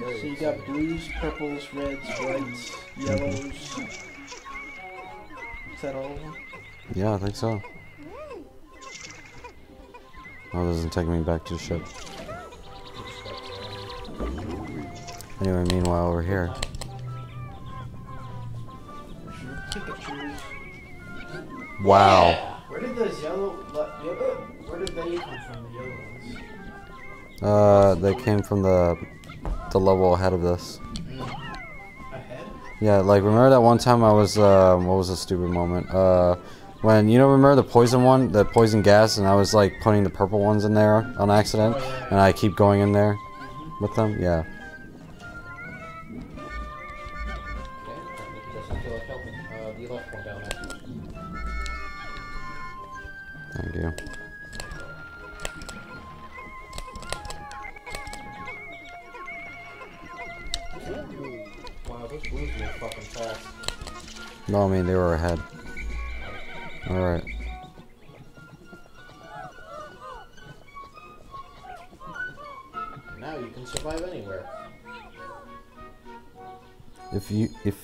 So you got blues, purples, reds, whites, yellows. Is that all of them? Yeah, I think so. Oh, it doesn't take me back to the ship. Anyway, meanwhile, we're here. Wow. Where did those yellow. Where did they come from? The yellow ones. Uh, they came from the the level ahead of this. Ahead. Yeah, like remember that one time I was uh, what was a stupid moment? Uh, when you know remember the poison one, the poison gas, and I was like putting the purple ones in there on accident, and I keep going in there with them. Yeah.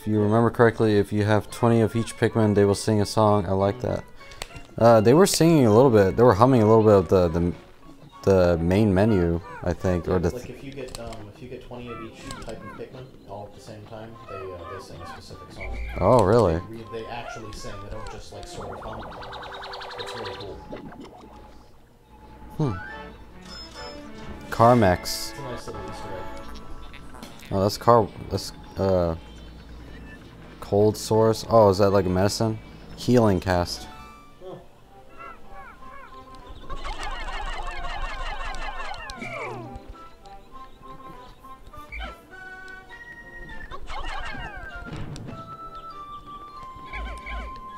If you remember correctly, if you have 20 of each Pikmin, they will sing a song. I like that. Uh, they were singing a little bit. They were humming a little bit of the the, the main menu, I think, or the. like if you get um, if you get 20 of each type of Pikmin all at the same time, they uh, they sing a specific song. Oh, really? They, they actually sing. They don't just like sort of hum. It's really cool. Hmm. Carmex. Nice little Easter egg. Oh, that's car. That's uh. Cold source. Oh, is that like a medicine? Healing Cask.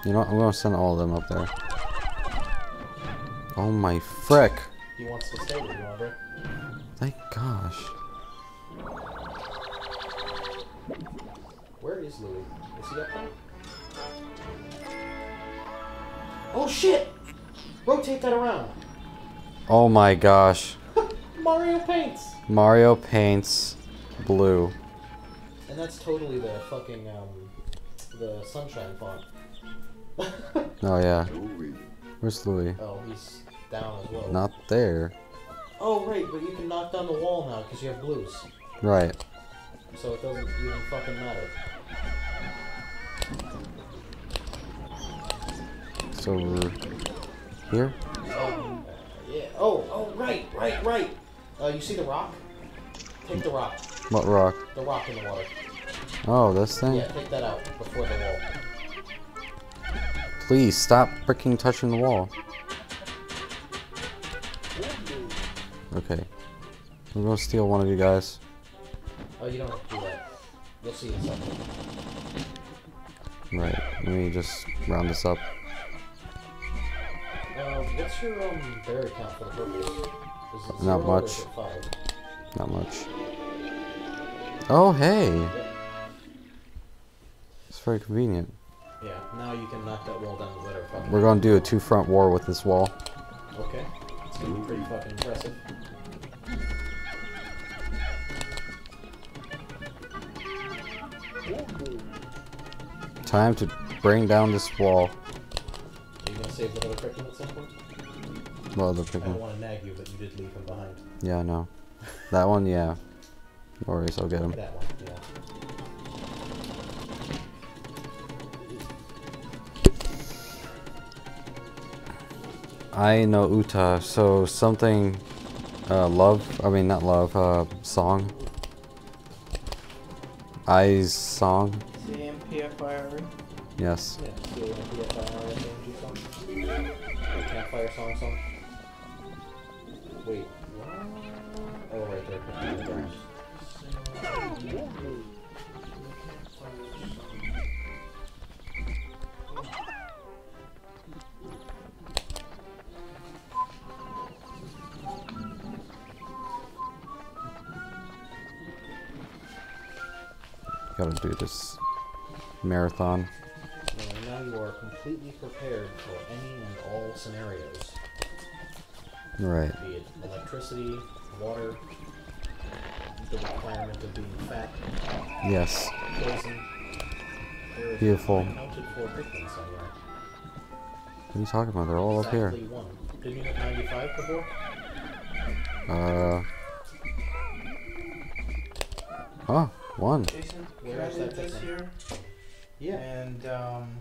You know, what? I'm gonna send all of them up there. Oh my frick! He wants to stay with you. Thank gosh. Where is Louie? Is he up there? Oh shit! Rotate that around. Oh my gosh. Mario paints. Mario paints blue. And that's totally the fucking um, the sunshine font. Oh yeah. Where's Louie? Oh, he's down as well. Not there. Oh right, but you can knock down the wall now because you have blues, Right. so it doesn't even fucking matter. So we're here. Oh, yeah. Oh, oh, right, right, right. Uh, you see the rock? Take the rock. What rock? The rock in the water. Oh, this thing. Yeah, take that out before the wall. Please stop freaking touching the wall. Okay. I'm gonna steal one of you guys. Oh, you don't have to do that. You'll see in a second. Right. Let me just round this up. Uh, what's your um berry count for the it Not much. five? Not much. Oh, hey. It's very convenient. Yeah. Now you can knock that wall down with fucking. We're gonna do a two-front war with this wall. Okay. It's gonna be pretty fucking impressive. Time to bring down this wall. Are you gonna save the other Pikmin at some point? Well, the I don't want to nag you, but you did leave him behind. Yeah, I know. That one, yeah. No worries, I'll get him. That one, yeah. I know Uta, so something, uh, love, I mean, not love, uh, song. Eyes song, C-A-M-P-F-I-R-E. yes. Yeah. C-A-M-P-F-I-R-S-A-N-G song. Campfire song song. Wait. What? Oh, right there. Pikmin in the. Gotta do this marathon. And now you are completely prepared for any and all scenarios. Right. Be it electricity, water, the requirement of being fat, Yes. poison. Beautiful. What are you talking about? They're all up here. One. Didn't you have 95 before? Uh. Oh, one. Jason, can Where I is that this here? Yeah. And, um,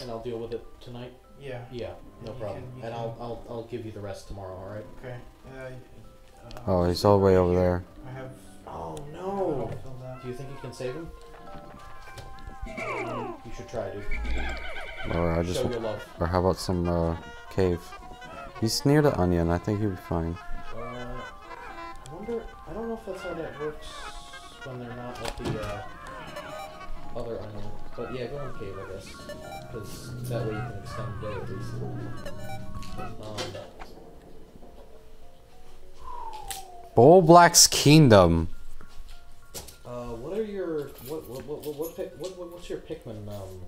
And I'll deal with it tonight. yeah. Yeah, no You problem. can- you and I'll, I'll I'll give you the rest tomorrow. All right. Okay. Uh, uh, Oh, he's all the way over there. I have. Oh no! don't feel that. Do you think you can save him? You should try, dude. Or I just. Show your love. Or how about some uh, cave? He's near the onion. I think he'll be fine. Uh, I wonder. I don't know if that's how that works when they're not at the uh, other onion. But yeah, go in the cave, I guess, because that way you can extend the day at least. Um, Bulblax Kingdom. uh, what are your what what what what what, pick, what, what what's your Pikmin? Um,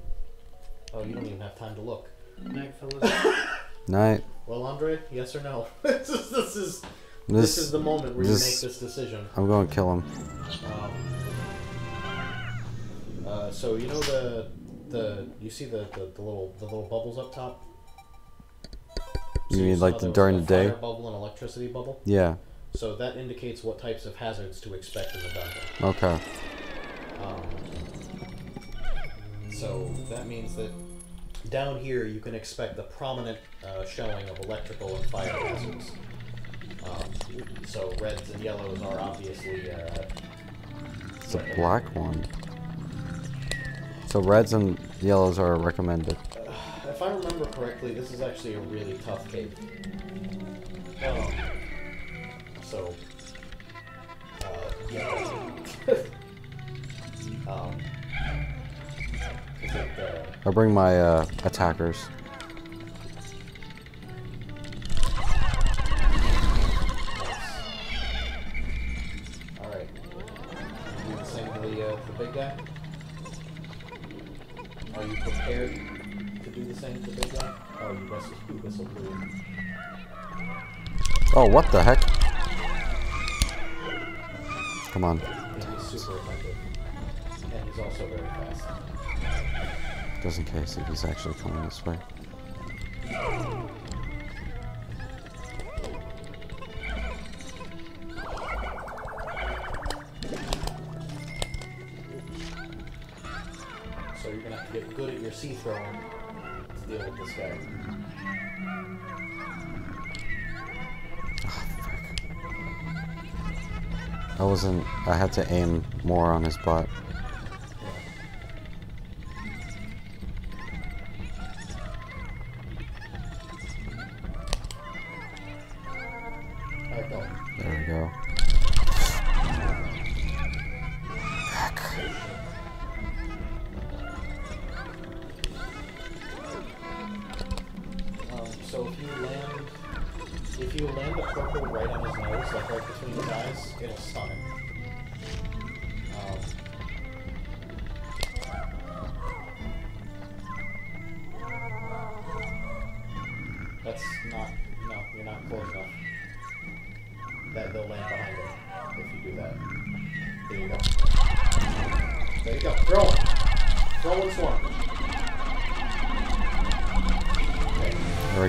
oh, you don't even have time to look. Night, fellas. Night. Well, Andre, yes or no? this is this is this, This- is the moment where this- you make this decision. I'm going to kill him. Um, uh, so you know the the you see the, the, the little the little bubbles up top. You So mean saw like the during the day? Fire bubble and electricity bubble. Yeah. So that indicates what types of hazards to expect in the dungeon. Okay. Um, so that means that down here you can expect the prominent uh, showing of electrical and fire hazards. Um, so reds and yellows are obviously uh, It's a black one. So reds and yellows are recommended. If I remember correctly, this is actually a really tough cave. Um, so, uh, yeah. um, is uh, I'll bring my uh, attackers. Alright. Do the same to the, uh, the big guy? Are you prepared to do the same to big guy? Oh, you whistle, you whistle blue. Oh, what the heck? Come on. He's super effective. And he's also very fast. Just in case if he's actually coming this way. You're gonna have to get good at your sea throwing to deal with this guy. Ah, I wasn't. I had to aim more on his butt.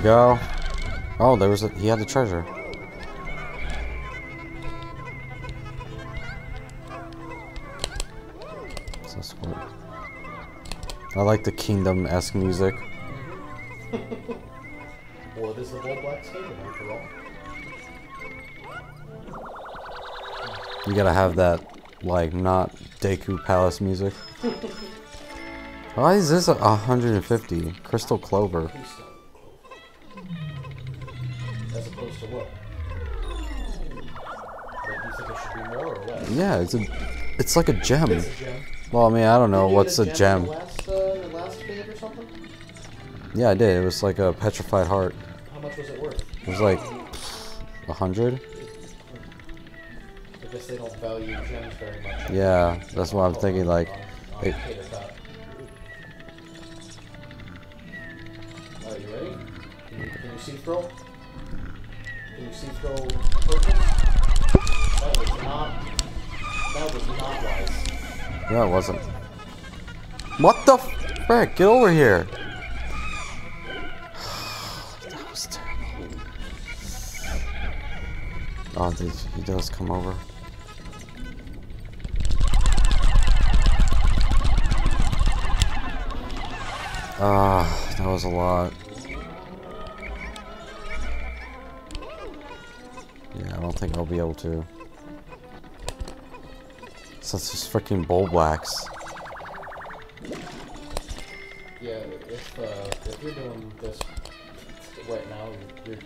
Go. Oh, there was a, he had the treasure. I like the kingdom-esque music. Well, it is the Bull Black Skater after all. You gotta have that, like, not Deku Palace music. Why is this a 150? Crystal Clover. To what? Like, do you think it should be more or less? Yeah, it's a, it's like a gem. It's a gem. Well, I mean, I don't know what's a gem. The last, uh, last or something? Yeah, I did. It was like a petrified heart. How much was it worth? It was like a hundred. I guess they don't value gems very much. Yeah, that's what I'm thinking. Like, it, you ready? Can you, can you see throw? Throw purpose? That was not. That was not wise. yeah, it wasn't. What the frick? Get over here! that was terrible. Oh, did he does come over? Ah, that was a lot. Yeah, I don't think I'll be able to. Since it's freaking Bulblax. Yeah, if uh, if you're doing this right now, you're,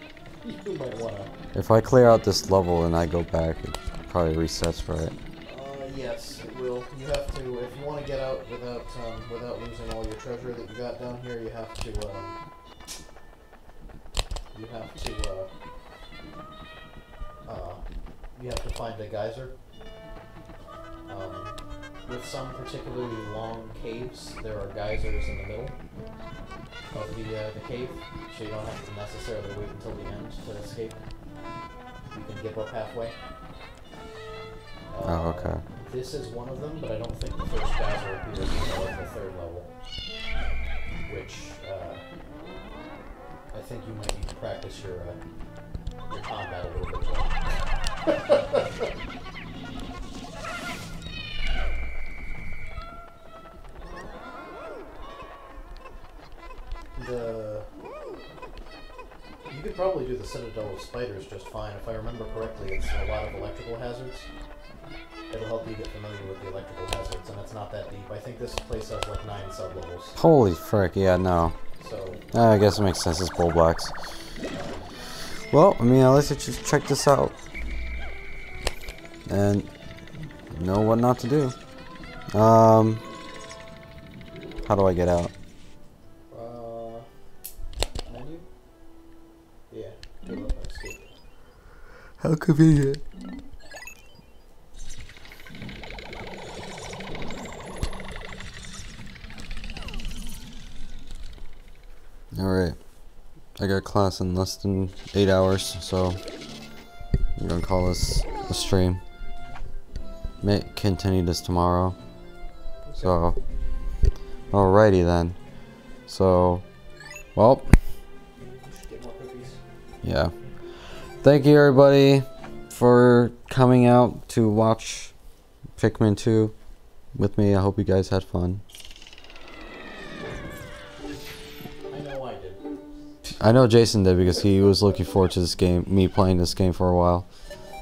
you might wanna. If I clear out this level and I go back, it probably resets, right? Uh, yes, it will. You have to, if you want to get out without um, without losing all your treasure that you got down here, you have to um, you have to uh, uh, you have to find a geyser. Um, with some particularly long caves, there are geysers in the middle of the uh, the cave, so you don't have to necessarily wait until the end to escape. You can give up halfway. Oh, okay. This is one of them, but I don't think the first geyser appears until like the third level. Which, uh, I think you might need to practice your, uh, your combat a little bit more. The... You could probably do the Citadel of Spiders just fine. If I remember correctly, it's a lot of electrical hazards. It'll help you get familiar with the electrical hazards, and it's not that deep. I think this place has like nine sub-levels. Holy frick, yeah, no. So, Uh, I guess it makes sense, it's Bulblax. Well, I mean, at least you just check this out. And know what not to do. Um, how do I get out? uh, menu? Yeah, give up escape. How convenient. Alright. I got class in less than eight hours, so I'm gonna call this a stream. Continue this tomorrow. So, alrighty then. So, well, yeah. Thank you everybody for coming out to watch Pikmin 2 with me. I hope you guys had fun. I know I did. I know Jason did because he was looking forward to this game, me playing this game for a while.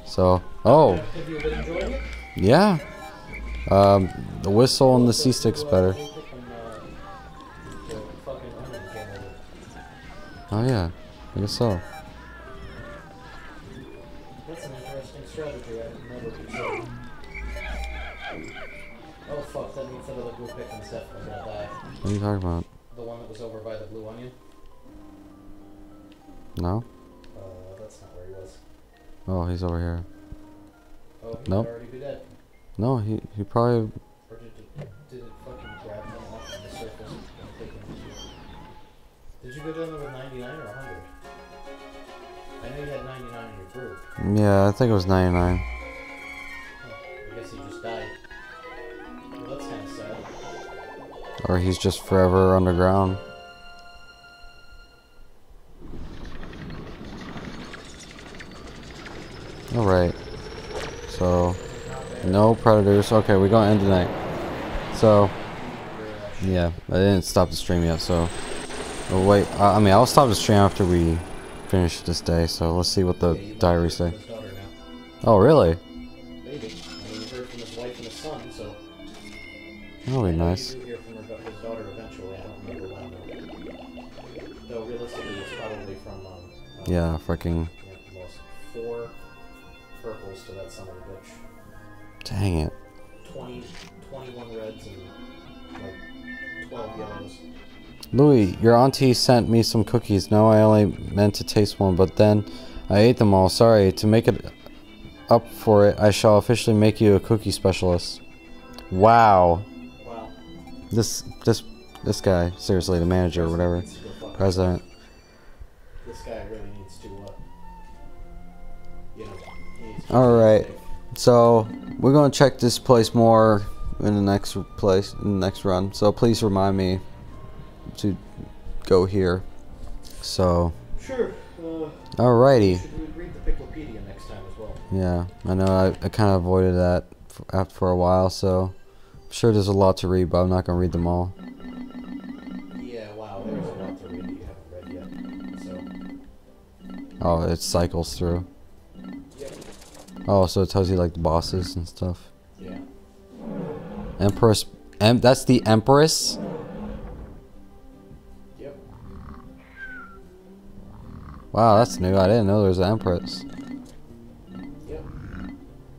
So, oh, Have you been enjoying it? Yeah. Um, the whistle and the C stick's better. Oh yeah, I guess so. That's an interesting strategy. I've never considered. Oh fuck! That means that other blue Pikmin's definitely gonna die. What are you talking about? The one that was over by the blue onion. No? Uh, that's not where he was. Oh, he's over here. Oh, he Nope. No, he he probably. Or did it, did it fucking grab him off the surface and take him to? Did you go down there with 99 or 100? I know you had 99 in your group. Yeah, I think it was 99. Oh, I guess he just died. Well, that's kind of sad. Or he's just forever underground. Alright. So, no predators. Okay, we're gonna end the night. So, yeah, I didn't stop the stream yet, so. Wait, I, I mean, I'll stop the stream after we finish this day, so let's see what the Yeah, diaries say. Oh, really? That'll be nice. Yeah, freaking. Dang it. 20, 21 reds and like 12 yellows. Louie, your auntie sent me some cookies. No, I only meant to taste one, but then I ate them all. Sorry. To make it up for it, I shall officially make you a cookie specialist. Wow. Wow. This this this guy, seriously, the manager or whatever, Needs to go fuck president. This guy really needs to, uh, you know, he needs to All right. So we're gonna check this place more in the next place, in the next run. So please remind me to go here. So, Sure. Uh, alrighty. should read the next time as well? Yeah, I know I, I kind of avoided that for, for a while, so I'm sure there's a lot to read, but I'm not gonna read them all. Yeah, wow, there's a lot to read that you haven't read yet. So, Oh, it cycles through. Oh, so it tells you like the bosses and stuff. Yeah. Empress, em, that's the Empress. Yep. Wow, that's new. I didn't know there was an Empress. Yep.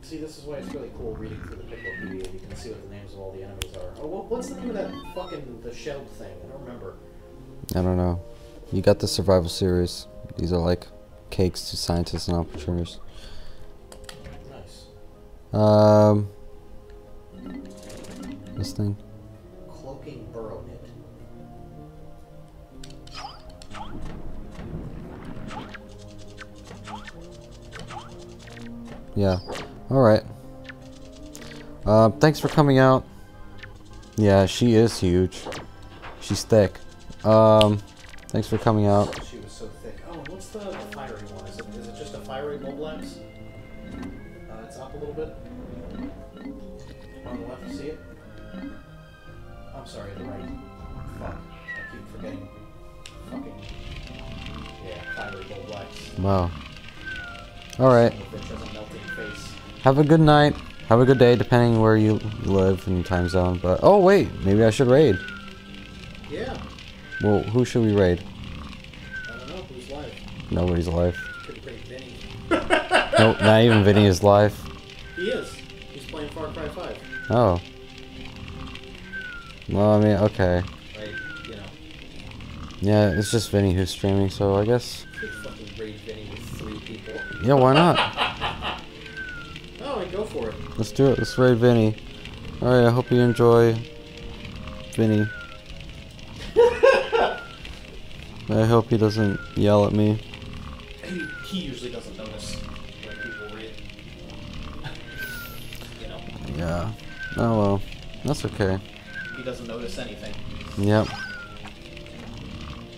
See, this is why it's really cool reading through the Piklopedia. You can see what the names of all the enemies are. Oh, what, what's the name of that fucking the shelled thing? I don't remember. I don't know. You got the survival series. These are like cakes to scientists and entrepreneurs. Um, this thing. Cloaking Burrow-nit. Yeah. Alright. Uh, thanks for coming out. Yeah, she is huge. She's thick. Um, thanks for coming out. Wow. Alright. The bitch has a melting face. Have a good night. Have a good day, depending where you live in time zone. But oh wait, maybe I should raid. Yeah. Well, who should we raid? I don't know who's live. Nobody's. Could bring Vinny. Nope, not even Vinny is live. He is. He's playing Far Cry 5. Oh. Well, I mean, okay. Right? You know. Yeah, it's just Vinny who's streaming, so I guess. Yeah, why not? Oh, go for it. Let's do it. Let's raid Vinny. Alright, I hope you enjoy Vinny. I hope he doesn't yell at me. He, he usually doesn't notice when people read. you know, Yeah. Oh well. That's okay. he doesn't notice anything. Yep.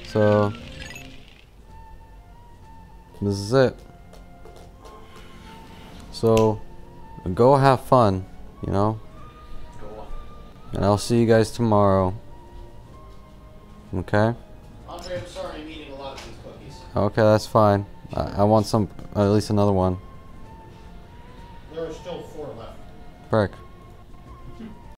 So this is it. So go have fun, you know? And I'll see you guys tomorrow. Okay? Andre, I'm sorry I'm eating a lot of these cookies. Okay, that's fine. I, I want some at least another one. There are still four left. Frick.